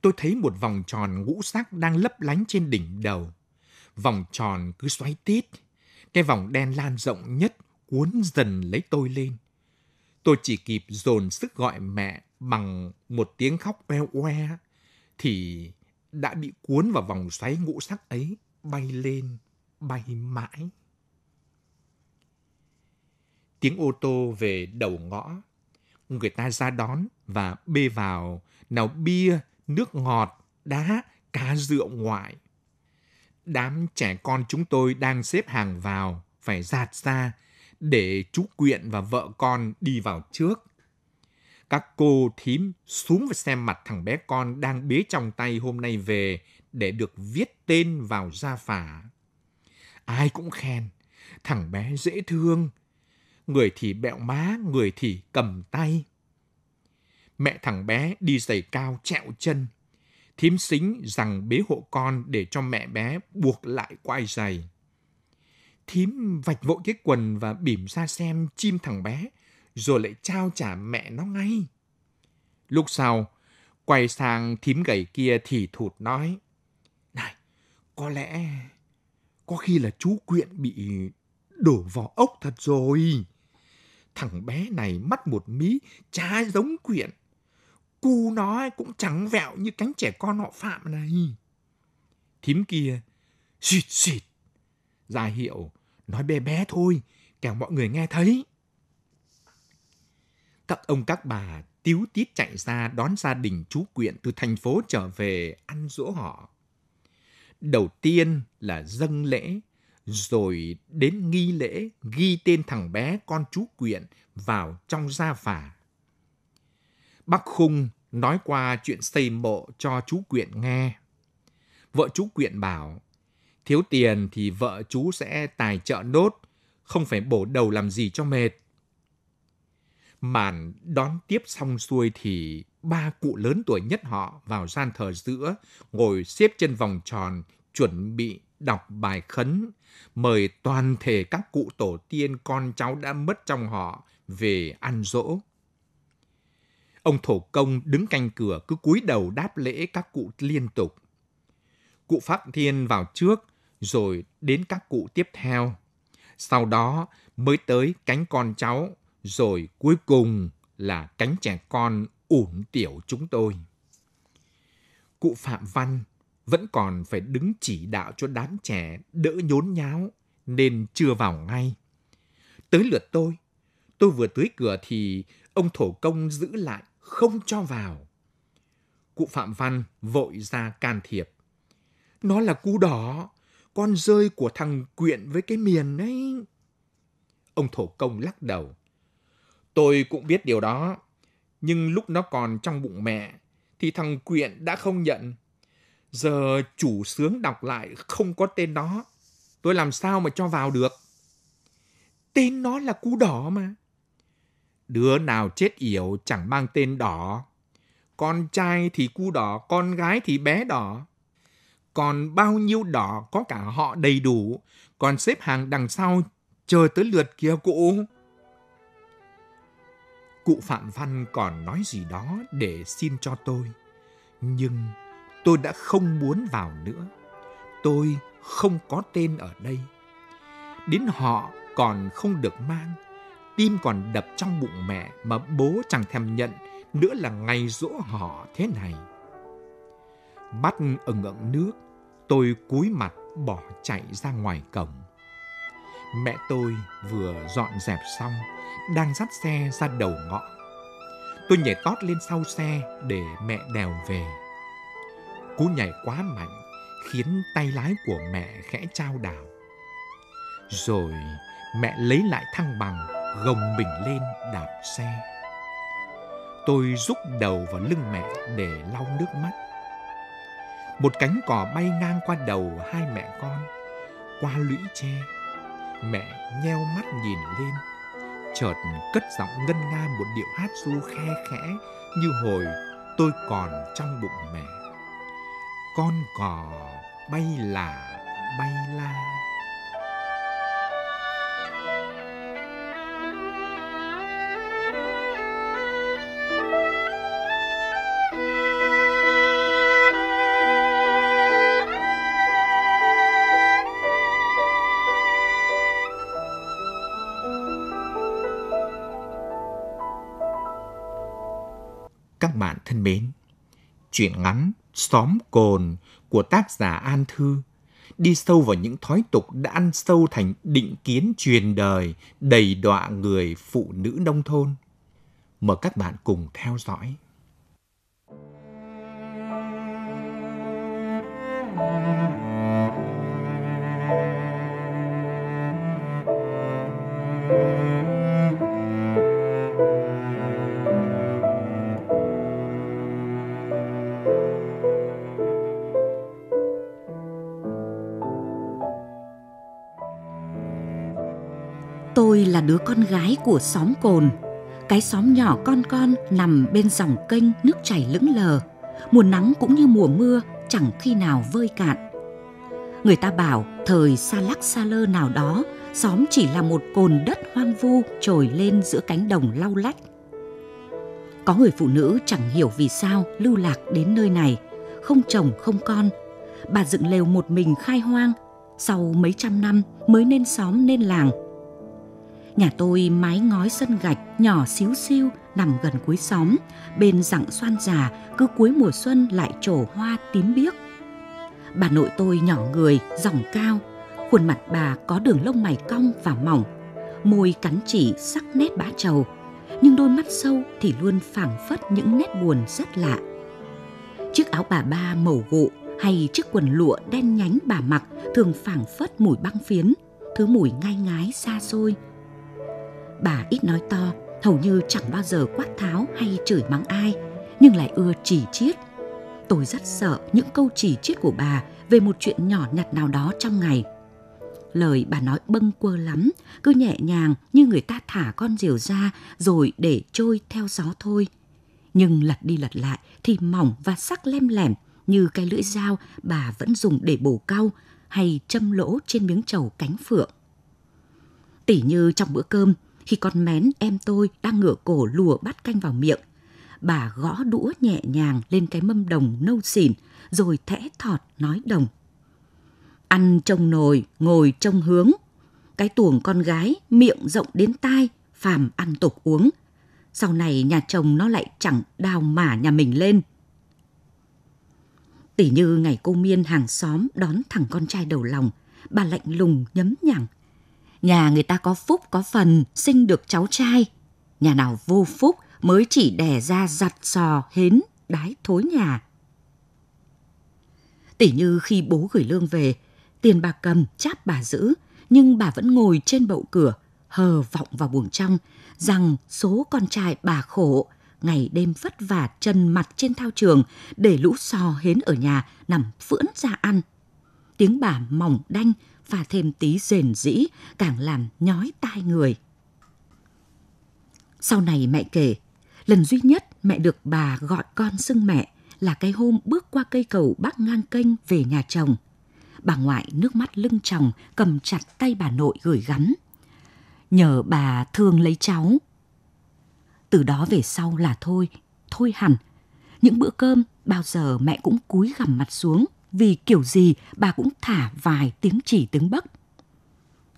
tôi thấy một vòng tròn ngũ sắc đang lấp lánh trên đỉnh đầu. Vòng tròn cứ xoáy tít. Cái vòng đen lan rộng nhất cuốn dần lấy tôi lên. Tôi chỉ kịp dồn sức gọi mẹ bằng một tiếng khóc oe oe thì đã bị cuốn vào vòng xoáy ngũ sắc ấy, bay lên, bay mãi. Tiếng ô tô về đầu ngõ, người ta ra đón và bê vào nào bia, nước ngọt, đá, cá rượu ngoại. Đám trẻ con chúng tôi đang xếp hàng vào, phải giạt ra để chú Quyện và vợ con đi vào trước. Các cô thím xuống và xem mặt thằng bé con đang bế trong tay hôm nay về để được viết tên vào gia phả. Ai cũng khen, thằng bé dễ thương. Người thì bẹo má, người thì cầm tay. Mẹ thằng bé đi giày cao trẹo chân. Thím xính rằng bế hộ con để cho mẹ bé buộc lại quai giày. Thím vạch vội cái quần và bỉm ra xem chim thằng bé, rồi lại trao trả mẹ nó ngay. Lúc sau, quay sang thím gầy kia thì thụt nói, Này, có lẽ, có khi là chú Quyện bị đổ vào ốc thật rồi. Thằng bé này mắt một mí, chả giống Quyện. Cu nó cũng trắng vẹo như cánh trẻ con họ Phạm này. Thím kia, xịt xịt, ra hiệu, nói bé bé thôi, kẻo mọi người nghe thấy. Các ông các bà tiếu tít chạy ra đón gia đình chú Quyện từ thành phố trở về ăn dỗ họ. Đầu tiên là dâng lễ, rồi đến nghi lễ ghi tên thằng bé con chú Quyện vào trong gia phả. Bác Khung nói qua chuyện xây mộ cho chú Quyện nghe. Vợ chú Quyện bảo, thiếu tiền thì vợ chú sẽ tài trợ nốt, không phải bổ đầu làm gì cho mệt. Màn đón tiếp xong xuôi thì ba cụ lớn tuổi nhất họ vào gian thờ giữa, ngồi xếp trên vòng tròn, chuẩn bị đọc bài khấn, mời toàn thể các cụ tổ tiên con cháu đã mất trong họ về ăn dỗ. Ông thổ công đứng canh cửa cứ cúi đầu đáp lễ các cụ liên tục. Cụ Pháp Thiên vào trước, rồi đến các cụ tiếp theo. Sau đó mới tới cánh con cháu rồi cuối cùng là cánh trẻ con ủn tiểu chúng tôi. Cụ Phạm Văn vẫn còn phải đứng chỉ đạo cho đám trẻ đỡ nhốn nháo nên chưa vào ngay. Tới lượt tôi, tôi vừa tới cửa thì Ông thổ công giữ lại, không cho vào. Cụ Phạm Văn vội ra can thiệp. Nó là cu đỏ, con rơi của thằng quyện với cái miền ấy. Ông thổ công lắc đầu. Tôi cũng biết điều đó, nhưng lúc nó còn trong bụng mẹ, thì thằng quyện đã không nhận. Giờ chủ sướng đọc lại không có tên đó. Tôi làm sao mà cho vào được? Tên nó là cu đỏ mà. Đứa nào chết yểu chẳng mang tên đỏ. Con trai thì cu đỏ, con gái thì bé đỏ. Còn bao nhiêu đỏ có cả họ đầy đủ, còn xếp hàng đằng sau chờ tới lượt kia cụ. Cụ Phạm Văn còn nói gì đó để xin cho tôi. Nhưng tôi đã không muốn vào nữa. Tôi không có tên ở đây. Đến họ còn không được mang. Tim còn đập trong bụng mẹ mà bố chẳng thèm nhận nữa là ngày dỗ họ thế này. Bắt ẩn ẩn nước, tôi cúi mặt bỏ chạy ra ngoài cổng. Mẹ tôi vừa dọn dẹp xong, đang dắt xe ra đầu ngõ. Tôi nhảy tót lên sau xe để mẹ đèo về. Cú nhảy quá mạnh, khiến tay lái của mẹ khẽ trao đảo. Rồi mẹ lấy lại thăng bằng, gồng mình lên đạp xe. Tôi rúc đầu vào lưng mẹ để lau nước mắt. Một cánh cỏ bay ngang qua đầu hai mẹ con, qua lũy tre. Mẹ nheo mắt nhìn lên, chợt cất giọng ngân nga một điệu hát ru khe khẽ như hồi tôi còn trong bụng mẹ. Con cò bay là bay la. Thân mến, chuyện ngắn Xóm Cồn của tác giả An Thư đi sâu vào những thói tục đã ăn sâu thành định kiến truyền đời đầy đọa người phụ nữ nông thôn. Mời các bạn cùng theo dõi. Tôi là đứa con gái của xóm cồn. Cái xóm nhỏ con con nằm bên dòng kênh nước chảy lững lờ. Mùa nắng cũng như mùa mưa chẳng khi nào vơi cạn. Người ta bảo thời xa lắc xa lơ nào đó, xóm chỉ là một cồn đất hoang vu trồi lên giữa cánh đồng lau lách. Có người phụ nữ chẳng hiểu vì sao lưu lạc đến nơi này, không chồng không con. Bà dựng lều một mình khai hoang, sau mấy trăm năm mới nên xóm nên làng – Nhà tôi mái ngói sân gạch nhỏ xíu xiu nằm gần cuối xóm, bên rặng xoan già cứ cuối mùa xuân lại trổ hoa tím biếc. Bà nội tôi nhỏ người, dòng cao, khuôn mặt bà có đường lông mày cong và mỏng, môi cắn chỉ sắc nét bã trầu, nhưng đôi mắt sâu thì luôn phảng phất những nét buồn rất lạ. Chiếc áo bà ba màu gụ hay chiếc quần lụa đen nhánh bà mặc thường phảng phất mùi băng phiến, thứ mùi ngai ngái xa xôi, Bà ít nói to, hầu như chẳng bao giờ quát tháo hay chửi mắng ai, nhưng lại ưa chỉ chiết. Tôi rất sợ những câu chỉ chiết của bà về một chuyện nhỏ nhặt nào đó trong ngày. Lời bà nói bâng quơ lắm, cứ nhẹ nhàng như người ta thả con diều ra rồi để trôi theo gió thôi. Nhưng lật đi lật lại thì mỏng và sắc lem lẻm như cái lưỡi dao bà vẫn dùng để bổ cau hay châm lỗ trên miếng trầu cánh phượng. Tỉ như trong bữa cơm, khi con mén em tôi đang ngửa cổ lùa bát canh vào miệng. Bà gõ đũa nhẹ nhàng lên cái mâm đồng nâu xỉn, rồi thẽ thọt nói đồng. Ăn trông nồi, ngồi trông hướng. Cái tuồng con gái, miệng rộng đến tai, phàm ăn tục uống. Sau này nhà chồng nó lại chẳng đào mả nhà mình lên. Tỉ như ngày cô Miên hàng xóm đón thằng con trai đầu lòng, bà lạnh lùng nhấm nhẳng Nhà người ta có phúc có phần sinh được cháu trai. Nhà nào vô phúc mới chỉ đẻ ra giặt sò hến đái thối nhà. Tỉ như khi bố gửi lương về, tiền bà cầm cháp bà giữ, nhưng bà vẫn ngồi trên bậu cửa, hờ vọng vào buồng trong, rằng số con trai bà khổ, ngày đêm vất vả chân mặt trên thao trường để lũ sò hến ở nhà nằm phưỡn ra ăn. Tiếng bà mỏng đanh và thêm tí rền rĩ càng làm nhói tai người. Sau này mẹ kể, lần duy nhất mẹ được bà gọi con xưng mẹ là cái hôm bước qua cây cầu bắc ngang kênh về nhà chồng. Bà ngoại nước mắt lưng tròng cầm chặt tay bà nội gửi gắm. Nhờ bà thương lấy cháu. Từ đó về sau là thôi, thôi hẳn. Những bữa cơm bao giờ mẹ cũng cúi gằm mặt xuống vì kiểu gì bà cũng thả vài tiếng chỉ tiếng bắc.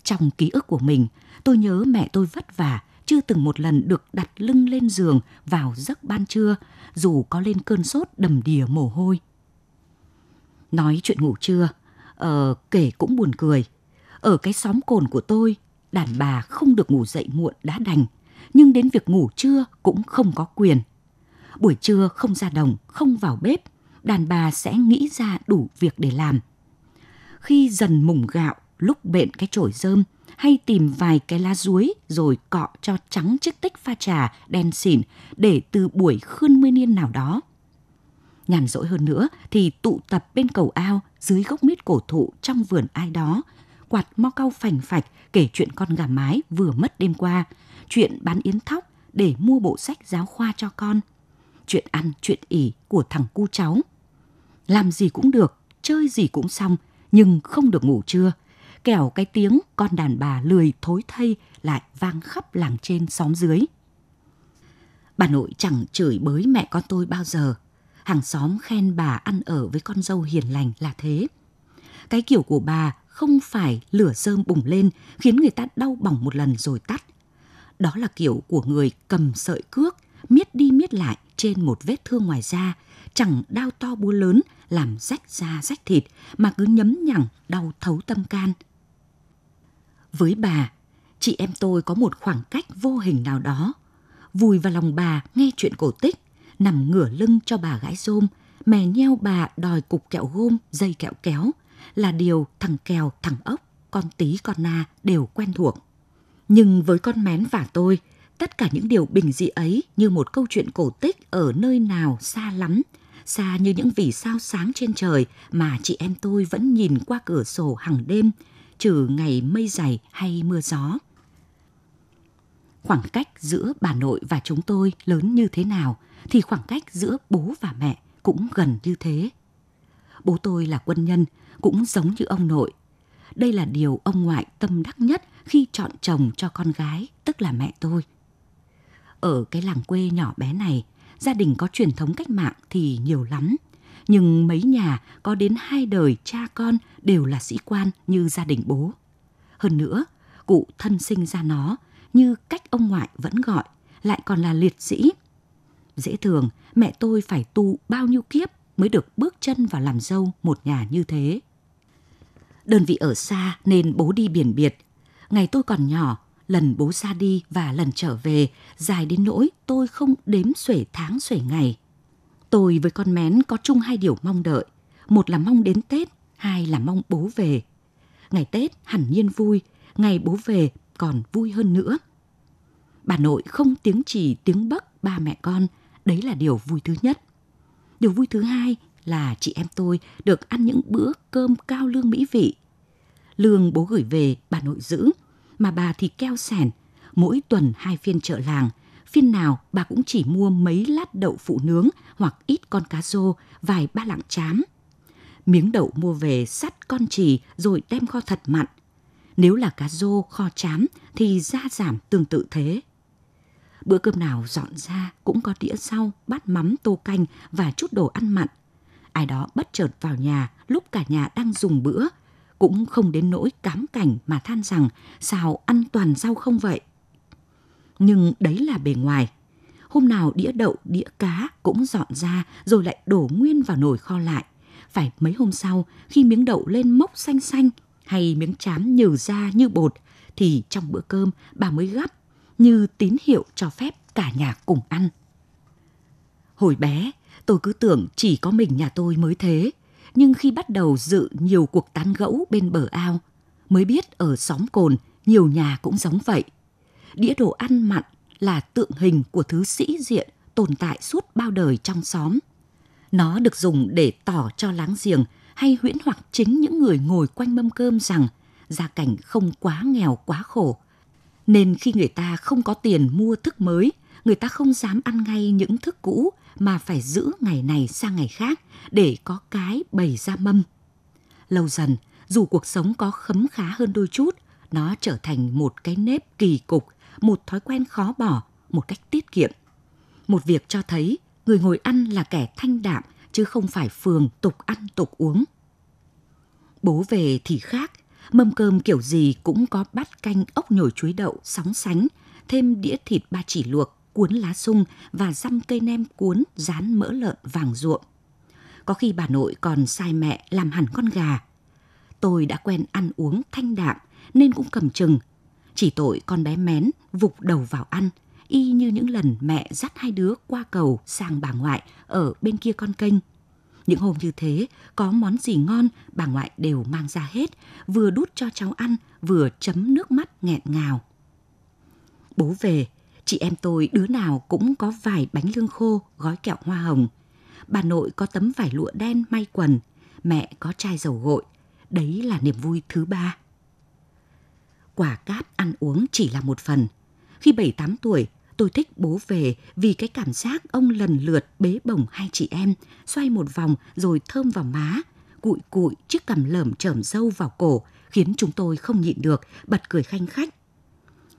Trong ký ức của mình, tôi nhớ mẹ tôi vất vả, chưa từng một lần được đặt lưng lên giường vào giấc ban trưa, dù có lên cơn sốt đầm đìa mồ hôi. Nói chuyện ngủ trưa, ờ, kể cũng buồn cười. Ở cái xóm cồn của tôi, đàn bà không được ngủ dậy muộn đã đành, nhưng đến việc ngủ trưa cũng không có quyền. Buổi trưa không ra đồng, không vào bếp, đàn bà sẽ nghĩ ra đủ việc để làm. Khi dần mùng gạo, lúc bện cái chổi rơm, hay tìm vài cái lá ruối rồi cọ cho trắng chiếc tích pha trà đen xỉn để từ buổi khươn mươi niên nào đó. Nhàn rỗi hơn nữa thì tụ tập bên cầu ao dưới gốc mít cổ thụ trong vườn ai đó, quạt mo cau phành phạch kể chuyện con gà mái vừa mất đêm qua, chuyện bán yến thóc để mua bộ sách giáo khoa cho con, chuyện ăn chuyện ỉ của thằng cu cháu. Làm gì cũng được, chơi gì cũng xong, nhưng không được ngủ trưa – kẻo cái tiếng con đàn bà lười thối thây lại vang khắp làng trên xóm dưới. Bà nội chẳng chửi bới mẹ con tôi bao giờ. Hàng xóm khen bà ăn ở với con dâu hiền lành là thế. Cái kiểu của bà không phải lửa rơm bùng lên khiến người ta đau bỏng một lần rồi tắt. Đó là kiểu của người cầm sợi cước, miết đi miết lại trên một vết thương ngoài da, chẳng đau to búa lớn làm rách da rách thịt mà cứ nhấm nhẳng đau thấu tâm can – với bà, chị em tôi có một khoảng cách vô hình nào đó. Vùi vào lòng bà nghe chuyện cổ tích, nằm ngửa lưng cho bà gái rôm, mè nheo bà đòi cục kẹo gôm, dây kẹo kéo, là điều thằng kèo, thằng ốc, con tí con na đều quen thuộc. Nhưng với con mén và tôi, tất cả những điều bình dị ấy như một câu chuyện cổ tích ở nơi nào xa lắm, xa như những vì sao sáng trên trời mà chị em tôi vẫn nhìn qua cửa sổ hàng đêm, trừ ngày mây dày hay mưa gió. Khoảng cách giữa bà nội và chúng tôi lớn như thế nào thì khoảng cách giữa bố và mẹ cũng gần như thế. Bố tôi là quân nhân, cũng giống như ông nội. Đây là điều ông ngoại tâm đắc nhất khi chọn chồng cho con gái, tức là mẹ tôi. Ở cái làng quê nhỏ bé này, gia đình có truyền thống cách mạng thì nhiều lắm nhưng mấy nhà có đến hai đời cha con đều là sĩ quan như gia đình bố. Hơn nữa, cụ thân sinh ra nó như cách ông ngoại vẫn gọi, lại còn là liệt sĩ. Dễ thường, mẹ tôi phải tu bao nhiêu kiếp mới được bước chân vào làm dâu một nhà như thế. Đơn vị ở xa nên bố đi biển biệt. Ngày tôi còn nhỏ, lần bố ra đi và lần trở về dài đến nỗi tôi không đếm xuể tháng xuể ngày. Tôi với con mén có chung hai điều mong đợi. Một là mong đến Tết, hai là mong bố về. Ngày Tết hẳn nhiên vui, ngày bố về còn vui hơn nữa. Bà nội không tiếng chỉ tiếng bắc ba mẹ con, đấy là điều vui thứ nhất. Điều vui thứ hai là chị em tôi được ăn những bữa cơm cao lương mỹ vị. Lương bố gửi về bà nội giữ, mà bà thì keo sẻn, mỗi tuần hai phiên chợ làng – phiên nào bà cũng chỉ mua mấy lát đậu phụ nướng hoặc ít con cá rô, vài ba lạng chám. Miếng đậu mua về sắt con chỉ rồi đem kho thật mặn. Nếu là cá rô kho chám thì ra giảm tương tự thế. Bữa cơm nào dọn ra cũng có đĩa sau, bát mắm, tô canh và chút đồ ăn mặn. Ai đó bất chợt vào nhà lúc cả nhà đang dùng bữa, cũng không đến nỗi cám cảnh mà than rằng sao ăn toàn rau không vậy nhưng đấy là bề ngoài. Hôm nào đĩa đậu, đĩa cá cũng dọn ra rồi lại đổ nguyên vào nồi kho lại. Phải mấy hôm sau, khi miếng đậu lên mốc xanh xanh hay miếng chám nhừ ra như bột, thì trong bữa cơm bà mới gắp. như tín hiệu cho phép cả nhà cùng ăn. Hồi bé, tôi cứ tưởng chỉ có mình nhà tôi mới thế, nhưng khi bắt đầu dự nhiều cuộc tán gẫu bên bờ ao, mới biết ở xóm cồn nhiều nhà cũng giống vậy. Đĩa đồ ăn mặn là tượng hình của thứ sĩ diện tồn tại suốt bao đời trong xóm. Nó được dùng để tỏ cho láng giềng hay huyễn hoặc chính những người ngồi quanh mâm cơm rằng gia cảnh không quá nghèo quá khổ. Nên khi người ta không có tiền mua thức mới, người ta không dám ăn ngay những thức cũ mà phải giữ ngày này sang ngày khác để có cái bày ra mâm. Lâu dần, dù cuộc sống có khấm khá hơn đôi chút, nó trở thành một cái nếp kỳ cục, một thói quen khó bỏ, một cách tiết kiệm. Một việc cho thấy người ngồi ăn là kẻ thanh đạm chứ không phải phường tục ăn tục uống. Bố về thì khác, mâm cơm kiểu gì cũng có bát canh ốc nhồi chuối đậu sóng sánh, thêm đĩa thịt ba chỉ luộc, cuốn lá sung và răm cây nem cuốn rán mỡ lợn vàng ruộng. Có khi bà nội còn sai mẹ làm hẳn con gà. Tôi đã quen ăn uống thanh đạm nên cũng cầm chừng. Chỉ tội con bé mén vục đầu vào ăn, y như những lần mẹ dắt hai đứa qua cầu sang bà ngoại ở bên kia con kênh. Những hôm như thế, có món gì ngon, bà ngoại đều mang ra hết, vừa đút cho cháu ăn, vừa chấm nước mắt nghẹn ngào. Bố về, chị em tôi đứa nào cũng có vài bánh lương khô, gói kẹo hoa hồng. Bà nội có tấm vải lụa đen may quần, mẹ có chai dầu gội. Đấy là niềm vui thứ ba. Quả cát ăn uống chỉ là một phần. Khi 7-8 tuổi, tôi thích bố về vì cái cảm giác ông lần lượt bế bổng hai chị em, xoay một vòng rồi thơm vào má, cụi cụi chiếc cằm lởm chởm dâu vào cổ, khiến chúng tôi không nhịn được, bật cười khanh khách.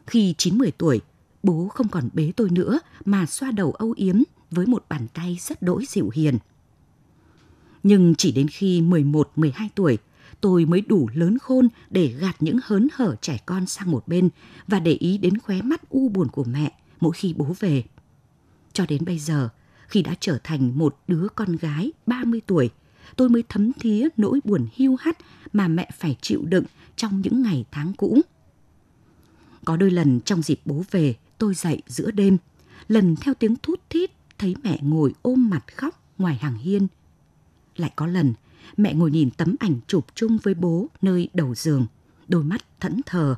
Khi 9-10 tuổi, bố không còn bế tôi nữa mà xoa đầu âu yếm với một bàn tay rất đỗi dịu hiền. Nhưng chỉ đến khi 11-12 tuổi, tôi mới đủ lớn khôn để gạt những hớn hở trẻ con sang một bên và để ý đến khóe mắt u buồn của mẹ mỗi khi bố về. Cho đến bây giờ, khi đã trở thành một đứa con gái 30 tuổi, tôi mới thấm thía nỗi buồn hiu hắt mà mẹ phải chịu đựng trong những ngày tháng cũ. Có đôi lần trong dịp bố về, tôi dậy giữa đêm, lần theo tiếng thút thít thấy mẹ ngồi ôm mặt khóc ngoài hàng hiên. Lại có lần, mẹ ngồi nhìn tấm ảnh chụp chung với bố nơi đầu giường, đôi mắt thẫn thờ.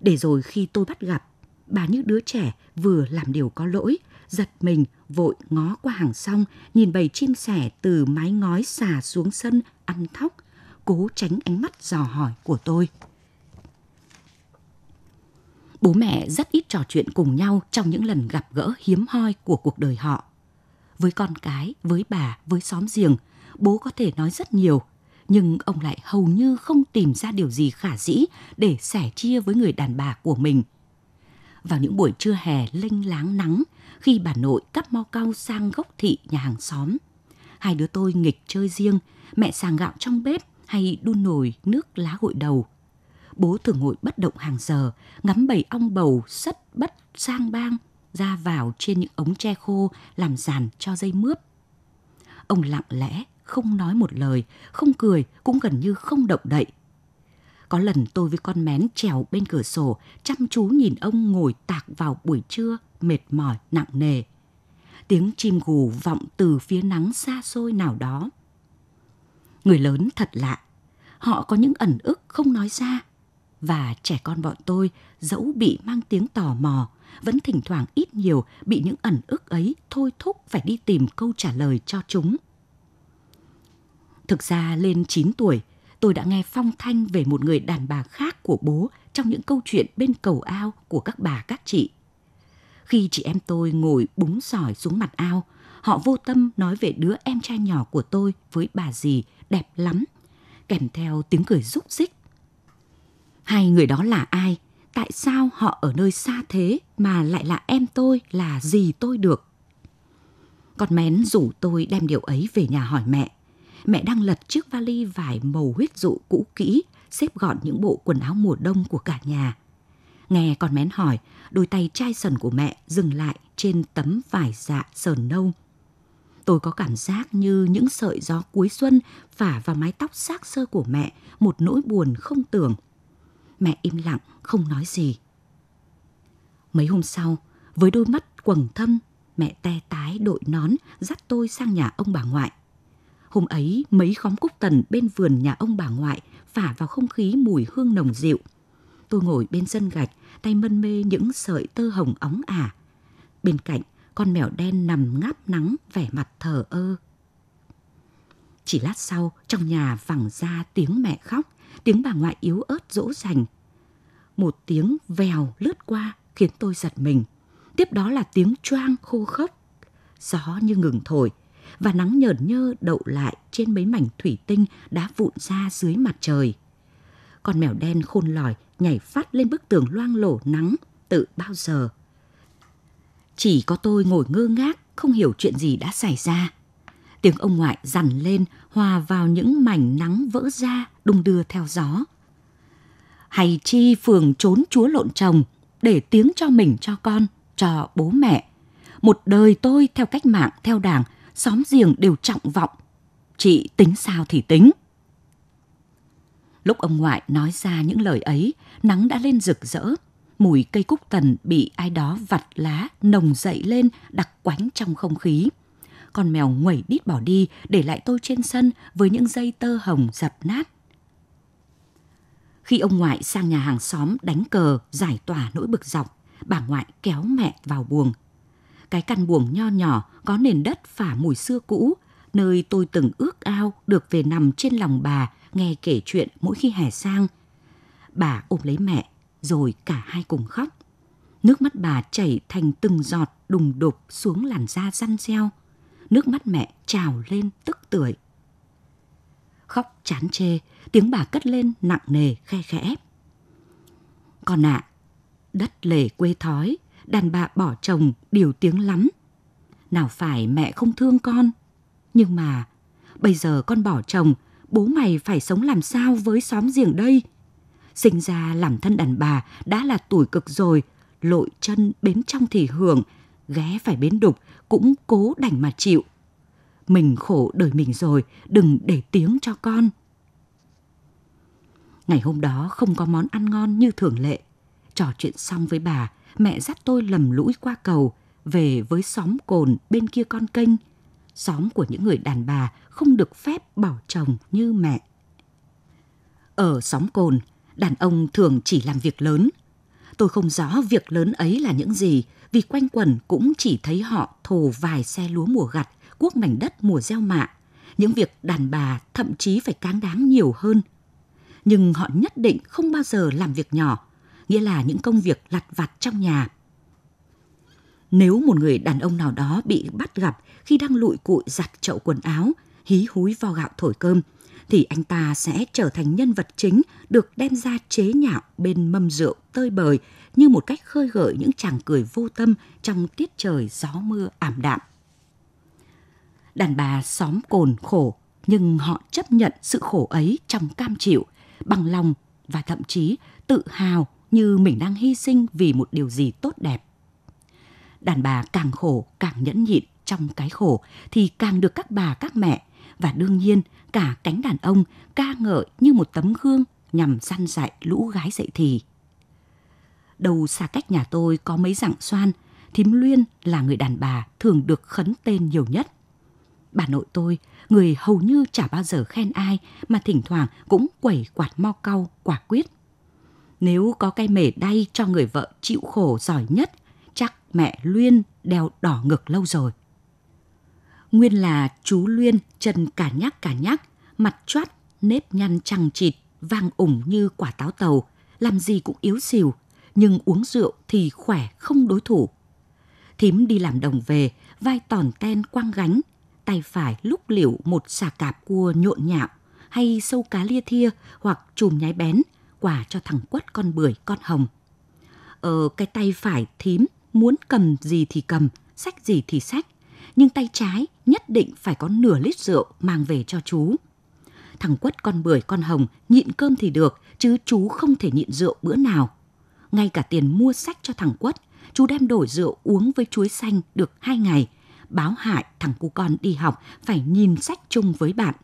Để rồi khi tôi bắt gặp, bà như đứa trẻ vừa làm điều có lỗi, giật mình vội ngó qua hàng xong, nhìn bầy chim sẻ từ mái ngói xà xuống sân ăn thóc, cố tránh ánh mắt dò hỏi của tôi. Bố mẹ rất ít trò chuyện cùng nhau trong những lần gặp gỡ hiếm hoi của cuộc đời họ. Với con cái, với bà, với xóm giềng, bố có thể nói rất nhiều, nhưng ông lại hầu như không tìm ra điều gì khả dĩ để sẻ chia với người đàn bà của mình. Vào những buổi trưa hè lênh láng nắng, khi bà nội cắp mau cao sang gốc thị nhà hàng xóm, hai đứa tôi nghịch chơi riêng, mẹ sàng gạo trong bếp hay đun nồi nước lá gội đầu. Bố thường ngồi bất động hàng giờ, ngắm bầy ong bầu sắt bất sang bang ra vào trên những ống tre khô làm giàn cho dây mướp. Ông lặng lẽ, không nói một lời, không cười, cũng gần như không động đậy. Có lần tôi với con mén trèo bên cửa sổ, chăm chú nhìn ông ngồi tạc vào buổi trưa, mệt mỏi, nặng nề. Tiếng chim gù vọng từ phía nắng xa xôi nào đó. Người lớn thật lạ, họ có những ẩn ức không nói ra. Và trẻ con bọn tôi, dẫu bị mang tiếng tò mò, vẫn thỉnh thoảng ít nhiều bị những ẩn ức ấy thôi thúc phải đi tìm câu trả lời cho chúng. Thực ra lên 9 tuổi, tôi đã nghe phong thanh về một người đàn bà khác của bố trong những câu chuyện bên cầu ao của các bà các chị. Khi chị em tôi ngồi búng sỏi xuống mặt ao, họ vô tâm nói về đứa em trai nhỏ của tôi với bà dì đẹp lắm, kèm theo tiếng cười rúc rích. Hai người đó là ai? Tại sao họ ở nơi xa thế mà lại là em tôi, là gì tôi được? Con mén rủ tôi đem điều ấy về nhà hỏi mẹ mẹ đang lật chiếc vali vải màu huyết dụ cũ kỹ, xếp gọn những bộ quần áo mùa đông của cả nhà. Nghe con mén hỏi, đôi tay chai sần của mẹ dừng lại trên tấm vải dạ sờn nâu. Tôi có cảm giác như những sợi gió cuối xuân phả vào mái tóc xác sơ của mẹ một nỗi buồn không tưởng. Mẹ im lặng, không nói gì. Mấy hôm sau, với đôi mắt quầng thâm, mẹ te tái đội nón dắt tôi sang nhà ông bà ngoại. Hôm ấy, mấy khóm cúc tần bên vườn nhà ông bà ngoại phả vào không khí mùi hương nồng dịu. Tôi ngồi bên sân gạch, tay mân mê những sợi tơ hồng óng ả. Bên cạnh, con mèo đen nằm ngáp nắng, vẻ mặt thờ ơ. Chỉ lát sau, trong nhà vẳng ra tiếng mẹ khóc, tiếng bà ngoại yếu ớt dỗ dành. Một tiếng vèo lướt qua khiến tôi giật mình. Tiếp đó là tiếng choang khô khốc. Gió như ngừng thổi và nắng nhờn nhơ đậu lại trên mấy mảnh thủy tinh đã vụn ra dưới mặt trời. Con mèo đen khôn lỏi nhảy phát lên bức tường loang lổ nắng tự bao giờ. Chỉ có tôi ngồi ngơ ngác, không hiểu chuyện gì đã xảy ra. Tiếng ông ngoại dằn lên, hòa vào những mảnh nắng vỡ ra, đung đưa theo gió. Hay chi phường trốn chúa lộn chồng, để tiếng cho mình cho con, cho bố mẹ. Một đời tôi theo cách mạng, theo đảng, xóm giềng đều trọng vọng. Chị tính sao thì tính. Lúc ông ngoại nói ra những lời ấy, nắng đã lên rực rỡ. Mùi cây cúc tần bị ai đó vặt lá nồng dậy lên đặc quánh trong không khí. Con mèo nguẩy đít bỏ đi để lại tôi trên sân với những dây tơ hồng dập nát. Khi ông ngoại sang nhà hàng xóm đánh cờ giải tỏa nỗi bực dọc, bà ngoại kéo mẹ vào buồng. Cái căn buồng nho nhỏ có nền đất phả mùi xưa cũ, nơi tôi từng ước ao được về nằm trên lòng bà nghe kể chuyện mỗi khi hè sang. Bà ôm lấy mẹ, rồi cả hai cùng khóc. Nước mắt bà chảy thành từng giọt đùng đục xuống làn da răn reo. Nước mắt mẹ trào lên tức tưởi. Khóc chán chê, tiếng bà cất lên nặng nề khe khẽ. Con ạ, à, đất lề quê thói, đàn bà bỏ chồng điều tiếng lắm. Nào phải mẹ không thương con, nhưng mà bây giờ con bỏ chồng, bố mày phải sống làm sao với xóm giềng đây? Sinh ra làm thân đàn bà đã là tuổi cực rồi, lội chân bến trong thì hưởng, ghé phải bến đục cũng cố đành mà chịu. Mình khổ đời mình rồi, đừng để tiếng cho con. Ngày hôm đó không có món ăn ngon như thường lệ. Trò chuyện xong với bà, mẹ dắt tôi lầm lũi qua cầu, về với xóm cồn bên kia con kênh. Xóm của những người đàn bà không được phép bỏ chồng như mẹ. Ở xóm cồn, đàn ông thường chỉ làm việc lớn. Tôi không rõ việc lớn ấy là những gì, vì quanh quẩn cũng chỉ thấy họ thồ vài xe lúa mùa gặt, cuốc mảnh đất mùa gieo mạ. Những việc đàn bà thậm chí phải cáng đáng nhiều hơn. Nhưng họ nhất định không bao giờ làm việc nhỏ, nghĩa là những công việc lặt vặt trong nhà. Nếu một người đàn ông nào đó bị bắt gặp khi đang lụi cụi giặt chậu quần áo, hí húi vo gạo thổi cơm, thì anh ta sẽ trở thành nhân vật chính được đem ra chế nhạo bên mâm rượu tơi bời như một cách khơi gợi những chàng cười vô tâm trong tiết trời gió mưa ảm đạm. Đàn bà xóm cồn khổ, nhưng họ chấp nhận sự khổ ấy trong cam chịu, bằng lòng và thậm chí tự hào như mình đang hy sinh vì một điều gì tốt đẹp. Đàn bà càng khổ, càng nhẫn nhịn trong cái khổ thì càng được các bà các mẹ và đương nhiên cả cánh đàn ông ca ngợi như một tấm gương nhằm săn dạy lũ gái dậy thì. Đầu xa cách nhà tôi có mấy dạng xoan, thím Luyên là người đàn bà thường được khấn tên nhiều nhất. Bà nội tôi, người hầu như chả bao giờ khen ai mà thỉnh thoảng cũng quẩy quạt mo cau quả quyết. Nếu có cây mề đay cho người vợ chịu khổ giỏi nhất, chắc mẹ Luyên đeo đỏ ngực lâu rồi. Nguyên là chú Luyên chân cả nhắc cả nhắc, mặt choát, nếp nhăn chằng chịt, vang ủng như quả táo tàu, làm gì cũng yếu xìu, nhưng uống rượu thì khỏe không đối thủ. Thím đi làm đồng về, vai tòn ten quăng gánh, tay phải lúc liễu một xà cạp cua nhộn nhạo, hay sâu cá lia thia hoặc chùm nhái bén, quả cho thằng quất con bưởi con hồng. Ờ, cái tay phải thím muốn cầm gì thì cầm, sách gì thì sách, nhưng tay trái nhất định phải có nửa lít rượu mang về cho chú. Thằng quất con bưởi con hồng nhịn cơm thì được, chứ chú không thể nhịn rượu bữa nào. Ngay cả tiền mua sách cho thằng quất, chú đem đổi rượu uống với chuối xanh được hai ngày, báo hại thằng cu con đi học phải nhìn sách chung với bạn.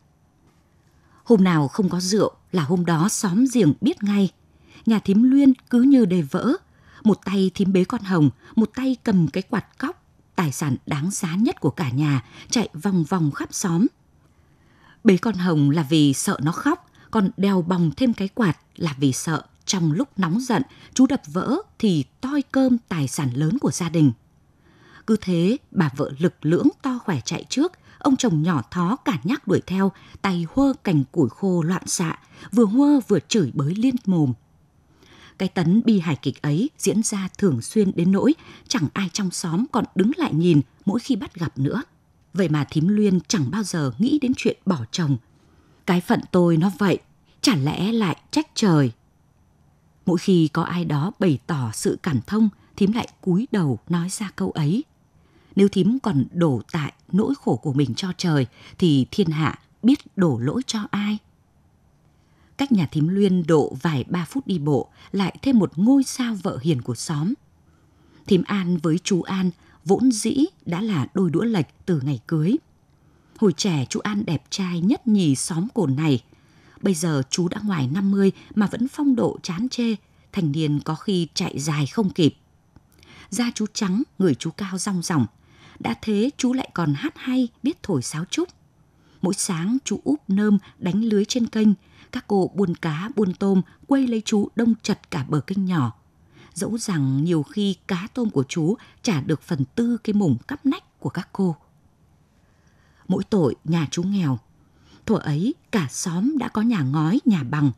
Hôm nào không có rượu là hôm đó xóm giềng biết ngay. Nhà thím Luyên cứ như đề vỡ, Một tay thím bế con Hồng, một tay cầm cái quạt cóc, tài sản đáng giá nhất của cả nhà, chạy vòng vòng khắp xóm. Bế con Hồng là vì sợ nó khóc, còn đeo bòng thêm cái quạt là vì sợ trong lúc nóng giận chú đập vỡ thì toi cơm tài sản lớn của gia đình. Cứ thế, bà vợ lực lưỡng to khỏe chạy trước, ông chồng nhỏ thó cả nhắc đuổi theo, tay hơ cành củi khô loạn xạ, vừa hơ vừa chửi bới liên mồm. Cái tấn bi hài kịch ấy diễn ra thường xuyên đến nỗi chẳng ai trong xóm còn đứng lại nhìn mỗi khi bắt gặp nữa. Vậy mà thím Luyên chẳng bao giờ nghĩ đến chuyện bỏ chồng. Cái phận tôi nó vậy, chả lẽ lại trách trời. Mỗi khi có ai đó bày tỏ sự cảm thông, thím lại cúi đầu nói ra câu ấy. Nếu thím còn đổ tại nỗi khổ của mình cho trời, thì thiên hạ biết đổ lỗi cho ai? Cách nhà thím Luyên độ vài ba phút đi bộ, lại thêm một ngôi sao vợ hiền của xóm. Thím An với chú An vốn dĩ đã là đôi đũa lệch từ ngày cưới. Hồi trẻ chú An đẹp trai nhất nhì xóm cồn này. Bây giờ chú đã ngoài 50 mà vẫn phong độ chán chê, thành niên có khi chạy dài không kịp. Da chú trắng, người chú cao rong ròng. Đã thế chú lại còn hát hay, biết thổi sáo trúc. Mỗi sáng chú úp nơm đánh lưới trên kênh, các cô buôn cá buôn tôm quay lấy chú đông chật cả bờ kênh nhỏ. Dẫu rằng nhiều khi cá tôm của chú trả được phần tư cái mùng cắp nách của các cô. Mỗi tội nhà chú nghèo. Thuở ấy cả xóm đã có nhà ngói, nhà bằng,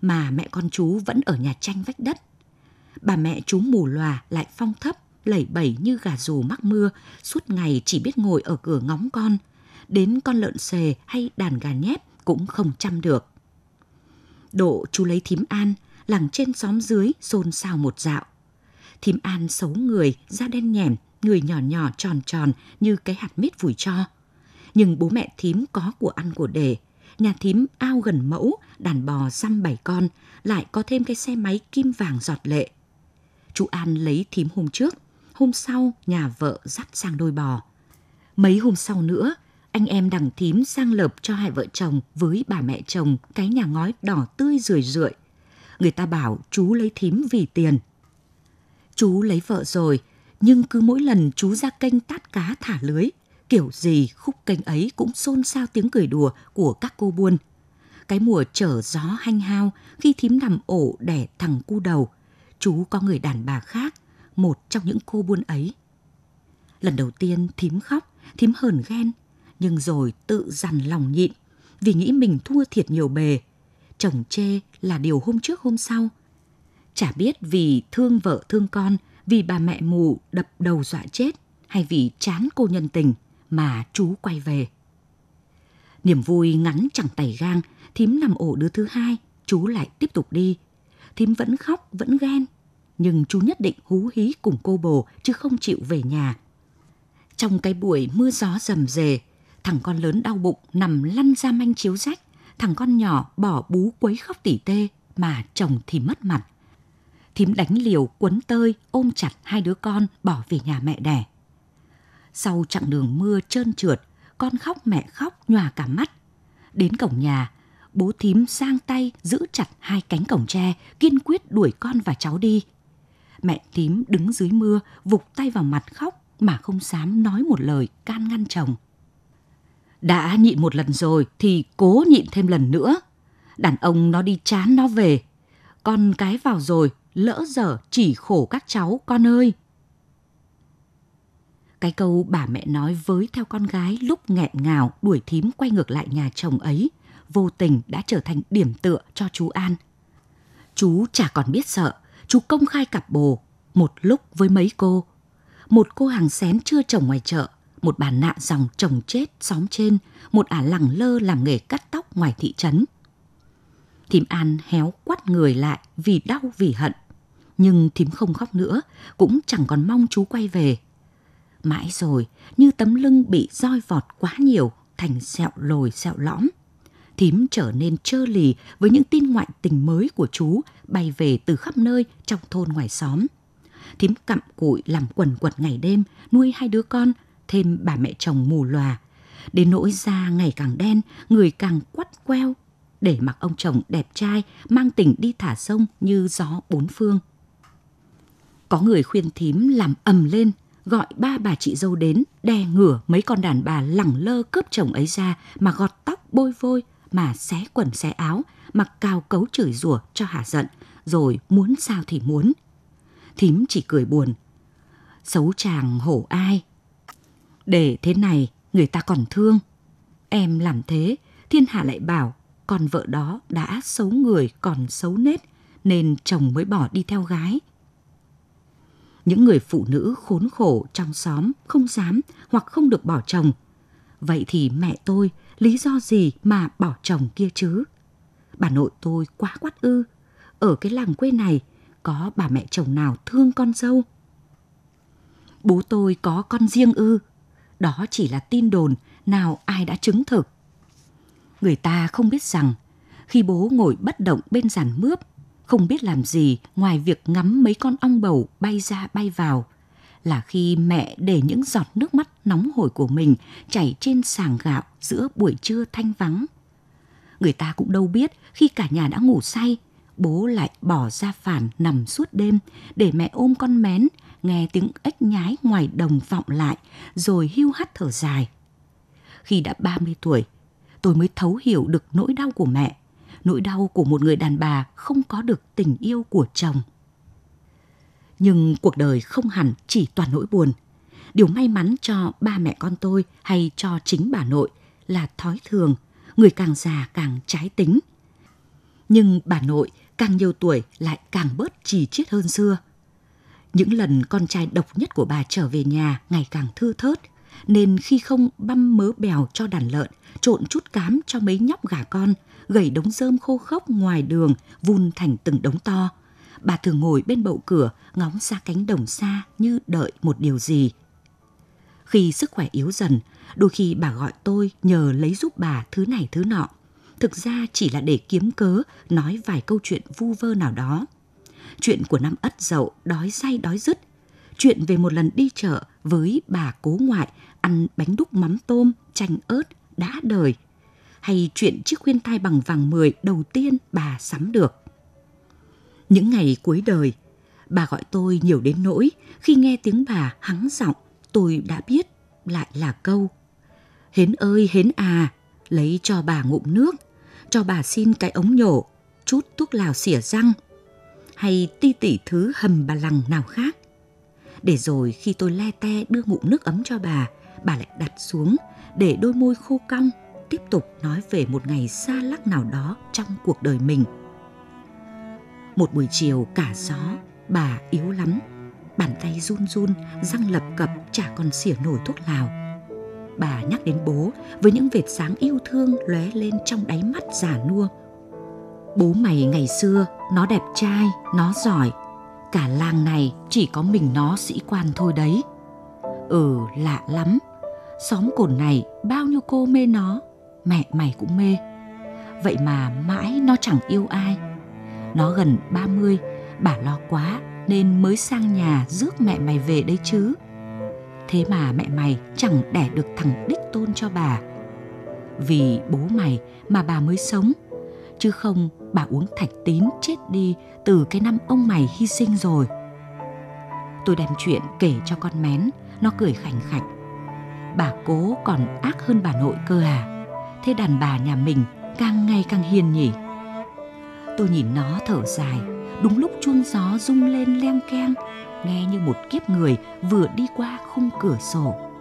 mà mẹ con chú vẫn ở nhà tranh vách đất. Bà mẹ chú mù lòa lại phong thấp, lẩy bẩy như gà rù mắc mưa, suốt ngày chỉ biết ngồi ở cửa ngóng con. Đến con lợn xề hay đàn gà nhép cũng không chăm được. Độ chú lấy thím An, làng trên xóm dưới xôn xao một dạo. Thím An xấu người, da đen nhẻm, người nhỏ nhỏ tròn tròn như cái hạt mít vùi cho. Nhưng bố mẹ thím có của ăn của để. Nhà thím ao gần mẫu, đàn bò xăm bảy con, lại có thêm cái xe máy kim vàng giọt lệ. Chú An lấy thím hôm trước, hôm sau nhà vợ dắt sang đôi bò. Mấy hôm sau nữa, anh em đằng thím sang lợp cho hai vợ chồng với bà mẹ chồng cái nhà ngói đỏ tươi rười rượi. Người ta bảo chú lấy thím vì tiền. Chú lấy vợ rồi, nhưng cứ mỗi lần chú ra kênh tát cá thả lưới, kiểu gì khúc kênh ấy cũng xôn xao tiếng cười đùa của các cô buôn. Cái mùa trở gió hanh hao khi thím nằm ổ đẻ thằng cu đầu, chú có người đàn bà khác, một trong những cô buôn ấy. Lần đầu tiên thím khóc, thím hờn ghen, nhưng rồi tự dằn lòng nhịn vì nghĩ mình thua thiệt nhiều bề. Chồng chê là điều hôm trước hôm sau. Chả biết vì thương vợ thương con, vì bà mẹ mù đập đầu dọa chết hay vì chán cô nhân tình mà chú quay về. Niềm vui ngắn chẳng tẩy gang, thím nằm ổ đứa thứ hai, chú lại tiếp tục đi. Thím vẫn khóc, vẫn ghen, nhưng chú nhất định hú hí cùng cô bồ chứ không chịu về nhà. Trong cái buổi mưa gió rầm rề, thằng con lớn đau bụng nằm lăn ra manh chiếu rách, thằng con nhỏ bỏ bú quấy khóc tỉ tê mà chồng thì mất mặt. Thím đánh liều quấn tơi ôm chặt hai đứa con bỏ về nhà mẹ đẻ. Sau chặng đường mưa trơn trượt, con khóc mẹ khóc nhòa cả mắt. Đến cổng nhà, bố thím sang tay giữ chặt hai cánh cổng tre, kiên quyết đuổi con và cháu đi. Mẹ tím đứng dưới mưa, vụt tay vào mặt khóc mà không dám nói một lời can ngăn chồng. Đã nhịn một lần rồi thì cố nhịn thêm lần nữa. Đàn ông nó đi chán nó về. Con cái vào rồi, lỡ dở chỉ khổ các cháu con ơi. Cái câu bà mẹ nói với theo con gái lúc nghẹn ngào đuổi thím quay ngược lại nhà chồng ấy, vô tình đã trở thành điểm tựa cho chú An. Chú chả còn biết sợ, chú công khai cặp bồ, một lúc với mấy cô. Một cô hàng xén chưa chồng ngoài chợ, một bà nạ dòng chồng chết xóm trên, một ả lẳng lơ làm nghề cắt tóc ngoài thị trấn. Thím An héo quắt người lại vì đau vì hận. Nhưng thím không khóc nữa, cũng chẳng còn mong chú quay về. Mãi rồi, như tấm lưng bị roi vọt quá nhiều, thành sẹo lồi sẹo lõm. Thím trở nên trơ lì với những tin ngoại tình mới của chú bay về từ khắp nơi trong thôn ngoài xóm. Thím cặm cụi làm quần quật ngày đêm, nuôi hai đứa con, thêm bà mẹ chồng mù lòa. Đến nỗi da ngày càng đen, người càng quắt queo, để mặc ông chồng đẹp trai mang tình đi thả sông như gió bốn phương. Có người khuyên thím làm ầm lên, gọi ba bà chị dâu đến, đè ngửa mấy con đàn bà lẳng lơ cướp chồng ấy ra mà gọt tóc bôi vôi, mà xé quần xé áo, mặc cao cấu chửi rủa cho hả giận, rồi muốn sao thì muốn. Thím chỉ cười buồn. Xấu chàng hổ ai? Để thế này, người ta còn thương. Em làm thế, thiên hạ lại bảo con vợ đó đã xấu người còn xấu nết, nên chồng mới bỏ đi theo gái. Những người phụ nữ khốn khổ trong xóm không dám hoặc không được bỏ chồng. Vậy thì mẹ tôi lý do gì mà bỏ chồng kia chứ? Bà nội tôi quá quát ư. Ở cái làng quê này có bà mẹ chồng nào thương con dâu? Bố tôi có con riêng ư. Đó chỉ là tin đồn, nào ai đã chứng thực. Người ta không biết rằng khi bố ngồi bất động bên giàn mướp, không biết làm gì ngoài việc ngắm mấy con ong bầu bay ra bay vào, là khi mẹ để những giọt nước mắt nóng hổi của mình chảy trên sàng gạo giữa buổi trưa thanh vắng. Người ta cũng đâu biết khi cả nhà đã ngủ say, bố lại bỏ ra phản nằm suốt đêm để mẹ ôm con mén, nghe tiếng ếch nhái ngoài đồng vọng lại, rồi hưu hắt thở dài. Khi đã 30 tuổi, tôi mới thấu hiểu được nỗi đau của mẹ, nỗi đau của một người đàn bà không có được tình yêu của chồng. Nhưng cuộc đời không hẳn chỉ toàn nỗi buồn. Điều may mắn cho ba mẹ con tôi hay cho chính bà nội là thói thường, người càng già càng trái tính. Nhưng bà nội càng nhiều tuổi lại càng bớt trì chiết hơn xưa. Những lần con trai độc nhất của bà trở về nhà ngày càng thưa thớt, nên khi không băm mớ bèo cho đàn lợn, trộn chút cám cho mấy nhóc gà con, gầy đống rơm khô khốc ngoài đường vun thành từng đống to. Bà thường ngồi bên bậu cửa, ngóng ra cánh đồng xa như đợi một điều gì. Khi sức khỏe yếu dần, đôi khi bà gọi tôi nhờ lấy giúp bà thứ này thứ nọ. Thực ra chỉ là để kiếm cớ nói vài câu chuyện vu vơ nào đó. Chuyện của năm ất dậu đói say đói dứt. Chuyện về một lần đi chợ với bà cố ngoại ăn bánh đúc mắm tôm, chanh ớt, đã đời. Hay chuyện chiếc khuyên tai bằng vàng mười đầu tiên bà sắm được. Những ngày cuối đời, bà gọi tôi nhiều đến nỗi khi nghe tiếng bà hắng giọng, tôi đã biết lại là câu Hến ơi hến à, lấy cho bà ngụm nước, cho bà xin cái ống nhổ, chút thuốc lào xỉa răng, hay ti tỉ thứ hầm bà lằng nào khác. Để rồi khi tôi le te đưa ngụm nước ấm cho bà, bà lại đặt xuống để đôi môi khô cong tiếp tục nói về một ngày xa lắc nào đó trong cuộc đời mình. Một buổi chiều cả gió, bà yếu lắm, bàn tay run run, răng lập cập chả còn xỉa nổi thuốc lào. Bà nhắc đến bố với những vệt sáng yêu thương lóe lên trong đáy mắt giả nua. Bố mày ngày xưa, nó đẹp trai, nó giỏi. Cả làng này chỉ có mình nó sĩ quan thôi đấy. Ừ, lạ lắm. Xóm cồn này bao nhiêu cô mê nó, mẹ mày cũng mê. Vậy mà mãi nó chẳng yêu ai. Nó gần 30, bà lo quá nên mới sang nhà rước mẹ mày về đấy chứ. Thế mà mẹ mày chẳng đẻ được thằng đích tôn cho bà. Vì bố mày mà bà mới sống, chứ không bà uống thạch tín chết đi từ cái năm ông mày hy sinh rồi. Tôi đem chuyện kể cho con mén, nó cười khảnh khạch. Bà cố còn ác hơn bà nội cơ à. Thế đàn bà nhà mình càng ngày càng hiền nhỉ. Tôi nhìn nó thở dài, đúng lúc chuông gió rung lên leng keng, nghe như một kiếp người vừa đi qua khung cửa sổ.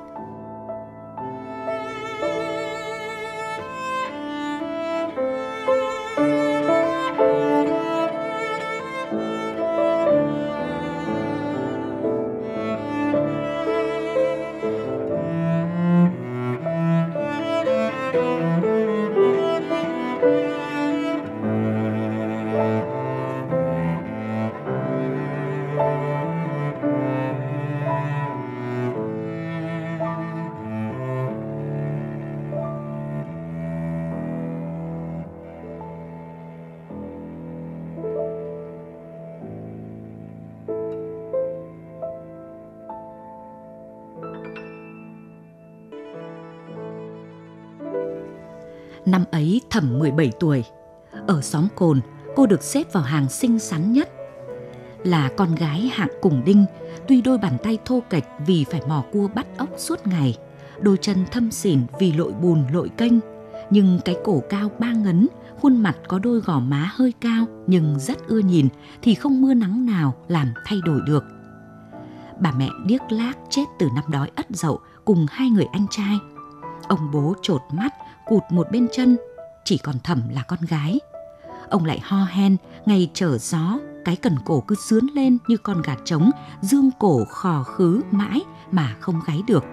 Năm ấy thẩm 17 tuổi. Ở xóm Cồn, cô được xếp vào hàng xinh xắn nhất. Là con gái hạng cùng đinh, tuy đôi bàn tay thô kệch vì phải mò cua bắt ốc suốt ngày, đôi chân thâm xỉn vì lội bùn lội kênh, nhưng cái cổ cao ba ngấn, khuôn mặt có đôi gò má hơi cao nhưng rất ưa nhìn thì không mưa nắng nào làm thay đổi được. Bà mẹ điếc lác chết từ năm đói ất dậu cùng hai người anh trai. Ông bố trột mắt, cụt một bên chân, chỉ còn thẩm là con gái. Ông lại ho hen, ngày trở gió, cái cần cổ cứ sướn lên như con gà trống, dương cổ khò khứ mãi mà không gáy được.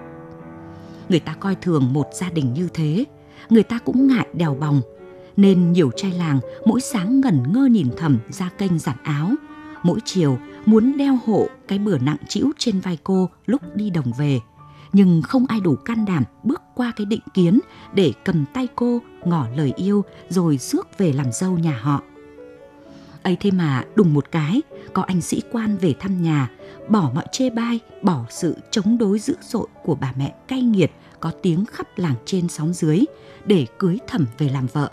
Người ta coi thường một gia đình như thế, người ta cũng ngại đèo bòng, nên nhiều trai làng mỗi sáng ngẩn ngơ nhìn thầm ra kênh giặt áo. Mỗi chiều muốn đeo hộ cái bừa nặng trĩu trên vai cô lúc đi đồng về. Nhưng không ai đủ can đảm bước qua cái định kiến để cầm tay cô ngỏ lời yêu rồi rước về làm dâu nhà họ. ấy thế mà đùng một cái, có anh sĩ quan về thăm nhà, bỏ mọi chê bai, bỏ sự chống đối dữ dội của bà mẹ cay nghiệt có tiếng khắp làng trên sóng dưới để cưới thẩm về làm vợ.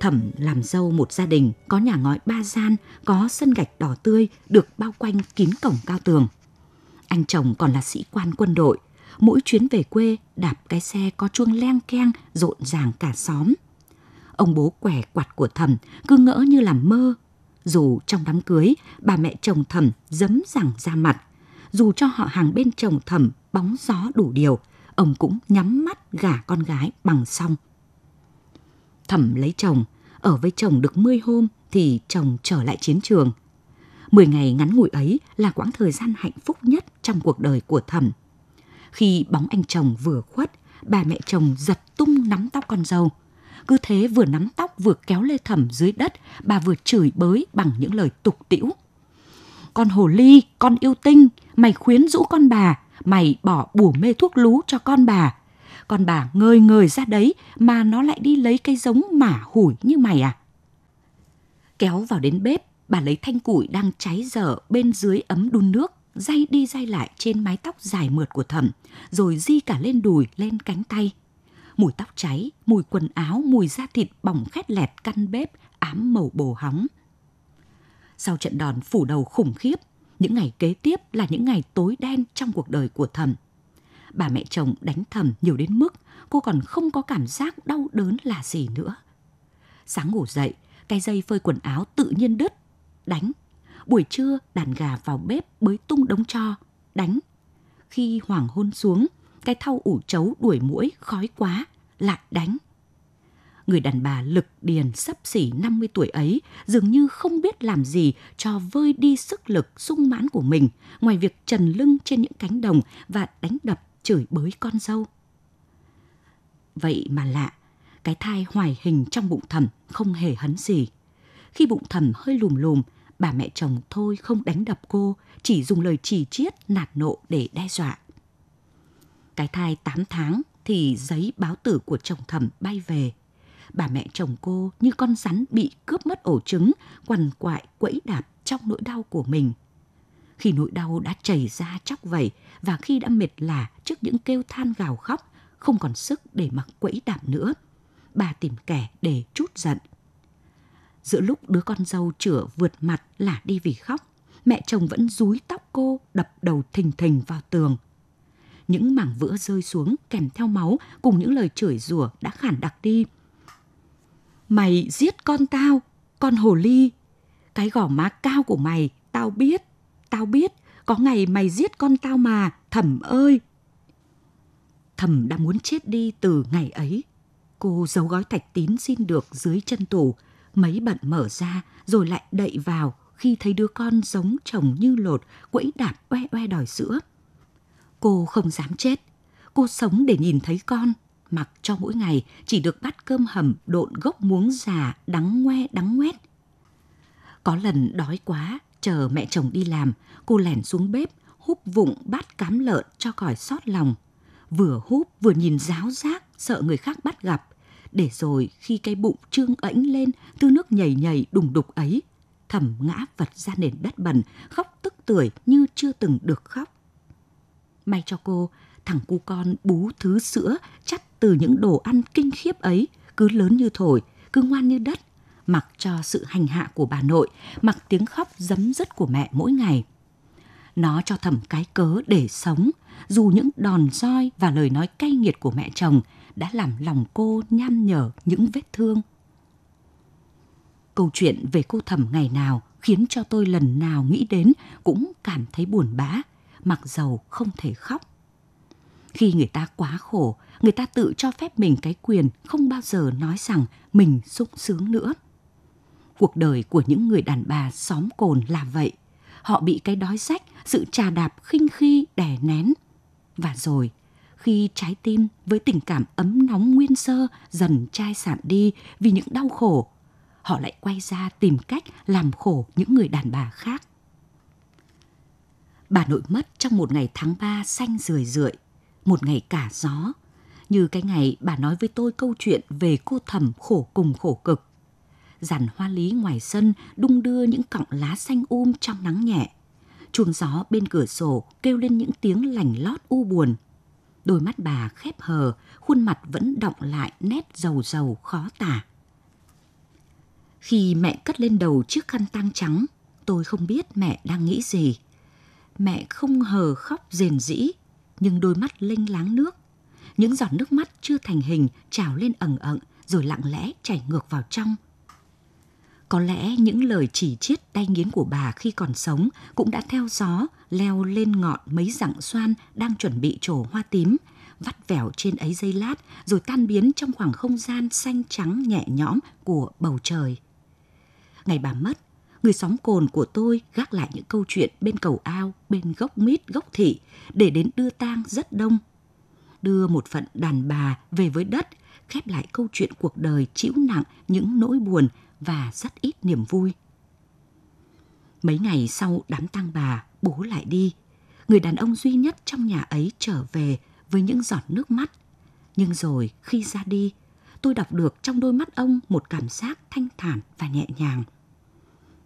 Thẩm làm dâu một gia đình có nhà ngói ba gian, có sân gạch đỏ tươi được bao quanh kín cổng cao tường. Anh chồng còn là sĩ quan quân đội, mỗi chuyến về quê đạp cái xe có chuông leng keng rộn ràng cả xóm. Ông bố quẻ quạt của Thẩm cứ ngỡ như làm mơ. Dù trong đám cưới, bà mẹ chồng Thẩm dấm rằng ra mặt, dù cho họ hàng bên chồng Thẩm bóng gió đủ điều, ông cũng nhắm mắt gả con gái bằng xong. Thẩm lấy chồng, ở với chồng được 10 hôm thì chồng trở lại chiến trường. 10 ngày ngắn ngủi ấy là quãng thời gian hạnh phúc nhất trong cuộc đời của Thẩm. Khi bóng anh chồng vừa khuất, bà mẹ chồng giật tung nắm tóc con dâu. Cứ thế vừa nắm tóc vừa kéo lê Thẩm dưới đất, bà vừa chửi bới bằng những lời tục tĩu. Con hồ ly, con yêu tinh, mày khuyến rũ con bà, mày bỏ bùa mê thuốc lú cho con bà. Con bà ngời ngời ra đấy mà nó lại đi lấy cây giống mả hủi như mày à? Kéo vào đến bếp, bà lấy thanh củi đang cháy dở bên dưới ấm đun nước, day đi day lại trên mái tóc dài mượt của thẩm, rồi di cả lên đùi, lên cánh tay. Mùi tóc cháy, mùi quần áo, mùi da thịt bỏng khét lẹt căn bếp, ám màu bồ hóng. Sau trận đòn phủ đầu khủng khiếp, những ngày kế tiếp là những ngày tối đen trong cuộc đời của thẩm. Bà mẹ chồng đánh thẩm nhiều đến mức cô còn không có cảm giác đau đớn là gì nữa. Sáng ngủ dậy, cái dây phơi quần áo tự nhiên đứt, đánh. Buổi trưa đàn gà vào bếp bới tung đống cho, đánh. Khi hoàng hôn xuống, cái thau ủ chấu đuổi mũi khói quá, lại đánh. Người đàn bà lực điền sắp xỉ 50 tuổi ấy dường như không biết làm gì cho vơi đi sức lực sung mãn của mình ngoài việc trần lưng trên những cánh đồng và đánh đập chửi bới con dâu. Vậy mà lạ, cái thai hoài hình trong bụng thầm không hề hấn gì. Khi bụng thầm hơi lùm lùm, bà mẹ chồng thôi không đánh đập cô, chỉ dùng lời chỉ chiết nạt nộ để đe dọa. Cái thai 8 tháng thì giấy báo tử của chồng thẩm bay về. Bà mẹ chồng cô như con rắn bị cướp mất ổ trứng, quằn quại quẫy đạp trong nỗi đau của mình. Khi nỗi đau đã chảy ra chóc vẩy và khi đã mệt lả trước những kêu than gào khóc, không còn sức để mặc quẫy đạp nữa, bà tìm kẻ để chút giận. Giữa lúc đứa con dâu chửa vượt mặt là đi vì khóc, mẹ chồng vẫn rúi tóc cô đập đầu thình thình vào tường. Những mảng vữa rơi xuống kèm theo máu cùng những lời chửi rủa đã khản đặc đi. Mày giết con tao, con hồ ly. Cái gò má cao của mày, tao biết, tao biết, có ngày mày giết con tao mà, thẩm ơi. Thẩm đã muốn chết đi từ ngày ấy. Cô giấu gói thạch tín xin được dưới chân tủ, mấy bận mở ra rồi lại đậy vào khi thấy đứa con giống chồng như lột, quẫy đạp oe oe đòi sữa. Cô không dám chết, cô sống để nhìn thấy con, mặc cho mỗi ngày chỉ được bắt cơm hầm độn gốc muống già đắng ngoe đắng ngoét. Có lần đói quá, chờ mẹ chồng đi làm, cô lẻn xuống bếp, húp vụng bát cám lợn cho còi sót lòng. Vừa húp vừa nhìn ráo rác, sợ người khác bắt gặp. Để rồi khi cái bụng trương ẫnh lên, tư nước nhảy nhảy đùng đục ấy, thầm ngã vật ra nền đất bẩn, khóc tức tưởi như chưa từng được khóc. May cho cô, thằng cu con bú thứ sữa chắt từ những đồ ăn kinh khiếp ấy, cứ lớn như thổi, cứ ngoan như đất, mặc cho sự hành hạ của bà nội, mặc tiếng khóc dấm dứt của mẹ mỗi ngày. Nó cho thầm cái cớ để sống, dù những đòn roi và lời nói cay nghiệt của mẹ chồng đã làm lòng cô nham nhở những vết thương. Câu chuyện về cô thẩm ngày nào khiến cho tôi lần nào nghĩ đến cũng cảm thấy buồn bã, mặc dầu không thể khóc. Khi người ta quá khổ, người ta tự cho phép mình cái quyền không bao giờ nói rằng mình sung sướng nữa. Cuộc đời của những người đàn bà xóm cồn là vậy. Họ bị cái đói rách, sự trà đạp khinh khi đè nén. Và rồi, khi trái tim với tình cảm ấm nóng nguyên sơ dần chai sạn đi vì những đau khổ, họ lại quay ra tìm cách làm khổ những người đàn bà khác. Bà nội mất trong một ngày tháng 3 xanh rười rượi, một ngày cả gió, như cái ngày bà nói với tôi câu chuyện về cô thầm khổ cùng khổ cực. Giàn hoa lý ngoài sân đung đưa những cọng lá xanh um trong nắng nhẹ. Chuông gió bên cửa sổ kêu lên những tiếng lành lót u buồn. Đôi mắt bà khép hờ, khuôn mặt vẫn động lại nét dầu dầu khó tả. Khi mẹ cất lên đầu chiếc khăn tang trắng, tôi không biết mẹ đang nghĩ gì. Mẹ không hờ khóc rền rĩ, nhưng đôi mắt lênh láng nước. Những giọt nước mắt chưa thành hình trào lên ẩn ẩn rồi lặng lẽ chảy ngược vào trong. Có lẽ những lời chỉ chiết tay nghiến của bà khi còn sống cũng đã theo gió leo lên ngọn mấy rặng xoan đang chuẩn bị trổ hoa tím, vắt vẻo trên ấy giây lát rồi tan biến trong khoảng không gian xanh trắng nhẹ nhõm của bầu trời. Ngày bà mất, người xóm cồn của tôi gác lại những câu chuyện bên cầu ao, bên gốc mít, gốc thị để đến đưa tang rất đông. Đưa một phận đàn bà về với đất, khép lại câu chuyện cuộc đời chịu nặng những nỗi buồn và rất ít niềm vui. Mấy ngày sau đám tang bà, bố lại đi. Người đàn ông duy nhất trong nhà ấy trở về với những giọt nước mắt. Nhưng rồi khi ra đi, tôi đọc được trong đôi mắt ông một cảm giác thanh thản và nhẹ nhàng.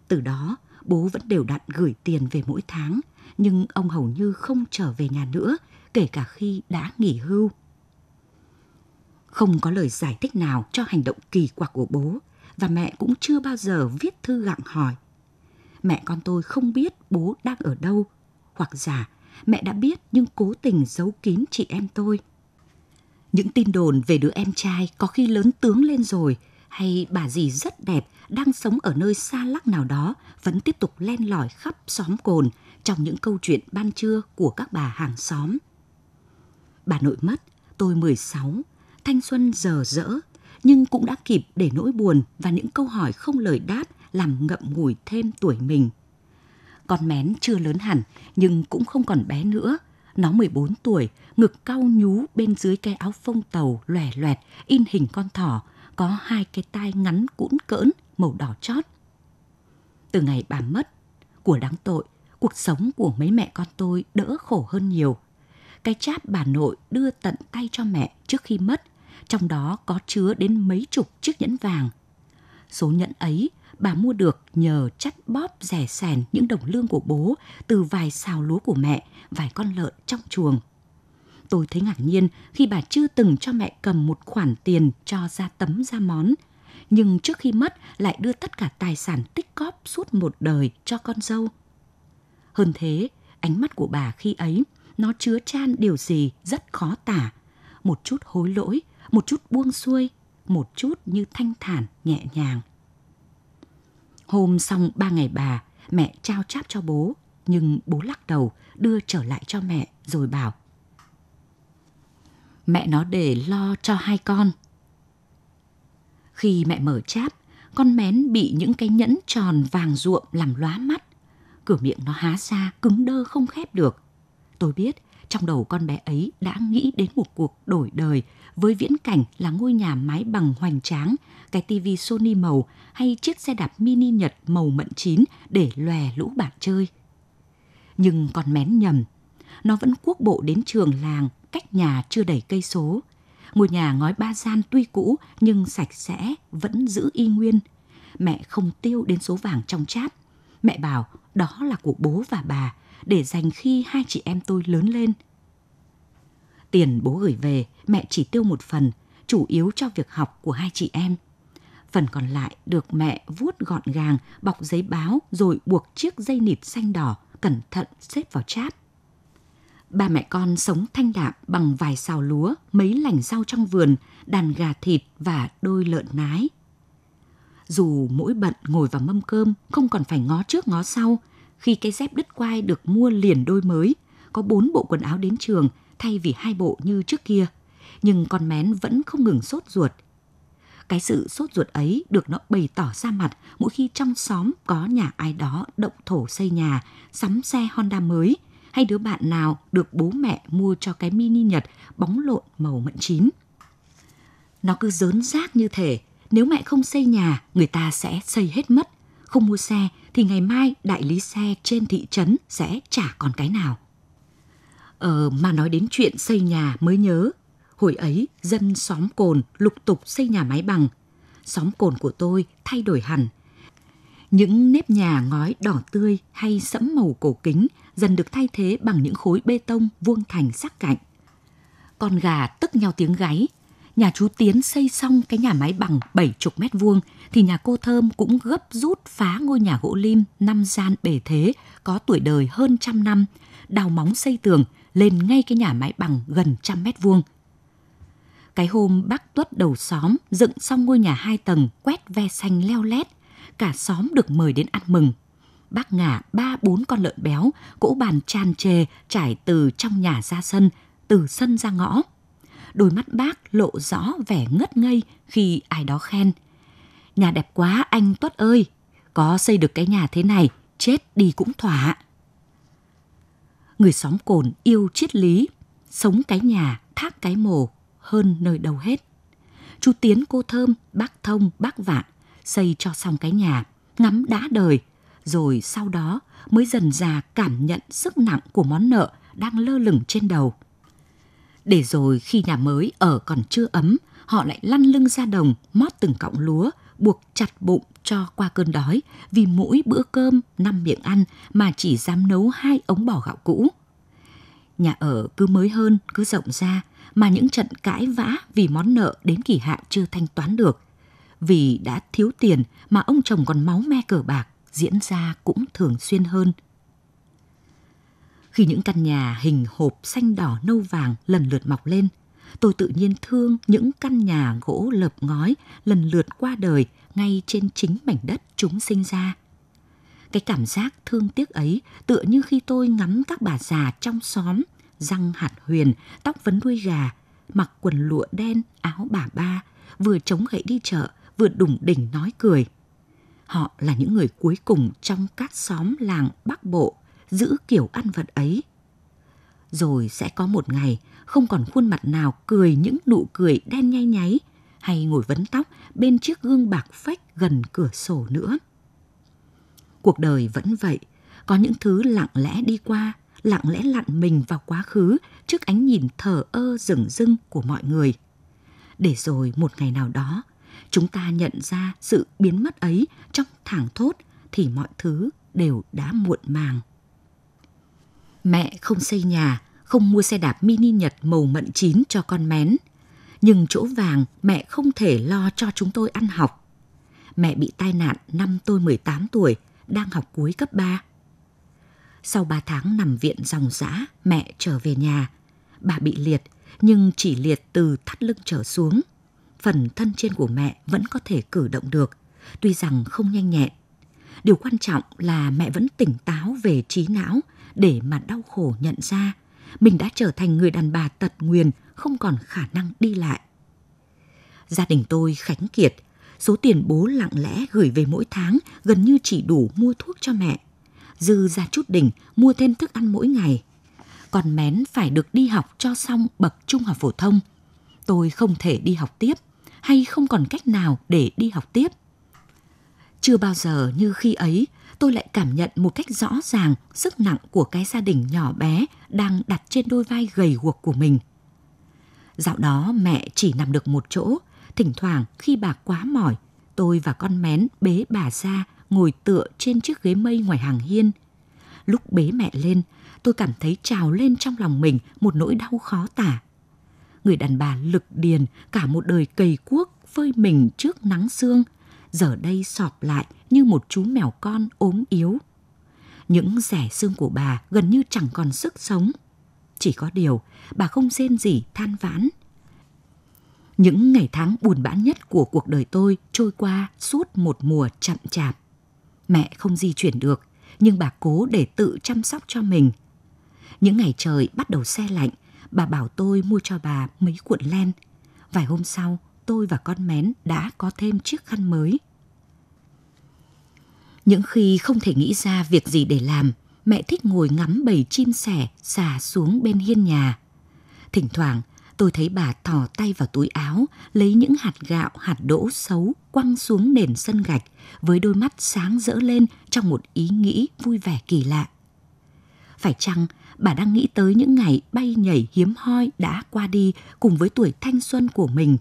Từ đó, bố vẫn đều đặn gửi tiền về mỗi tháng, nhưng ông hầu như không trở về nhà nữa, kể cả khi đã nghỉ hưu. Không có lời giải thích nào cho hành động kỳ quặc của bố, mẹ cũng chưa bao giờ viết thư gặng hỏi. Mẹ con tôi không biết bố đang ở đâu, hoặc giả mẹ đã biết nhưng cố tình giấu kín chị em tôi. Những tin đồn về đứa em trai có khi lớn tướng lên rồi hay bà dì rất đẹp đang sống ở nơi xa lắc nào đó vẫn tiếp tục len lỏi khắp xóm cồn trong những câu chuyện ban trưa của các bà hàng xóm. Bà nội mất, tôi 16, thanh xuân giờ dỡ, nhưng cũng đã kịp để nỗi buồn và những câu hỏi không lời đáp làm ngậm ngùi thêm tuổi mình. Con mén chưa lớn hẳn nhưng cũng không còn bé nữa. Nó 14 tuổi, ngực cau nhú bên dưới cái áo phông tàu lòe loẹt, in hình con thỏ, có hai cái tai ngắn cũn cỡn, màu đỏ chót. Từ ngày bà mất, của đáng tội, cuộc sống của mấy mẹ con tôi đỡ khổ hơn nhiều. Cái cháp bà nội đưa tận tay cho mẹ trước khi mất, trong đó có chứa đến mấy chục chiếc nhẫn vàng. Số nhẫn ấy bà mua được nhờ chắt bóp rẻ sèn những đồng lương của bố từ vài xào lúa của mẹ, vài con lợn trong chuồng. Tôi thấy ngạc nhiên khi bà chưa từng cho mẹ cầm một khoản tiền cho ra tấm ra món, nhưng trước khi mất lại đưa tất cả tài sản tích cóp suốt một đời cho con dâu. Hơn thế, ánh mắt của bà khi ấy, nó chứa chan điều gì rất khó tả. Một chút hối lỗi, một chút buông xuôi, một chút như thanh thản, nhẹ nhàng. Hôm xong ba ngày bà, mẹ trao cháp cho bố, nhưng bố lắc đầu đưa trở lại cho mẹ rồi bảo Mẹ nó để lo cho hai con. Khi mẹ mở cháp, con mén bị những cái nhẫn tròn vàng ruộm làm lóa mắt. Cửa miệng nó há ra, cứng đơ không khép được. Tôi biết, trong đầu con bé ấy đã nghĩ đến một cuộc đổi đời với viễn cảnh là ngôi nhà mái bằng hoành tráng, cái tivi Sony màu hay chiếc xe đạp mini Nhật màu mận chín để lòe lũ bạn chơi. Nhưng còn mén nhầm, nó vẫn quốc bộ đến trường làng cách nhà chưa đầy cây số. Ngôi nhà ngói ba gian tuy cũ nhưng sạch sẽ, vẫn giữ y nguyên. Mẹ không tiêu đến số vàng trong chát. Mẹ bảo đó là của bố và bà, để dành khi hai chị em tôi lớn lên. Tiền bố gửi về, mẹ chỉ tiêu một phần, chủ yếu cho việc học của hai chị em. Phần còn lại được mẹ vuốt gọn gàng, bọc giấy báo rồi buộc chiếc dây nịt xanh đỏ, cẩn thận xếp vào cháp. Ba mẹ con sống thanh đạm bằng vài xào lúa, mấy lành rau trong vườn, đàn gà thịt và đôi lợn nái. Dù mỗi bận ngồi vào mâm cơm, không còn phải ngó trước ngó sau, khi cái dép đứt quai được mua liền đôi mới, có bốn bộ quần áo đến trường thay vì hai bộ như trước kia. Nhưng con mén vẫn không ngừng sốt ruột. Cái sự sốt ruột ấy được nó bày tỏ ra mặt mỗi khi trong xóm có nhà ai đó động thổ xây nhà, sắm xe Honda mới, hay đứa bạn nào được bố mẹ mua cho cái mini nhật bóng lộn màu mận chín. Nó cứ dớn rác như thể nếu mẹ không xây nhà, người ta sẽ xây hết mất. Không mua xe thì ngày mai đại lý xe trên thị trấn sẽ trả còn cái nào. Ờ, mà nói đến chuyện xây nhà mới nhớ. Hồi ấy, dân xóm cồn lục tục xây nhà máy bằng. Xóm cồn của tôi thay đổi hẳn. Những nếp nhà ngói đỏ tươi hay sẫm màu cổ kính dần được thay thế bằng những khối bê tông vuông thành sắc cạnh. Con gà tức nhau tiếng gáy. Nhà chú Tiến xây xong cái nhà máy bằng 70 mét vuông thì nhà cô Thơm cũng gấp rút phá ngôi nhà gỗ lim năm gian bề thế có tuổi đời hơn trăm năm, đào móng xây tường lên ngay cái nhà mái bằng gần trăm mét vuông. Cái hôm bác tuất đầu xóm dựng xong ngôi nhà hai tầng quét ve xanh leo lét, cả xóm được mời đến ăn mừng. Bác ngả ba bốn con lợn béo, cỗ bàn tràn trề trải từ trong nhà ra sân, từ sân ra ngõ. Đôi mắt bác lộ rõ vẻ ngất ngây khi ai đó khen. Nhà đẹp quá anh Tuất ơi, có xây được cái nhà thế này, chết đi cũng thỏa. Người xóm cồn yêu triết lý, sống cái nhà, thác cái mồ hơn nơi đâu hết. Chú Tiến cô Thơm, bác Thông, bác Vạn xây cho xong cái nhà, ngắm đã đời, rồi sau đó mới dần già cảm nhận sức nặng của món nợ đang lơ lửng trên đầu. Để rồi khi nhà mới ở còn chưa ấm, họ lại lăn lưng ra đồng mót từng cọng lúa, buộc chặt bụng cho qua cơn đói vì mỗi bữa cơm năm miệng ăn mà chỉ dám nấu hai ống bỏ gạo cũ. Nhà ở cứ mới hơn, cứ rộng ra mà những trận cãi vã vì món nợ đến kỳ hạn chưa thanh toán được. Vì đã thiếu tiền mà ông chồng còn máu me cờ bạc diễn ra cũng thường xuyên hơn. Khi những căn nhà hình hộp xanh đỏ nâu vàng lần lượt mọc lên, tôi tự nhiên thương những căn nhà gỗ lợp ngói lần lượt qua đời ngay trên chính mảnh đất chúng sinh ra. Cái cảm giác thương tiếc ấy tựa như khi tôi ngắm các bà già trong xóm, răng hạt huyền, tóc vấn đuôi gà, mặc quần lụa đen, áo bà ba, vừa chống gậy đi chợ, vừa đủng đỉnh nói cười. Họ là những người cuối cùng trong các xóm làng Bắc Bộ giữ kiểu ăn vật ấy. Rồi sẽ có một ngày không còn khuôn mặt nào cười những nụ cười đen nhay nháy hay ngồi vấn tóc bên chiếc gương bạc phách gần cửa sổ nữa. Cuộc đời vẫn vậy, có những thứ lặng lẽ đi qua, lặng lẽ lặn mình vào quá khứ trước ánh nhìn thờ ơ rừng rưng của mọi người. Để rồi một ngày nào đó, chúng ta nhận ra sự biến mất ấy trong thảng thốt thì mọi thứ đều đã muộn màng. Mẹ không xây nhà, không mua xe đạp mini Nhật màu mận chín cho con mén. Nhưng chỗ vàng mẹ không thể lo cho chúng tôi ăn học. Mẹ bị tai nạn năm tôi 18 tuổi, đang học cuối cấp 3. Sau 3 tháng nằm viện dòng dã, mẹ trở về nhà. Bà bị liệt, nhưng chỉ liệt từ thắt lưng trở xuống. Phần thân trên của mẹ vẫn có thể cử động được, tuy rằng không nhanh nhẹn. Điều quan trọng là mẹ vẫn tỉnh táo về trí não để mà đau khổ nhận ra mình đã trở thành người đàn bà tật nguyền, không còn khả năng đi lại. Gia đình tôi khánh kiệt, số tiền bố lặng lẽ gửi về mỗi tháng gần như chỉ đủ mua thuốc cho mẹ. Dư ra chút đỉnh mua thêm thức ăn mỗi ngày. Còn mén phải được đi học cho xong bậc trung học phổ thông. Tôi không thể đi học tiếp hay không còn cách nào để đi học tiếp. Chưa bao giờ như khi ấy tôi lại cảm nhận một cách rõ ràng sức nặng của cái gia đình nhỏ bé đang đặt trên đôi vai gầy guộc của mình. Dạo đó mẹ chỉ nằm được một chỗ, thỉnh thoảng khi bà quá mỏi, tôi và con mén bế bà ra ngồi tựa trên chiếc ghế mây ngoài hàng hiên. Lúc bế mẹ lên, tôi cảm thấy trào lên trong lòng mình một nỗi đau khó tả. Người đàn bà lực điền cả một đời cầy cuốc phơi mình trước nắng sương, giờ đây sọp lại như một chú mèo con ốm yếu. Những rẻ xương của bà gần như chẳng còn sức sống. Chỉ có điều, bà không rên gì than vãn. Những ngày tháng buồn bã nhất của cuộc đời tôi trôi qua suốt một mùa chậm chạp. Mẹ không di chuyển được, nhưng bà cố để tự chăm sóc cho mình. Những ngày trời bắt đầu xe lạnh, bà bảo tôi mua cho bà mấy cuộn len. Vài hôm sau, tôi và con mén đã có thêm chiếc khăn mới. Những khi không thể nghĩ ra việc gì để làm, mẹ thích ngồi ngắm bầy chim sẻ xả xuống bên hiên nhà. Thỉnh thoảng, tôi thấy bà thò tay vào túi áo, lấy những hạt gạo, hạt đỗ xấu quăng xuống nền sân gạch với đôi mắt sáng rỡ lên trong một ý nghĩ vui vẻ kỳ lạ. Phải chăng bà đang nghĩ tới những ngày bay nhảy hiếm hoi đã qua đi cùng với tuổi thanh xuân của mình?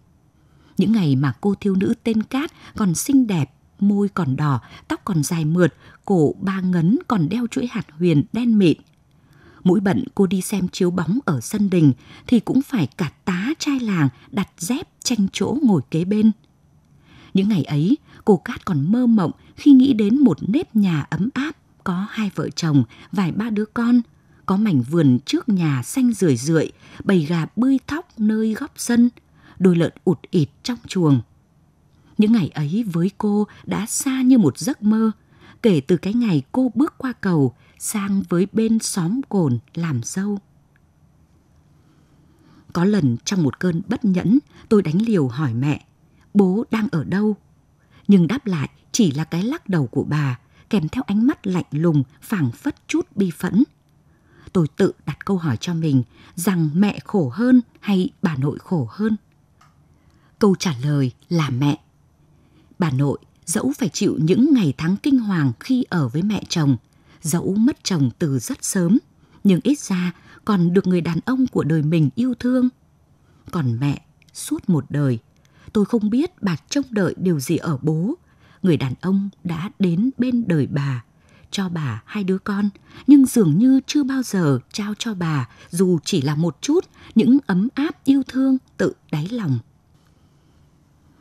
Những ngày mà cô thiếu nữ tên Cát còn xinh đẹp, môi còn đỏ, tóc còn dài mượt, cổ ba ngấn còn đeo chuỗi hạt huyền đen mịn. Mỗi bận cô đi xem chiếu bóng ở sân đình thì cũng phải cả tá trai làng đặt dép tranh chỗ ngồi kế bên. Những ngày ấy, cô Cát còn mơ mộng khi nghĩ đến một nếp nhà ấm áp, có hai vợ chồng, vài ba đứa con, có mảnh vườn trước nhà xanh rười rượi, bầy gà bươi thóc nơi góc sân, đôi lợn ụt ịt trong chuồng. Những ngày ấy với cô đã xa như một giấc mơ, kể từ cái ngày cô bước qua cầu sang với bên xóm cồn làm dâu. Có lần trong một cơn bất nhẫn, tôi đánh liều hỏi mẹ, bố đang ở đâu? Nhưng đáp lại chỉ là cái lắc đầu của bà, kèm theo ánh mắt lạnh lùng, phảng phất chút bi phẫn. Tôi tự đặt câu hỏi cho mình rằng mẹ khổ hơn hay bà nội khổ hơn? Câu trả lời là mẹ. Bà nội dẫu phải chịu những ngày tháng kinh hoàng khi ở với mẹ chồng, dẫu mất chồng từ rất sớm, nhưng ít ra còn được người đàn ông của đời mình yêu thương. Còn mẹ, suốt một đời, tôi không biết bà trông đợi điều gì ở bố. Người đàn ông đã đến bên đời bà, cho bà hai đứa con, nhưng dường như chưa bao giờ trao cho bà dù chỉ là một chút những ấm áp yêu thương tự đáy lòng.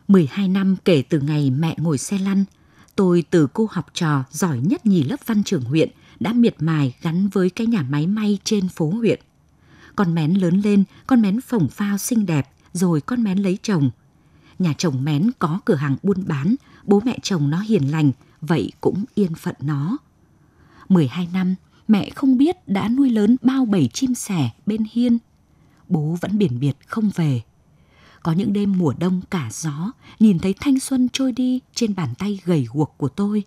12 năm kể từ ngày mẹ ngồi xe lăn, tôi từ cô học trò giỏi nhất nhì lớp văn trường huyện đã miệt mài gắn với cái nhà máy may trên phố huyện. Con mén lớn lên, con mén phồng phao xinh đẹp, rồi con mén lấy chồng. Nhà chồng mén có cửa hàng buôn bán, bố mẹ chồng nó hiền lành, vậy cũng yên phận nó. 12 năm, mẹ không biết đã nuôi lớn bao bầy chim sẻ bên hiên. Bố vẫn biển biệt không về. Có những đêm mùa đông cả gió, nhìn thấy thanh xuân trôi đi trên bàn tay gầy guộc của tôi.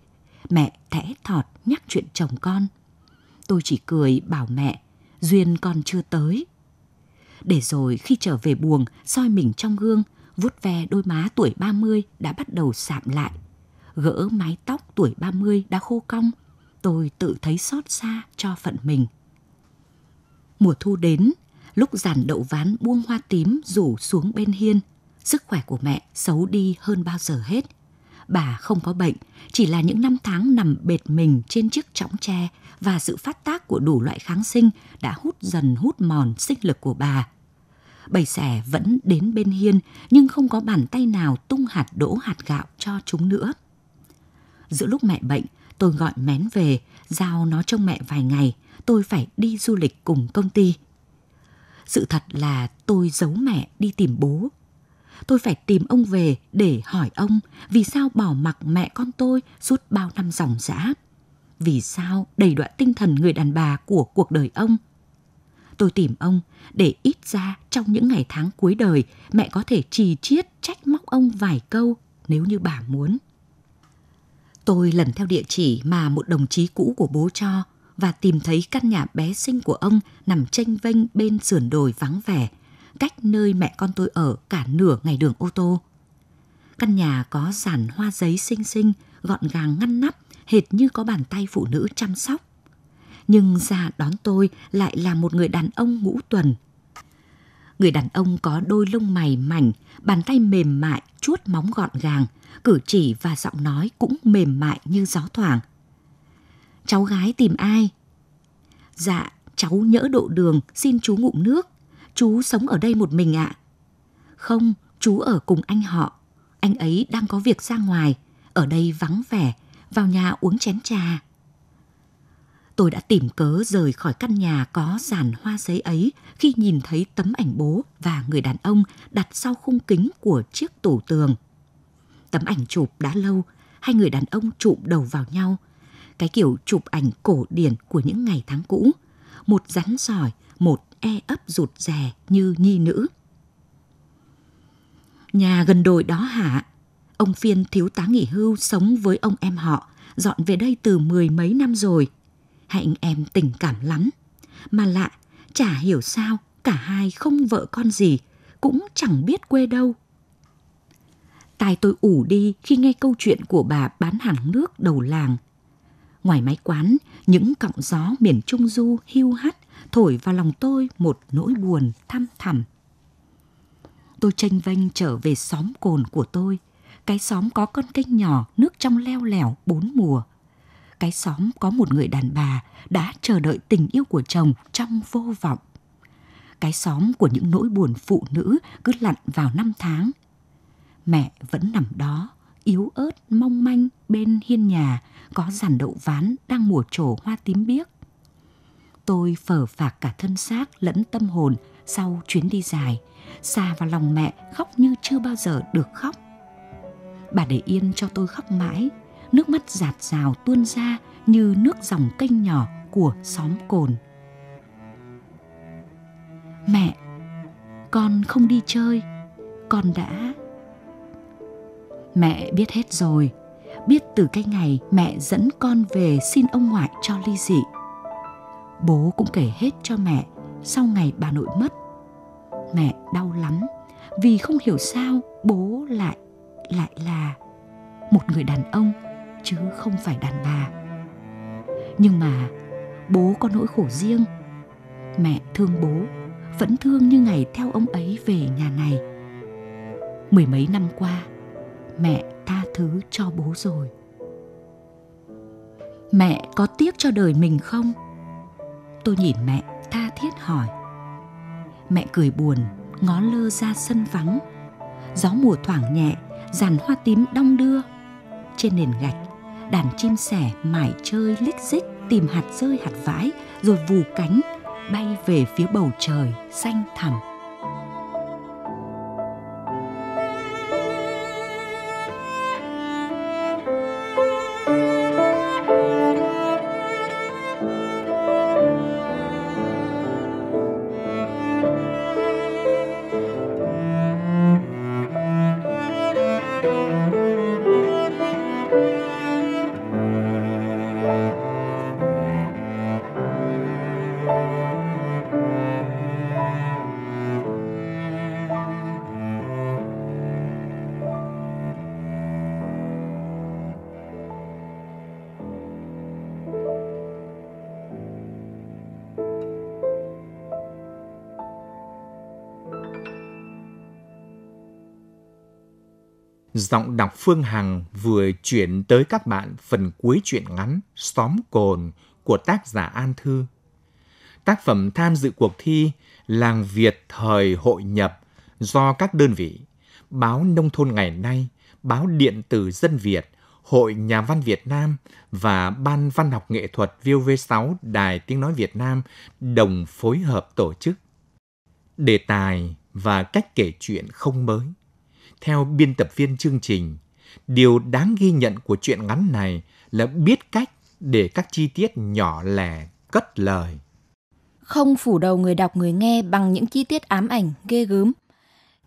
Mẹ thẽ thọt nhắc chuyện chồng con. Tôi chỉ cười bảo mẹ, duyên con chưa tới. Để rồi khi trở về buồng, soi mình trong gương, vuốt ve đôi má tuổi 30 đã bắt đầu sạm lại. Gỡ mái tóc tuổi 30 đã khô cong, tôi tự thấy xót xa cho phận mình. Mùa thu đến, lúc giàn đậu ván buông hoa tím rủ xuống bên hiên, sức khỏe của mẹ xấu đi hơn bao giờ hết. Bà không có bệnh, chỉ là những năm tháng nằm bệt mình trên chiếc chõng tre và sự phát tác của đủ loại kháng sinh đã hút dần hút mòn sinh lực của bà. Bầy xẻ vẫn đến bên hiên nhưng không có bàn tay nào tung hạt đỗ hạt gạo cho chúng nữa. Giữa lúc mẹ bệnh, tôi gọi mén về, giao nó trông mẹ vài ngày, tôi phải đi du lịch cùng công ty. Sự thật là tôi giấu mẹ đi tìm bố. Tôi phải tìm ông về để hỏi ông vì sao bỏ mặc mẹ con tôi suốt bao năm dòng dã. Vì sao đầy đoạn tinh thần người đàn bà của cuộc đời ông. Tôi tìm ông để ít ra trong những ngày tháng cuối đời mẹ có thể trì chiết trách móc ông vài câu nếu như bà muốn. Tôi lần theo địa chỉ mà một đồng chí cũ của bố cho và tìm thấy căn nhà bé xinh của ông nằm tranh vênh bên sườn đồi vắng vẻ, cách nơi mẹ con tôi ở cả nửa ngày đường ô tô. Căn nhà có giàn hoa giấy xinh xinh, gọn gàng ngăn nắp, hệt như có bàn tay phụ nữ chăm sóc. Nhưng ra đón tôi lại là một người đàn ông ngũ tuần. Người đàn ông có đôi lông mày mảnh, bàn tay mềm mại, chuốt móng gọn gàng, cử chỉ và giọng nói cũng mềm mại như gió thoảng. Cháu gái tìm ai? Dạ, cháu nhỡ độ đường, xin chú ngụm nước. Chú sống ở đây một mình ạ. Không, chú ở cùng anh họ. Anh ấy đang có việc ra ngoài. Ở đây vắng vẻ, vào nhà uống chén trà. Tôi đã tìm cớ rời khỏi căn nhà có giàn hoa giấy ấy khi nhìn thấy tấm ảnh bố và người đàn ông đặt sau khung kính của chiếc tủ tường. Tấm ảnh chụp đã lâu, hai người đàn ông chụm đầu vào nhau. Cái kiểu chụp ảnh cổ điển của những ngày tháng cũ. Một rắn sỏi, một e ấp rụt rè như nhi nữ. Nhà gần đồi đó hả? Ông Phiên thiếu tá nghỉ hưu sống với ông em họ, dọn về đây từ mười mấy năm rồi. Hai anh em tình cảm lắm. Mà lạ, chả hiểu sao cả hai không vợ con gì, cũng chẳng biết quê đâu. Tai tôi ủ đi khi nghe câu chuyện của bà bán hàng nước đầu làng. Ngoài máy quán, những cọng gió miền Trung Du hưu hắt thổi vào lòng tôi một nỗi buồn thăm thẳm. Tôi tranh vênh trở về xóm cồn của tôi. Cái xóm có con kênh nhỏ, nước trong leo lẻo bốn mùa. Cái xóm có một người đàn bà đã chờ đợi tình yêu của chồng trong vô vọng. Cái xóm của những nỗi buồn phụ nữ cứ lặn vào năm tháng. Mẹ vẫn nằm đó, yếu ớt, mong manh bên hiên nhà có giàn đậu ván đang mùa trổ hoa tím biếc. Tôi phở phạc cả thân xác lẫn tâm hồn sau chuyến đi dài, xa vào lòng mẹ khóc như chưa bao giờ được khóc. Bà để yên cho tôi khóc mãi, nước mắt giạt rào tuôn ra như nước dòng kênh nhỏ của xóm cồn. Mẹ, con không đi chơi, con đã... Mẹ biết hết rồi, biết từ cái ngày mẹ dẫn con về xin ông ngoại cho ly dị. Bố cũng kể hết cho mẹ sau ngày bà nội mất. Mẹ đau lắm vì không hiểu sao bố lại lại là một người đàn ông chứ không phải đàn bà. Nhưng mà bố có nỗi khổ riêng. Mẹ thương bố, vẫn thương như ngày theo ông ấy về nhà này. Mười mấy năm qua, mẹ tha thứ cho bố rồi. Mẹ có tiếc cho đời mình không? Tôi nhìn mẹ tha thiết hỏi. Mẹ cười buồn, ngó lơ ra sân vắng. Gió mùa thoảng nhẹ, dàn hoa tím đong đưa. Trên nền gạch, đàn chim sẻ mải chơi lích dích tìm hạt rơi hạt vãi rồi vù cánh bay về phía bầu trời xanh thẳm. Giọng đọc Phương Hằng vừa chuyển tới các bạn phần cuối truyện ngắn Xóm Cồn của tác giả An Thư. Tác phẩm tham dự cuộc thi Làng Việt thời hội nhập do các đơn vị Báo Nông thôn ngày nay, Báo Điện tử Dân Việt, Hội Nhà văn Việt Nam và Ban Văn học Nghệ thuật VOV6 Đài Tiếng Nói Việt Nam đồng phối hợp tổ chức. Đề tài và cách kể chuyện không mới theo biên tập viên chương trình, điều đáng ghi nhận của truyện ngắn này là biết cách để các chi tiết nhỏ lẻ cất lời. Không phủ đầu người đọc người nghe bằng những chi tiết ám ảnh, ghê gớm.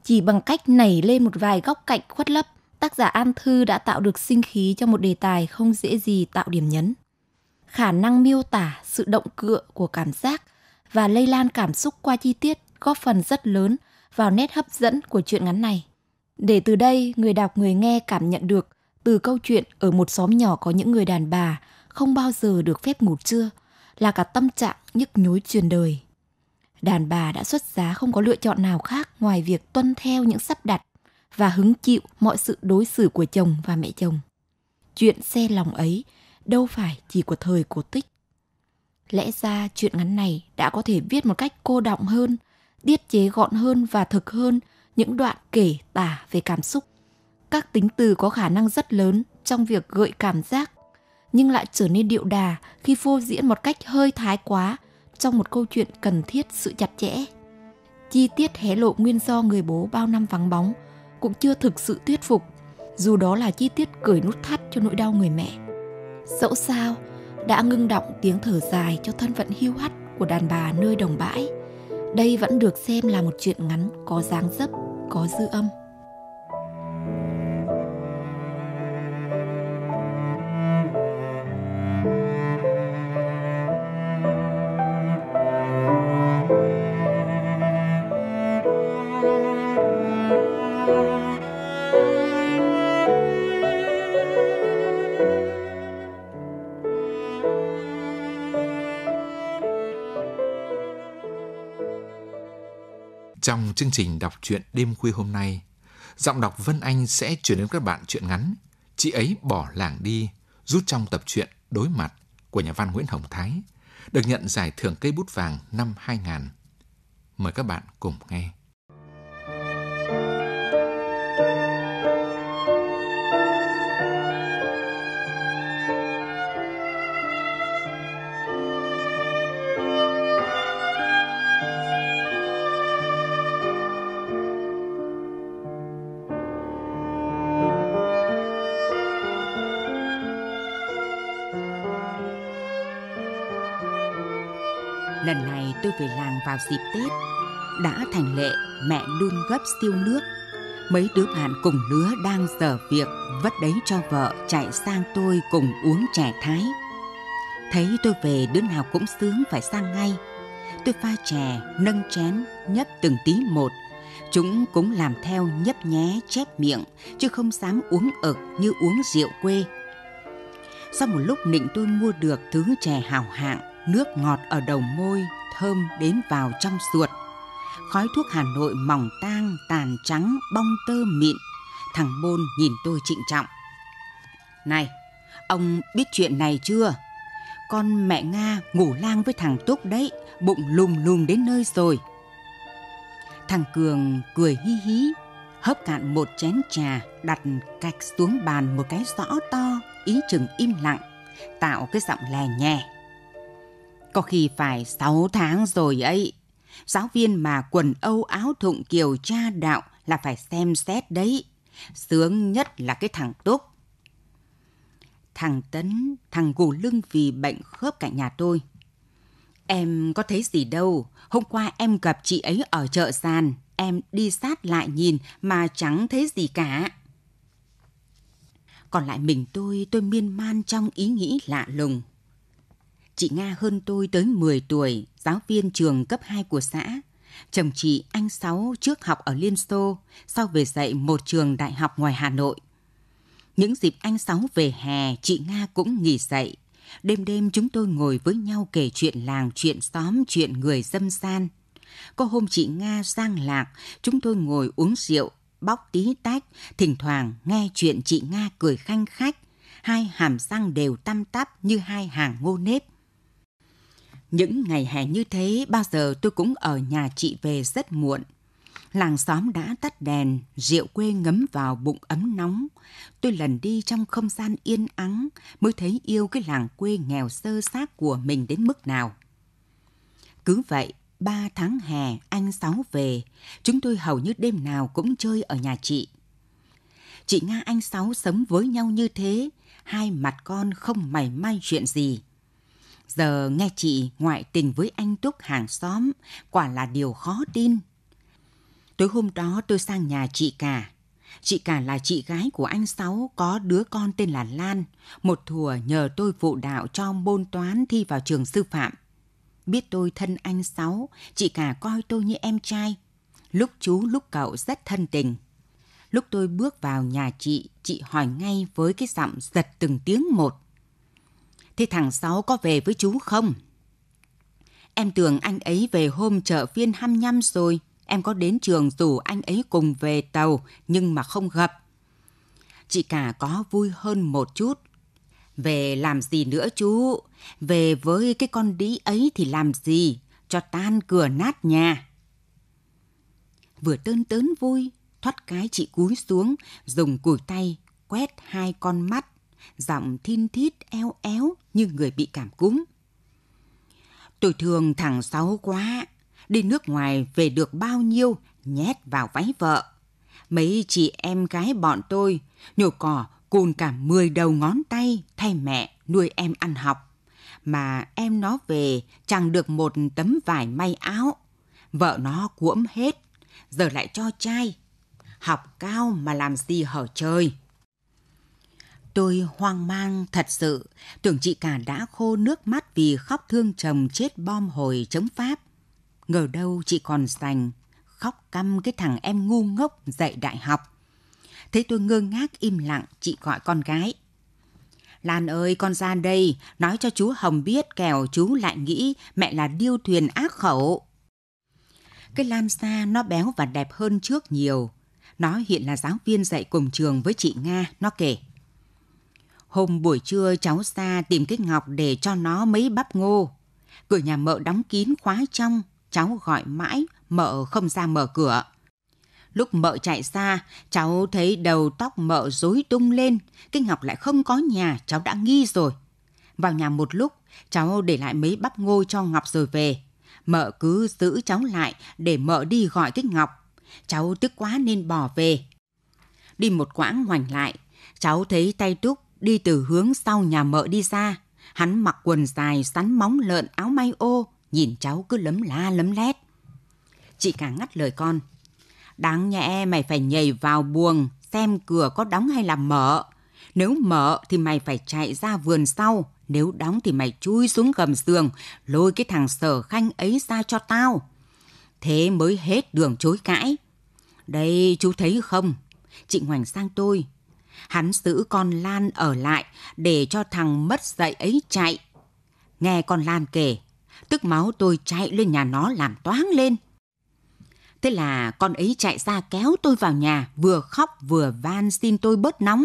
Chỉ bằng cách nảy lên một vài góc cạnh khuất lấp, tác giả An Thư đã tạo được sinh khí cho một đề tài không dễ gì tạo điểm nhấn. Khả năng miêu tả sự động cựa của cảm giác và lây lan cảm xúc qua chi tiết góp phần rất lớn vào nét hấp dẫn của truyện ngắn này. Để từ đây người đọc người nghe cảm nhận được từ câu chuyện ở một xóm nhỏ có những người đàn bà không bao giờ được phép ngủ trưa là cả tâm trạng nhức nhối truyền đời. Đàn bà đã xuất giá không có lựa chọn nào khác ngoài việc tuân theo những sắp đặt và hứng chịu mọi sự đối xử của chồng và mẹ chồng. Chuyện xe lòng ấy đâu phải chỉ của thời cổ tích. Lẽ ra chuyện ngắn này đã có thể viết một cách cô động hơn, tiết chế gọn hơn và thực hơn những đoạn kể tả về cảm xúc. Các tính từ có khả năng rất lớn trong việc gợi cảm giác, nhưng lại trở nên điệu đà khi phô diễn một cách hơi thái quá trong một câu chuyện cần thiết sự chặt chẽ. Chi tiết hé lộ nguyên do người bố bao năm vắng bóng cũng chưa thực sự thuyết phục, dù đó là chi tiết cởi nút thắt cho nỗi đau người mẹ. Dẫu sao, đã ngưng động tiếng thở dài cho thân phận hiu hắt của đàn bà nơi đồng bãi. Đây vẫn được xem là một chuyện ngắn có dáng dấp, có dư âm. Trong chương trình đọc truyện đêm khuya hôm nay, giọng đọc Vân Anh sẽ chuyển đến các bạn truyện ngắn Chị ấy bỏ làng đi, rút trong tập truyện Đối mặt của nhà văn Nguyễn Hồng Thái, được nhận giải thưởng cây bút vàng năm 2000. Mời các bạn cùng nghe. Lần này tôi về làng vào dịp Tết. Đã thành lệ mẹ đun gấp siêu nước. Mấy đứa bạn cùng lứa đang dở việc Vất đấy cho vợ chạy sang tôi cùng uống chè thái. Thấy tôi về đứa nào cũng sướng phải sang ngay. Tôi pha chè, nâng chén, nhấp từng tí một. Chúng cũng làm theo nhấp nhé chép miệng Chứ không dám uống ực như uống rượu quê. Sau một lúc nịnh tôi mua được thứ chè hào hạng nước ngọt ở đầu môi, thơm đến vào trong ruột. Khói thuốc Hà Nội mỏng tang, tàn trắng, bong tơ mịn. Thằng Bôn nhìn tôi trịnh trọng. Này, ông biết chuyện này chưa? Con mẹ Nga ngủ lang với thằng Túc đấy, bụng lùm lùm đến nơi rồi. Thằng Cường cười hi hí, hấp cạn một chén trà, đặt cạch xuống bàn một cái rõ to, ý chừng im lặng, tạo cái giọng lè nhẹ. Có khi phải 6 tháng rồi ấy. Giáo viên mà quần âu áo thụng kiều cha đạo là phải xem xét đấy. Sướng nhất là cái thằng Túc. Thằng Tấn, thằng gù lưng vì bệnh khớp cạnh nhà tôi. Em có thấy gì đâu, hôm qua em gặp chị ấy ở chợ sàn, em đi sát lại nhìn mà chẳng thấy gì cả. Còn lại mình tôi, tôi miên man trong ý nghĩ lạ lùng. Chị Nga hơn tôi tới 10 tuổi, giáo viên trường cấp 2 của xã. Chồng chị anh Sáu trước học ở Liên Xô, sau về dạy một trường đại học ngoài Hà Nội. Những dịp anh Sáu về hè, chị Nga cũng nghỉ dạy. Đêm đêm chúng tôi ngồi với nhau kể chuyện làng, chuyện xóm, chuyện người dâm san. Có hôm chị Nga sang lạc, chúng tôi ngồi uống rượu, bóc tí tách, thỉnh thoảng nghe chuyện chị Nga cười khanh khách. Hai hàm răng đều tăm tắp như hai hàng ngô nếp. Những ngày hè như thế, bao giờ tôi cũng ở nhà chị về rất muộn. Làng xóm đã tắt đèn, rượu quê ngấm vào bụng ấm nóng. Tôi lần đi trong không gian yên ắng mới thấy yêu cái làng quê nghèo sơ xác của mình đến mức nào. Cứ vậy, ba tháng hè anh Sáu về, chúng tôi hầu như đêm nào cũng chơi ở nhà chị. Chị Nga anh Sáu sống với nhau như thế, hai mặt con không mảy may chuyện gì. Giờ nghe chị ngoại tình với anh Túc hàng xóm, quả là điều khó tin. Tối hôm đó tôi sang nhà chị cả. Chị cả là chị gái của anh Sáu có đứa con tên là Lan, một thùa nhờ tôi phụ đạo cho môn toán thi vào trường sư phạm. Biết tôi thân anh Sáu, chị cả coi tôi như em trai. Lúc chú lúc cậu rất thân tình. Lúc tôi bước vào nhà chị, chị hỏi ngay với cái giọng giật từng tiếng một. Thế thằng Sáu có về với chú không? Em tưởng anh ấy về hôm chợ phiên 25 rồi. Em có đến trường rủ anh ấy cùng về tàu nhưng mà không gặp. Chị cả có vui hơn một chút. Về làm gì nữa chú? Về với cái con đĩ ấy thì làm gì? Cho tan cửa nát nhà. Vừa tơn tớn vui, thoát cái chị cúi xuống, dùng cùi tay quét hai con mắt, giọng thin thít eo éo như người bị cảm cúm. Tôi thường thằng Sáu quá, đi nước ngoài về được bao nhiêu nhét vào váy vợ. Mấy chị em gái bọn tôi nhổ cỏ cùn cả 10 đầu ngón tay thay mẹ nuôi em ăn học. Mà em nó về chẳng được một tấm vải may áo. Vợ nó cuỗm hết, giờ lại cho trai. Học cao mà làm gì hở trời. Tôi hoang mang thật sự, tưởng chị cả đã khô nước mắt vì khóc thương chồng chết bom hồi chống Pháp. Ngờ đâu chị còn dành, khóc căm cái thằng em ngu ngốc dạy đại học. Thế tôi ngơ ngác im lặng, chị gọi con gái. Lan ơi, con ra đây, nói cho chú Hồng biết kẻo chú lại nghĩ mẹ là điêu thuyền ác khẩu. Cái Lan xa nó béo và đẹp hơn trước nhiều. Nó hiện là giáo viên dạy cùng trường với chị Nga, nó kể. Hôm buổi trưa cháu xa tìm cái Ngọc để cho nó mấy bắp ngô. Cửa nhà mợ đóng kín khóa trong, cháu gọi mãi, mợ không ra mở cửa. Lúc mợ chạy xa, cháu thấy đầu tóc mợ rối tung lên, cái Ngọc lại không có nhà, cháu đã nghi rồi. Vào nhà một lúc, cháu để lại mấy bắp ngô cho Ngọc rồi về. Mợ cứ giữ cháu lại để mợ đi gọi cái Ngọc. Cháu tức quá nên bỏ về. Đi một quãng ngoảnh lại, cháu thấy tay Túc đi từ hướng sau nhà mợ đi ra. Hắn mặc quần dài, sắn móng lợn, áo may ô, nhìn cháu cứ lấm la lấm lét. Chị cả ngắt lời con. Đáng nhẽ mày phải nhảy vào buồng xem cửa có đóng hay là mở. Nếu mở thì mày phải chạy ra vườn sau. Nếu đóng thì mày chui xuống gầm giường, lôi cái thằng sở khanh ấy ra cho tao. Thế mới hết đường chối cãi. Đây chú thấy không? Chị ngoảnh sang tôi. Hắn giữ con Lan ở lại để cho thằng mất dạy ấy chạy. Nghe con Lan kể, tức máu tôi chạy lên nhà nó làm toáng lên. Thế là con ấy chạy ra kéo tôi vào nhà, vừa khóc vừa van xin tôi bớt nóng.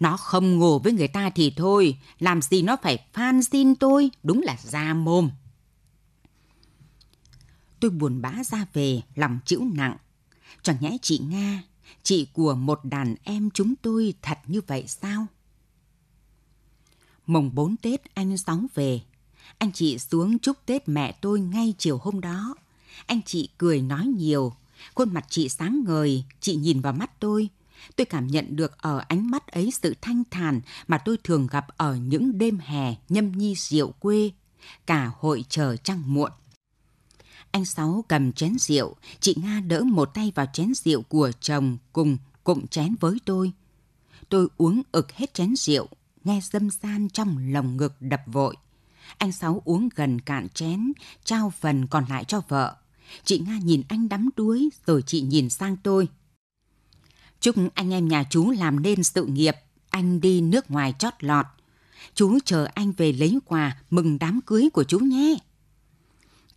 Nó không ngủ với người ta thì thôi, làm gì nó phải phan xin tôi, đúng là da mồm. Tôi buồn bã ra về, lòng chịu nặng. Chẳng nhẽ chị Nga, chị của một đàn em chúng tôi thật như vậy sao? Mùng 4 Tết anh sóng về, anh chị xuống chúc Tết mẹ tôi ngay chiều hôm đó. Anh chị cười nói nhiều, khuôn mặt chị sáng ngời, chị nhìn vào mắt tôi. Tôi cảm nhận được ở ánh mắt ấy sự thanh thản mà tôi thường gặp ở những đêm hè nhâm nhi rượu quê, cả hội chờ trăng muộn. Anh Sáu cầm chén rượu, chị Nga đỡ một tay vào chén rượu của chồng cùng cụm chén với tôi. Tôi uống ực hết chén rượu, nghe dâm gian trong lồng ngực đập vội. Anh Sáu uống gần cạn chén, trao phần còn lại cho vợ. Chị Nga nhìn anh đắm đuối rồi chị nhìn sang tôi. Chúc anh em nhà chú làm nên sự nghiệp, anh đi nước ngoài chót lọt. Chú chờ anh về lấy quà mừng đám cưới của chú nhé.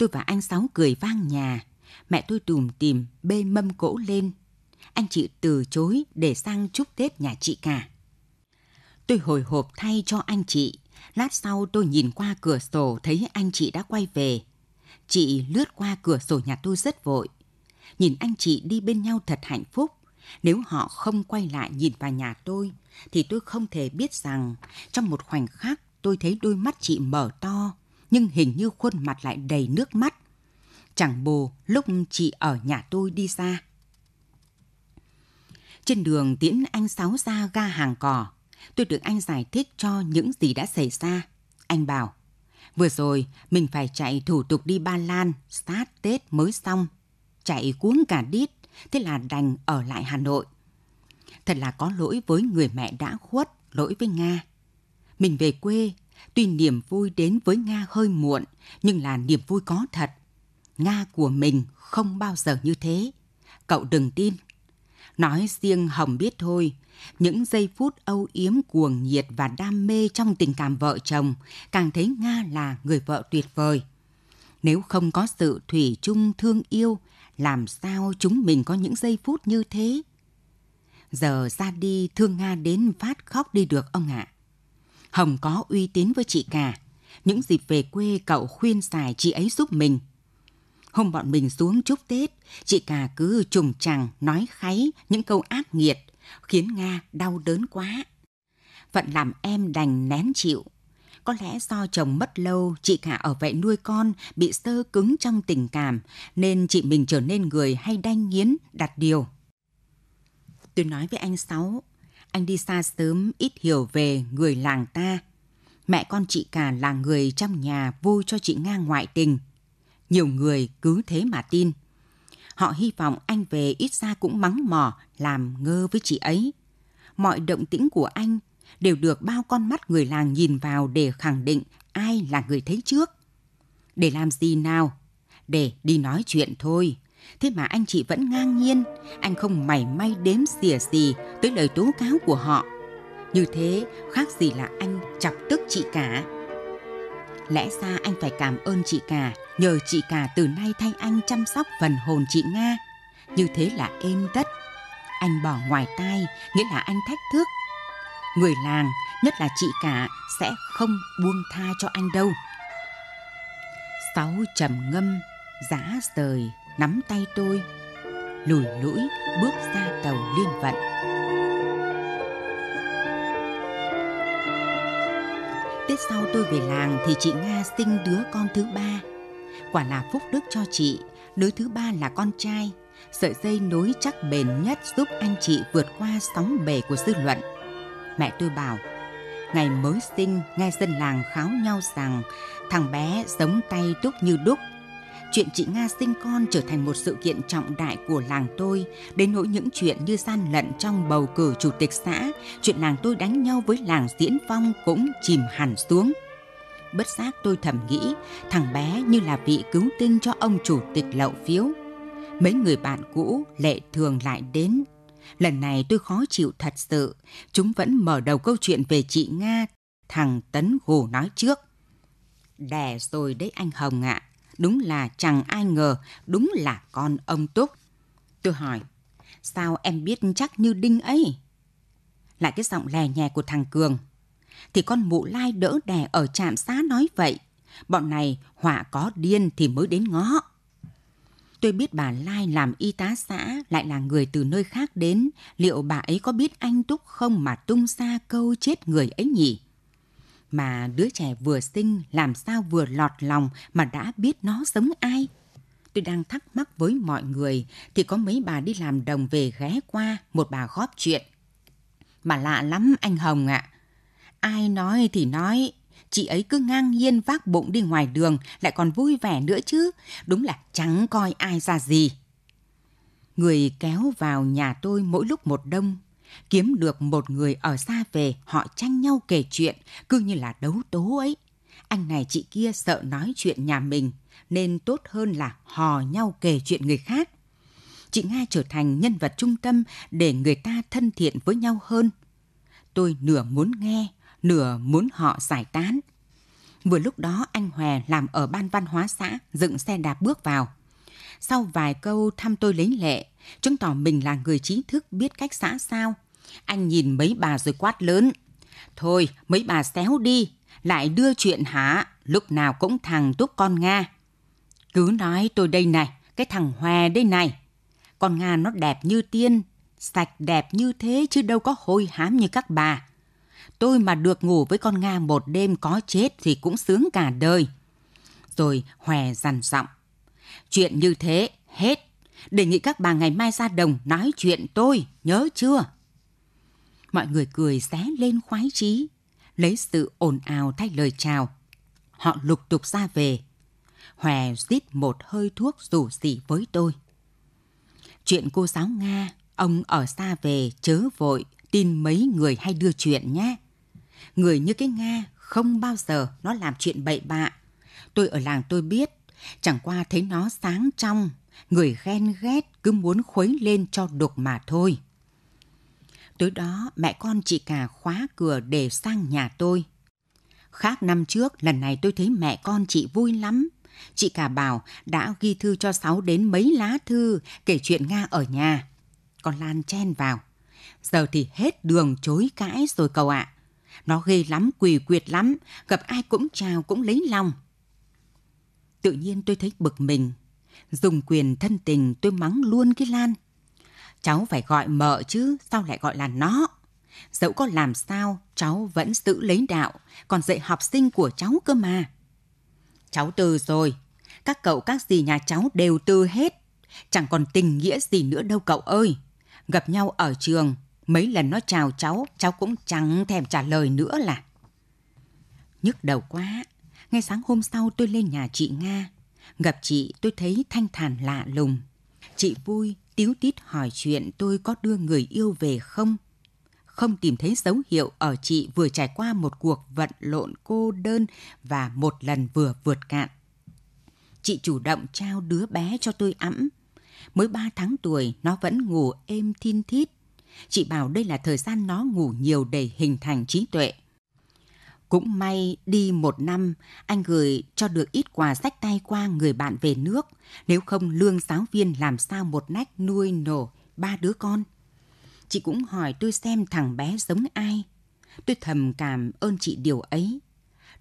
Tôi và anh Sáu cười vang nhà. Mẹ tôi tùm tìm bê mâm cỗ lên. Anh chị từ chối để sang chúc Tết nhà chị cả. Tôi hồi hộp thay cho anh chị. Lát sau tôi nhìn qua cửa sổ thấy anh chị đã quay về. Chị lướt qua cửa sổ nhà tôi rất vội. Nhìn anh chị đi bên nhau thật hạnh phúc. Nếu họ không quay lại nhìn vào nhà tôi, thì tôi không thể biết rằng trong một khoảnh khắc tôi thấy đôi mắt chị mở to, nhưng hình như khuôn mặt lại đầy nước mắt. Chẳng bồ lúc chị ở nhà tôi đi xa. Trên đường tiễn anh Sáu ra ga hàng cỏ, tôi được anh giải thích cho những gì đã xảy ra. Anh bảo, vừa rồi mình phải chạy thủ tục đi Ba Lan, sát Tết mới xong. Chạy cuống cả đít, thế là đành ở lại Hà Nội. Thật là có lỗi với người mẹ đã khuất, lỗi với Nga. Mình về quê, tuy niềm vui đến với Nga hơi muộn, nhưng là niềm vui có thật. Nga của mình không bao giờ như thế. Cậu đừng tin. Nói riêng Hồng biết thôi, những giây phút âu yếm cuồng nhiệt và đam mê trong tình cảm vợ chồng càng thấy Nga là người vợ tuyệt vời. Nếu không có sự thủy chung thương yêu, làm sao chúng mình có những giây phút như thế? Giờ ra đi thương Nga đến phát khóc đi được ông ạ. Hồng có uy tín với chị cả. Những dịp về quê cậu khuyên xài chị ấy giúp mình. Hôm bọn mình xuống chúc Tết, chị cả cứ trùng chẳng nói kháy những câu ác nghiệt, khiến Nga đau đớn quá. Phận làm em đành nén chịu. Có lẽ do chồng mất lâu, chị cả ở vậy nuôi con bị sơ cứng trong tình cảm, nên chị mình trở nên người hay đanh nghiến, đặt điều. Tôi nói với anh Sáu, anh đi xa sớm ít hiểu về người làng ta. Mẹ con chị cả là người trong nhà vui cho chị Nga ngoại tình. Nhiều người cứ thế mà tin. Họ hy vọng anh về ít ra cũng mắng mỏ, làm ngơ với chị ấy. Mọi động tĩnh của anh đều được bao con mắt người làng nhìn vào để khẳng định ai là người thấy trước. Để làm gì nào? Để đi nói chuyện thôi. Thế mà anh chị vẫn ngang nhiên, anh không mảy may đếm xỉa gì tới lời tố cáo của họ. Như thế khác gì là anh chọc tức chị cả. Lẽ ra anh phải cảm ơn chị cả, nhờ chị cả từ nay thay anh chăm sóc phần hồn chị Nga. Như thế là êm tất. Anh bỏ ngoài tai, nghĩa là anh thách thức. Người làng, nhất là chị cả, sẽ không buông tha cho anh đâu. Sáu trầm ngâm, giá rời, nắm tay tôi, lùi lũi bước ra tàu liên vận. Tết sau tôi về làng thì chị Nga sinh đứa con thứ ba. Quả là phúc đức cho chị, đứa thứ ba là con trai. Sợi dây nối chắc bền nhất giúp anh chị vượt qua sóng bể của dư luận. Mẹ tôi bảo, ngày mới sinh nghe dân làng kháo nhau rằng thằng bé giống tay đúc như đúc chuyện chị Nga sinh con trở thành một sự kiện trọng đại của làng tôi, đến nỗi những chuyện như gian lận trong bầu cử chủ tịch xã, chuyện làng tôi đánh nhau với làng Diễn Phong cũng chìm hẳn xuống. Bất giác tôi thầm nghĩ, thằng bé như là vị cứu tinh cho ông chủ tịch lậu phiếu. Mấy người bạn cũ lệ thường lại đến. Lần này tôi khó chịu thật sự, chúng vẫn mở đầu câu chuyện về chị Nga, thằng Tấn Gù nói trước. Đè rồi đấy anh Hồng ạ. À Đúng là chẳng ai ngờ, đúng là con ông Túc. Tôi hỏi, sao em biết chắc như đinh ấy? Lại cái giọng lè nhè của thằng Cường. Thì con mụ lai đỡ đè ở trạm xá nói vậy. Bọn này họa có điên thì mới đến ngó. Tôi biết bà Lai làm y tá xã lại là người từ nơi khác đến. Liệu bà ấy có biết anh Túc không mà tung ra câu chết người ấy nhỉ? Mà đứa trẻ vừa sinh làm sao vừa lọt lòng mà đã biết nó giống ai. Tôi đang thắc mắc với mọi người thì có mấy bà đi làm đồng về ghé qua một bà góp chuyện. Mà lạ lắm anh Hồng ạ. À. Ai nói thì nói, chị ấy cứ ngang nhiên vác bụng đi ngoài đường lại còn vui vẻ nữa chứ. Đúng là chẳng coi ai ra gì. Người kéo vào nhà tôi mỗi lúc một đông kiếm được một người ở xa về, họ tranh nhau kể chuyện, cứ như là đấu tố ấy. Anh này chị kia sợ nói chuyện nhà mình, nên tốt hơn là hò nhau kể chuyện người khác. Chị Nga trở thành nhân vật trung tâm để người ta thân thiện với nhau hơn. Tôi nửa muốn nghe, nửa muốn họ giải tán. Vừa lúc đó anh Hòe làm ở ban văn hóa xã, dựng xe đạp bước vào. Sau vài câu thăm tôi lấy lệ, chứng tỏ mình là người trí thức biết cách xã sao. Anh nhìn mấy bà rồi quát lớn. Thôi, mấy bà xéo đi, lại đưa chuyện hả, lúc nào cũng thằng túc con Nga. Cứ nói tôi đây này, cái thằng Hòa đây này. Con Nga nó đẹp như tiên, sạch đẹp như thế chứ đâu có hôi hám như các bà. Tôi mà được ngủ với con Nga một đêm có chết thì cũng sướng cả đời. Rồi Hòe dằn giọng. Chuyện như thế, hết. Đề nghị các bà ngày mai ra đồng nói chuyện tôi, nhớ chưa? Mọi người cười xé lên khoái chí, lấy sự ồn ào thay lời chào. Họ lục tục ra về. Hòe rít một hơi thuốc rủ xỉ với tôi. Chuyện cô giáo Nga, ông ở xa về chớ vội, tin mấy người hay đưa chuyện nhé. Người như cái Nga không bao giờ nó làm chuyện bậy bạ. Tôi ở làng tôi biết, chẳng qua thấy nó sáng trong, người ghen ghét cứ muốn khuấy lên cho đục mà thôi. Tối đó mẹ con chị cả khóa cửa để sang nhà tôi. Khác năm trước, lần này tôi thấy mẹ con chị vui lắm. Chị cả bảo đã ghi thư cho Sáu đến mấy lá thư kể chuyện Nga ở nhà. Con Lan chen vào. Giờ thì hết đường chối cãi rồi cậu ạ. À. Nó ghê lắm, quỳ quyệt lắm, gặp ai cũng chào cũng lấy lòng. Tự nhiên tôi thấy bực mình. Dùng quyền thân tình tôi mắng luôn cái Lan. Cháu phải gọi mợ chứ, sao lại gọi là nó? Dẫu có làm sao, cháu vẫn giữ lấy đạo, còn dạy học sinh của cháu cơ mà. Cháu từ rồi, các cậu các dì nhà cháu đều từ hết. Chẳng còn tình nghĩa gì nữa đâu cậu ơi. Gặp nhau ở trường, mấy lần nó chào cháu, cháu cũng chẳng thèm trả lời nữa là. Nhức đầu quá, ngay sáng hôm sau tôi lên nhà chị Nga. Gặp chị tôi thấy thanh thản lạ lùng. Chị vui, tiếu tít hỏi chuyện tôi có đưa người yêu về không. Không tìm thấy dấu hiệu ở chị vừa trải qua một cuộc vận lộn cô đơn và một lần vừa vượt cạn. Chị chủ động trao đứa bé cho tôi ẵm. Mới 3 tháng tuổi nó vẫn ngủ êm thin thít. Chị bảo đây là thời gian nó ngủ nhiều để hình thành trí tuệ. Cũng may đi một năm, anh gửi cho được ít quà sách tay qua người bạn về nước. Nếu không lương giáo viên làm sao một nách nuôi nổ ba đứa con. Chị cũng hỏi tôi xem thằng bé giống ai. Tôi thầm cảm ơn chị điều ấy.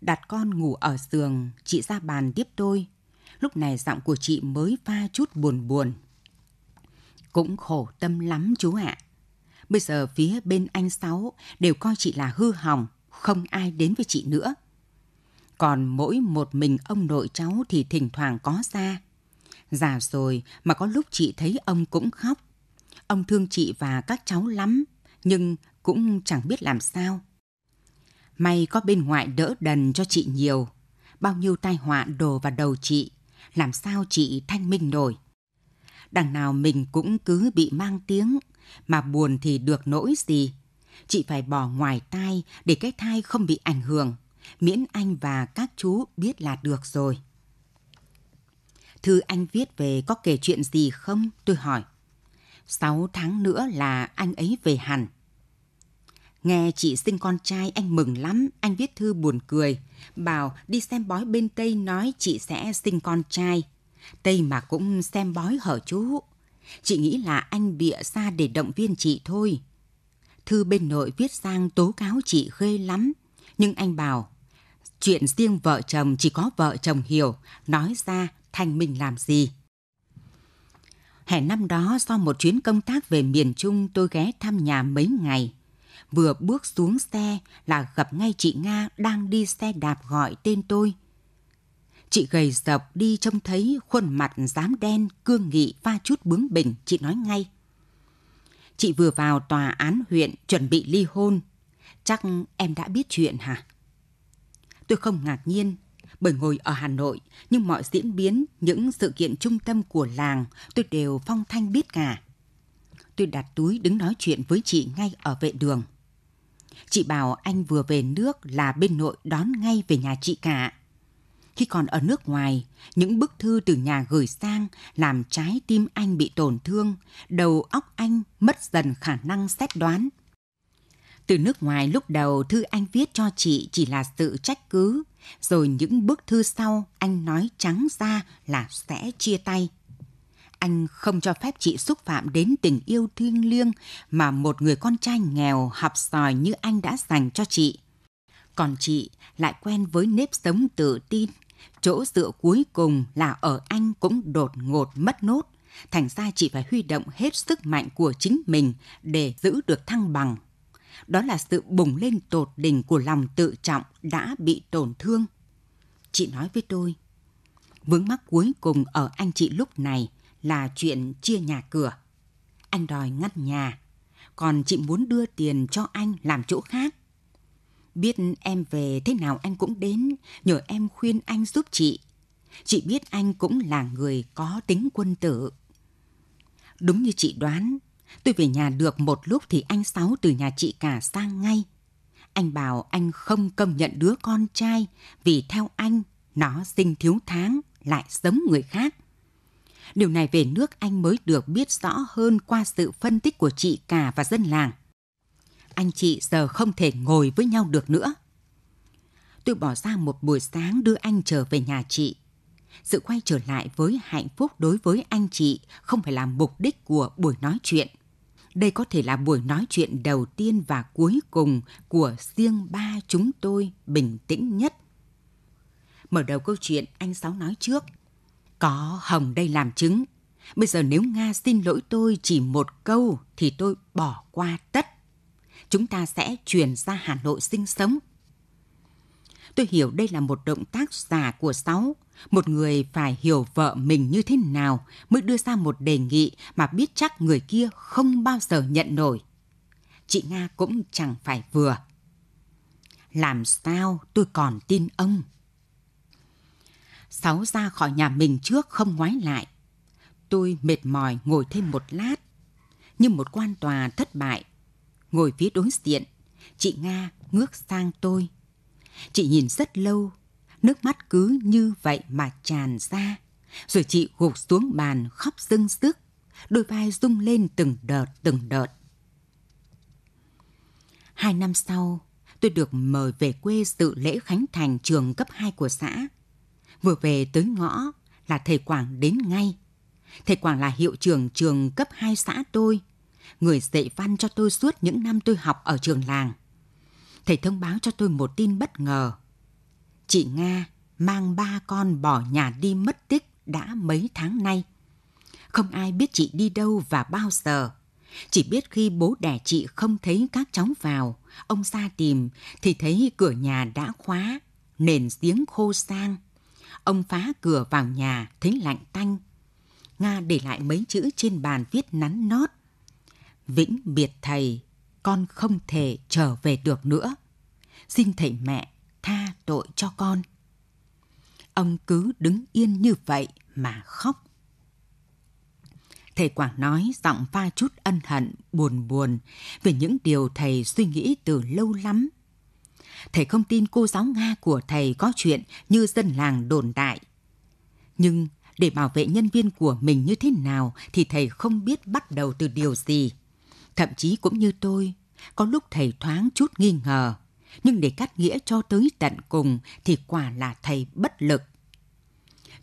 Đặt con ngủ ở giường, chị ra bàn tiếp tôi. Lúc này giọng của chị mới pha chút buồn buồn. Cũng khổ tâm lắm chú ạ. Bây giờ phía bên anh Sáu đều coi chị là hư hỏng, không ai đến với chị nữa. Còn mỗi một mình ông nội cháu thì thỉnh thoảng có ra. Già rồi mà có lúc chị thấy ông cũng khóc. Ông thương chị và các cháu lắm, nhưng cũng chẳng biết làm sao. May có bên ngoại đỡ đần cho chị nhiều. Bao nhiêu tai họa đổ vào đầu chị, làm sao chị thanh minh nổi. Đằng nào mình cũng cứ bị mang tiếng, mà buồn thì được nỗi gì. Chị phải bỏ ngoài tai để cái thai không bị ảnh hưởng, miễn anh và các chú biết là được rồi. Thư anh viết về có kể chuyện gì không? Tôi hỏi. Sáu tháng nữa là anh ấy về hẳn. Nghe chị sinh con trai anh mừng lắm, anh viết thư buồn cười. Bảo đi xem bói bên Tây nói chị sẽ sinh con trai. Tây mà cũng xem bói hở chú. Chị nghĩ là anh bịa ra để động viên chị thôi. Thư bên nội viết sang tố cáo chị ghê lắm. Nhưng anh bảo, chuyện riêng vợ chồng chỉ có vợ chồng hiểu, nói ra thành mình làm gì. Hè năm đó do một chuyến công tác về miền Trung tôi ghé thăm nhà mấy ngày. Vừa bước xuống xe là gặp ngay chị Nga đang đi xe đạp gọi tên tôi. Chị gầy dọc đi trông thấy khuôn mặt dám đen, cương nghị pha chút bướng bỉnh, chị nói ngay. Chị vừa vào tòa án huyện chuẩn bị ly hôn. Chắc em đã biết chuyện hả? Tôi không ngạc nhiên, bởi ngồi ở Hà Nội, nhưng mọi diễn biến, những sự kiện trung tâm của làng tôi đều phong thanh biết cả. Tôi đặt túi đứng nói chuyện với chị ngay ở vệ đường. Chị bảo anh vừa về nước là bên nội đón ngay về nhà chị cả. Khi còn ở nước ngoài, những bức thư từ nhà gửi sang làm trái tim anh bị tổn thương, đầu óc anh mất dần khả năng xét đoán. Từ nước ngoài lúc đầu thư anh viết cho chị chỉ là sự trách cứ, rồi những bức thư sau anh nói trắng ra là sẽ chia tay. Anh không cho phép chị xúc phạm đến tình yêu thiêng liêng mà một người con trai nghèo học sòi như anh đã dành cho chị. Còn chị lại quen với nếp sống tự tin, chỗ dựa cuối cùng là ở anh cũng đột ngột mất nốt. Thành ra chị phải huy động hết sức mạnh của chính mình để giữ được thăng bằng đó là sự bùng lên tột đỉnh của lòng tự trọng đã bị tổn thương. Chị nói với tôi, vướng mắc cuối cùng ở anh chị lúc này là chuyện chia nhà cửa. Anh đòi ngắt nhà, còn chị muốn đưa tiền cho anh làm chỗ khác. Biết em về thế nào anh cũng đến, nhờ em khuyên anh giúp chị. Chị biết anh cũng là người có tính quân tử. Đúng như chị đoán, Tôi về nhà được một lúc thì anh Sáu từ nhà chị cả sang ngay. Anh bảo anh không công nhận đứa con trai vì theo anh nó sinh thiếu tháng lại giống người khác. Điều này về nước anh mới được biết rõ hơn qua sự phân tích của chị cả và dân làng. Anh chị giờ không thể ngồi với nhau được nữa. Tôi bỏ ra một buổi sáng đưa anh trở về nhà chị. Sự quay trở lại với hạnh phúc đối với anh chị không phải là mục đích của buổi nói chuyện. Đây có thể là buổi nói chuyện đầu tiên và cuối cùng của riêng ba chúng tôi bình tĩnh nhất. Mở đầu câu chuyện anh Sáu nói trước. Có Hồng đây làm chứng. Bây giờ nếu Nga xin lỗi tôi chỉ một câu thì tôi bỏ qua tất. Chúng ta sẽ chuyển ra Hà Nội sinh sống. Tôi hiểu đây là một động tác giả của Sáu. Một người phải hiểu vợ mình như thế nào mới đưa ra một đề nghị mà biết chắc người kia không bao giờ nhận nổi. Chị Nga cũng chẳng phải vừa. Làm sao tôi còn tin ông? Sáu ra khỏi nhà mình trước không ngoái lại. Tôi mệt mỏi ngồi thêm một lát. Như một quan tòa thất bại. Ngồi phía đối diện, chị Nga ngước sang tôi. Chị nhìn rất lâu, nước mắt cứ như vậy mà tràn ra. Rồi chị gục xuống bàn khóc dưng sức, đôi vai rung lên từng đợt từng đợt. Hai năm sau, tôi được mời về quê dự lễ khánh thành trường cấp 2 của xã. Vừa về tới ngõ là thầy Quảng đến ngay. Thầy Quảng là hiệu trưởng trường cấp 2 xã tôi, người dạy văn cho tôi suốt những năm tôi học ở trường làng. Thầy thông báo cho tôi một tin bất ngờ. Chị Nga mang ba con bỏ nhà đi mất tích đã mấy tháng nay. Không ai biết chị đi đâu và bao giờ. Chỉ biết khi bố đẻ chị không thấy các cháu vào, ông ra tìm thì thấy cửa nhà đã khóa, nền giếng khô sang. Ông phá cửa vào nhà thấy lạnh tanh. Nga để lại mấy chữ trên bàn viết nắn nót. Vĩnh biệt thầy, con không thể trở về được nữa. Xin thầy mẹ tha tội cho con. Ông cứ đứng yên như vậy mà khóc. Thầy Quảng nói giọng pha chút ân hận, buồn buồn về những điều thầy suy nghĩ từ lâu lắm. Thầy không tin cô giáo Nga của thầy có chuyện như dân làng đồn đại. Nhưng để bảo vệ nhân viên của mình như thế nào thì thầy không biết bắt đầu từ điều gì. Thậm chí cũng như tôi, có lúc thầy thoáng chút nghi ngờ, nhưng để cắt nghĩa cho tới tận cùng thì quả là thầy bất lực.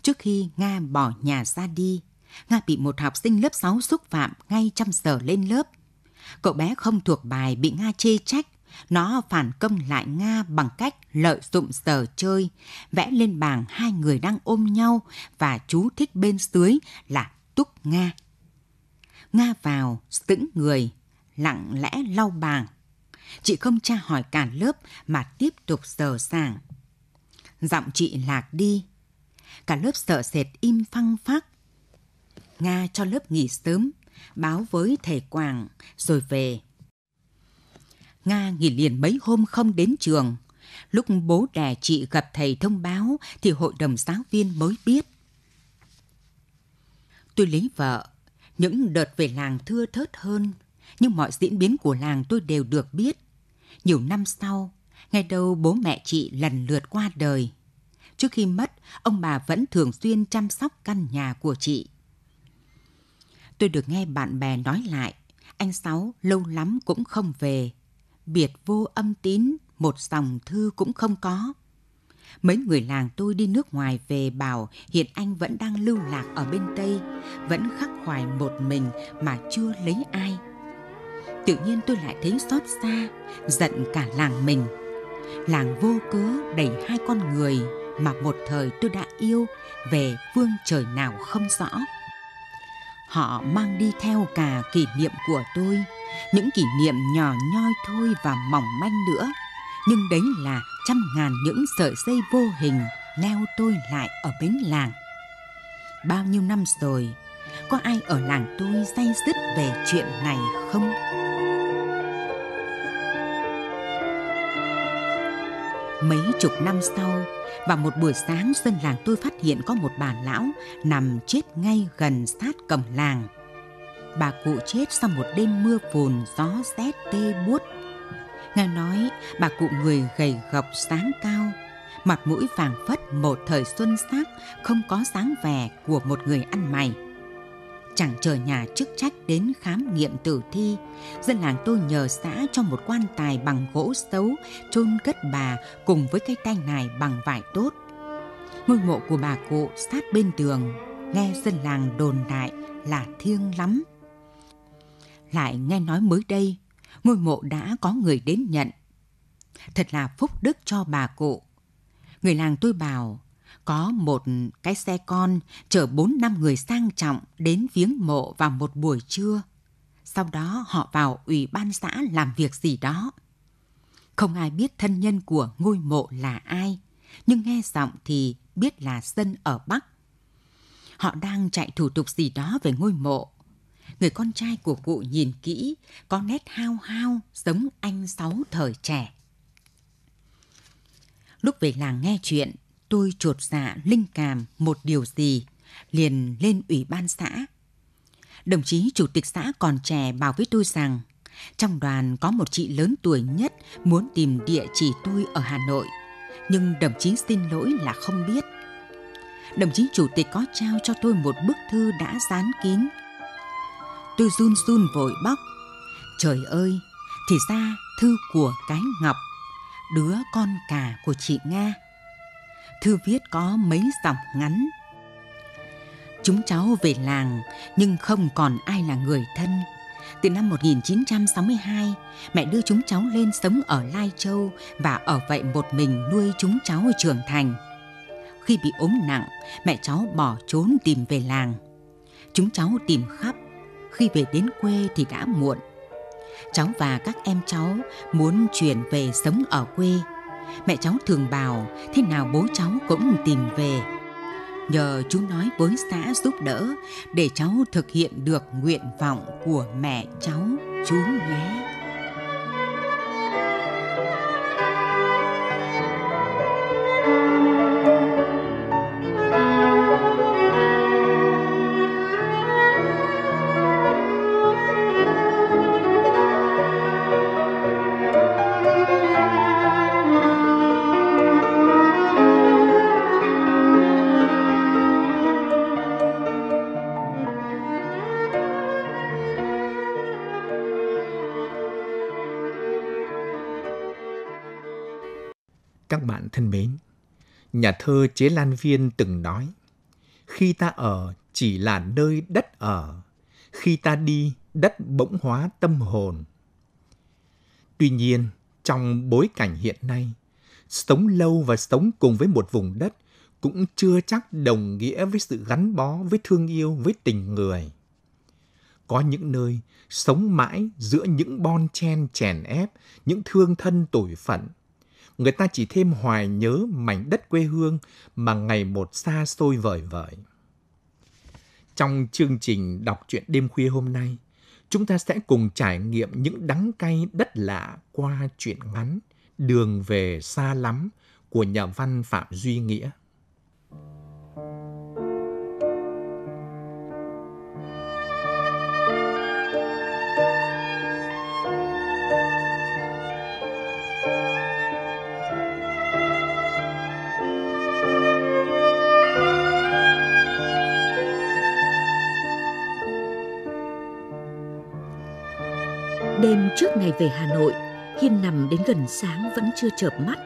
Trước khi Nga bỏ nhà ra đi, Nga bị một học sinh lớp 6 xúc phạm ngay trăm giờ lên lớp. Cậu bé không thuộc bài bị Nga chê trách. Nó phản công lại Nga bằng cách lợi dụng giờ chơi, vẽ lên bảng hai người đang ôm nhau và chú thích bên dưới là Túc Nga. Nga vào, sững người, lặng lẽ lau bảng. Chị không tra hỏi cả lớp mà tiếp tục sờ sàng. Giọng chị lạc đi. Cả lớp sợ sệt im phăng phắc Nga cho lớp nghỉ sớm, báo với thầy Quảng rồi về. Nga nghỉ liền mấy hôm không đến trường. Lúc bố đẻ chị gặp thầy thông báo thì hội đồng giáo viên mới biết. Tôi lấy vợ, những đợt về làng thưa thớt hơn, nhưng mọi diễn biến của làng tôi đều được biết. Nhiều năm sau, ngày đầu bố mẹ chị lần lượt qua đời. Trước khi mất, ông bà vẫn thường xuyên chăm sóc căn nhà của chị. Tôi được nghe bạn bè nói lại, anh Sáu lâu lắm cũng không về. Biệt vô âm tín, một dòng thư cũng không có. Mấy người làng tôi đi nước ngoài về bảo hiện anh vẫn đang lưu lạc ở bên Tây, vẫn khắc khoải một mình mà chưa lấy ai. Tự nhiên tôi lại thấy xót xa, giận cả làng mình. Làng vô cớ đầy hai con người mà một thời tôi đã yêu về phương trời nào không rõ. Họ mang đi theo cả kỷ niệm của tôi, những kỷ niệm nhỏ nhoi thôi và mỏng manh nữa. Nhưng đấy là trăm ngàn những sợi dây vô hình neo tôi lại ở bến làng. Bao nhiêu năm rồi, có ai ở làng tôi say dứt về chuyện này không? Mấy chục năm sau, vào một buổi sáng dân làng tôi phát hiện có một bà lão nằm chết ngay gần sát cổng làng. Bà cụ chết sau một đêm mưa phùn gió rét tê buốt. Nghe nói bà cụ người gầy gọc sáng cao, mặt mũi vàng phất một thời xuân sắc không có dáng vẻ của một người ăn mày chẳng chờ nhà chức trách đến khám nghiệm tử thi, dân làng tôi nhờ xã cho một quan tài bằng gỗ xấu chôn cất bà cùng với cây tay này bằng vải tốt. Ngôi mộ của bà cụ sát bên tường, nghe dân làng đồn đại là thiêng lắm. Lại nghe nói mới đây, ngôi mộ đã có người đến nhận. Thật là phúc đức cho bà cụ. Người làng tôi bảo, có một cái xe con chở bốn năm người sang trọng đến viếng mộ vào một buổi trưa. Sau đó họ vào ủy ban xã làm việc gì đó. Không ai biết thân nhân của ngôi mộ là ai, nhưng nghe giọng thì biết là dân ở Bắc. Họ đang chạy thủ tục gì đó về ngôi mộ. Người con trai của cụ nhìn kỹ, có nét hao hao giống anh Sáu thời trẻ. Lúc về làng nghe chuyện, tôi trột dạ linh cảm một điều gì, liền lên ủy ban xã. Đồng chí chủ tịch xã còn trẻ bảo với tôi rằng, trong đoàn có một chị lớn tuổi nhất muốn tìm địa chỉ tôi ở Hà Nội, nhưng đồng chí xin lỗi là không biết. Đồng chí chủ tịch có trao cho tôi một bức thư đã dán kín. Tôi run run vội bóc. Trời ơi, thì ra thư của cái Ngọc, đứa con cả của chị Nga. Thư viết có mấy dòng ngắn. Chúng cháu về làng nhưng không còn ai là người thân. Từ năm 1962, mẹ đưa chúng cháu lên sống ở Lai Châu và ở vậy một mình nuôi chúng cháu trưởng thành. Khi bị ốm nặng, mẹ cháu bỏ trốn tìm về làng. Chúng cháu tìm khắp, khi về đến quê thì đã muộn. Cháu và các em cháu muốn chuyển về sống ở quê. Mẹ cháu thường bảo, thế nào bố cháu cũng tìm về. Nhờ chú nói với xã giúp đỡ để cháu thực hiện được nguyện vọng của mẹ cháu chú nhé. Bạn thân mến, nhà thơ Chế Lan Viên từng nói, khi ta ở chỉ là nơi đất ở, khi ta đi đất bỗng hóa tâm hồn. Tuy nhiên, trong bối cảnh hiện nay, sống lâu và sống cùng với một vùng đất cũng chưa chắc đồng nghĩa với sự gắn bó với thương yêu với tình người. Có những nơi sống mãi giữa những bon chen chèn ép, những thương thân tủi phận, người ta chỉ thêm hoài nhớ mảnh đất quê hương mà ngày một xa xôi vời vợi. Trong chương trình đọc truyện đêm khuya hôm nay, chúng ta sẽ cùng trải nghiệm những đắng cay đất lạ qua truyện ngắn Đường về xa lắm của nhà văn Phạm Duy Nghĩa. Đêm trước ngày về Hà Nội, Hiên nằm đến gần sáng vẫn chưa chợp mắt.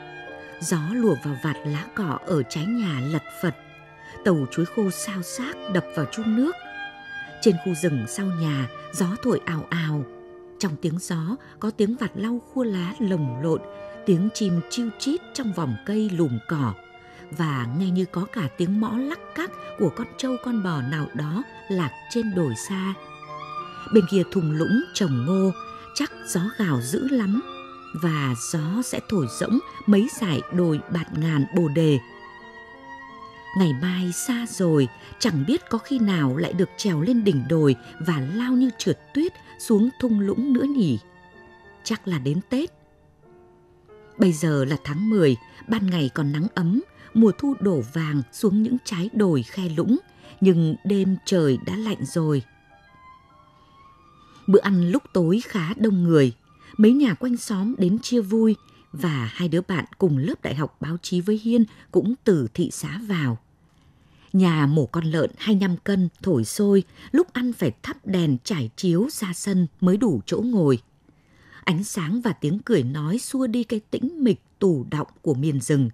Gió lùa vào vạt lá cỏ ở trái nhà lật phật. Tàu chuối khô sao xác đập vào chung nước. Trên khu rừng sau nhà, gió thổi ào ào. Trong tiếng gió có tiếng vạt lau khua lá lồng lộn, tiếng chim chiêu chít trong vòng cây lùm cỏ. Và nghe như có cả tiếng mõ lắc cắc của con trâu con bò nào đó lạc trên đồi xa. Bên kia thùng lũng trồng ngô, chắc gió gào dữ lắm và gió sẽ thổi rỗng mấy dải đồi bạt ngàn bồ đề. Ngày mai xa rồi, chẳng biết có khi nào lại được trèo lên đỉnh đồi và lao như trượt tuyết xuống thung lũng nữa nhỉ. Chắc là đến Tết. Bây giờ là tháng 10, ban ngày còn nắng ấm, mùa thu đổ vàng xuống những trái đồi khe lũng, nhưng đêm trời đã lạnh rồi. Bữa ăn lúc tối khá đông người, mấy nhà quanh xóm đến chia vui và hai đứa bạn cùng lớp đại học báo chí với Hiên cũng từ thị xã vào. Nhà mổ con lợn 25 cân thổi sôi, lúc ăn phải thắp đèn trải chiếu ra sân mới đủ chỗ ngồi. Ánh sáng và tiếng cười nói xua đi cái tĩnh mịch tù động của miền rừng.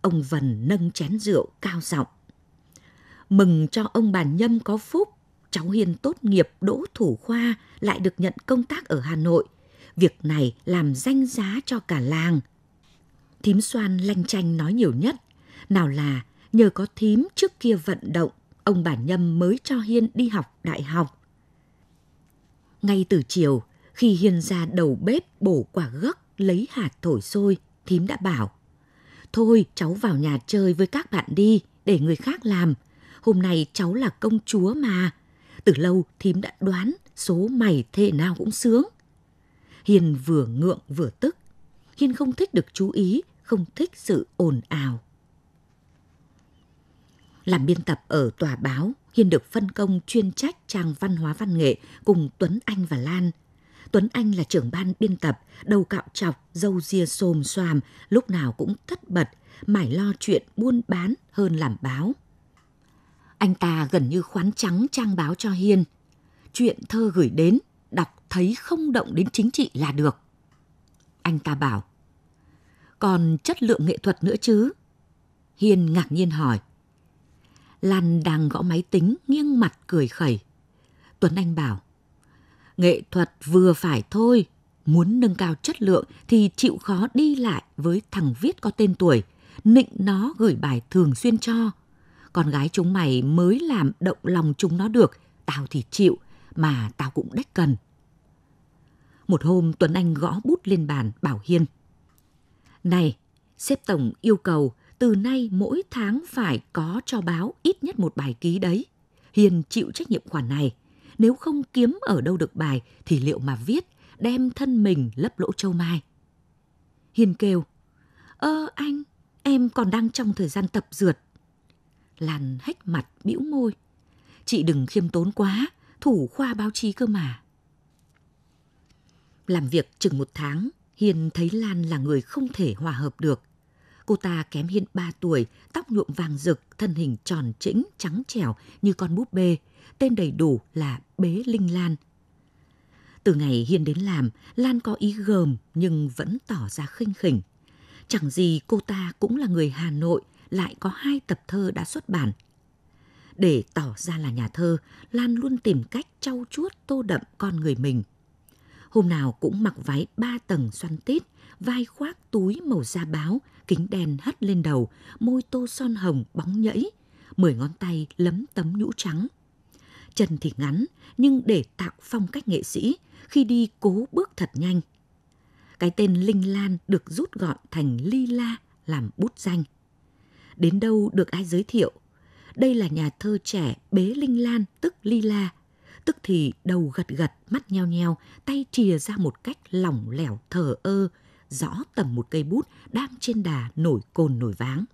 Ông Vần nâng chén rượu cao giọng. Mừng cho ông bà Nhâm có phúc, cháu Hiên tốt nghiệp đỗ thủ khoa lại được nhận công tác ở Hà Nội. Việc này làm danh giá cho cả làng. Thím Soan lanh chanh nói nhiều nhất. Nào là nhờ có thím trước kia vận động, ông bà Nhâm mới cho Hiên đi học đại học. Ngay từ chiều, khi Hiên ra đầu bếp bổ quả gấc lấy hạt thổi sôi, thím đã bảo. Thôi cháu vào nhà chơi với các bạn đi, để người khác làm. Hôm nay cháu là công chúa mà. Từ lâu thím đã đoán số mày thế nào cũng sướng. Hiền vừa ngượng vừa tức. hiền không thích được chú ý, không thích sự ồn ào. Làm biên tập ở tòa báo, hiền được phân công chuyên trách trang văn hóa văn nghệ cùng Tuấn Anh và Lan. Tuấn Anh là trưởng ban biên tập, đầu cạo chọc, dâu ria xồm xoàm, lúc nào cũng thất bật, mải lo chuyện buôn bán hơn làm báo. Anh ta gần như khoán trắng trang báo cho Hiên. Chuyện thơ gửi đến, đọc thấy không động đến chính trị là được. Anh ta bảo, còn chất lượng nghệ thuật nữa chứ? Hiên ngạc nhiên hỏi. Lan đang gõ máy tính, nghiêng mặt cười khẩy. Tuấn Anh bảo, nghệ thuật vừa phải thôi, muốn nâng cao chất lượng thì chịu khó đi lại với thằng viết có tên tuổi, nịnh nó gửi bài thường xuyên cho. Con gái chúng mày mới làm động lòng chúng nó được, tao thì chịu, mà tao cũng đếch cần. Một hôm Tuấn Anh gõ bút lên bàn bảo Hiên. Này, xếp tổng yêu cầu từ nay mỗi tháng phải có cho báo ít nhất một bài ký đấy. Hiền chịu trách nhiệm khoản này. Nếu không kiếm ở đâu được bài thì liệu mà viết, đem thân mình lấp lỗ châu mai. Hiền kêu, Ơ anh, em còn đang trong thời gian tập dượt. Lan hách mặt bĩu môi. Chị đừng khiêm tốn quá, thủ khoa báo chí cơ mà. Làm việc chừng một tháng, Hiền thấy Lan là người không thể hòa hợp được. Cô ta kém hiền 3 tuổi, tóc nhuộm vàng rực, thân hình tròn trĩnh, trắng trẻo như con búp bê. Tên đầy đủ là Bế Linh Lan. Từ ngày Hiên đến làm, Lan có ý gờm nhưng vẫn tỏ ra khinh khỉnh. Chẳng gì cô ta cũng là người Hà Nội, lại có hai tập thơ đã xuất bản. Để tỏ ra là nhà thơ, Lan luôn tìm cách trau chuốt tô đậm con người mình. Hôm nào cũng mặc váy ba tầng xoăn tít, vai khoác túi màu da báo, kính đen hất lên đầu, môi tô son hồng bóng nhẫy, mười ngón tay lấm tấm nhũ trắng. Chân thì ngắn, nhưng để tạo phong cách nghệ sĩ, khi đi cố bước thật nhanh. Cái tên Linh Lan được rút gọn thành Lila làm bút danh. Đến đâu được ai giới thiệu? Đây là nhà thơ trẻ Bế Linh Lan tức Lila, tức thì đầu gật gật, mắt nheo nheo, tay chìa ra một cách lỏng lẻo thờ ơ, rõ tầm một cây bút đang trên đà nổi cồn nổi váng.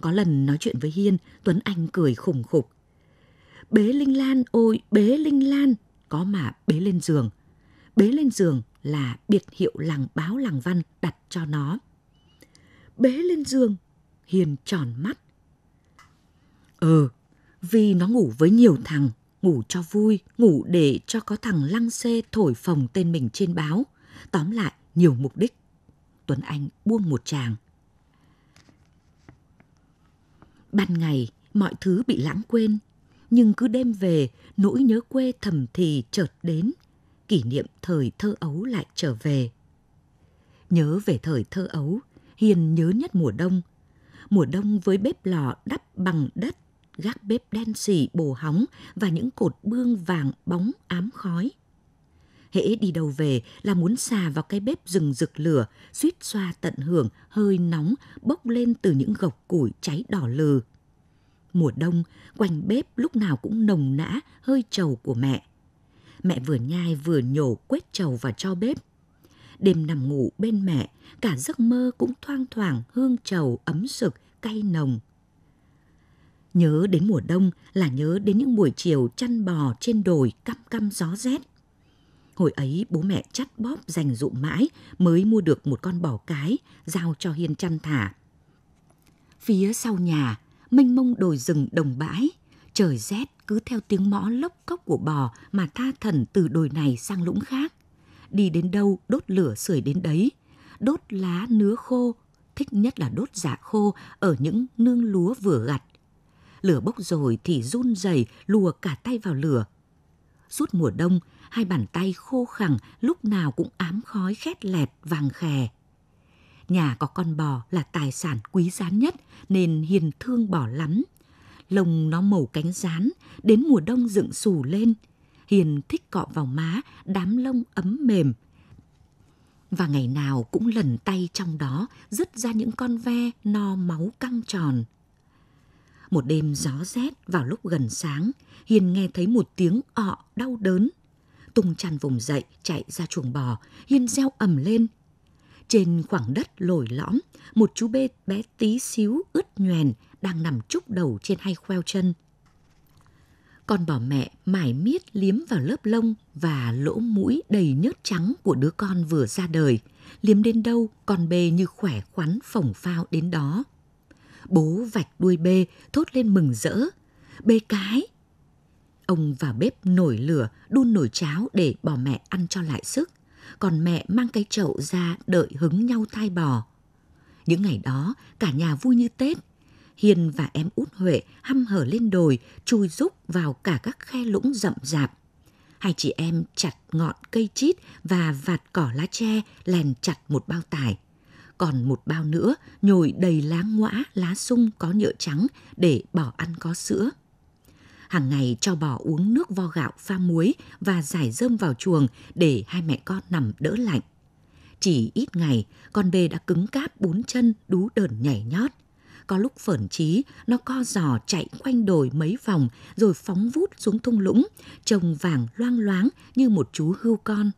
Có lần nói chuyện với Hiên, Tuấn Anh cười khủng khục. Bế Linh Lan ôi, bế Linh Lan, có mà bế lên giường. Bế lên giường là biệt hiệu làng báo làng văn đặt cho nó. Bế lên giường, hiền tròn mắt. ờ vì nó ngủ với nhiều thằng, ngủ cho vui, ngủ để cho có thằng lăng xê thổi phồng tên mình trên báo. Tóm lại, nhiều mục đích. Tuấn Anh buông một tràng. Ban ngày, mọi thứ bị lãng quên, nhưng cứ đêm về, nỗi nhớ quê thầm thì chợt đến, kỷ niệm thời thơ ấu lại trở về. Nhớ về thời thơ ấu, Hiền nhớ nhất mùa đông. Mùa đông với bếp lò đắp bằng đất, gác bếp đen xỉ bồ hóng và những cột bương vàng bóng ám khói hễ đi đâu về là muốn xà vào cái bếp rừng rực lửa, suýt xoa tận hưởng hơi nóng bốc lên từ những gộc củi cháy đỏ lừ. Mùa đông, quanh bếp lúc nào cũng nồng nã hơi trầu của mẹ. Mẹ vừa nhai vừa nhổ quét trầu vào cho bếp. Đêm nằm ngủ bên mẹ, cả giấc mơ cũng thoang thoảng hương trầu ấm sực, cay nồng. Nhớ đến mùa đông là nhớ đến những buổi chiều chăn bò trên đồi căm căm gió rét. Hồi ấy bố mẹ chắt bóp dành dụm mãi mới mua được một con bò cái giao cho Hiên chăn thả. Phía sau nhà, mênh mông đồi rừng đồng bãi, trời rét cứ theo tiếng mõ lốc cốc của bò mà tha thần từ đồi này sang lũng khác. Đi đến đâu đốt lửa sưởi đến đấy, đốt lá nứa khô, thích nhất là đốt dạ khô ở những nương lúa vừa gặt. Lửa bốc rồi thì run rẩy lùa cả tay vào lửa. Suốt mùa đông, hai bàn tay khô khẳng lúc nào cũng ám khói khét lẹt vàng khè. Nhà có con bò là tài sản quý giá nhất nên Hiền thương bò lắm. lồng nó màu cánh rán, đến mùa đông dựng xù lên. Hiền thích cọ vào má, đám lông ấm mềm. Và ngày nào cũng lần tay trong đó dứt ra những con ve no máu căng tròn. Một đêm gió rét vào lúc gần sáng, Hiền nghe thấy một tiếng ọ đau đớn. Tung chăn vùng dậy, chạy ra chuồng bò, Hiền reo ầm lên. Trên khoảng đất lồi lõm, một chú bê bé tí xíu ướt nhoèn đang nằm trúc đầu trên hai khoeo chân. Con bỏ mẹ mải miết liếm vào lớp lông và lỗ mũi đầy nhớt trắng của đứa con vừa ra đời. Liếm đến đâu, con bê như khỏe khoắn phồng phao đến đó. Bố vạch đuôi bê, thốt lên mừng rỡ. Bê cái! Ông vào bếp nổi lửa, đun nồi cháo để bỏ mẹ ăn cho lại sức. Còn mẹ mang cái chậu ra đợi hứng nhau thai bò. Những ngày đó, cả nhà vui như Tết. Hiền và em út Huệ hăm hở lên đồi, chui rúc vào cả các khe lũng rậm rạp. Hai chị em chặt ngọn cây chít và vạt cỏ lá tre lèn chặt một bao tải. Còn một bao nữa nhồi đầy lá ngõa, lá sung có nhựa trắng để bỏ ăn có sữa. Hàng ngày cho bò uống nước vo gạo pha muối và giải rơm vào chuồng để hai mẹ con nằm đỡ lạnh. Chỉ ít ngày, con bê đã cứng cáp bốn chân đú đờn nhảy nhót. Có lúc phởn trí, nó co giò chạy quanh đồi mấy vòng rồi phóng vút xuống thung lũng, trông vàng loang loáng như một chú hươu con.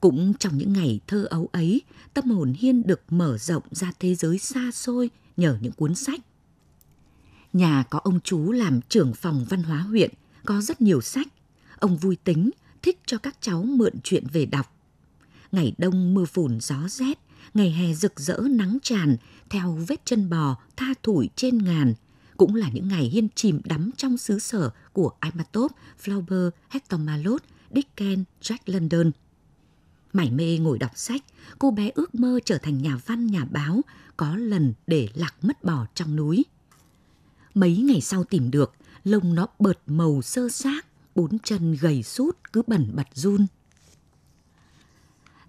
Cũng trong những ngày thơ ấu ấy, tâm hồn Hiên được mở rộng ra thế giới xa xôi nhờ những cuốn sách. Nhà có ông chú làm trưởng phòng văn hóa huyện, có rất nhiều sách. Ông vui tính, thích cho các cháu mượn chuyện về đọc. Ngày đông mưa phùn gió rét, ngày hè rực rỡ nắng tràn, theo vết chân bò tha thủi trên ngàn, cũng là những ngày Hiên chìm đắm trong xứ sở của Imatop, Flaubert, Hector Malot, Dickens, Jack London. Mải mê ngồi đọc sách, cô bé ước mơ trở thành nhà văn nhà báo, có lần để lạc mất bò trong núi. Mấy ngày sau tìm được, lông nó bợt màu sơ xác, bốn chân gầy sút cứ bẩn bật run.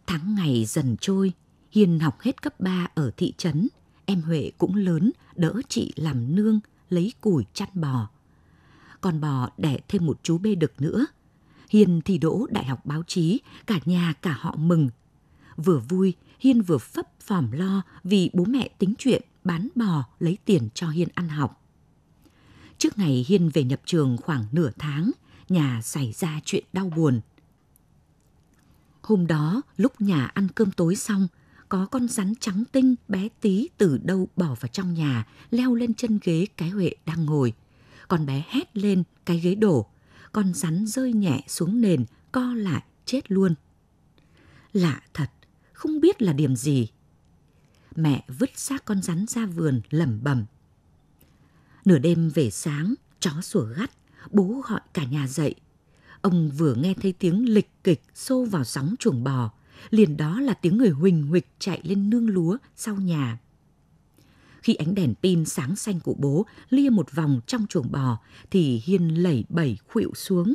Tháng ngày dần trôi, Hiền học hết cấp 3 ở thị trấn. Em Huệ cũng lớn, đỡ chị làm nương, lấy củi chăn bò. Còn bò đẻ thêm một chú bê đực nữa. Hiền thì đỗ đại học báo chí, cả nhà cả họ mừng. Vừa vui, Hiên vừa phấp phỏm lo vì bố mẹ tính chuyện bán bò lấy tiền cho Hiên ăn học. Trước ngày Hiên về nhập trường khoảng nửa tháng, nhà xảy ra chuyện đau buồn. Hôm đó, lúc nhà ăn cơm tối xong, có con rắn trắng tinh bé tí từ đâu bỏ vào trong nhà, leo lên chân ghế cái Huệ đang ngồi. Con bé hét lên, cái ghế đổ. Con rắn rơi nhẹ xuống nền, co lại, chết luôn. Lạ thật, không biết là điểm gì. Mẹ vứt xác con rắn ra vườn lẩm bẩm. Nửa đêm về sáng, chó sủa gắt, bố gọi cả nhà dậy. Ông vừa nghe thấy tiếng lịch kịch xô vào sóng chuồng bò, liền đó là tiếng người huỳnh huỵch chạy lên nương lúa sau nhà. Khi ánh đèn pin sáng xanh của bố lia một vòng trong chuồng bò thì Hiên lẩy bẩy khuỵu xuống.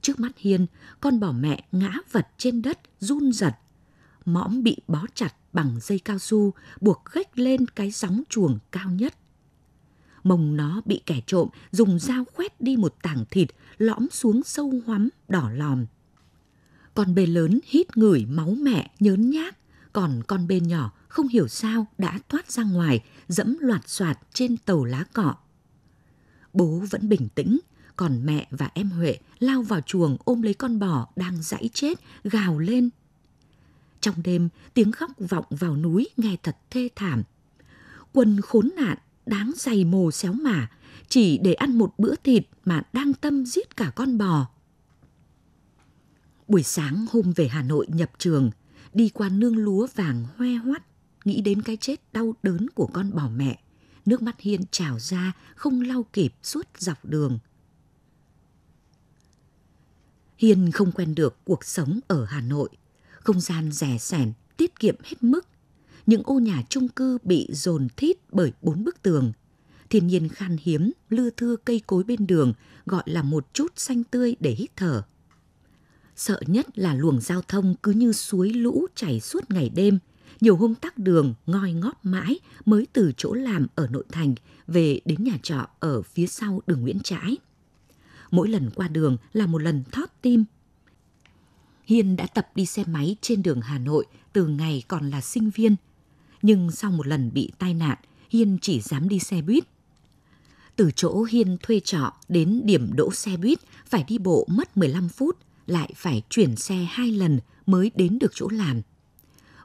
Trước mắt Hiên, con bò mẹ ngã vật trên đất run giật. Mõm bị bó chặt bằng dây cao su buộc gách lên cái sóng chuồng cao nhất. Mông nó bị kẻ trộm dùng dao khoét đi một tảng thịt lõm xuống sâu hoắm đỏ lòm. Con bê lớn hít ngửi máu mẹ nhớn nhác, còn con bê nhỏ không hiểu sao đã thoát ra ngoài, dẫm loạt soạt trên tàu lá cọ. Bố vẫn bình tĩnh, còn mẹ và em Huệ lao vào chuồng ôm lấy con bò đang dãy chết, gào lên. Trong đêm, tiếng khóc vọng vào núi nghe thật thê thảm. Quân khốn nạn, đáng dày mồ xéo mả, chỉ để ăn một bữa thịt mà đang tâm giết cả con bò. Buổi sáng hôm về Hà Nội nhập trường, đi qua nương lúa vàng hoe hoắt, nghĩ đến cái chết đau đớn của con bỏ mẹ. Nước mắt Hiên trào ra, không lau kịp suốt dọc đường. Hiên không quen được cuộc sống ở Hà Nội. Không gian rẻ sẻn, tiết kiệm hết mức. Những ô nhà chung cư bị dồn thít bởi bốn bức tường. Thiên nhiên khan hiếm, lưa thưa cây cối bên đường, gọi là một chút xanh tươi để hít thở. Sợ nhất là luồng giao thông cứ như suối lũ chảy suốt ngày đêm, nhiều hôm tắc đường ngoi ngóp mãi mới từ chỗ làm ở nội thành về đến nhà trọ ở phía sau đường Nguyễn Trãi. Mỗi lần qua đường là một lần thót tim. Hiên đã tập đi xe máy trên đường Hà Nội từ ngày còn là sinh viên. Nhưng sau một lần bị tai nạn, Hiên chỉ dám đi xe buýt. Từ chỗ Hiên thuê trọ đến điểm đỗ xe buýt phải đi bộ mất 15 phút, lại phải chuyển xe hai lần mới đến được chỗ làm.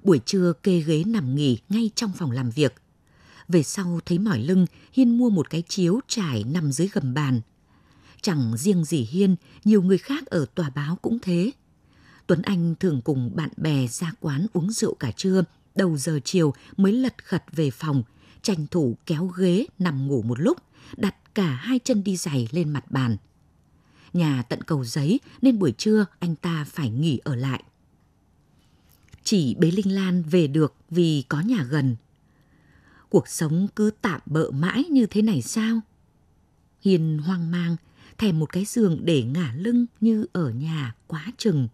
Buổi trưa kê ghế nằm nghỉ ngay trong phòng làm việc. Về sau thấy mỏi lưng, Hiên mua một cái chiếu trải nằm dưới gầm bàn. Chẳng riêng gì Hiên, nhiều người khác ở tòa báo cũng thế. Tuấn Anh thường cùng bạn bè ra quán uống rượu cả trưa, đầu giờ chiều mới lật khật về phòng, tranh thủ kéo ghế nằm ngủ một lúc, đặt cả hai chân đi giày lên mặt bàn. Nhà tận cầu giấy nên buổi trưa anh ta phải nghỉ ở lại. Chỉ bế Linh Lan về được vì có nhà gần. Cuộc sống cứ tạm bợ mãi như thế này sao? Hiền hoang mang, thèm một cái giường để ngả lưng như ở nhà quá chừng.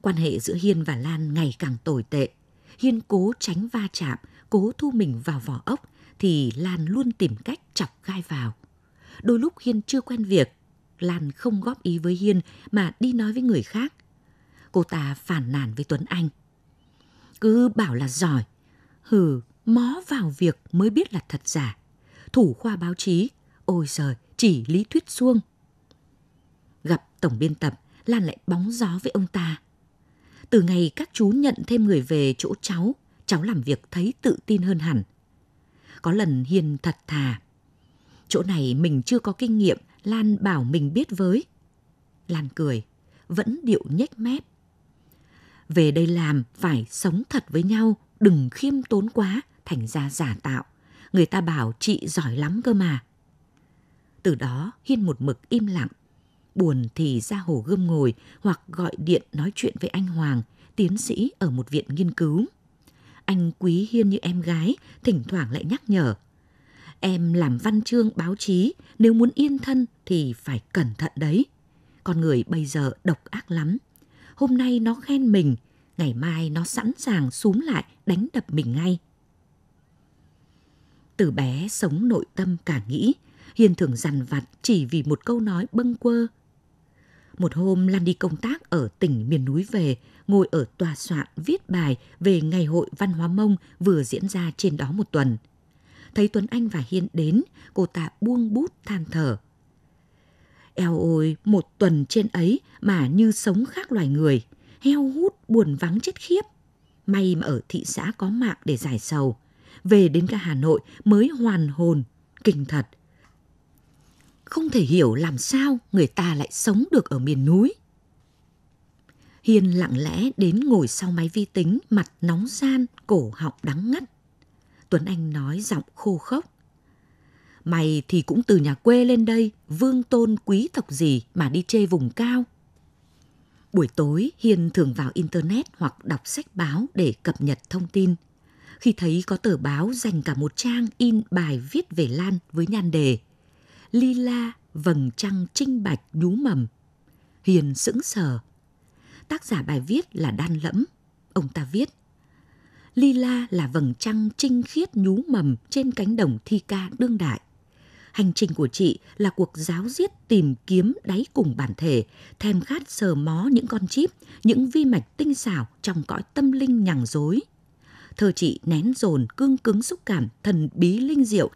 Quan hệ giữa Hiên và Lan ngày càng tồi tệ. Hiên cố tránh va chạm, cố thu mình vào vỏ ốc, thì Lan luôn tìm cách chọc gai vào. Đôi lúc Hiên chưa quen việc, Lan không góp ý với Hiên mà đi nói với người khác. Cô ta phản nàn với Tuấn Anh. Cứ bảo là giỏi, hừ, mó vào việc mới biết là thật giả. Thủ khoa báo chí, ôi giời, chỉ lý thuyết xuông. Gặp tổng biên tập, Lan lại bóng gió với ông ta. Từ ngày các chú nhận thêm người về chỗ cháu, cháu làm việc thấy tự tin hơn hẳn. Có lần Hiền thật thà. Chỗ này mình chưa có kinh nghiệm, Lan bảo mình biết với. Lan cười, vẫn điệu nhếch mép. Về đây làm phải sống thật với nhau, đừng khiêm tốn quá, thành ra giả tạo. Người ta bảo chị giỏi lắm cơ mà. Từ đó Hiên một mực im lặng. Buồn thì ra hồ gươm ngồi hoặc gọi điện nói chuyện với anh Hoàng, tiến sĩ ở một viện nghiên cứu. Anh quý Hiên như em gái, thỉnh thoảng lại nhắc nhở. Em làm văn chương báo chí, nếu muốn yên thân thì phải cẩn thận đấy. Con người bây giờ độc ác lắm. Hôm nay nó khen mình, ngày mai nó sẵn sàng súm lại đánh đập mình ngay. Từ bé sống nội tâm cả nghĩ, hiền thường dằn vặt chỉ vì một câu nói bâng quơ. Một hôm Lan đi công tác ở tỉnh miền núi về, ngồi ở tòa soạn viết bài về ngày hội văn hóa mông vừa diễn ra trên đó một tuần. Thấy Tuấn Anh và Hiên đến, cô ta buông bút than thở. Eo ôi, một tuần trên ấy mà như sống khác loài người, heo hút buồn vắng chết khiếp. May mà ở thị xã có mạng để giải sầu. Về đến cả Hà Nội mới hoàn hồn, kinh thật. Không thể hiểu làm sao người ta lại sống được ở miền núi. Hiền lặng lẽ đến ngồi sau máy vi tính, mặt nóng gian, cổ họng đắng ngắt. Tuấn Anh nói giọng khô khốc. Mày thì cũng từ nhà quê lên đây, vương tôn quý tộc gì mà đi chê vùng cao. Buổi tối, Hiền thường vào Internet hoặc đọc sách báo để cập nhật thông tin. Khi thấy có tờ báo dành cả một trang in bài viết về Lan với nhan đề Lila vầng trăng trinh bạch nhú mầm. Hiền sững sờ. Tác giả bài viết là Đan Lẫm. Ông ta viết Lila là vầng trăng trinh khiết nhú mầm trên cánh đồng thi ca đương đại. Hành trình của chị là cuộc giáo diết tìm kiếm đáy cùng bản thể, thèm khát sờ mó những con chip, những vi mạch tinh xảo trong cõi tâm linh nhằng dối. Thơ chị nén dồn cương cứng xúc cảm thần bí linh diệu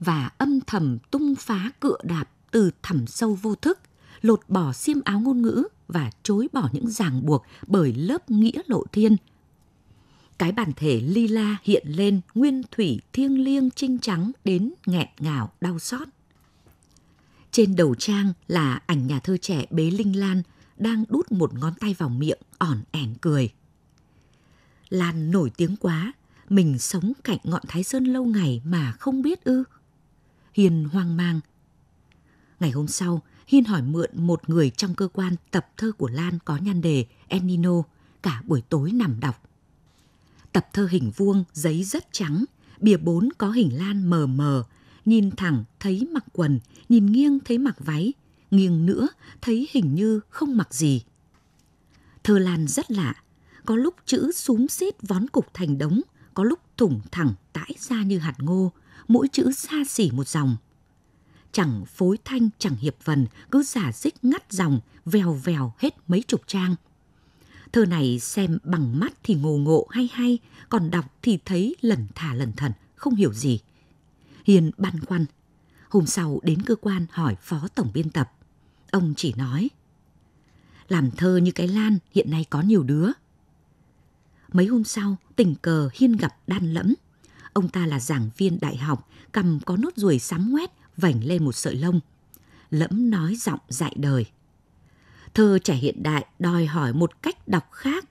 và âm thầm tung phá cựa đạp từ thẳm sâu vô thức, lột bỏ xiêm áo ngôn ngữ và chối bỏ những ràng buộc bởi lớp nghĩa lộ thiên. Cái bản thể lila hiện lên nguyên thủy thiêng liêng trinh trắng đến nghẹn ngào đau xót. Trên đầu trang là ảnh nhà thơ trẻ bế Linh Lan đang đút một ngón tay vào miệng ỏn ẻn cười. Lan nổi tiếng quá, mình sống cạnh ngọn Thái Sơn lâu ngày mà không biết ư. Hiền hoang mang. Ngày hôm sau, Hiên hỏi mượn một người trong cơ quan tập thơ của Lan có nhan đề Enino, cả buổi tối nằm đọc. Tập thơ hình vuông, giấy rất trắng, bìa bốn có hình Lan mờ mờ, nhìn thẳng thấy mặc quần, nhìn nghiêng thấy mặc váy, nghiêng nữa thấy hình như không mặc gì. Thơ Lan rất lạ, có lúc chữ súm xít vón cục thành đống, có lúc thủng thẳng tãi ra như hạt ngô, mỗi chữ xa xỉ một dòng. Chẳng phối thanh chẳng hiệp vần, cứ giả dích ngắt dòng, vèo vèo hết mấy chục trang. Thơ này xem bằng mắt thì ngồ ngộ hay hay, còn đọc thì thấy lẩn thả lẩn thần, không hiểu gì. Hiền băn khoăn. Hôm sau đến cơ quan hỏi phó tổng biên tập. Ông chỉ nói, làm thơ như cái lan hiện nay có nhiều đứa. Mấy hôm sau, tình cờ Hiên gặp Đan Lẫm. Ông ta là giảng viên đại học, cầm có nốt ruồi sám ngoét, vảnh lên một sợi lông. Lẫm nói giọng dạy đời. Thơ trẻ hiện đại đòi hỏi một cách đọc khác.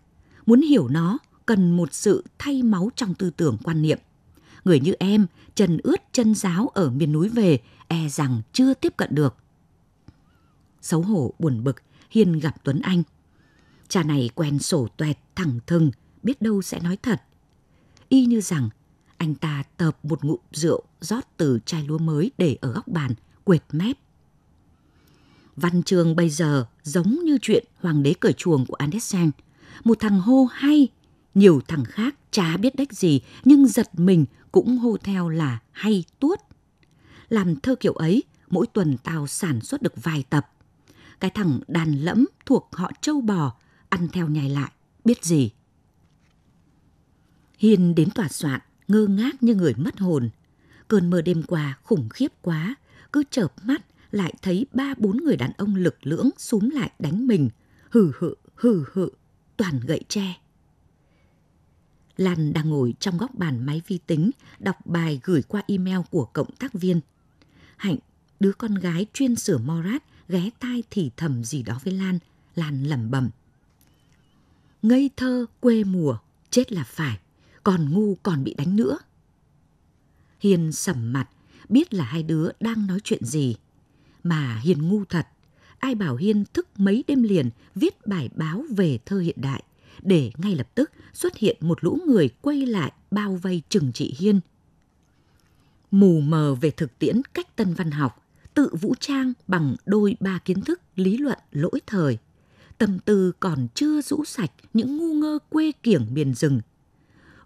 Muốn hiểu nó, cần một sự thay máu trong tư tưởng quan niệm. Người như em, chân ướt chân giáo ở miền núi về, e rằng chưa tiếp cận được. Xấu hổ buồn bực, Hiên gặp Tuấn Anh. Cha này quen sổ toẹt thẳng thừng, biết đâu sẽ nói thật. Y như rằng, anh ta tập một ngụm rượu rót từ chai lúa mới để ở góc bàn, quệt mép. Văn trường bây giờ giống như chuyện Hoàng đế cởi chuồng của Andersen. Một thằng hô hay, nhiều thằng khác chả biết đách gì nhưng giật mình cũng hô theo là hay tuốt. Làm thơ kiểu ấy, mỗi tuần tao sản xuất được vài tập. Cái thằng đàn lẫm thuộc họ châu bò, ăn theo nhai lại, biết gì. Hiền đến tòa soạn, ngơ ngác như người mất hồn. Cơn mơ đêm qua khủng khiếp quá, cứ chợp mắt lại thấy ba bốn người đàn ông lực lưỡng súm lại đánh mình, hừ hự, hừ hự, toàn gậy tre. Lan đang ngồi trong góc bàn máy vi tính, đọc bài gửi qua email của cộng tác viên. Hạnh, đứa con gái chuyên sửa Morat, ghé tai thì thầm gì đó với Lan, Lan lẩm bẩm. Ngây thơ, quê mùa, chết là phải, còn ngu còn bị đánh nữa. Hiền sầm mặt, biết là hai đứa đang nói chuyện gì. Mà Hiền ngu thật, ai bảo Hiên thức mấy đêm liền viết bài báo về thơ hiện đại, để ngay lập tức xuất hiện một lũ người quay lại bao vây trừng trị Hiên. Mù mờ về thực tiễn cách tân văn học, tự vũ trang bằng đôi ba kiến thức lý luận lỗi thời. Tâm tư còn chưa rũ sạch những ngu ngơ quê kiểng miền rừng.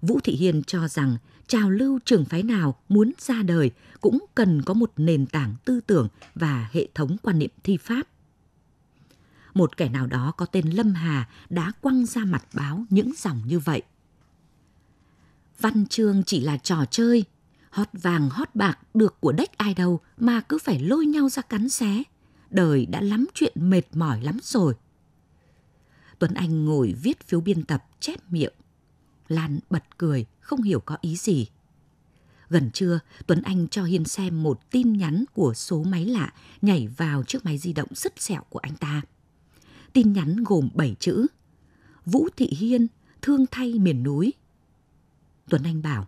Vũ Thị Hiền cho rằng trào lưu trường phái nào muốn ra đời cũng cần có một nền tảng tư tưởng và hệ thống quan niệm thi pháp. Một kẻ nào đó có tên Lâm Hà đã quăng ra mặt báo những dòng như vậy. Văn chương chỉ là trò chơi, hót vàng hót bạc được của đếch ai đâu mà cứ phải lôi nhau ra cắn xé. Đời đã lắm chuyện mệt mỏi lắm rồi. Tuấn Anh ngồi viết phiếu biên tập chép miệng. Lan bật cười, không hiểu có ý gì. Gần trưa, Tuấn Anh cho Hiên xem một tin nhắn của số máy lạ nhảy vào chiếc máy di động sứt sẹo của anh ta. Tin nhắn gồm 7 chữ. Vũ Thị Hiên, thương thay miền núi. Tuấn Anh bảo,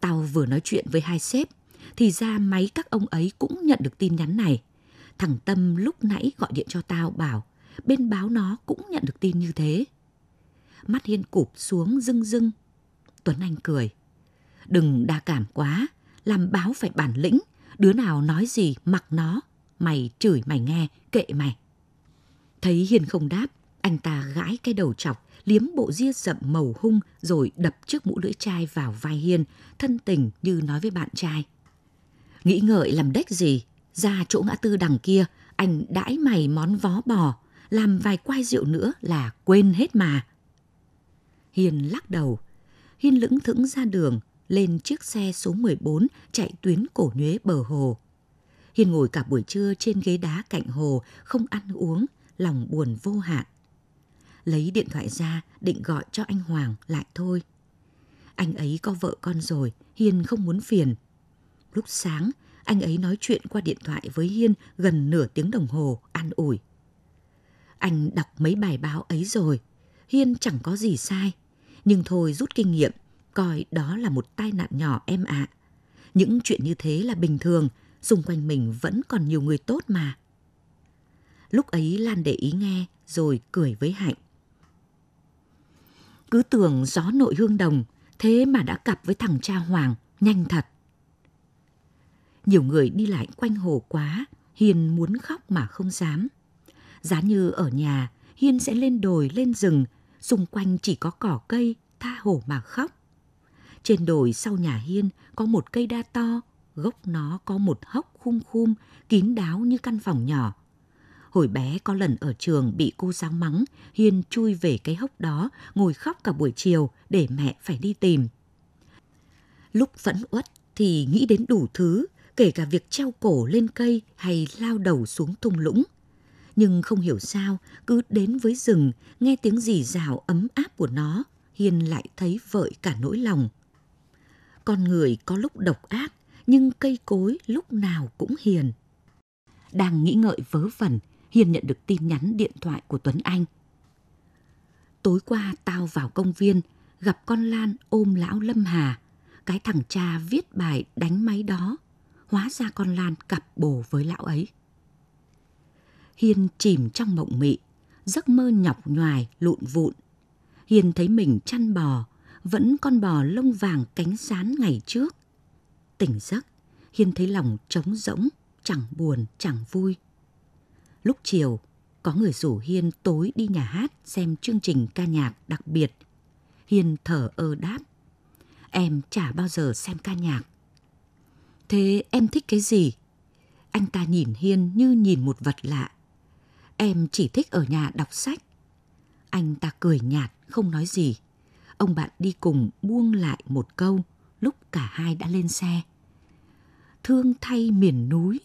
Tao vừa nói chuyện với hai sếp, thì ra máy các ông ấy cũng nhận được tin nhắn này. Thằng Tâm lúc nãy gọi điện cho tao bảo, bên báo nó cũng nhận được tin như thế. Mắt Hiên cụp xuống rưng rưng. Tuấn Anh cười. Đừng đa cảm quá, làm báo phải bản lĩnh, đứa nào nói gì mặc nó, mày chửi mày nghe, kệ mày. Thấy Hiền không đáp, anh ta gãi cái đầu chọc, liếm bộ ria rậm màu hung rồi đập chiếc mũ lưỡi chai vào vai Hiên, thân tình như nói với bạn trai. Nghĩ ngợi làm đếch gì, ra chỗ ngã tư đằng kia, anh đãi mày món vó bò, làm vài quai rượu nữa là quên hết mà. Hiên lắc đầu. Hiên lững thững ra đường, lên chiếc xe số 14 chạy tuyến cổ nhuế bờ hồ. Hiên ngồi cả buổi trưa trên ghế đá cạnh hồ, không ăn uống, lòng buồn vô hạn. Lấy điện thoại ra định gọi cho anh Hoàng lại thôi. Anh ấy có vợ con rồi, Hiên không muốn phiền. Lúc sáng, anh ấy nói chuyện qua điện thoại với Hiên gần nửa tiếng đồng hồ, an ủi. Anh đọc mấy bài báo ấy rồi, Hiên chẳng có gì sai. Nhưng thôi rút kinh nghiệm, coi đó là một tai nạn nhỏ em ạ. Những chuyện như thế là bình thường, xung quanh mình vẫn còn nhiều người tốt mà. Lúc ấy Lan để ý nghe rồi cười với Hạnh. Cứ tưởng gió nội hương đồng, thế mà đã cặp với thằng cha Hoàng, nhanh thật. Nhiều người đi lại quanh hồ quá, Hiền muốn khóc mà không dám. Giá như ở nhà, Hiên sẽ lên đồi, lên rừng, xung quanh chỉ có cỏ cây, tha hồ mà khóc. Trên đồi sau nhà Hiên có một cây đa to, gốc nó có một hốc khung khum, kín đáo như căn phòng nhỏ. Hồi bé có lần ở trường bị cô giáo mắng, Hiên chui về cái hốc đó, ngồi khóc cả buổi chiều để mẹ phải đi tìm. Lúc phẫn uất thì nghĩ đến đủ thứ, kể cả việc treo cổ lên cây hay lao đầu xuống thung lũng. Nhưng không hiểu sao, cứ đến với rừng, nghe tiếng rì rào ấm áp của nó, Hiên lại thấy vợi cả nỗi lòng. Con người có lúc độc ác, nhưng cây cối lúc nào cũng hiền. Đang nghĩ ngợi vớ vẩn, Hiền nhận được tin nhắn điện thoại của Tuấn Anh. Tối qua tao vào công viên, gặp con Lan ôm lão Lâm Hà. Cái thằng cha viết bài đánh máy đó. Hóa ra con Lan cặp bồ với lão ấy. Hiên chìm trong mộng mị, giấc mơ nhọc nhoài lụn vụn. Hiên thấy mình chăn bò, vẫn con bò lông vàng cánh sán ngày trước. Tỉnh giấc, Hiên thấy lòng trống rỗng, chẳng buồn, chẳng vui. Lúc chiều, có người rủ Hiên tối đi nhà hát xem chương trình ca nhạc đặc biệt. Hiên thở ơ đáp. Em chả bao giờ xem ca nhạc. Thế em thích cái gì? Anh ta nhìn Hiên như nhìn một vật lạ. Em chỉ thích ở nhà đọc sách. Anh ta cười nhạt, không nói gì. Ông bạn đi cùng buông lại một câu lúc cả hai đã lên xe. Thương thay miền núi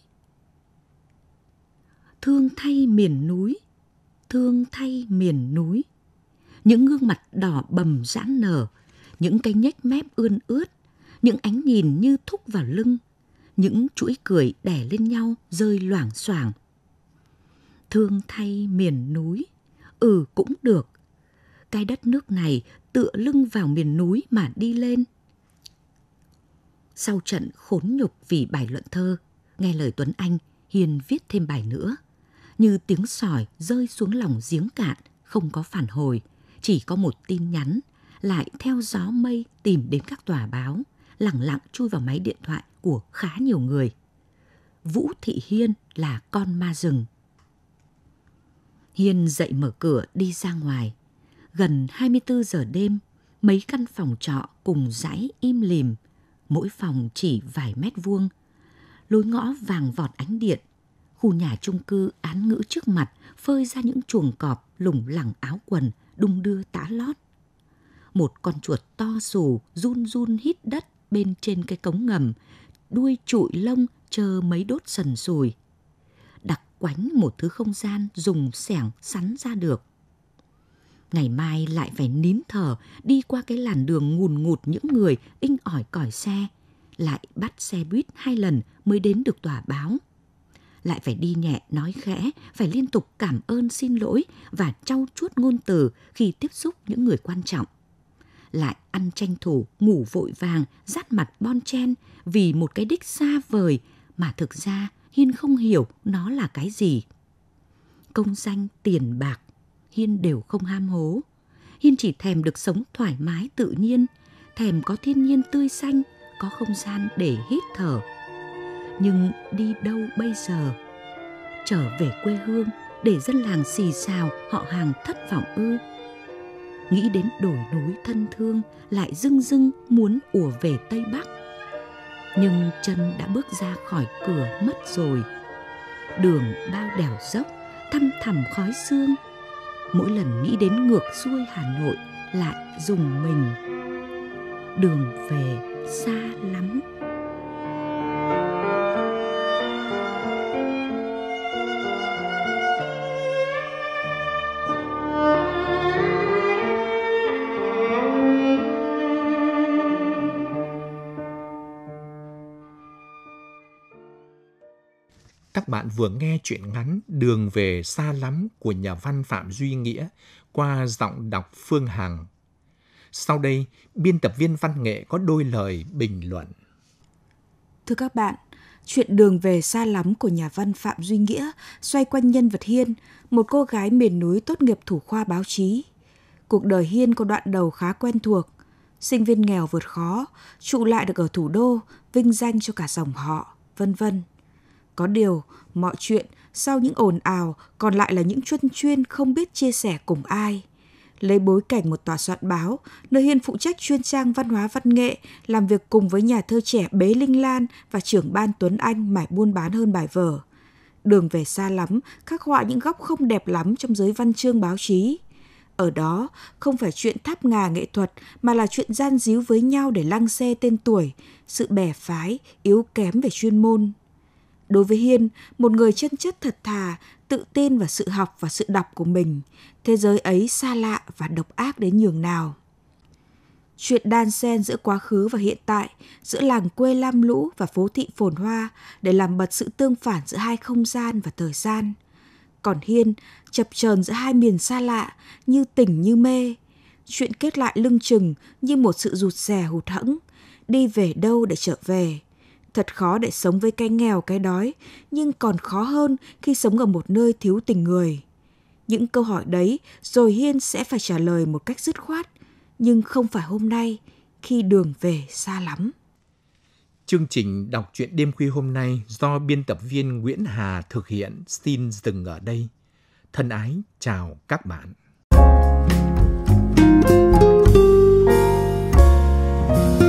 thương thay miền núi, thương thay miền núi. Những gương mặt đỏ bầm giãn nở, những cái nhếch mép ươn ướt, những ánh nhìn như thúc vào lưng, những chuỗi cười đè lên nhau rơi loảng xoảng. Thương thay miền núi, ừ cũng được. Cái đất nước này tựa lưng vào miền núi mà đi lên. Sau trận khốn nhục vì bài luận thơ, nghe lời Tuấn Anh, Hiền viết thêm bài nữa như tiếng sỏi rơi xuống lòng giếng cạn, không có phản hồi, chỉ có một tin nhắn, lại theo gió mây tìm đến các tòa báo, lẳng lặng chui vào máy điện thoại của khá nhiều người. Vũ Thị Hiên là con ma rừng. Hiên dậy mở cửa đi ra ngoài. Gần 24 giờ đêm, mấy căn phòng trọ cùng dãy im lìm, mỗi phòng chỉ vài mét vuông. Lối ngõ vàng vọt ánh điện, khu nhà chung cư án ngữ trước mặt phơi ra những chuồng cọp lủng lẳng áo quần đung đưa tã lót. Một con chuột to xù run run hít đất bên trên cái cống ngầm, đuôi trụi lông chờ mấy đốt sần sùi. Quánh một thứ không gian dùng xẻng sắn ra được. Ngày mai lại phải nín thở đi qua cái làn đường ngùn ngụt những người inh ỏi còi xe, lại bắt xe buýt hai lần mới đến được tòa báo lại phải đi nhẹ nói khẽ, phải liên tục cảm ơn xin lỗi và trau chuốt ngôn từ khi tiếp xúc những người quan trọng. Lại ăn tranh thủ, ngủ vội vàng, dắt mặt bon chen vì một cái đích xa vời mà thực ra Hiên không hiểu nó là cái gì. Công danh, tiền bạc, Hiên đều không ham hố. Hiên chỉ thèm được sống thoải mái tự nhiên, thèm có thiên nhiên tươi xanh, có không gian để hít thở nhưng đi đâu bây giờ trở về quê hương để dân làng xì xào họ hàng thất vọng ư nghĩ đến đồi núi thân thương lại dưng dưng muốn ùa về tây bắc nhưng chân đã bước ra khỏi cửa mất rồi. Đường bao đèo dốc, thăm thẳm khói xương. Mỗi lần nghĩ đến ngược xuôi hà nội, lại dùng mình. Đường về xa lắm. Bạn vừa nghe chuyện ngắn Đường về xa lắm của nhà văn Phạm Duy Nghĩa qua giọng đọc Phương Hằng. Sau đây, biên tập viên văn nghệ có đôi lời bình luận. Thưa các bạn, chuyện Đường về xa lắm của nhà văn Phạm Duy Nghĩa xoay quanh nhân vật Hiên, một cô gái miền núi tốt nghiệp thủ khoa báo chí. Cuộc đời Hiên có đoạn đầu khá quen thuộc. Sinh viên nghèo vượt khó, trụ lại được ở thủ đô, vinh danh cho cả dòng họ, vân vân. Có điều, mọi chuyện sau những ồn ào còn lại là những chuân chuyên không biết chia sẻ cùng ai. lấy bối cảnh một tòa soạn báo, nơi Hiên phụ trách chuyên trang văn hóa văn nghệ, làm việc cùng với nhà thơ trẻ Bế Linh Lan và trưởng ban Tuấn Anh mải buôn bán hơn bài vở. Đường về xa lắm, khắc họa những góc không đẹp lắm trong giới văn chương báo chí. Ở đó, không phải chuyện tháp ngà nghệ thuật mà là chuyện gian díu với nhau để lăng xe tên tuổi, sự bẻ phái, yếu kém về chuyên môn. Đối với Hiên, một người chân chất thật thà, tự tin vào sự học và sự đọc của mình, thế giới ấy xa lạ và độc ác đến nhường nào. Chuyện đan xen giữa quá khứ và hiện tại, giữa làng quê lam lũ và phố thị phồn hoa để làm bật sự tương phản giữa hai không gian và thời gian. Còn Hiên chập chờn giữa hai miền xa lạ, như tỉnh như mê. Chuyện kết lại lưng chừng như một sự rụt rè hụt hẫng, đi về đâu để trở về. Thật khó để sống với cái nghèo cái đói, nhưng còn khó hơn khi sống ở một nơi thiếu tình người. Những câu hỏi đấy rồi Hiên sẽ phải trả lời một cách dứt khoát, nhưng không phải hôm nay khi đường về xa lắm. Chương trình đọc truyện đêm khuya hôm nay do biên tập viên Nguyễn Hà thực hiện xin dừng ở đây. Thân ái chào các bạn. thank you